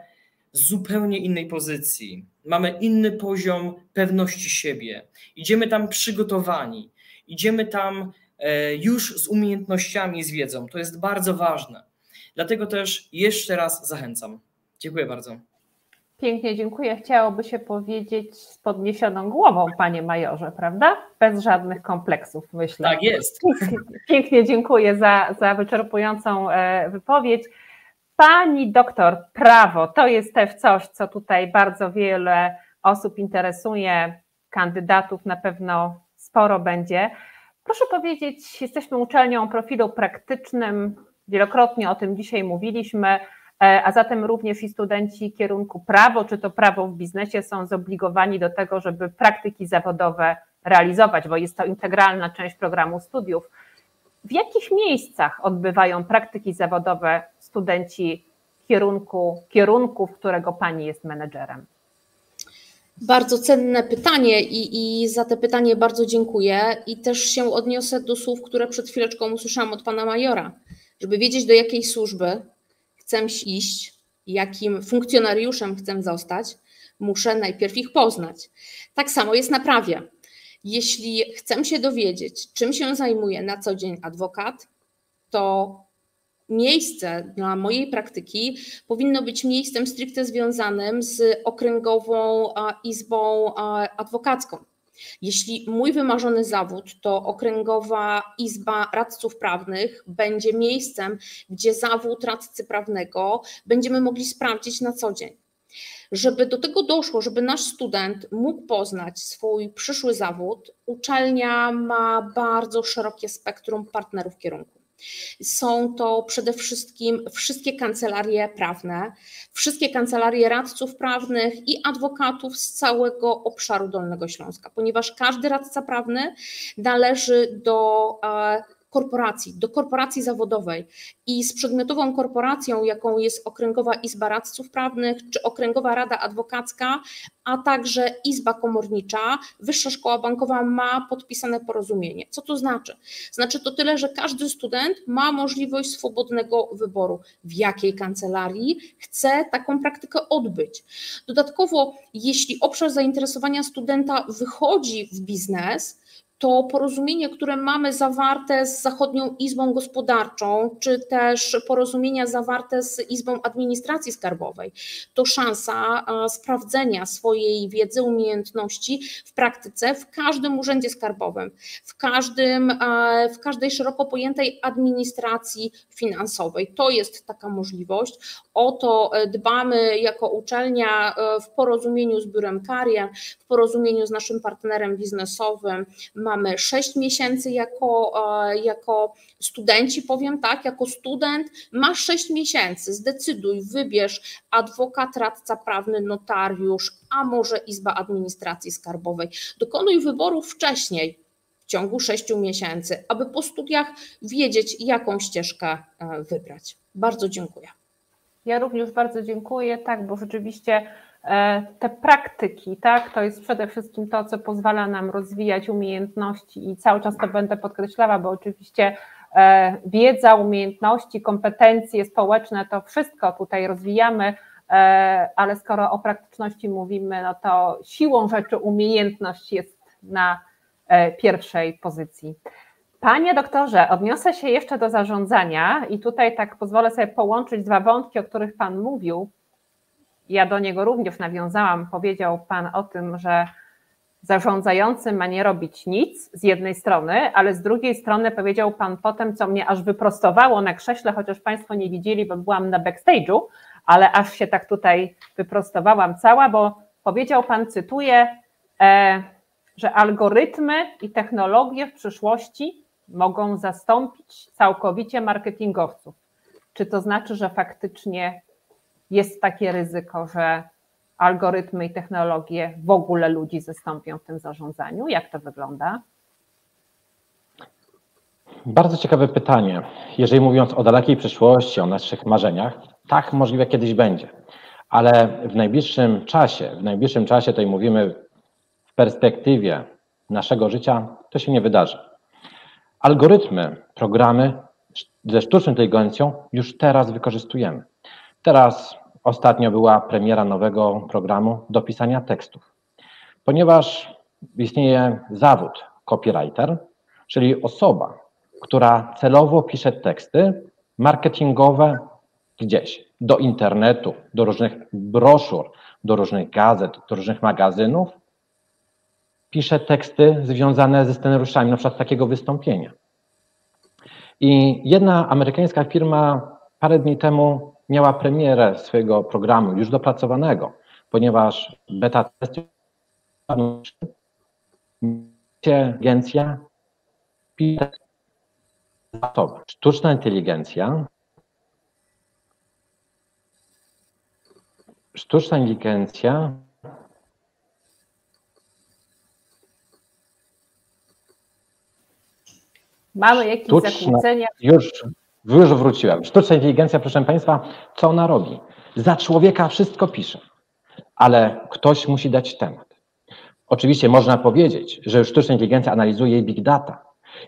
[SPEAKER 12] z zupełnie innej pozycji. Mamy inny poziom pewności siebie. Idziemy tam przygotowani, idziemy tam e, już z umiejętnościami, z wiedzą. To jest bardzo ważne. Dlatego też jeszcze raz zachęcam. Dziękuję bardzo.
[SPEAKER 1] Pięknie dziękuję. Chciałoby się powiedzieć z podniesioną głową, panie majorze, prawda? Bez żadnych kompleksów, myślę.
[SPEAKER 12] Tak jest. [laughs]
[SPEAKER 1] Pięknie dziękuję za, za wyczerpującą e, wypowiedź. Pani doktor, prawo to jest też coś, co tutaj bardzo wiele osób interesuje, kandydatów na pewno sporo będzie. Proszę powiedzieć, jesteśmy uczelnią profilu praktycznym, wielokrotnie o tym dzisiaj mówiliśmy. E, a zatem również i studenci kierunku prawo, czy to prawo w biznesie są zobligowani do tego, żeby praktyki zawodowe realizować, bo jest to integralna część programu studiów. W jakich miejscach odbywają praktyki zawodowe studenci kierunku, kierunku, w którego Pani jest menedżerem?
[SPEAKER 11] Bardzo cenne pytanie i, i za te pytanie bardzo dziękuję. I też się odniosę do słów, które przed chwileczką usłyszałam od pana majora. Żeby wiedzieć, do jakiej służby chcę iść, jakim funkcjonariuszem chcę zostać, muszę najpierw ich poznać. Tak samo jest na prawie. Jeśli chcę się dowiedzieć, czym się zajmuje na co dzień adwokat, to miejsce dla mojej praktyki powinno być miejscem stricte związanym z okręgową izbą adwokacką. Jeśli mój wymarzony zawód to Okręgowa Izba Radców Prawnych będzie miejscem, gdzie zawód radcy prawnego będziemy mogli sprawdzić na co dzień. Żeby do tego doszło, żeby nasz student mógł poznać swój przyszły zawód, uczelnia ma bardzo szerokie spektrum partnerów kierunku. Są to przede wszystkim wszystkie kancelarie prawne, wszystkie kancelarie radców prawnych i adwokatów z całego obszaru Dolnego Śląska, ponieważ każdy radca prawny należy do e, korporacji, do korporacji zawodowej i z przedmiotową korporacją, jaką jest Okręgowa Izba Radców Prawnych czy Okręgowa Rada Adwokacka, a także Izba Komornicza, Wyższa Szkoła Bankowa ma podpisane porozumienie. Co to znaczy? Znaczy to tyle, że każdy student ma możliwość swobodnego wyboru, w jakiej kancelarii chce taką praktykę odbyć. Dodatkowo, jeśli obszar zainteresowania studenta wychodzi w biznes, to porozumienie, które mamy zawarte z Zachodnią Izbą Gospodarczą, czy też porozumienia zawarte z Izbą Administracji Skarbowej, to szansa sprawdzenia swojej wiedzy, umiejętności w praktyce w każdym urzędzie skarbowym, w, każdym, w każdej szeroko pojętej administracji finansowej. To jest taka możliwość. O to e, dbamy jako uczelnia e, w porozumieniu z Biurem Karier, w porozumieniu z naszym partnerem biznesowym mamy 6 miesięcy jako, e, jako studenci, powiem tak, jako student masz 6 miesięcy, zdecyduj, wybierz adwokat, radca prawny, notariusz, a może Izba Administracji Skarbowej. Dokonuj wyboru wcześniej, w ciągu 6 miesięcy, aby po studiach wiedzieć, jaką ścieżkę e, wybrać. Bardzo dziękuję.
[SPEAKER 1] Ja również bardzo dziękuję, tak, bo rzeczywiście te praktyki, tak, to jest przede wszystkim to, co pozwala nam rozwijać umiejętności i cały czas to będę podkreślała, bo oczywiście e, wiedza, umiejętności, kompetencje społeczne, to wszystko tutaj rozwijamy, e, ale skoro o praktyczności mówimy, no to siłą rzeczy umiejętność jest na pierwszej pozycji. Panie doktorze, odniosę się jeszcze do zarządzania i tutaj tak pozwolę sobie połączyć dwa wątki, o których Pan mówił ja do niego również nawiązałam, powiedział Pan o tym, że zarządzający ma nie robić nic z jednej strony, ale z drugiej strony powiedział Pan potem, co mnie aż wyprostowało na krześle, chociaż Państwo nie widzieli, bo byłam na backstage'u, ale aż się tak tutaj wyprostowałam cała, bo powiedział Pan, cytuję, e, że algorytmy i technologie w przyszłości mogą zastąpić całkowicie marketingowców. Czy to znaczy, że faktycznie jest takie ryzyko, że algorytmy i technologie w ogóle ludzi zastąpią w tym zarządzaniu? Jak to wygląda?
[SPEAKER 14] Bardzo ciekawe pytanie. Jeżeli mówiąc o dalekiej przyszłości, o naszych marzeniach, tak możliwe kiedyś będzie. Ale w najbliższym czasie, w najbliższym czasie tutaj mówimy w perspektywie naszego życia, to się nie wydarzy. Algorytmy, programy ze sztuczną inteligencją już teraz wykorzystujemy. Teraz ostatnio była premiera nowego programu do pisania tekstów. Ponieważ istnieje zawód copywriter, czyli osoba, która celowo pisze teksty marketingowe gdzieś do internetu, do różnych broszur, do różnych gazet, do różnych magazynów, pisze teksty związane ze scenariuszami, na przykład takiego wystąpienia. I jedna amerykańska firma parę dni temu miała premierę swojego programu już dopracowanego, ponieważ beta testy inteligencja sztuczna inteligencja sztuczna inteligencja
[SPEAKER 1] Mamy jakieś sztuczna, zakłócenia?
[SPEAKER 14] Już już wróciłem. Sztuczna inteligencja, proszę Państwa, co ona robi? Za człowieka wszystko pisze, ale ktoś musi dać temat. Oczywiście można powiedzieć, że sztuczna inteligencja analizuje big data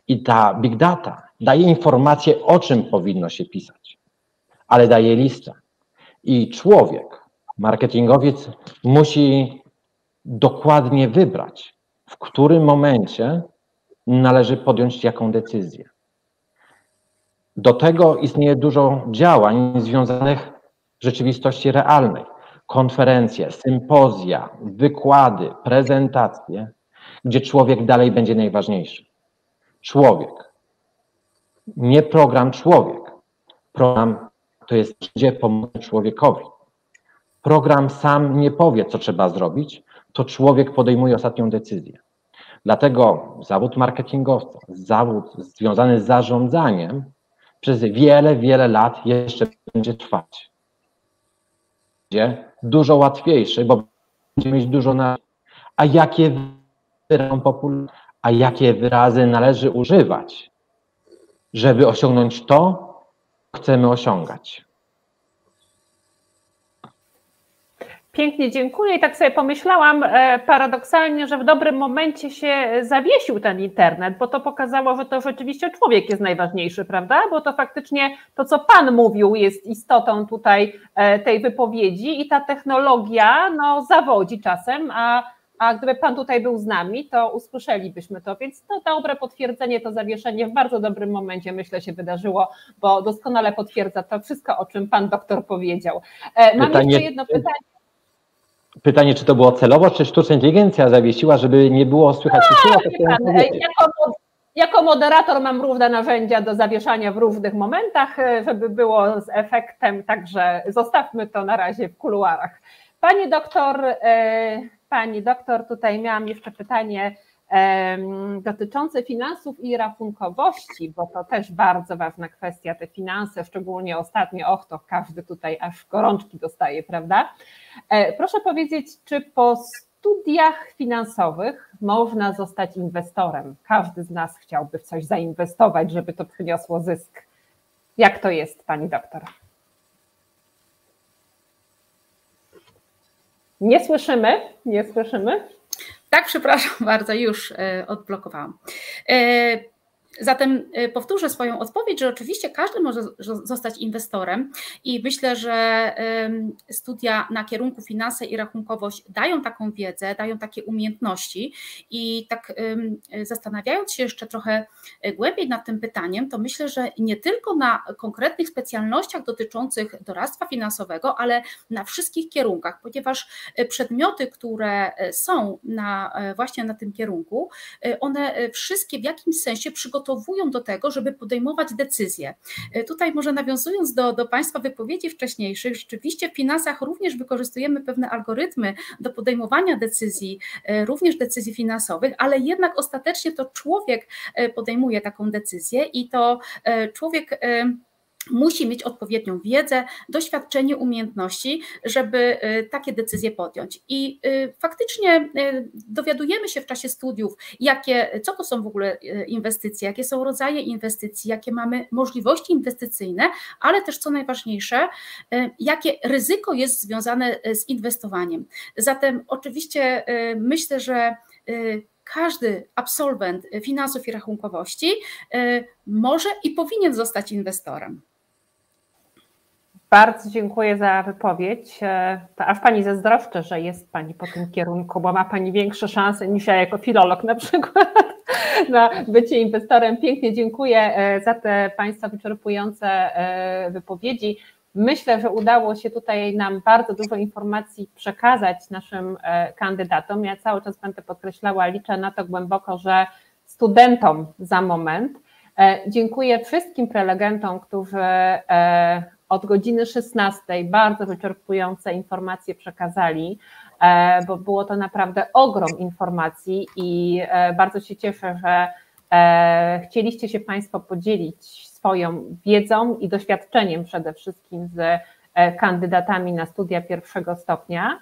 [SPEAKER 14] i ta big data daje informacje, o czym powinno się pisać, ale daje listę. I człowiek, marketingowiec musi dokładnie wybrać, w którym momencie należy podjąć jaką decyzję. Do tego istnieje dużo działań związanych z rzeczywistości realnej. Konferencje, sympozja, wykłady, prezentacje, gdzie człowiek dalej będzie najważniejszy. Człowiek. Nie program człowiek. Program to jest gdzie pomocy człowiekowi. Program sam nie powie, co trzeba zrobić, to człowiek podejmuje ostatnią decyzję. Dlatego zawód marketingowca, zawód związany z zarządzaniem przez wiele, wiele lat jeszcze będzie trwać. Będzie dużo łatwiejszy, bo będziemy mieć dużo na. A jakie wyrazy a jakie wyrazy należy używać, żeby osiągnąć to, co chcemy osiągać.
[SPEAKER 1] Pięknie dziękuję i tak sobie pomyślałam e, paradoksalnie, że w dobrym momencie się zawiesił ten internet, bo to pokazało, że to rzeczywiście człowiek jest najważniejszy, prawda? Bo to faktycznie to, co Pan mówił, jest istotą tutaj e, tej wypowiedzi i ta technologia no, zawodzi czasem, a, a gdyby Pan tutaj był z nami, to usłyszelibyśmy to, więc to dobre potwierdzenie, to zawieszenie w bardzo dobrym momencie myślę się wydarzyło, bo doskonale potwierdza to wszystko, o czym Pan doktor powiedział. E, mam Pytanie... jeszcze jedno pytanie.
[SPEAKER 14] Pytanie, czy to było celowo, czy sztuczna inteligencja zawiesiła, żeby nie było słychać
[SPEAKER 1] no, pan, jako, jako moderator mam różne narzędzia do zawieszania w różnych momentach, e, żeby było z efektem, także zostawmy to na razie w kuluarach. Pani doktor, e, pani doktor, tutaj miałam jeszcze pytanie dotyczące finansów i rachunkowości, bo to też bardzo ważna kwestia, te finanse, szczególnie ostatnio, och, to każdy tutaj aż gorączki dostaje, prawda? E, proszę powiedzieć, czy po studiach finansowych można zostać inwestorem? Każdy z nas chciałby w coś zainwestować, żeby to przyniosło zysk. Jak to jest, pani doktor? Nie słyszymy, nie słyszymy.
[SPEAKER 13] Tak, przepraszam [laughs] bardzo, już e, odblokowałam. Zatem y, powtórzę swoją odpowiedź, że oczywiście każdy może zostać inwestorem i myślę, że studia na kierunku finanse i rachunkowość dają taką wiedzę, dają takie umiejętności i tak zastanawiając się jeszcze trochę y, głębiej nad tym pytaniem, to myślę, że nie tylko na konkretnych specjalnościach dotyczących doradztwa finansowego, ale na wszystkich kierunkach, ponieważ y, przedmioty, które są na, właśnie na tym kierunku, one wszystkie w jakimś sensie przygotowują przygotowują do tego, żeby podejmować decyzje. E, tutaj może nawiązując do, do Państwa wypowiedzi wcześniejszych, rzeczywiście w finansach również wykorzystujemy pewne algorytmy do podejmowania decyzji, e, również decyzji finansowych, ale jednak ostatecznie to człowiek e, podejmuje taką decyzję i to człowiek musi mieć odpowiednią wiedzę, doświadczenie, umiejętności, żeby y, takie decyzje podjąć. I y, faktycznie y, dowiadujemy się w czasie studiów, jakie, co to są w ogóle inwestycje, jakie są rodzaje inwestycji, jakie mamy możliwości inwestycyjne, ale też co najważniejsze, jakie ryzyko jest związane z inwestowaniem. Zatem oczywiście myślę, że każdy absolwent finansów i rachunkowości może i powinien zostać inwestorem.
[SPEAKER 1] Bardzo dziękuję za wypowiedź. E, aż Pani zazdroszczę, że jest Pani po tym kierunku, bo ma Pani większe szanse niż ja jako filolog na przykład [laughs] na bycie inwestorem. Pięknie dziękuję e, za te Państwa wyczerpujące e, wypowiedzi. Myślę, że udało się tutaj nam bardzo dużo informacji przekazać naszym kandydatom. Ja cały czas będę podkreślała, liczę na to głęboko, że studentom za moment. Dziękuję wszystkim prelegentom, którzy od godziny 16 bardzo wyczerpujące informacje przekazali, e, bo było to naprawdę ogrom informacji i e, bardzo się cieszę, że e, chcieliście się Państwo podzielić swoją wiedzą i doświadczeniem przede wszystkim z kandydatami na studia pierwszego stopnia.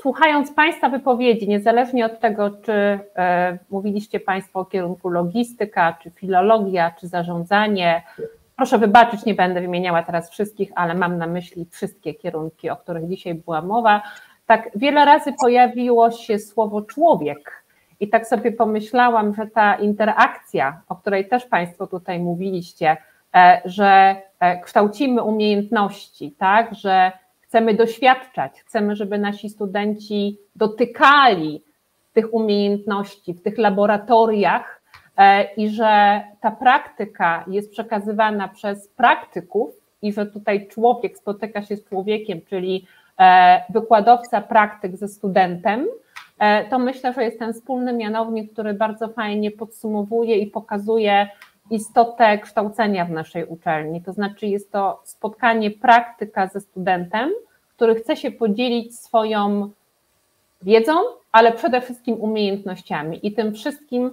[SPEAKER 1] Słuchając Państwa wypowiedzi, niezależnie od tego, czy mówiliście Państwo o kierunku logistyka, czy filologia, czy zarządzanie, Proszę wybaczyć, nie będę wymieniała teraz wszystkich, ale mam na myśli wszystkie kierunki, o których dzisiaj była mowa. Tak wiele razy pojawiło się słowo człowiek. I tak sobie pomyślałam, że ta interakcja, o której też Państwo tutaj mówiliście, e, że e, kształcimy umiejętności, tak, że chcemy doświadczać, chcemy, żeby nasi studenci dotykali tych umiejętności w tych laboratoriach, i że ta praktyka jest przekazywana przez praktyków i że tutaj człowiek spotyka się z człowiekiem, czyli e, wykładowca praktyk ze studentem, e, to myślę, że jest ten wspólny mianownik, który bardzo fajnie podsumowuje i pokazuje istotę kształcenia w naszej uczelni. To znaczy, jest to spotkanie praktyka ze studentem, który chce się podzielić swoją wiedzą, ale przede wszystkim umiejętnościami i tym wszystkim,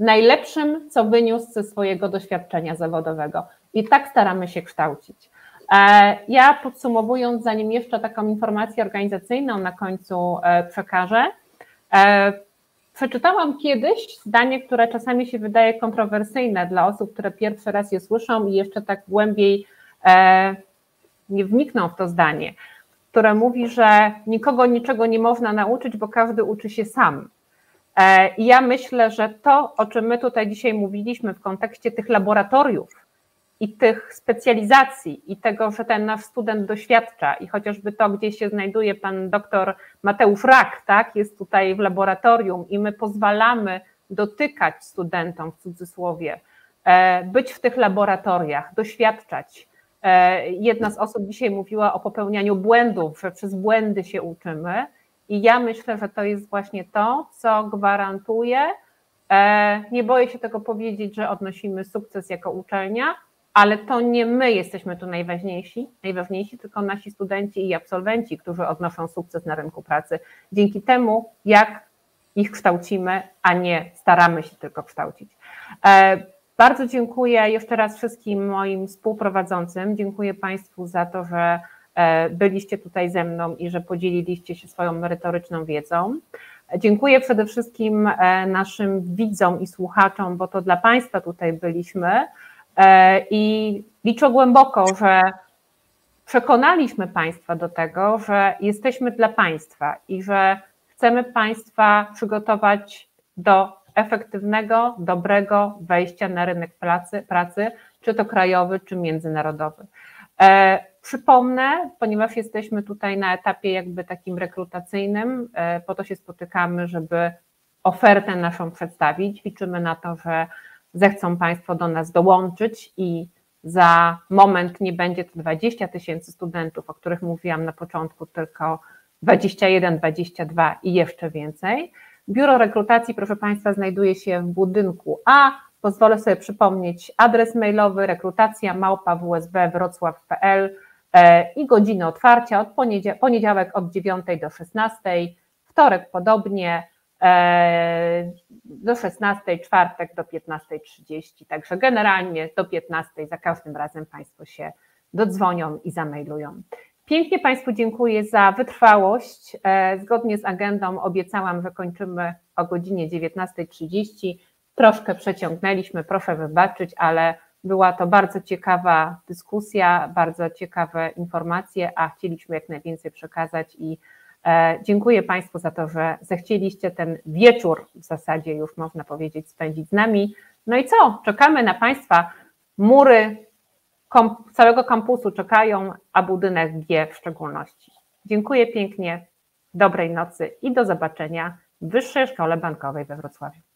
[SPEAKER 1] najlepszym, co wyniósł ze swojego doświadczenia zawodowego. I tak staramy się kształcić. E, ja podsumowując, zanim jeszcze taką informację organizacyjną na końcu e, przekażę, e, przeczytałam kiedyś zdanie, które czasami się wydaje kontrowersyjne dla osób, które pierwszy raz je słyszą i jeszcze tak głębiej nie wnikną w to zdanie, które mówi, że nikogo niczego nie można nauczyć, bo każdy uczy się sam. I ja myślę, że to, o czym my tutaj dzisiaj mówiliśmy w kontekście tych laboratoriów, i tych specjalizacji i tego, że ten nasz student doświadcza i chociażby to, gdzie się znajduje pan doktor Mateusz Rak, tak, jest tutaj w laboratorium i my pozwalamy dotykać studentom w cudzysłowie, e, być w tych laboratoriach, doświadczać. E, jedna z osób dzisiaj mówiła o popełnianiu błędów, że przez błędy się uczymy i ja myślę, że to jest właśnie to, co gwarantuje, e, nie boję się tego powiedzieć, że odnosimy sukces jako uczelnia, ale to nie my jesteśmy tu najważniejsi, najważniejsi, tylko nasi studenci i absolwenci, którzy odnoszą sukces na rynku pracy. Dzięki temu, jak ich kształcimy, a nie staramy się tylko kształcić. E, bardzo dziękuję jeszcze raz wszystkim moim współprowadzącym. Dziękuję Państwu za to, że byliście tutaj ze mną i że podzieliliście się swoją merytoryczną wiedzą. Dziękuję przede wszystkim e, naszym widzom i słuchaczom, bo to dla Państwa tutaj byliśmy. E, I liczę głęboko, że przekonaliśmy Państwa do tego, że jesteśmy dla Państwa i że chcemy Państwa przygotować do efektywnego, dobrego wejścia na rynek pracy, pracy czy to krajowy, czy międzynarodowy. Przypomnę, ponieważ jesteśmy tutaj na etapie jakby takim rekrutacyjnym, e, po to się spotykamy, żeby ofertę naszą przedstawić. Liczymy na to, że zechcą Państwo do nas dołączyć i za moment nie będzie to 20 tysięcy studentów, o których mówiłam na początku, tylko 21, 22 i jeszcze więcej. Biuro rekrutacji, proszę Państwa, znajduje się w budynku A. Pozwolę sobie przypomnieć adres mailowy rekrutacja małpa wsb wrocław.pl i godziny otwarcia od poniedziałek od 9 do 16, wtorek podobnie, e, do 16, czwartek do 15.30, także generalnie do 15 za każdym razem Państwo się dodzwonią i zamailują. Pięknie Państwu dziękuję za wytrwałość. E, zgodnie z agendą obiecałam, że kończymy o godzinie 19.30. Troszkę przeciągnęliśmy, proszę wybaczyć, ale była to bardzo ciekawa dyskusja, bardzo ciekawe informacje, a chcieliśmy jak najwięcej przekazać i E, dziękuję Państwu za to, że zechcieliście ten wieczór w zasadzie już można powiedzieć spędzić z nami. No i co? Czekamy na Państwa. Mury całego kampusu czekają, a budynek G w szczególności. Dziękuję pięknie, dobrej nocy i do zobaczenia w Wyższej Szkole Bankowej we Wrocławiu.